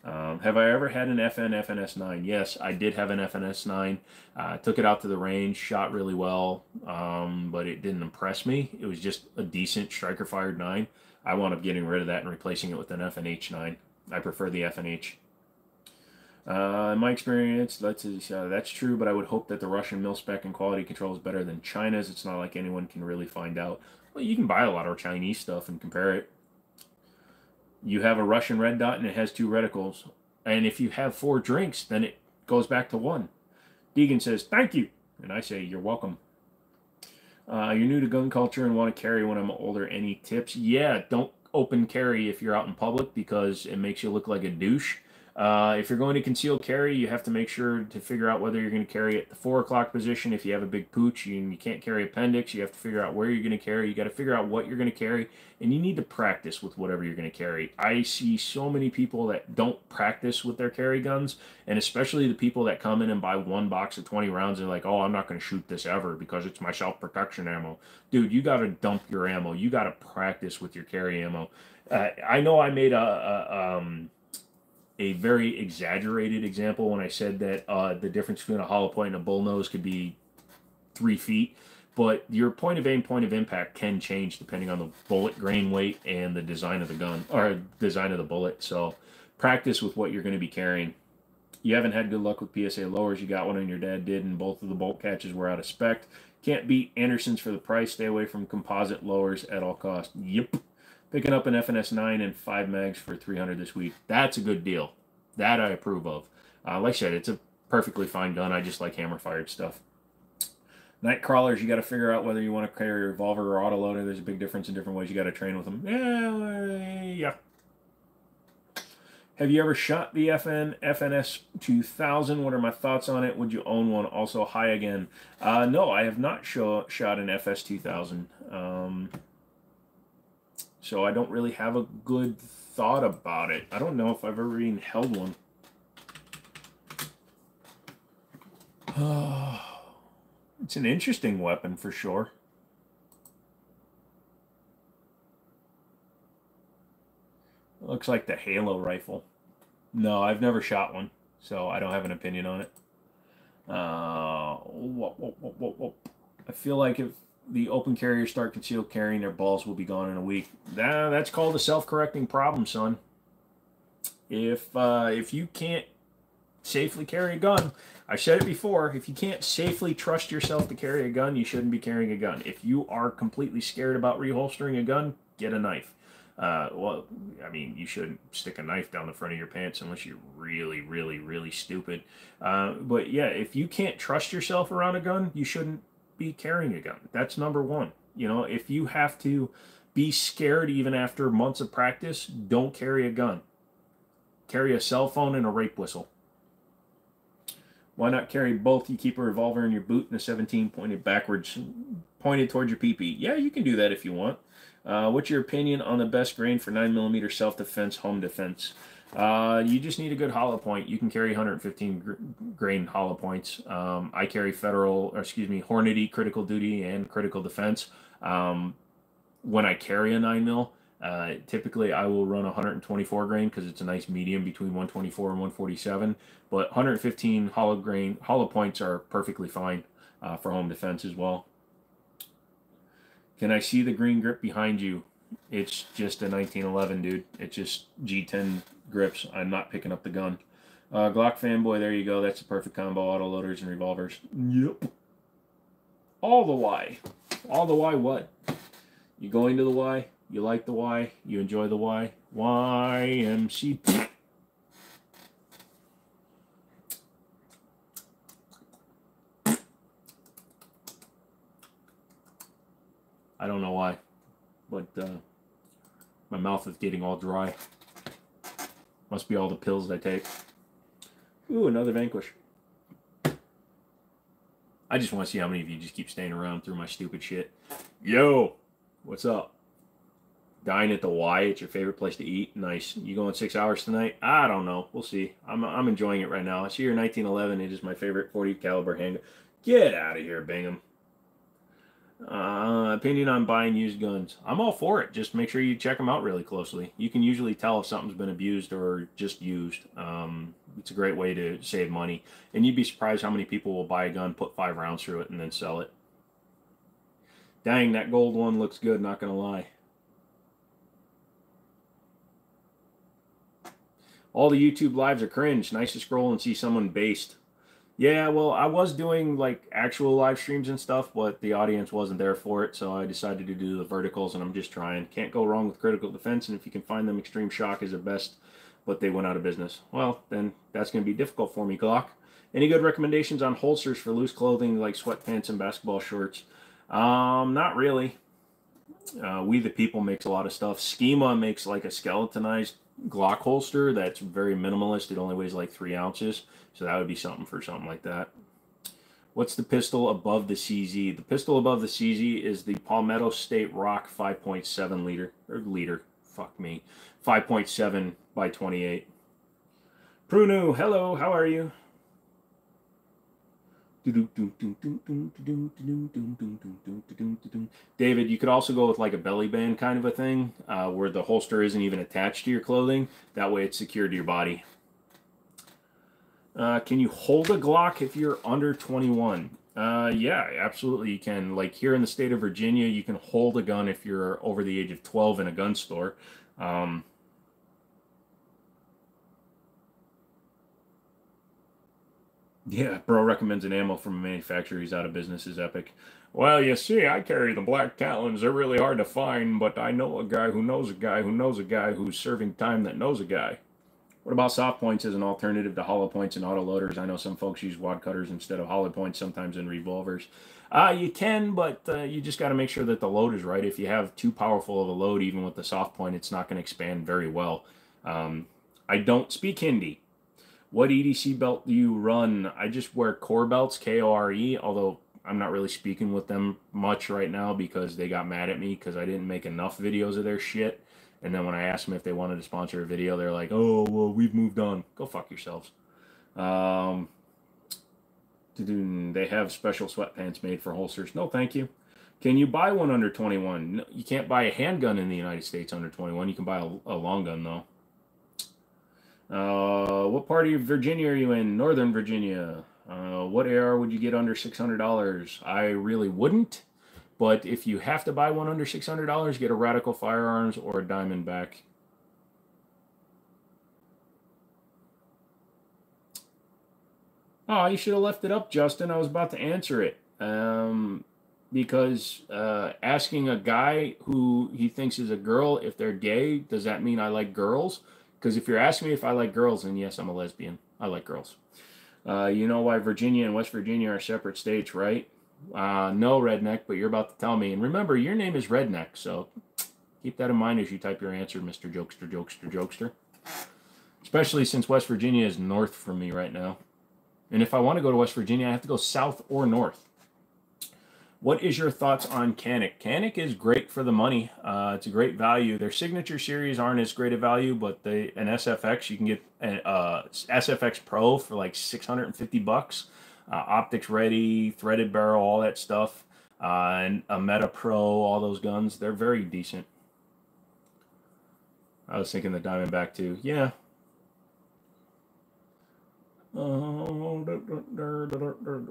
Um, have I ever had an FN FNS9? Yes, I did have an FNS9. Uh, took it out to the range, shot really well, um, but it didn't impress me. It was just a decent striker fired 9. I wound up getting rid of that and replacing it with an FNH9. I prefer the FNH. Uh, in my experience, that's uh, that's true, but I would hope that the Russian mil spec and quality control is better than China's. It's not like anyone can really find out. Well, you can buy a lot of Chinese stuff and compare it you have a Russian red dot and it has two reticles. And if you have four drinks, then it goes back to one. Deegan says, thank you. And I say, you're welcome. Uh, you're new to gun culture and want to carry when I'm older. Any tips? Yeah, don't open carry if you're out in public because it makes you look like a douche. Uh, if you're going to conceal carry, you have to make sure to figure out whether you're going to carry at the four o'clock position. If you have a big pooch and you can't carry appendix, you have to figure out where you're going to carry. You got to figure out what you're going to carry, and you need to practice with whatever you're going to carry. I see so many people that don't practice with their carry guns, and especially the people that come in and buy one box of 20 rounds and like, oh, I'm not going to shoot this ever because it's my self protection ammo. Dude, you got to dump your ammo. You got to practice with your carry ammo. Uh, I know I made a, a um, a very exaggerated example when I said that uh, the difference between a hollow point and a bull nose could be three feet. But your point of aim, point of impact can change depending on the bullet grain weight and the design of the gun or design of the bullet. So practice with what you're going to be carrying. You haven't had good luck with PSA lowers. You got one and your dad did, and both of the bolt catches were out of spec. Can't beat Anderson's for the price. Stay away from composite lowers at all costs. Yep. Picking up an FNS 9 and 5 mags for 300 this week. That's a good deal. That I approve of. Uh, like I said, it's a perfectly fine gun. I just like hammer fired stuff. Night crawlers, you got to figure out whether you want to carry a revolver or autoloader. There's a big difference in different ways you got to train with them. Yeah, yeah. Have you ever shot the FN FNS 2000? What are my thoughts on it? Would you own one? Also, hi again. Uh, no, I have not show, shot an FS 2000. Um, so I don't really have a good thought about it. I don't know if I've ever even held one. *sighs* it's an interesting weapon for sure. It looks like the Halo rifle. No, I've never shot one, so I don't have an opinion on it. Uh, whoop, whoop, whoop, I feel like if the open carriers start concealed carrying, their balls will be gone in a week. That, that's called a self-correcting problem, son. If uh, if you can't safely carry a gun, I said it before, if you can't safely trust yourself to carry a gun, you shouldn't be carrying a gun. If you are completely scared about reholstering a gun, get a knife. Uh, well, I mean, you shouldn't stick a knife down the front of your pants unless you're really, really, really stupid. Uh, but yeah, if you can't trust yourself around a gun, you shouldn't be carrying a gun. That's number one. You know, if you have to be scared even after months of practice, don't carry a gun. Carry a cell phone and a rape whistle. Why not carry both? You keep a revolver in your boot and a 17 pointed backwards, pointed towards your PP. Yeah, you can do that if you want. Uh, what's your opinion on the best grain for 9mm self defense, home defense? Uh, you just need a good hollow point. You can carry 115 gr- grain hollow points. Um, I carry federal, or excuse me, Hornady critical duty and critical defense. Um, when I carry a 9 mil, uh, typically I will run 124 grain because it's a nice medium between 124 and 147. But 115 hollow grain hollow points are perfectly fine uh, for home defense as well. Can I see the green grip behind you? It's just a 1911, dude. It's just G10 grips. I'm not picking up the gun. Uh, Glock fanboy, there you go. That's the perfect combo. Auto loaders and revolvers. Yep. All the Y. All the Y what? You going to the Y? You like the Y? You enjoy the Y? YMC. I don't know why, but uh, my mouth is getting all dry. Must be all the pills I take. Ooh, another Vanquish. I just want to see how many of you just keep staying around through my stupid shit. Yo, what's up? Dine at the Y. It's your favorite place to eat. Nice. You going six hours tonight? I don't know. We'll see. I'm I'm enjoying it right now. I see your 1911. It is my favorite 40 caliber handgun. Get out of here, Bingham. Uh, opinion on buying used guns. I'm all for it. Just make sure you check them out really closely. You can usually tell if something's been abused or just used. Um, it's a great way to save money. And you'd be surprised how many people will buy a gun, put five rounds through it, and then sell it. Dang, that gold one looks good, not going to lie. All the YouTube lives are cringe. Nice to scroll and see someone based. Yeah, well, I was doing like actual live streams and stuff, but the audience wasn't there for it, so I decided to do the verticals, and I'm just trying. Can't go wrong with critical defense, and if you can find them, extreme shock is the best, but they went out of business. Well, then that's going to be difficult for me, Glock. Any good recommendations on holsters for loose clothing like sweatpants and basketball shorts? Um, not really. Uh, we the People makes a lot of stuff. Schema makes like a skeletonized Glock holster that's very minimalist. It only weighs like three ounces, so that would be something for something like that. What's the pistol above the CZ? The pistol above the CZ is the Palmetto State Rock 5.7 liter or liter. Fuck me, 5.7 by 28. Prunu, hello, how are you? David, you could also go with like a belly band kind of a thing uh, where the holster isn't even attached to your clothing. That way it's secured to your body. Uh, can you hold a Glock if you're under 21? Uh, yeah, absolutely you can. Like here in the state of Virginia, you can hold a gun if you're over the age of 12 in a gun store. Um, Yeah, bro recommends an ammo from a manufacturer he's out of business is epic. Well, you see, I carry the black talons. They're really hard to find, but I know a guy who knows a guy who knows a guy who's serving time that knows a guy. What about soft points as an alternative to hollow points and auto loaders? I know some folks use wad cutters instead of hollow points sometimes in revolvers. Uh, you can, but uh, you just got to make sure that the load is right. If you have too powerful of a load, even with the soft point, it's not going to expand very well. Um, I don't speak Hindi. What EDC belt do you run? I just wear core belts, K O R E, although I'm not really speaking with them much right now because they got mad at me because I didn't make enough videos of their shit. And then when I asked them if they wanted to sponsor a video, they're like, oh, well, we've moved on. Go fuck yourselves. Um, they have special sweatpants made for holsters. No, thank you. Can you buy one under 21? No, you can't buy a handgun in the United States under 21. You can buy a, a long gun, though. Uh, what part of Virginia are you in? Northern Virginia. Uh, what AR would you get under $600? I really wouldn't. But if you have to buy one under $600, get a Radical Firearms or a Diamondback. Oh, you should have left it up, Justin. I was about to answer it. Um, because uh, asking a guy who he thinks is a girl if they're gay, does that mean I like girls? Because if you're asking me if I like girls, then yes, I'm a lesbian. I like girls. Uh, you know why Virginia and West Virginia are separate states, right? Uh, no, Redneck, but you're about to tell me. And remember, your name is Redneck, so keep that in mind as you type your answer, Mr. Jokester, Jokester, Jokester. Especially since West Virginia is north from me right now. And if I want to go to West Virginia, I have to go south or north. What is your thoughts on Canik? Canik is great for the money. Uh, it's a great value. Their signature series aren't as great a value, but they an SFX you can get an uh, SFX Pro for like 650 bucks. Uh, optics ready, threaded barrel, all that stuff, uh, and a METE Pro, all those guns. They're very decent. I was thinking the Diamondback too. Yeah,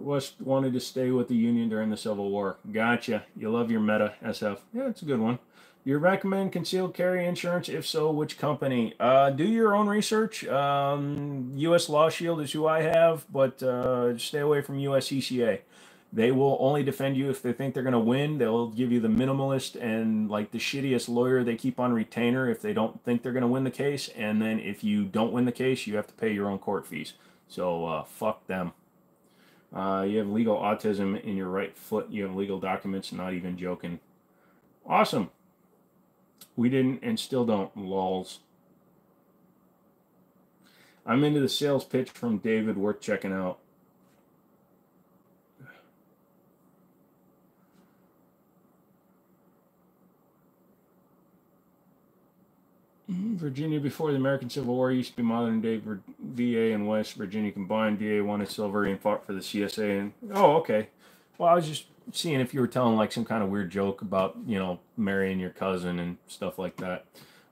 West wanted to stay with the Union during the Civil War. Gotcha. You love your METE SF. Yeah, it's a good one. You recommend concealed carry insurance? If so, which company? Uh, do your own research. Um, U.S. Law Shield is who I have, but uh, stay away from USCCA. They will only defend you if they think they're going to win. They'll give you the minimalist and like the shittiest lawyer they keep on retainer if they don't think they're going to win the case. And then if you don't win the case, you have to pay your own court fees. So uh, fuck them. Uh, you have legal autism in your right foot. You have legal documents. Not even joking. Awesome. We didn't and still don't. Lols. I'm into the sales pitch from David. Worth checking out. Mm-hmm. Virginia before the American Civil War used to be modern day VA and West Virginia combined. VA wanted silver and fought for the CSA. And oh, okay. Well, I was just seeing if you were telling like some kind of weird joke about you know marrying your cousin and stuff like that.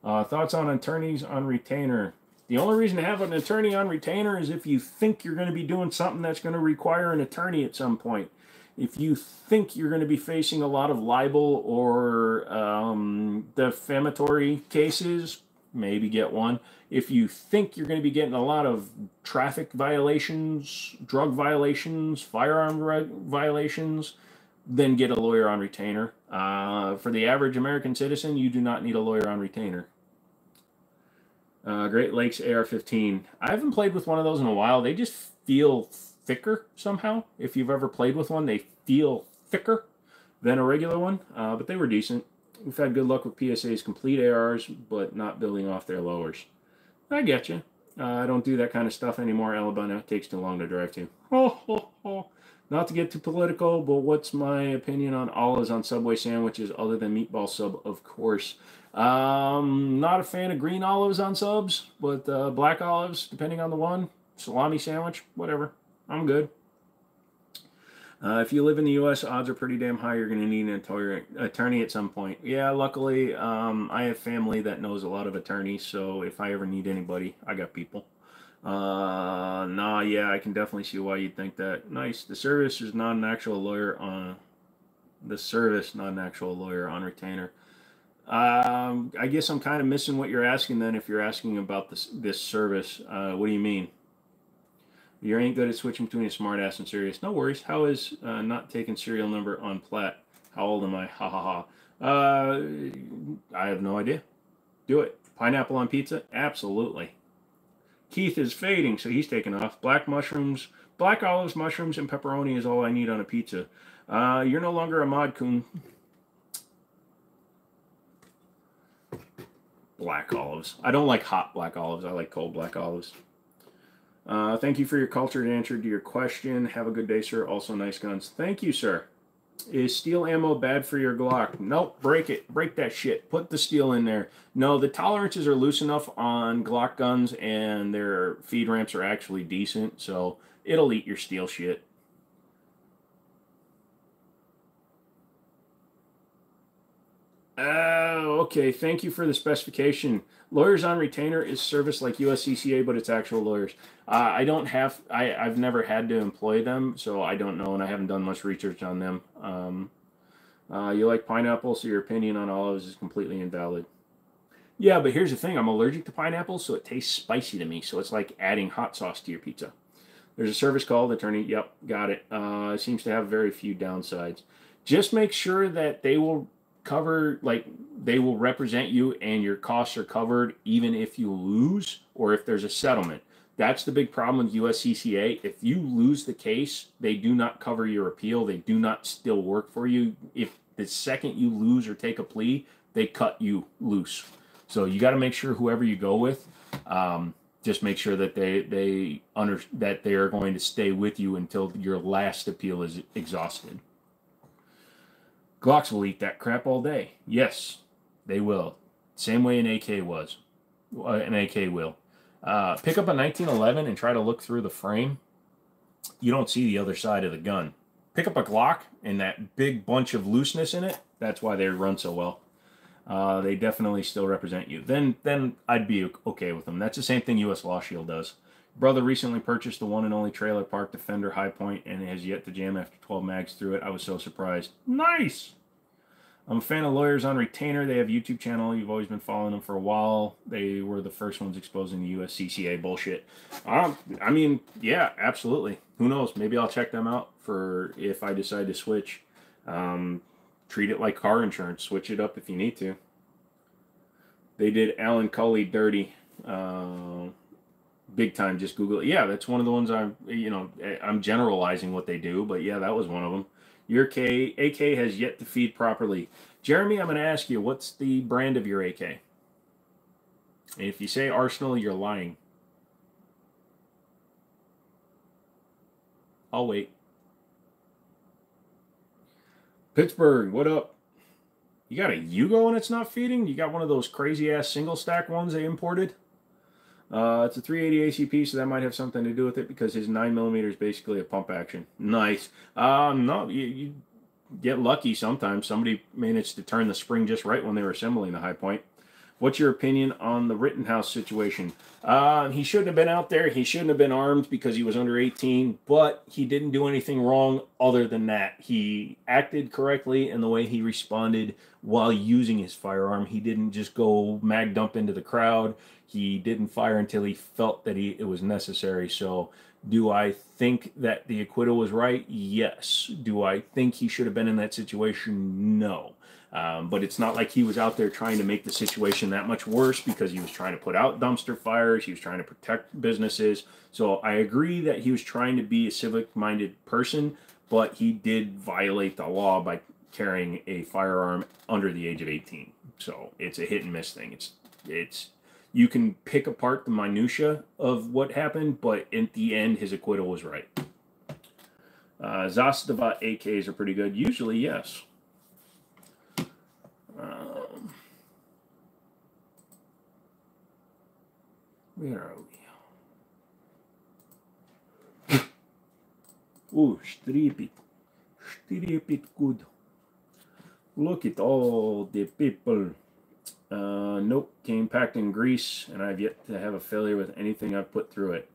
Uh, thoughts on attorneys on retainer? The only reason to have an attorney on retainer is if you think you're going to be doing something that's going to require an attorney at some point. If you think you're going to be facing a lot of libel or um, defamatory cases, maybe get one. If you think you're going to be getting a lot of traffic violations, drug violations, firearm violations, then get a lawyer on retainer. Uh, for the average American citizen, you do not need a lawyer on retainer. Uh, Great Lakes AR-15. I haven't played with one of those in a while. They just feel thicker somehow. If you've ever played with one, they feel thicker than a regular one, uh, but they were decent. We've had good luck with PSA's complete ARs, but not building off their lowers. I get you. Uh, I don't do that kind of stuff anymore. Alabama It takes too long to drive to. *laughs* Oh, Not to get too political, but what's my opinion on olives on Subway sandwiches other than meatball sub, of course? Um, not a fan of green olives on subs, but uh, black olives, depending on the one. Salami sandwich, whatever. I'm good. Uh, if you live in the U.S., odds are pretty damn high you're going to need an attorney at some point. Yeah, luckily, um, I have family that knows a lot of attorneys, so if I ever need anybody, I got people. Uh, nah, yeah, I can definitely see why you'd think that. Nice. The service is not an actual lawyer on the service, not an actual lawyer on retainer. Um, I guess I'm kind of missing what you're asking then. If you're asking about this this service, uh, what do you mean? You ain't good at switching between a smartass and serious. No worries. How is uh, not taking serial number on plat? How old am I? Ha ha ha. Uh, I have no idea. Do it. Pineapple on pizza? Absolutely. Keith is fading, so he's taking off. Black mushrooms, black olives, mushrooms, and pepperoni is all I need on a pizza. Uh, you're no longer a mod coon. Black olives. I don't like hot black olives. I like cold black olives. Uh, thank you for your cultured answer to your question. Have a good day, sir. Also, nice guns. Thank you, sir. Is steel ammo bad for your Glock? Nope, break it. Break that shit. Put the steel in there. No, the tolerances are loose enough on Glock guns and their feed ramps are actually decent, so it'll eat your steel shit. Oh, okay. Thank you for the specification. Lawyers on retainer is service like USCCA, but it's actual lawyers. Uh, I don't have, I, I've never had to employ them, so I don't know, and I haven't done much research on them. Um, uh, you like pineapple, so your opinion on olives is completely invalid. Yeah, but here's the thing I'm allergic to pineapple, so it tastes spicy to me. So it's like adding hot sauce to your pizza. There's a service called attorney. Yep, got it. Uh, it seems to have very few downsides. Just make sure that they will cover like they will represent you and your costs are covered even if you lose or if there's a settlement that's the big problem with USCCA. If you lose the case, they do not cover your appeal. They do not still work for you. If the second you lose or take a plea, they cut you loose. So you got to make sure whoever you go with, um, just make sure that they they under that they are going to stay with you until your last appeal is exhausted. Glocks will eat that crap all day. Yes, they will. Same way an AK was, uh, an AK will. Uh, pick up a 1911 and try to look through the frame. You don't see the other side of the gun. Pick up a Glock and that big bunch of looseness in it. That's why they run so well. Uh, they definitely still represent you. Then, then I'd be okay with them. That's the same thing U.S. Law Shield does. Brother recently purchased the one and only trailer park Defender Hi-Point and has yet to jam after 12 mags through it. I was so surprised. Nice. I'm a fan of Lawyers on Retainer. They have a YouTube channel. You've always been following them for a while. They were the first ones exposing the USCCA bullshit. Um, I mean, yeah, absolutely. Who knows? Maybe I'll check them out for if I decide to switch. Um, treat it like car insurance. Switch it up if you need to. They did Alan Cully dirty. Uh, big time. Just Google it. Yeah, that's one of the ones I'm, you know, eh, I'm generalizing what they do, but yeah, that was one of them. Your K AK has yet to feed properly. Jeremy, I'm going to ask you, what's the brand of your AK? And if you say Arsenal, you're lying. I'll wait. Pittsburgh, what up? You got a Yugo and it's not feeding? You got one of those crazy ass single stack ones they imported? Uh, it's a 380 ACP, so that might have something to do with it because his 9mm is basically a pump action. Nice. Um, no, you, you get lucky sometimes. Somebody managed to turn the spring just right when they were assembling the Hi-Point. What's your opinion on the Rittenhouse situation? Uh, he shouldn't have been out there. He shouldn't have been armed because he was under 18, but he didn't do anything wrong other than that. He acted correctly in the way he responded while using his firearm. He didn't just go mag dump into the crowd. He didn't fire until he felt that he it was necessary. So, do I think that the acquittal was right? Yes. Do I think he should have been in that situation? No. Um, but it's not like he was out there trying to make the situation that much worse because he was trying to put out dumpster fires. He was trying to protect businesses. So I agree that he was trying to be a civic minded person, but he did violate the law by carrying a firearm under the age of 18. So it's a hit and miss thing. It's it's you can pick apart the minutia of what happened, but in the end, his acquittal was right. Uh, Zastava AKs are pretty good. Usually, yes. Um, where are we? *laughs* Ooh, strip it. Strip it good. Look at all the people uh, nope, came packed in grease, and I've yet to have a failure with anything I've put through it.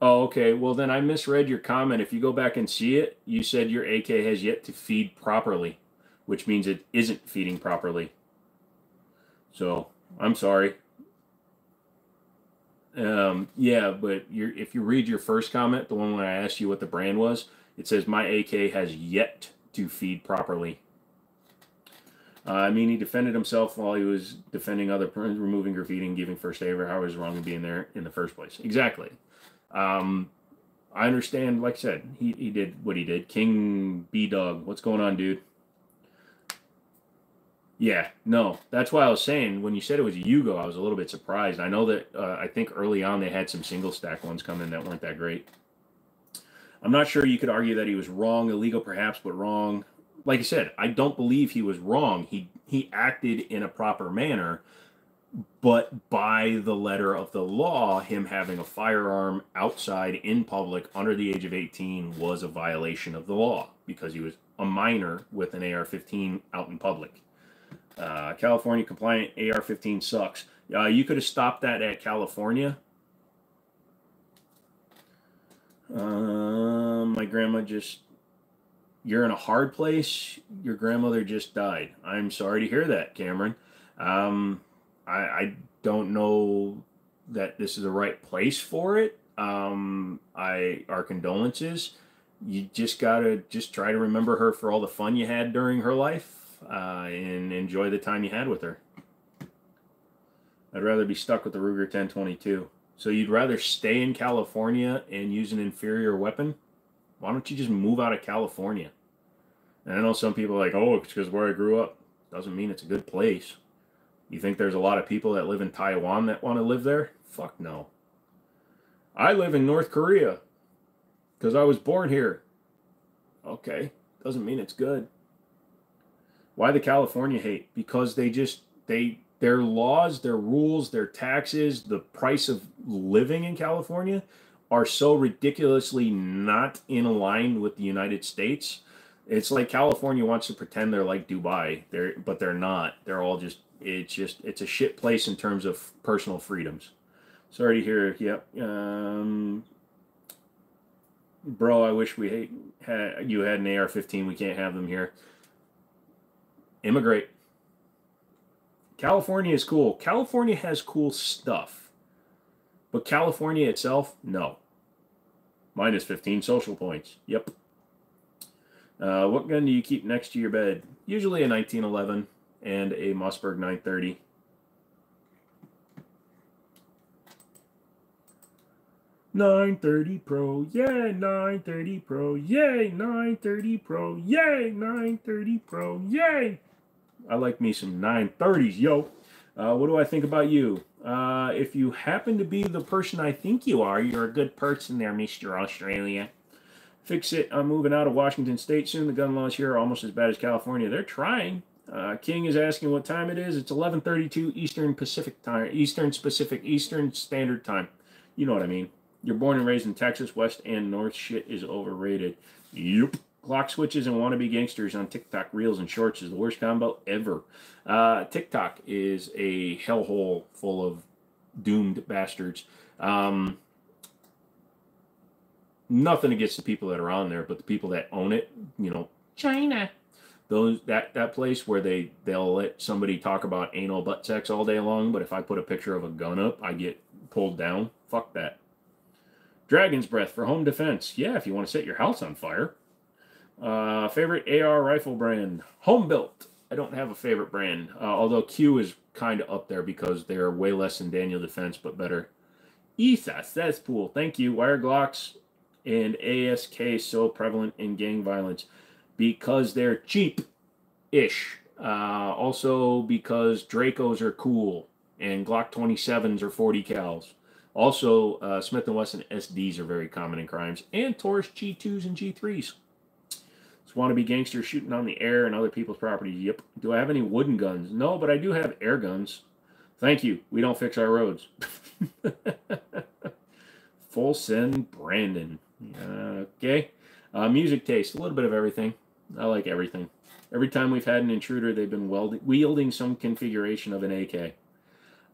Oh, okay. Well, then I misread your comment. If you go back and see it, you said your AK has yet to feed properly, which means it isn't feeding properly. So I'm sorry. Um, yeah, but if you read your first comment, the one when I asked you what the brand was, it says my AK has yet to feed properly. Uh, I mean, he defended himself while he was defending other, removing graffiti and giving first aid. How was wrong in being there in the first place? Exactly. Um, I understand. Like I said, he, he did what he did. King B Dog, what's going on, dude? Yeah, no, that's why I was saying when you said it was a Yugo, I was a little bit surprised. I know that uh, I think early on they had some single stack ones come in that weren't that great. I'm not sure you could argue that he was wrong, illegal perhaps, but wrong. Like I said, I don't believe he was wrong. He he acted in a proper manner, but by the letter of the law, him having a firearm outside in public under the age of 18 was a violation of the law because he was a minor with an AR-15 out in public. Uh, California compliant AR-15 sucks. Uh, you could have stopped that at California um, my grandma just, you're in a hard place. Your grandmother just died. I'm sorry to hear that, Cameron. Um, I, I don't know that this is the right place for it. Um, I, our condolences. You just gotta just try to remember her for all the fun you had during her life, uh, and enjoy the time you had with her. I'd rather be stuck with the Ruger 1022. So you'd rather stay in California and use an inferior weapon? Why don't you just move out of California? And I know some people are like, oh, it's because where I grew up. Doesn't mean it's a good place. You think there's a lot of people that live in Taiwan that want to live there? Fuck no. I live in North Korea because I was born here. Okay, doesn't mean it's good. Why the California hate? Because they just they their laws, their rules, their taxes, the price of living in California are so ridiculously not in line with the United States. It's like California wants to pretend they're like Dubai. They're but they're not. They're all just it's just it's a shit place in terms of personal freedoms. Sorry to hear. Yep. Um, bro, I wish we had you had an AR-15. We can't have them here. Immigrate. California is cool. California has cool stuff. But California itself, no. Minus 15 social points. Yep. Uh, what gun do you keep next to your bed? Usually a 1911 and a Mossberg 930. Nine thirty Pro, yay! Nine thirty Pro, yay! Nine thirty Pro, yay! Nine thirty Pro, yay! I like me some 930s, yo. Uh, what do I think about you? Uh, if you happen to be the person I think you are, you're a good person there, Mr. Australia. Fix it. I'm moving out of Washington State soon. The gun laws here are almost as bad as California. They're trying. Uh, King is asking what time it is. It's 11:32 Eastern Pacific time, Eastern Pacific, Eastern Standard Time. You know what I mean. You're born and raised in Texas, West and North. Shit is overrated. Yup. Clock switches and wannabe gangsters on TikTok reels and shorts is the worst combo ever. Uh, TikTok is a hellhole full of doomed bastards. Um, nothing against the people that are on there, but the people that own it, you know, China. Those that that place where they they'll let somebody talk about anal butt sex all day long, but if I put a picture of a gun up, I get pulled down. Fuck that. Dragon's Breath for home defense. Yeah, if you want to set your house on fire. Uh, favorite AR rifle brand? Home built. I don't have a favorite brand, uh, although Q is kind of up there because they're way less than Daniel Defense, but better. That's cool. Thank you. Wire Glocks and ASK so prevalent in gang violence because they're cheap ish. Uh, also, because Dracos are cool and Glock 27s are 40 cals. Also, uh, Smith & Wesson SDs are very common in crimes, and Taurus G2s and G3s. Just want to be gangsters shooting on the air and other people's property. Yep. Do I have any wooden guns? No, but I do have air guns. Thank you. We don't fix our roads. *laughs* Full send Brandon. Okay. Uh, music taste. A little bit of everything. I like everything. Every time we've had an intruder, they've been welding, wielding some configuration of an AK.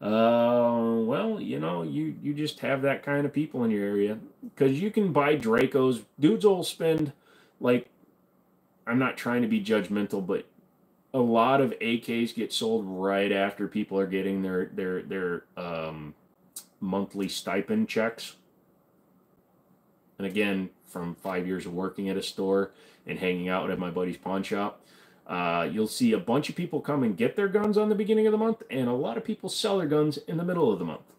Uh, well, you know, you you just have that kind of people in your area because you can buy Dracos. Dudes will spend like, I'm not trying to be judgmental, but a lot of AKs get sold right after people are getting their their their um, monthly stipend checks. And again, from five years of working at a store and hanging out at my buddy's pawn shop, uh, you'll see a bunch of people come and get their guns on the beginning of the month, and a lot of people sell their guns in the middle of the month.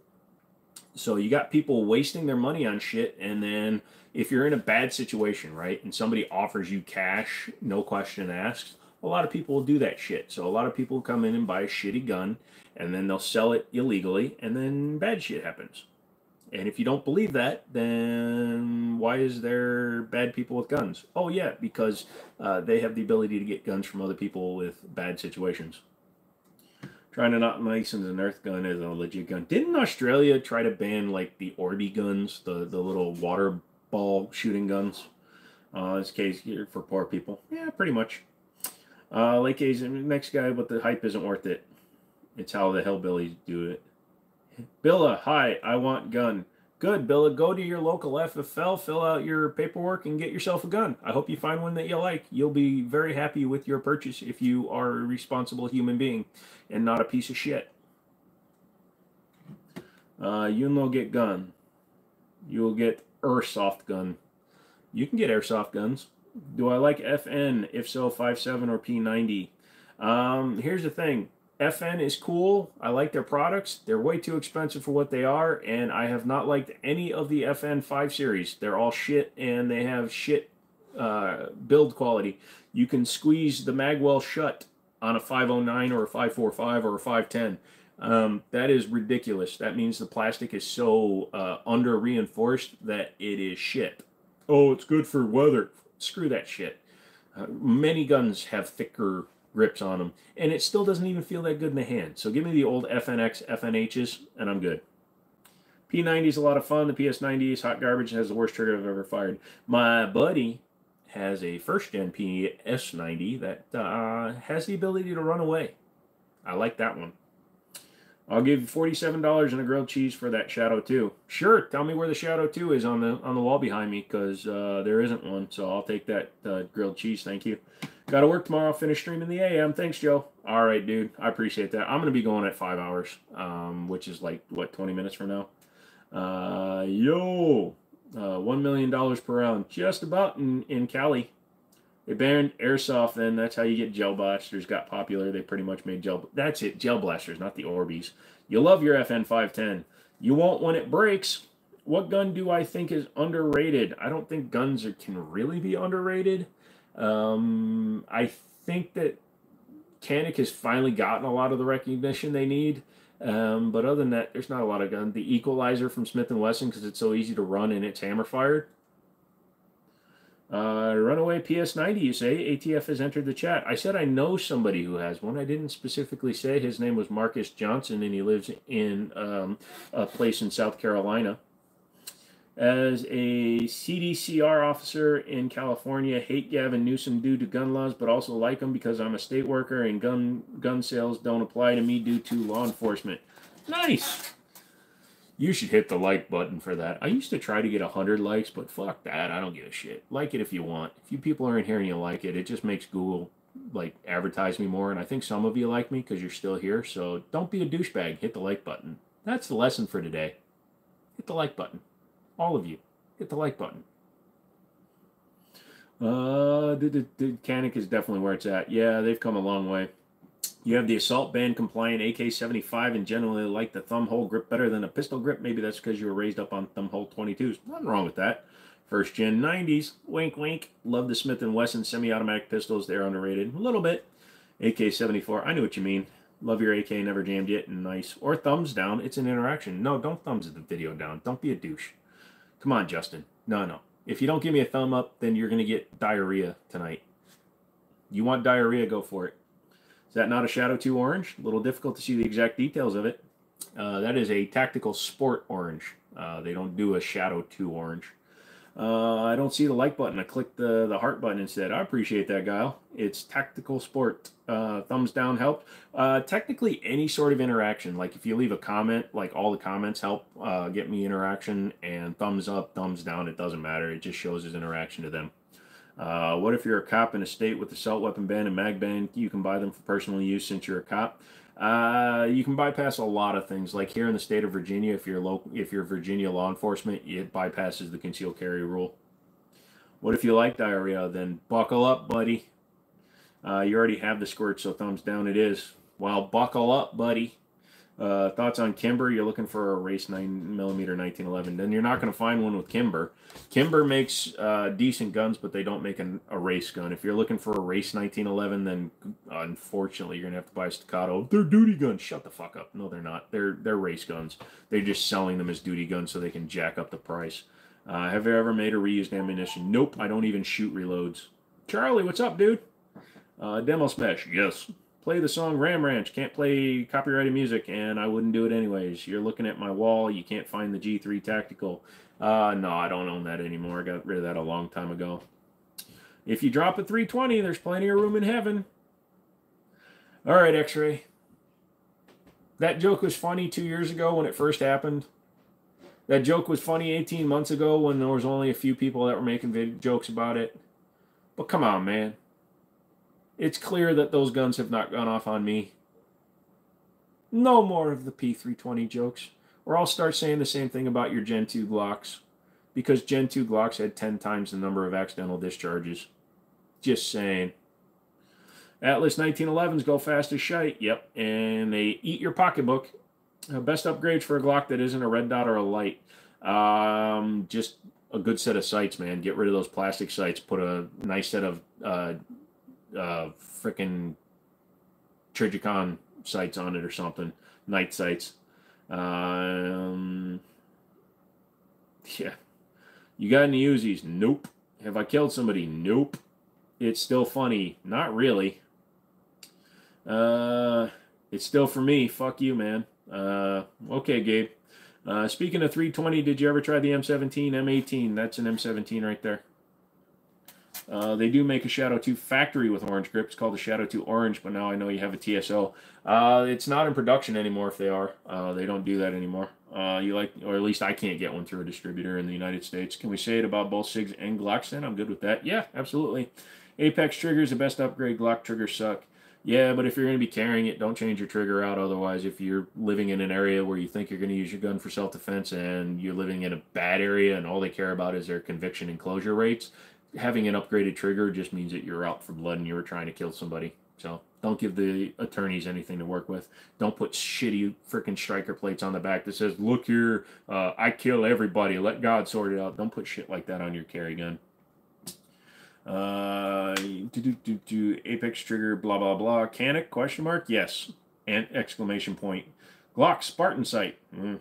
So you got people wasting their money on shit, and then if you're in a bad situation, right, and somebody offers you cash, no question asked, a lot of people will do that shit. So a lot of people come in and buy a shitty gun, and then they'll sell it illegally, and then bad shit happens. And if you don't believe that, then why is there bad people with guns? Oh, yeah, because uh, they have the ability to get guns from other people with bad situations. Trying to not license an earth gun as a legit gun. Didn't Australia try to ban like the Orby guns, the, the little water ball shooting guns? Uh, this case here for poor people. Yeah, pretty much. Uh, Lake A's next guy, but the hype isn't worth it. It's how the hellbillies do it. Billa, hi, I want gun. Good, Billa. Go to your local FFL, fill out your paperwork, and get yourself a gun. I hope you find one that you like. You'll be very happy with your purchase if you are a responsible human being and not a piece of shit. Uh, you'll no get gun. You'll get airsoft gun. You can get airsoft guns. Do I like FN? If so, 5.7 or P90. Um, here's the thing FN is cool. I like their products. They're way too expensive for what they are, and I have not liked any of the FN 5 series. They're all shit, and they have shit uh, build quality. You can squeeze the magwell shut on a 509 or a 545 or a 510. Um, that is ridiculous. That means the plastic is so uh, under reinforced that it is shit. Oh, it's good for weather. Screw that shit. Uh, many guns have thicker grips on them, and it still doesn't even feel that good in the hand. So give me the old FNX, FNHs, and I'm good. P90 is a lot of fun. The PS90 is hot garbage and has the worst trigger I've ever fired. My buddy has a first gen PS90 that uh, has the ability to run away. I like that one. I'll give you forty-seven dollars and a grilled cheese for that Shadow Two. Sure, tell me where the Shadow Two is on the on the wall behind me, because uh, there isn't one. So I'll take that uh, grilled cheese. Thank you. Got to work tomorrow. Finish streaming the AM. Thanks, Joe. All right, dude. I appreciate that. I'm gonna be going at five hours, um, which is like what twenty minutes from now. Uh, yo, uh, one million dollars per round, just about in in Cali. They banned airsoft, then that's how you get gel blasters got popular. They pretty much made gel. That's it, gel blasters, not the Orbeez. You love your FN 510. You won't when it breaks. What gun do I think is underrated? I don't think guns are, can really be underrated. Um, I think that Canik has finally gotten a lot of the recognition they need. Um, but other than that, there's not a lot of gun. The Equalizer from Smith & Wesson, because it's so easy to run and it's hammer fired. Uh, Runaway PS90, you say? ATF has entered the chat. I said I know somebody who has one. I didn't specifically say his name was Marcus Johnson and he lives in um, a place in South Carolina. As a CDCR officer in California, hate Gavin Newsom due to gun laws, but also like him because I'm a state worker and gun gun sales don't apply to me due to law enforcement. Nice you should hit the like button for that. I used to try to get 100 likes, but fuck that. I don't give a shit. Like it if you want. If you people are in here and you like it, it just makes Google like advertise me more. And I think some of you like me because you're still here. So don't be a douchebag. Hit the like button. That's the lesson for today. Hit the like button. All of you. Hit the like button. Uh, the, the, the Canik is definitely where it's at. Yeah, they've come a long way. You have the assault band compliant AK-75 and generally like the thumb hole grip better than a pistol grip. Maybe that's because you were raised up on thumb hole 22s. Nothing wrong with that. First gen 90s, wink wink. Love the Smith & Wesson semi-automatic pistols. They're underrated. A little bit. AK-74, I knew what you mean. Love your AK, never jammed yet, nice. Or thumbs down, it's an interaction. No, don't thumbs the video down. Don't be a douche. Come on, Justin. No, no. If you don't give me a thumb up, then you're going to get diarrhea tonight. You want diarrhea, go for it that not a Shadow 2 orange? A little difficult to see the exact details of it. Uh, that is a tactical sport orange. Uh, they don't do a Shadow 2 orange. Uh, I don't see the like button. I clicked the, the heart button instead. I appreciate that, Guile. It's tactical sport. Uh, thumbs down help. Uh, technically, any sort of interaction. Like if you leave a comment, like all the comments help uh, get me interaction. And thumbs up, thumbs down, it doesn't matter. It just shows his interaction to them. Uh, what if you're a cop in a state with assault weapon ban and mag ban? You can buy them for personal use since you're a cop. Uh, you can bypass a lot of things. Like here in the state of Virginia, if you're local, if you're Virginia law enforcement, it bypasses the concealed carry rule. What if you like diarrhea? Then buckle up, buddy. Uh, you already have the squirt, so thumbs down it is. Well, buckle up, buddy. Uh, thoughts on Kimber? You're looking for a race 9 millimeter 1911. Then you're not going to find one with Kimber. Kimber makes uh, decent guns, but they don't make an, a race gun. If you're looking for a race 1911, then unfortunately you're going to have to buy a Staccato. They're duty guns. Shut the fuck up. No, they're not. They're they're race guns. They're just selling them as duty guns so they can jack up the price. Uh, have you ever made a reused ammunition? Nope. I don't even shoot reloads. Charlie, what's up, dude? Uh, demo smash. Yes play the song Ram Ranch. Can't play copyrighted music, and I wouldn't do it anyways. You're looking at my wall. You can't find the G3 Tactical. Uh, no, I don't own that anymore. I got rid of that a long time ago. If you drop a 320, there's plenty of room in heaven. All right, X-Ray. That joke was funny two years ago when it first happened. That joke was funny 18 months ago when there was only a few people that were making jokes about it. But come on, man it's clear that those guns have not gone off on me. No more of the P320 jokes, or I'll start saying the same thing about your Gen 2 Glocks, because Gen 2 Glocks had 10 times the number of accidental discharges. Just saying. Atlas 1911s go fast as shite. Yep, and they eat your pocketbook. Uh, best upgrades for a Glock that isn't a red dot or a light. Um, just a good set of sights, man. Get rid of those plastic sights. Put a nice set of uh, uh, freaking Trijicon sights on it or something. Night sights. Um, *laughs* yeah. You got any Uzis? Nope. Have I killed somebody? Nope. It's still funny. Not really. Uh, it's still for me. Fuck you, man. Uh, okay, Gabe. Uh, speaking of 320, did you ever try the M17, M18? That's an M17 right there. Uh, they do make a Shadow 2 factory with orange grip. It's called the Shadow 2 Orange, but now I know you have a TSO. Uh, it's not in production anymore if they are. Uh, they don't do that anymore. Uh, you like, or at least I can't get one through a distributor in the United States. Can we say it about both SIGs and Glocks then? I'm good with that. Yeah, absolutely. Apex triggers, the best upgrade. Glock triggers suck. Yeah, but if you're going to be carrying it, don't change your trigger out. Otherwise, if you're living in an area where you think you're going to use your gun for self defense and you're living in a bad area and all they care about is their conviction and closure rates, having an upgraded trigger just means that you're out for blood and you were trying to kill somebody. So don't give the attorneys anything to work with. Don't put shitty freaking striker plates on the back that says, "Look here, uh, I kill everybody. Let God sort it out." Don't put shit like that on your carry gun. Uh, do, do, do, do, Apex trigger, blah blah blah. Canik question mark? Yes, and exclamation point. Glock Spartan sight. Mm.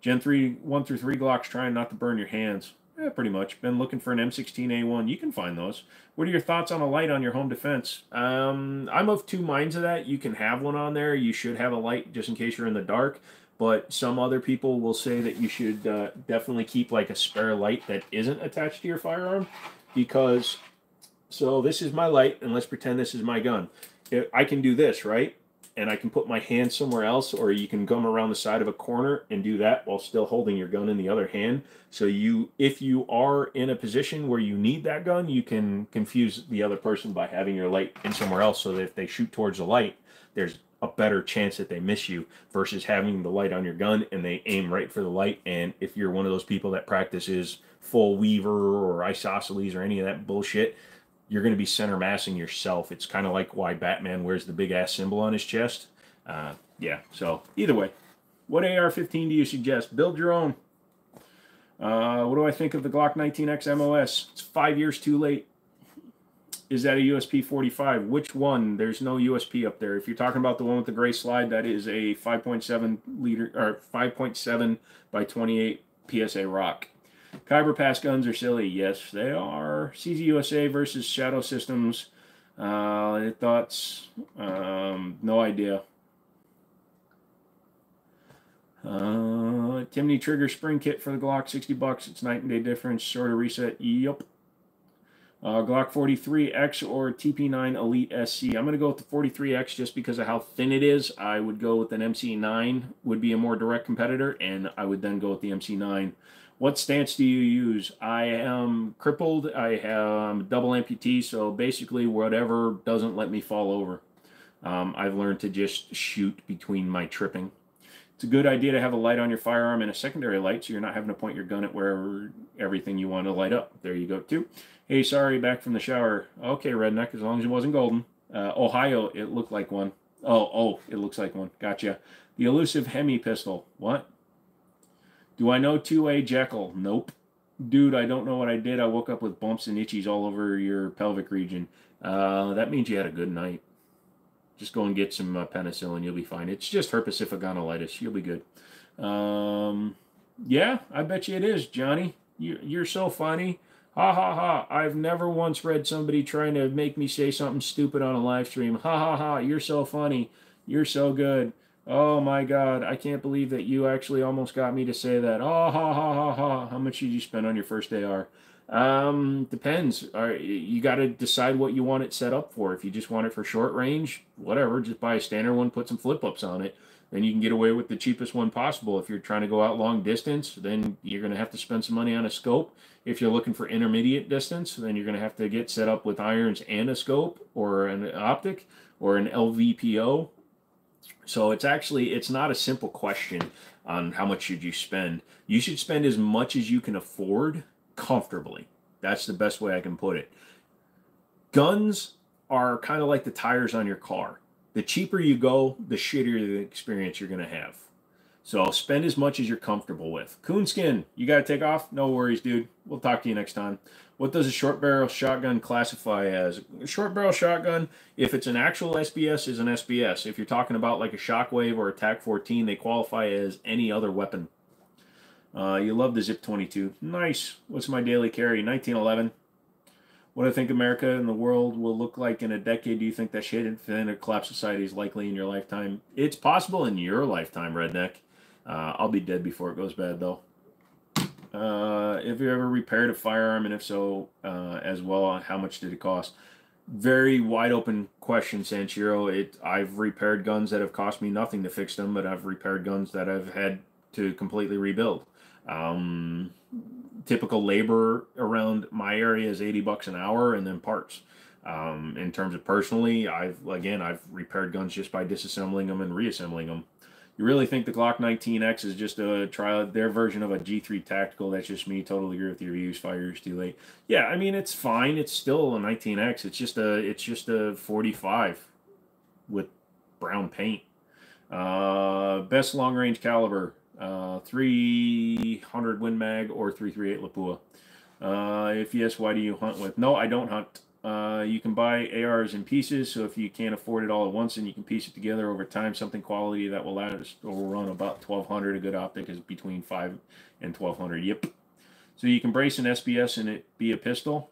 Gen three, one through three Glocks trying not to burn your hands. Yeah, pretty much. Been looking for an M16A1. You can find those. What are your thoughts on a light on your home defense? Um, I'm of two minds of that. You can have one on there. You should have a light just in case you're in the dark. But some other people will say that you should uh, definitely keep like a spare light that isn't attached to your firearm because so this is my light and let's pretend this is my gun. I can do this, right? And I can put my hand somewhere else, or you can come around the side of a corner and do that while still holding your gun in the other hand. So you, if you are in a position where you need that gun, you can confuse the other person by having your light in somewhere else, so that if they shoot towards the light, there's a better chance that they miss you versus having the light on your gun and they aim right for the light. And if you're one of those people that practices full weaver or isosceles or any of that bullshit, you're going to be center massing yourself. It's kind of like why Batman wears the big ass symbol on his chest. Uh, yeah, so either way, what AR-15 do you suggest? Build your own. Uh, what do I think of the Glock 19X MOS? It's five years too late. Is that a USP 45? Which one? There's no USP up there. If you're talking about the one with the gray slide, that is a 5.7 liter or 5.7 by 28 PSA rock. Khyber pass guns are silly. Yes, they are. CZ USA versus Shadow Systems. Uh, thoughts? Um, no idea. Uh, Timney Trigger Spring Kit for the Glock, 60 bucks. It's night and day difference. Sort of reset. Yep. Uh, Glock 43X or TP9 Elite SC. I'm going to go with the 43X just because of how thin it is. I would go with an MC9, would be a more direct competitor, and I would then go with the MC9. What stance do you use? I am crippled. I have double amputee, so basically whatever doesn't let me fall over. Um, I've learned to just shoot between my tripping. It's a good idea to have a light on your firearm and a secondary light so you're not having to point your gun at wherever everything you want to light up. There you go, too. Hey, sorry, back from the shower. Okay, redneck, as long as it wasn't golden. Uh, Ohio, it looked like one. Oh, oh, it looks like one. Gotcha. The elusive Hemi pistol. What? Do I know 2A Jekyll? Nope. Dude, I don't know what I did. I woke up with bumps and itchies all over your pelvic region. Uh, that means you had a good night. Just go and get some uh, penicillin. You'll be fine. It's just herpes simplex You'll be good. Um, yeah, I bet you it is, Johnny. You, you're so funny. Ha ha ha. I've never once read somebody trying to make me say something stupid on a live stream. Ha ha ha. You're so funny. You're so good. Oh my God, I can't believe that you actually almost got me to say that. Oh, ha, ha, ha, ha. How much did you spend on your first AR? Um, depends. you got to decide what you want it set up for. If you just want it for short range, whatever, just buy a standard one, put some flip ups on it. Then you can get away with the cheapest one possible. If you're trying to go out long distance, then you're going to have to spend some money on a scope. If you're looking for intermediate distance, then you're going to have to get set up with irons and a scope or an optic or an LVPO so it's actually it's not a simple question on how much should you spend. You should spend as much as you can afford comfortably. That's the best way I can put it. Guns are kind of like the tires on your car. The cheaper you go, the shittier the experience you're going to have. So spend as much as you're comfortable with. Coonskin, you got to take off? No worries, dude. We'll talk to you next time. What does a short barrel shotgun classify as? A short barrel shotgun, if it's an actual SBS, is an SBS. If you're talking about like a Shockwave or a TAC 14, they qualify as any other weapon. Uh, you love the Zip 22. Nice. What's my daily carry? 1911. What do I think America and the world will look like in a decade? Do you think that shit in a collapse society is likely in your lifetime? It's possible in your lifetime, redneck. Uh, I'll be dead before it goes bad, though. Uh, have you ever repaired a firearm, and if so, uh, as well, how much did it cost? Very wide open question, Sanchiro. It I've repaired guns that have cost me nothing to fix them, but I've repaired guns that I've had to completely rebuild. Um, typical labor around my area is 80 bucks an hour and then parts. Um, in terms of personally, I've again I've repaired guns just by disassembling them and reassembling them. You really think the Glock 19X is just a trial their version of a G3 tactical? That's just me. Totally agree with your views. Five years too late. Yeah, I mean it's fine. It's still a 19X. It's just a it's just a 45 with brown paint. Uh, best long range caliber uh, 300 Win Mag or 338 Lapua. Uh, if yes, why do you hunt with? No, I don't hunt. Uh, you can buy ARs in pieces, so if you can't afford it all at once and you can piece it together over time, something quality that will last will run about 1200. A good optic is between 5 and 1200. Yep. So you can brace an SBS and it be a pistol.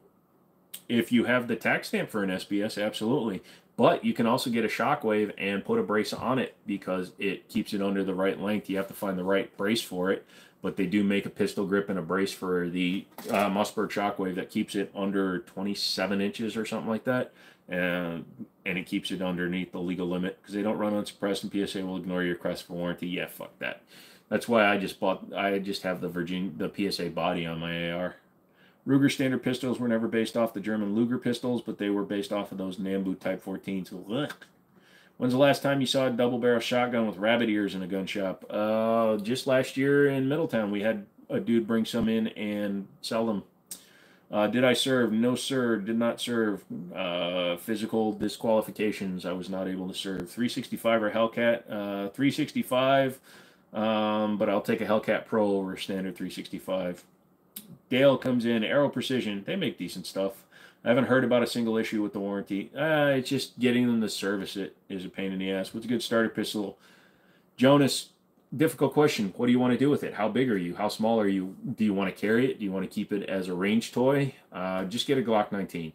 If you have the tax stamp for an SBS, absolutely. But you can also get a shockwave and put a brace on it because it keeps it under the right length. You have to find the right brace for it. But they do make a pistol grip and a brace for the uh, Mossberg shockwave that keeps it under 27 inches or something like that. And, and it keeps it underneath the legal limit because they don't run unsuppressed and PSA will ignore your request for warranty. Yeah, fuck that. That's why I just bought, I just have the Virginia, the PSA body on my AR. Ruger standard pistols were never based off the German Luger pistols, but they were based off of those Nambu Type 14s. Ugh. When's the last time you saw a double barrel shotgun with rabbit ears in a gun shop? Uh, just last year in Middletown, we had a dude bring some in and sell them. Uh, did I serve? No, sir. Did not serve. Uh, physical disqualifications. I was not able to serve. 365 or Hellcat. Uh, 365, um, but I'll take a Hellcat Pro over standard 365. Dale comes in, Aero Precision. They make decent stuff. I haven't heard about a single issue with the warranty. Uh, it's just getting them to service it is a pain in the ass. What's a good starter pistol? Jonas, difficult question. What do you want to do with it? How big are you? How small are you? Do you want to carry it? Do you want to keep it as a range toy? Uh, just get a Glock 19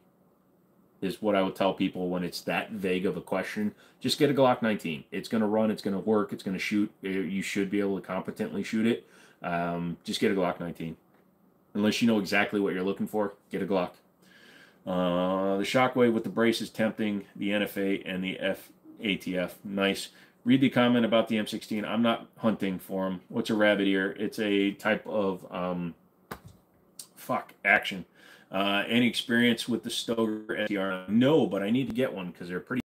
is what I would tell people when it's that vague of a question. Just get a Glock 19. It's going to run. It's going to work. It's going to shoot. You should be able to competently shoot it. Um, just get a Glock 19 unless you know exactly what you're looking for, get a Glock. Uh, the Shockwave with the brace is tempting. The NFA and the FATF, nice. Read the comment about the M16. I'm not hunting for them. What's a rabbit ear? It's a type of um, fuck action. Uh, any experience with the Stoeger STR? No, but I need to get one because they're pretty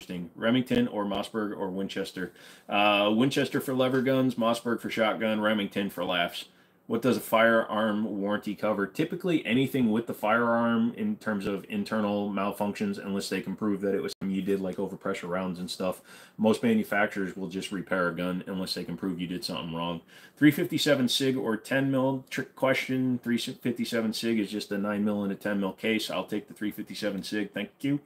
interesting. Remington or Mossberg or Winchester. Uh, Winchester for lever guns, Mossberg for shotgun, Remington for laughs. What does a firearm warranty cover? Typically, anything with the firearm in terms of internal malfunctions, unless they can prove that it was you did, like overpressure rounds and stuff. Most manufacturers will just repair a gun unless they can prove you did something wrong. 357 SIG or 10 mil trick question. 357 SIG is just a 9 mil and a 10 mil case. I'll take the 357 SIG. Thank you.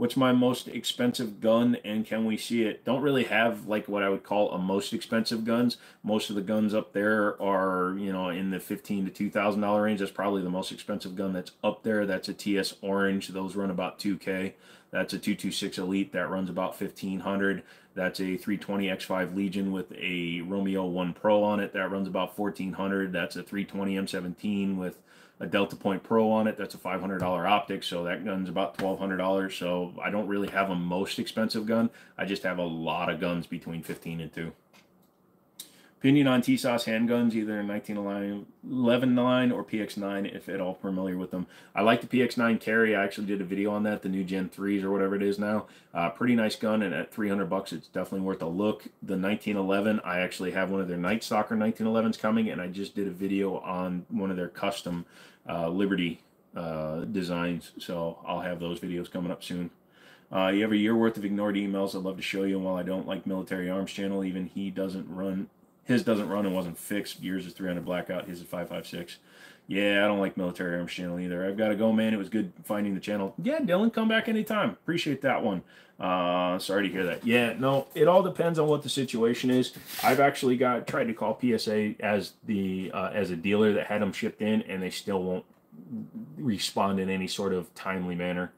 What's my most expensive gun and can we see it? Don't really have like what I would call a most expensive guns. Most of the guns up there are, you know, in the 15 to $2,000 range. That's probably the most expensive gun that's up there. That's a TS Orange. Those run about 2K. That's a 226 Elite that runs about 1500. That's a 320 X5 Legion with a Romeo 1 Pro on it that runs about 1400. That's a 320 M17 with a Delta Point Pro on it. That's a $500 optic, so that gun's about $1,200. So I don't really have a most expensive gun. I just have a lot of guns between 15 and 2. Opinion on TISAS handguns, either 1911 line or PX9, if at all familiar with them. I like the PX9 carry. I actually did a video on that, the new Gen 3s or whatever it is now. Uh, pretty nice gun, and at 300 bucks, it's definitely worth a look. The 1911, I actually have one of their Night Stalker 1911s coming, and I just did a video on one of their custom uh, Liberty uh, designs, so I'll have those videos coming up soon. Uh, you have a year worth of ignored emails. I'd love to show you. And while I don't like Military Arms Channel, even he doesn't run. His doesn't run and wasn't fixed. Yours is 300 blackout. His is 556. Yeah, I don't like Military Arms Channel either. I've got to go, man. It was good finding the channel. Yeah, Dylan, come back anytime. Appreciate that one. Uh, sorry to hear that. Yeah, no, it all depends on what the situation is. I've actually got tried to call PSA as the uh, as a dealer that had them shipped in, and they still won't respond in any sort of timely manner.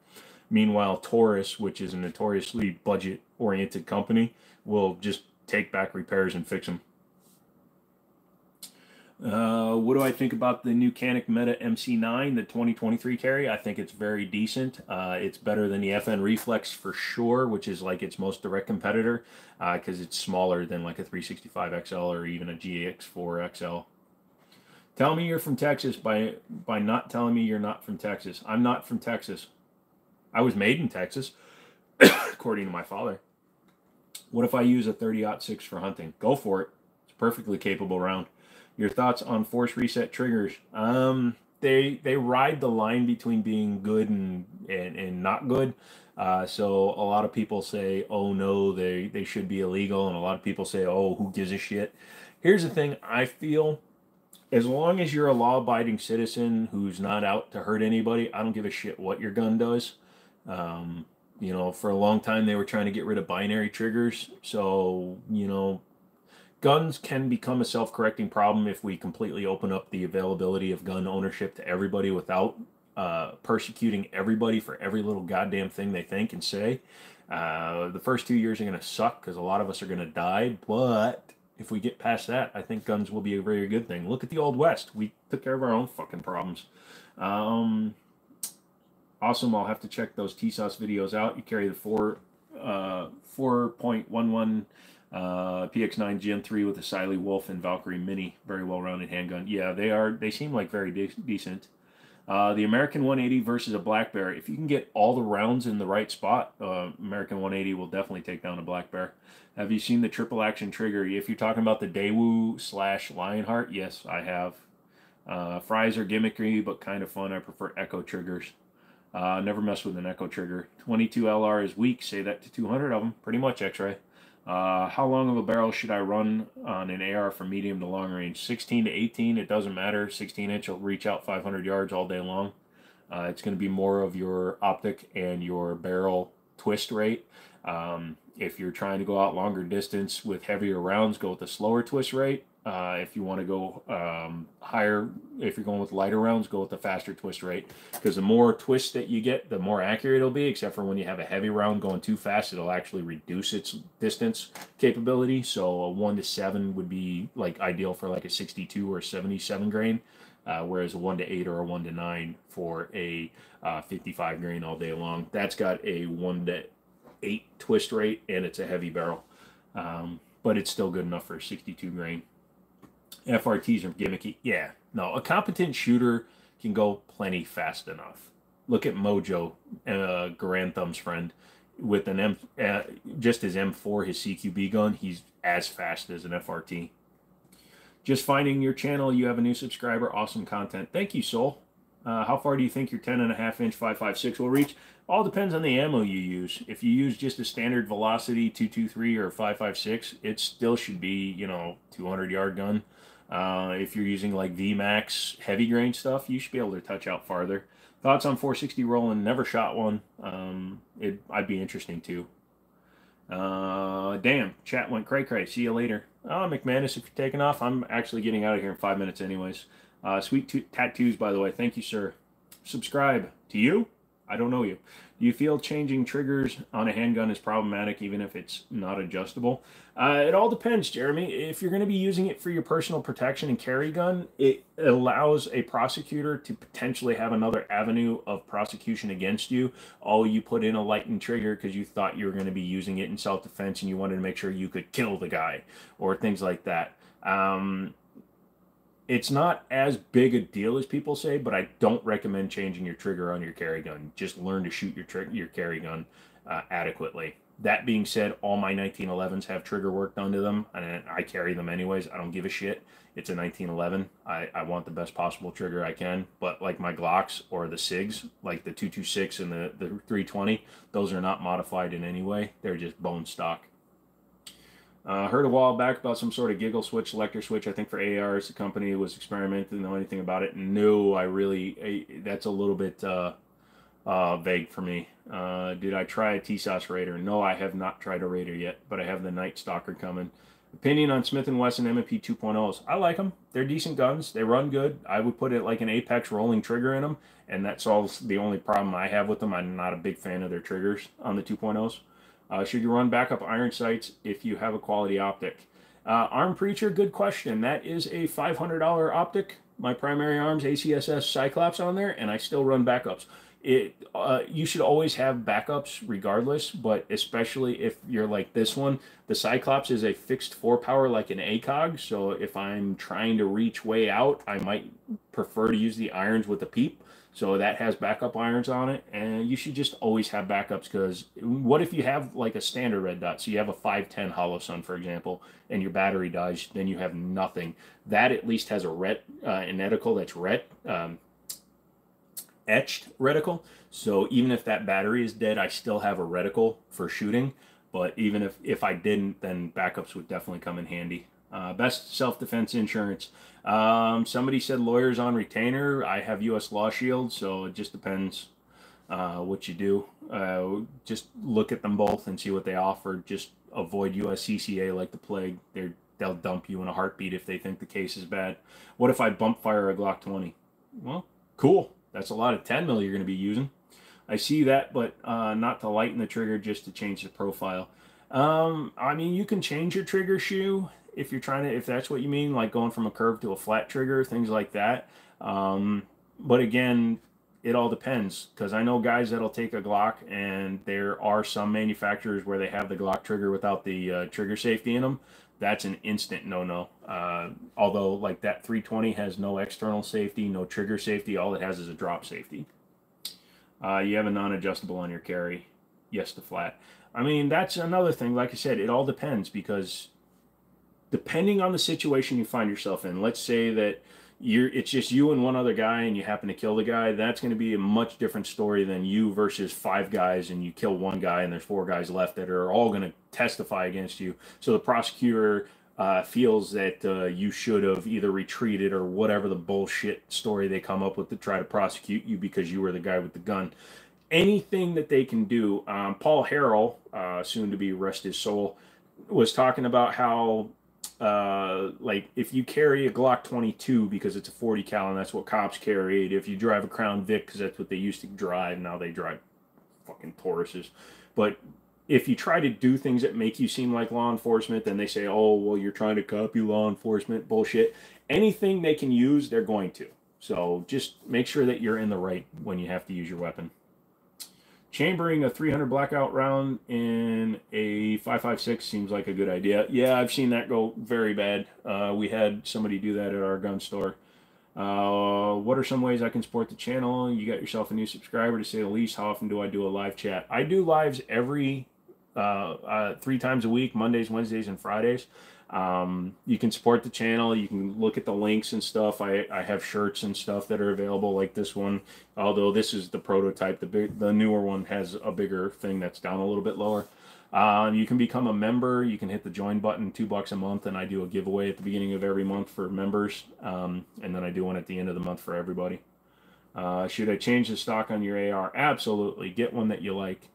Meanwhile, Taurus, which is a notoriously budget oriented company, will just take back repairs and fix them. Uh, what do I think about the new Canik METE MC9, the 2023 carry? I think it's very decent. Uh, it's better than the FN Reflex for sure, which is like its most direct competitor because uh, it's smaller than like a 365 XL or even a GX4 XL. Tell me you're from Texas by by not telling me you're not from Texas. I'm not from Texas. I was made in Texas, *coughs* according to my father. What if I use a 30-06 for hunting? Go for it. It's perfectly capable round. Your thoughts on force reset triggers? Um, they they ride the line between being good and and, and not good. Uh, so a lot of people say, "Oh no, they they should be illegal," and a lot of people say, "Oh, who gives a shit." Here's the thing: I feel as long as you're a law-abiding citizen who's not out to hurt anybody, I don't give a shit what your gun does. Um, you know, for a long time they were trying to get rid of binary triggers, so you know, guns can become a self-correcting problem if we completely open up the availability of gun ownership to everybody without uh, persecuting everybody for every little goddamn thing they think and say. Uh, the first two years are going to suck because a lot of us are going to die, but if we get past that, I think guns will be a very good thing. Look at the Old West. We took care of our own fucking problems. Um, awesome. I'll have to check those TISAS videos out. You carry the 4, uh, 4.11 uh, PX9 Gen 3 with a Siley Wolf and Valkyrie Mini, very well-rounded handgun. Yeah, they are. They seem like very de decent. Uh, the American 180 versus a Black Bear. If you can get all the rounds in the right spot, uh, American 180 will definitely take down a Black Bear. Have you seen the triple action trigger? If you're talking about the Daewoo slash Lionheart, yes, I have. Uh, fries are gimmicky, but kind of fun. I prefer Echo triggers. Uh, never mess with an Echo trigger. 22 LR is weak. Say that to 200 of them. Pretty much X-ray. Uh, how long of a barrel should I run on an AR from medium to long range? 16 to 18, it doesn't matter. 16 inch will reach out 500 yards all day long. Uh, it's going to be more of your optic and your barrel twist rate. Um, if you're trying to go out longer distance with heavier rounds, go with a slower twist rate. Uh, if you want to go um, higher, if you're going with lighter rounds, go with the faster twist rate. Because the more twist that you get, the more accurate it'll be. Except for when you have a heavy round going too fast, it'll actually reduce its distance capability. So a one to seven would be like ideal for like a 62 or 77 grain, uh, whereas a one to eight or a one to nine for a uh, 55 grain all day long. That's got a one to eight twist rate and it's a heavy barrel, um, but it's still good enough for 62 grain. FRTs are gimmicky. Yeah, no, a competent shooter can go plenty fast enough. Look at Mojo, uh, Thumb's friend, with an M, uh, just his M4, his CQB gun. He's as fast as an FRT. Just finding your channel, you have a new subscriber, awesome content. Thank you, Soul. Uh, how far do you think your 10 and a half inch 556 will reach? All depends on the ammo you use. If you use just a standard velocity 223 or 556, it still should be, you know, 200 yard gun. Uh, if you're using like VMAX heavy grain stuff, you should be able to touch out farther. Thoughts on 460 Rowland? Never shot one. Um, it I'd be interesting too. Uh, damn, chat went cray cray. See you later. Oh, McManus, if you're taking off, I'm actually getting out of here in five minutes, anyways. Uh, sweet tattoos, by the way. Thank you, sir. Subscribe to you. I don't know you. Do you feel changing triggers on a handgun is problematic even if it's not adjustable? Uh, it all depends, Jeremy. If you're going to be using it for your personal protection and carry gun, it allows a prosecutor to potentially have another avenue of prosecution against you. Oh, you put in a lightning trigger because you thought you were going to be using it in self-defense and you wanted to make sure you could kill the guy or things like that. Um, it's not as big a deal as people say, but I don't recommend changing your trigger on your carry gun. Just learn to shoot your trigger, your carry gun uh, adequately. That being said, all my 1911s have trigger work done to them, and I carry them anyways. I don't give a shit. It's a 1911. I, I want the best possible trigger I can, but like my Glocks or the SIGs, like the 226 and the, the 320, those are not modified in any way. They're just bone stock. Uh, heard a while back about some sort of giggle switch, selector switch. I think for ARs, the company was experimenting. Know anything about it. No, I really I, that's a little bit uh, uh, vague for me. Uh, did I try a TISAS Raider? No, I have not tried a Raider yet, but I have the Night Stalker coming. Opinion on Smith & Wesson M&P 2.0s. I like them. They're decent guns. They run good. I would put it like an Apex rolling trigger in them, and that solves the only problem I have with them. I'm not a big fan of their triggers on the 2.0s. Uh, should you run backup iron sights if you have a quality optic? Uh, Arm Preacher, good question. That is a $500 optic. My primary arms, ACSS Cyclops on there, and I still run backups it uh, you should always have backups regardless but especially if you're like this one the cyclops is a fixed four power like an acog so if i'm trying to reach way out i might prefer to use the irons with a peep so that has backup irons on it and you should just always have backups because what if you have like a standard red dot so you have a 510 Holosun for example and your battery dies then you have nothing that at least has a ret uh, an reticle that's ret um, etched reticle. So even if that battery is dead, I still have a reticle for shooting. But even if, if I didn't, then backups would definitely come in handy. Uh, best self-defense insurance. Um, somebody said lawyers on retainer. I have U.S. Law Shield, so it just depends uh, what you do. Uh, just look at them both and see what they offer. Just avoid USCCA like the plague. They're, they'll dump you in a heartbeat if they think the case is bad. What if I bump fire a Glock 20? Well, cool. That's a lot of 10 mil you're going to be using. I see that, but uh, not to lighten the trigger, just to change the profile. Um, I mean, you can change your trigger shoe if you're trying to, if that's what you mean, like going from a curve to a flat trigger, things like that. Um, but again, it all depends because I know guys that'll take a Glock, and there are some manufacturers where they have the Glock trigger without the uh, trigger safety in them that's an instant no-no. Uh, although like that 320 has no external safety, no trigger safety, all it has is a drop safety. Uh, you have a non-adjustable on your carry. Yes to flat. I mean, that's another thing. Like I said, it all depends because depending on the situation you find yourself in, let's say that you're it's just you and one other guy and you happen to kill the guy that's going to be a much different story than you versus five guys and you kill one guy and there's four guys left that are all going to testify against you. So the prosecutor uh, feels that uh, you should have either retreated or whatever the bullshit story they come up with to try to prosecute you because you were the guy with the gun. Anything that they can do um, paul harrell uh, soon to be rest his soul was talking about how uh, like if you carry a Glock 22 because it's a 40 cal and that's what cops carried. If you drive a Crown Vic because that's what they used to drive, now they drive fucking Tauruses. But if you try to do things that make you seem like law enforcement, then they say, "Oh, well, you're trying to copy law enforcement." Bullshit. Anything they can use, they're going to. So just make sure that you're in the right when you have to use your weapon. Chambering a 300 blackout round in a 556 seems like a good idea. Yeah, I've seen that go very bad. Uh, we had somebody do that at our gun store. Uh, what are some ways I can support the channel? You got yourself a new subscriber to say the least. How often do I do a live chat? I do lives every uh, uh three times a week, Mondays, Wednesdays, and Fridays. Um, you can support the channel. You can look at the links and stuff. I, I have shirts and stuff that are available like this one. Although this is the prototype, the big, the newer one has a bigger thing that's down a little bit lower. Uh, you can become a member. You can hit the join button, two bucks a month, and I do a giveaway at the beginning of every month for members, um, and then I do one at the end of the month for everybody. Uh, should I change the stock on your AR? Absolutely. Get one that you like.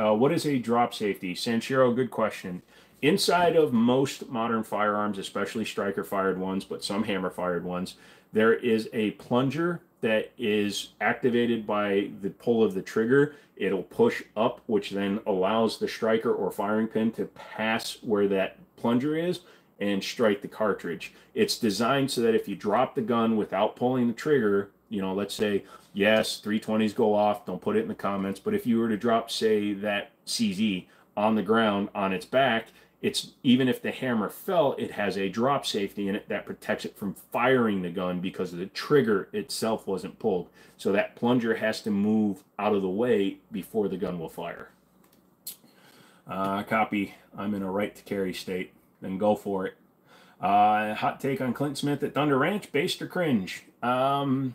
Uh, what is a drop safety? Sanchiro, good question. Inside of most modern firearms, especially striker fired ones, but some hammer fired ones, there is a plunger that is activated by the pull of the trigger. It'll push up, which then allows the striker or firing pin to pass where that plunger is and strike the cartridge. It's designed so that if you drop the gun without pulling the trigger, you know, let's say, yes, 320s go off, don't put it in the comments, but if you were to drop, say, that CZ on the ground on its back, it's even if the hammer fell, it has a drop safety in it that protects it from firing the gun because the trigger itself wasn't pulled. So that plunger has to move out of the way before the gun will fire. Uh, copy. I'm in a right to carry state. Then go for it. Uh, hot take on Clint Smith at Thunder Ranch, based or cringe? Um,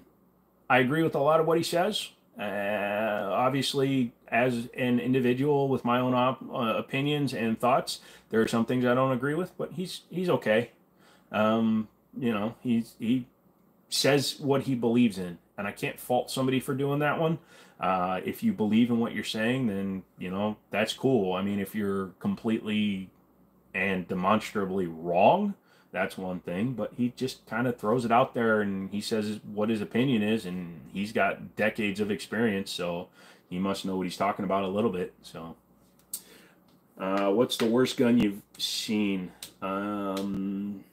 I agree with a lot of what he says. Uh, obviously, as an individual with my own op- uh, opinions and thoughts, there are some things I don't agree with, but he's he's okay. Um, you know, he's he says what he believes in, and I can't fault somebody for doing that one. Uh, if you believe in what you're saying, then you know that's cool. I mean, if you're completely and demonstrably wrong, that's one thing. But he just kind of throws it out there and he says what his opinion is, and he's got decades of experience, so he must know what he's talking about a little bit. So, uh, what's the worst gun you've seen? Um,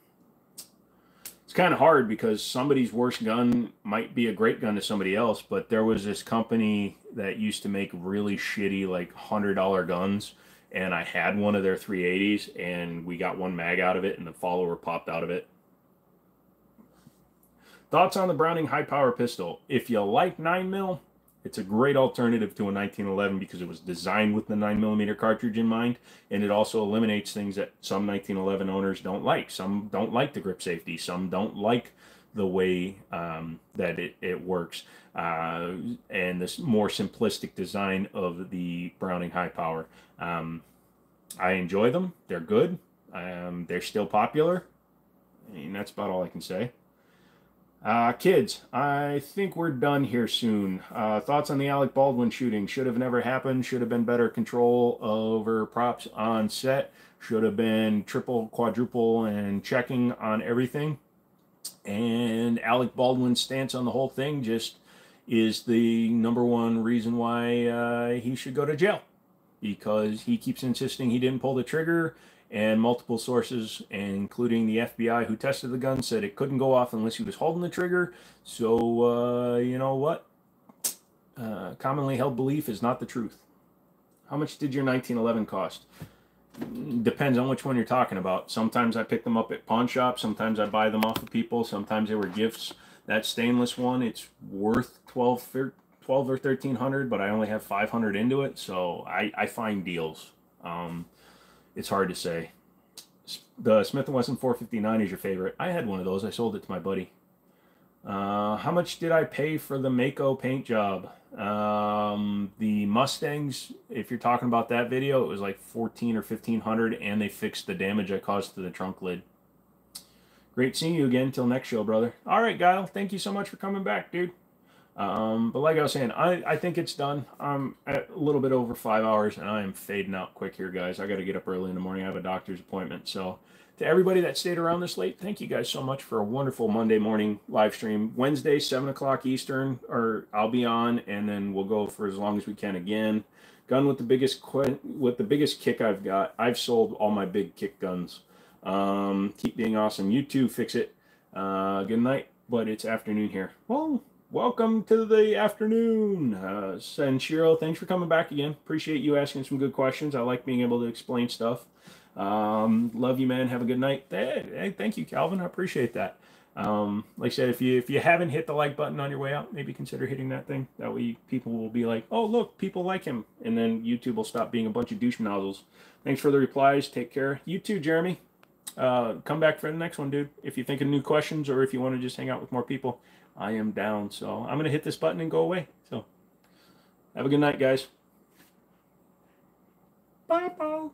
it's kind of hard because somebody's worst gun might be a great gun to somebody else, but there was this company that used to make really shitty, like hundred dollar guns, and I had one of their 380s, and we got one mag out of it, and the follower popped out of it. Thoughts on the Browning high power pistol? If you like 9mm, it's a great alternative to a 1911 because it was designed with the 9mm cartridge in mind, and it also eliminates things that some 1911 owners don't like. Some don't like the grip safety. Some don't like the way um, that it, it works, uh, and this more simplistic design of the Browning high power. Um, I enjoy them. They're good. Um, they're still popular. Mean, that's about all I can say. Uh, kids, I think we're done here soon. Uh, thoughts on the Alec Baldwin shooting? Should have never happened. Should have been better control over props on set. Should have been triple, quadruple, and checking on everything. And Alec Baldwin's stance on the whole thing just is the number one reason why uh, he should go to jail because he keeps insisting he didn't pull the trigger and multiple sources, including the FBI who tested the gun, said it couldn't go off unless he was holding the trigger. So, uh, you know what? Uh, commonly held belief is not the truth. How much did your 1911 cost? Depends on which one you're talking about. Sometimes I pick them up at pawn shops. Sometimes I buy them off of people. Sometimes they were gifts. That stainless one, it's worth 12, 12 or 1300 but I only have 500 into it. So I, I find deals. Um, it's hard to say. The Smith & Wesson 459 is your favorite. I had one of those. I sold it to my buddy. Uh, how much did I pay for the Maaco paint job? Um, the Mustangs, if you're talking about that video, it was like 14 or 1500 and they fixed the damage I caused to the trunk lid. Great seeing you again. Till next show, brother. All right, Guile. Thank you so much for coming back, dude. Um, but like I was saying, I, I think it's done. I'm a little bit over five hours, and I am fading out quick here, guys. I got to get up early in the morning. I have a doctor's appointment. So, to everybody that stayed around this late, thank you guys so much for a wonderful Monday morning live stream. Wednesday, seven o'clock Eastern, or I'll be on, and then we'll go for as long as we can again. Gun with the biggest with the biggest kick I've got. I've sold all my big kick guns. Um, keep being awesome. You too. Fix it. Uh, good night. But it's afternoon here. Well welcome to the afternoon. Uh, Senshiro, thanks for coming back again. Appreciate you asking some good questions. I like being able to explain stuff. Um, love you, man. Have a good night. Hey, hey, thank you, Calvin. I appreciate that. Um, like I said, if you if you haven't hit the like button on your way out, maybe consider hitting that thing. That way, people will be like, "Oh, look, people like him," and then YouTube will stop being a bunch of douche nozzles. Thanks for the replies. Take care. You too, Jeremy. Uh, come back for the next one, dude. If you think of new questions or if you want to just hang out with more people. I am down. So I'm going to hit this button and go away. So have a good night, guys. Bye, bye.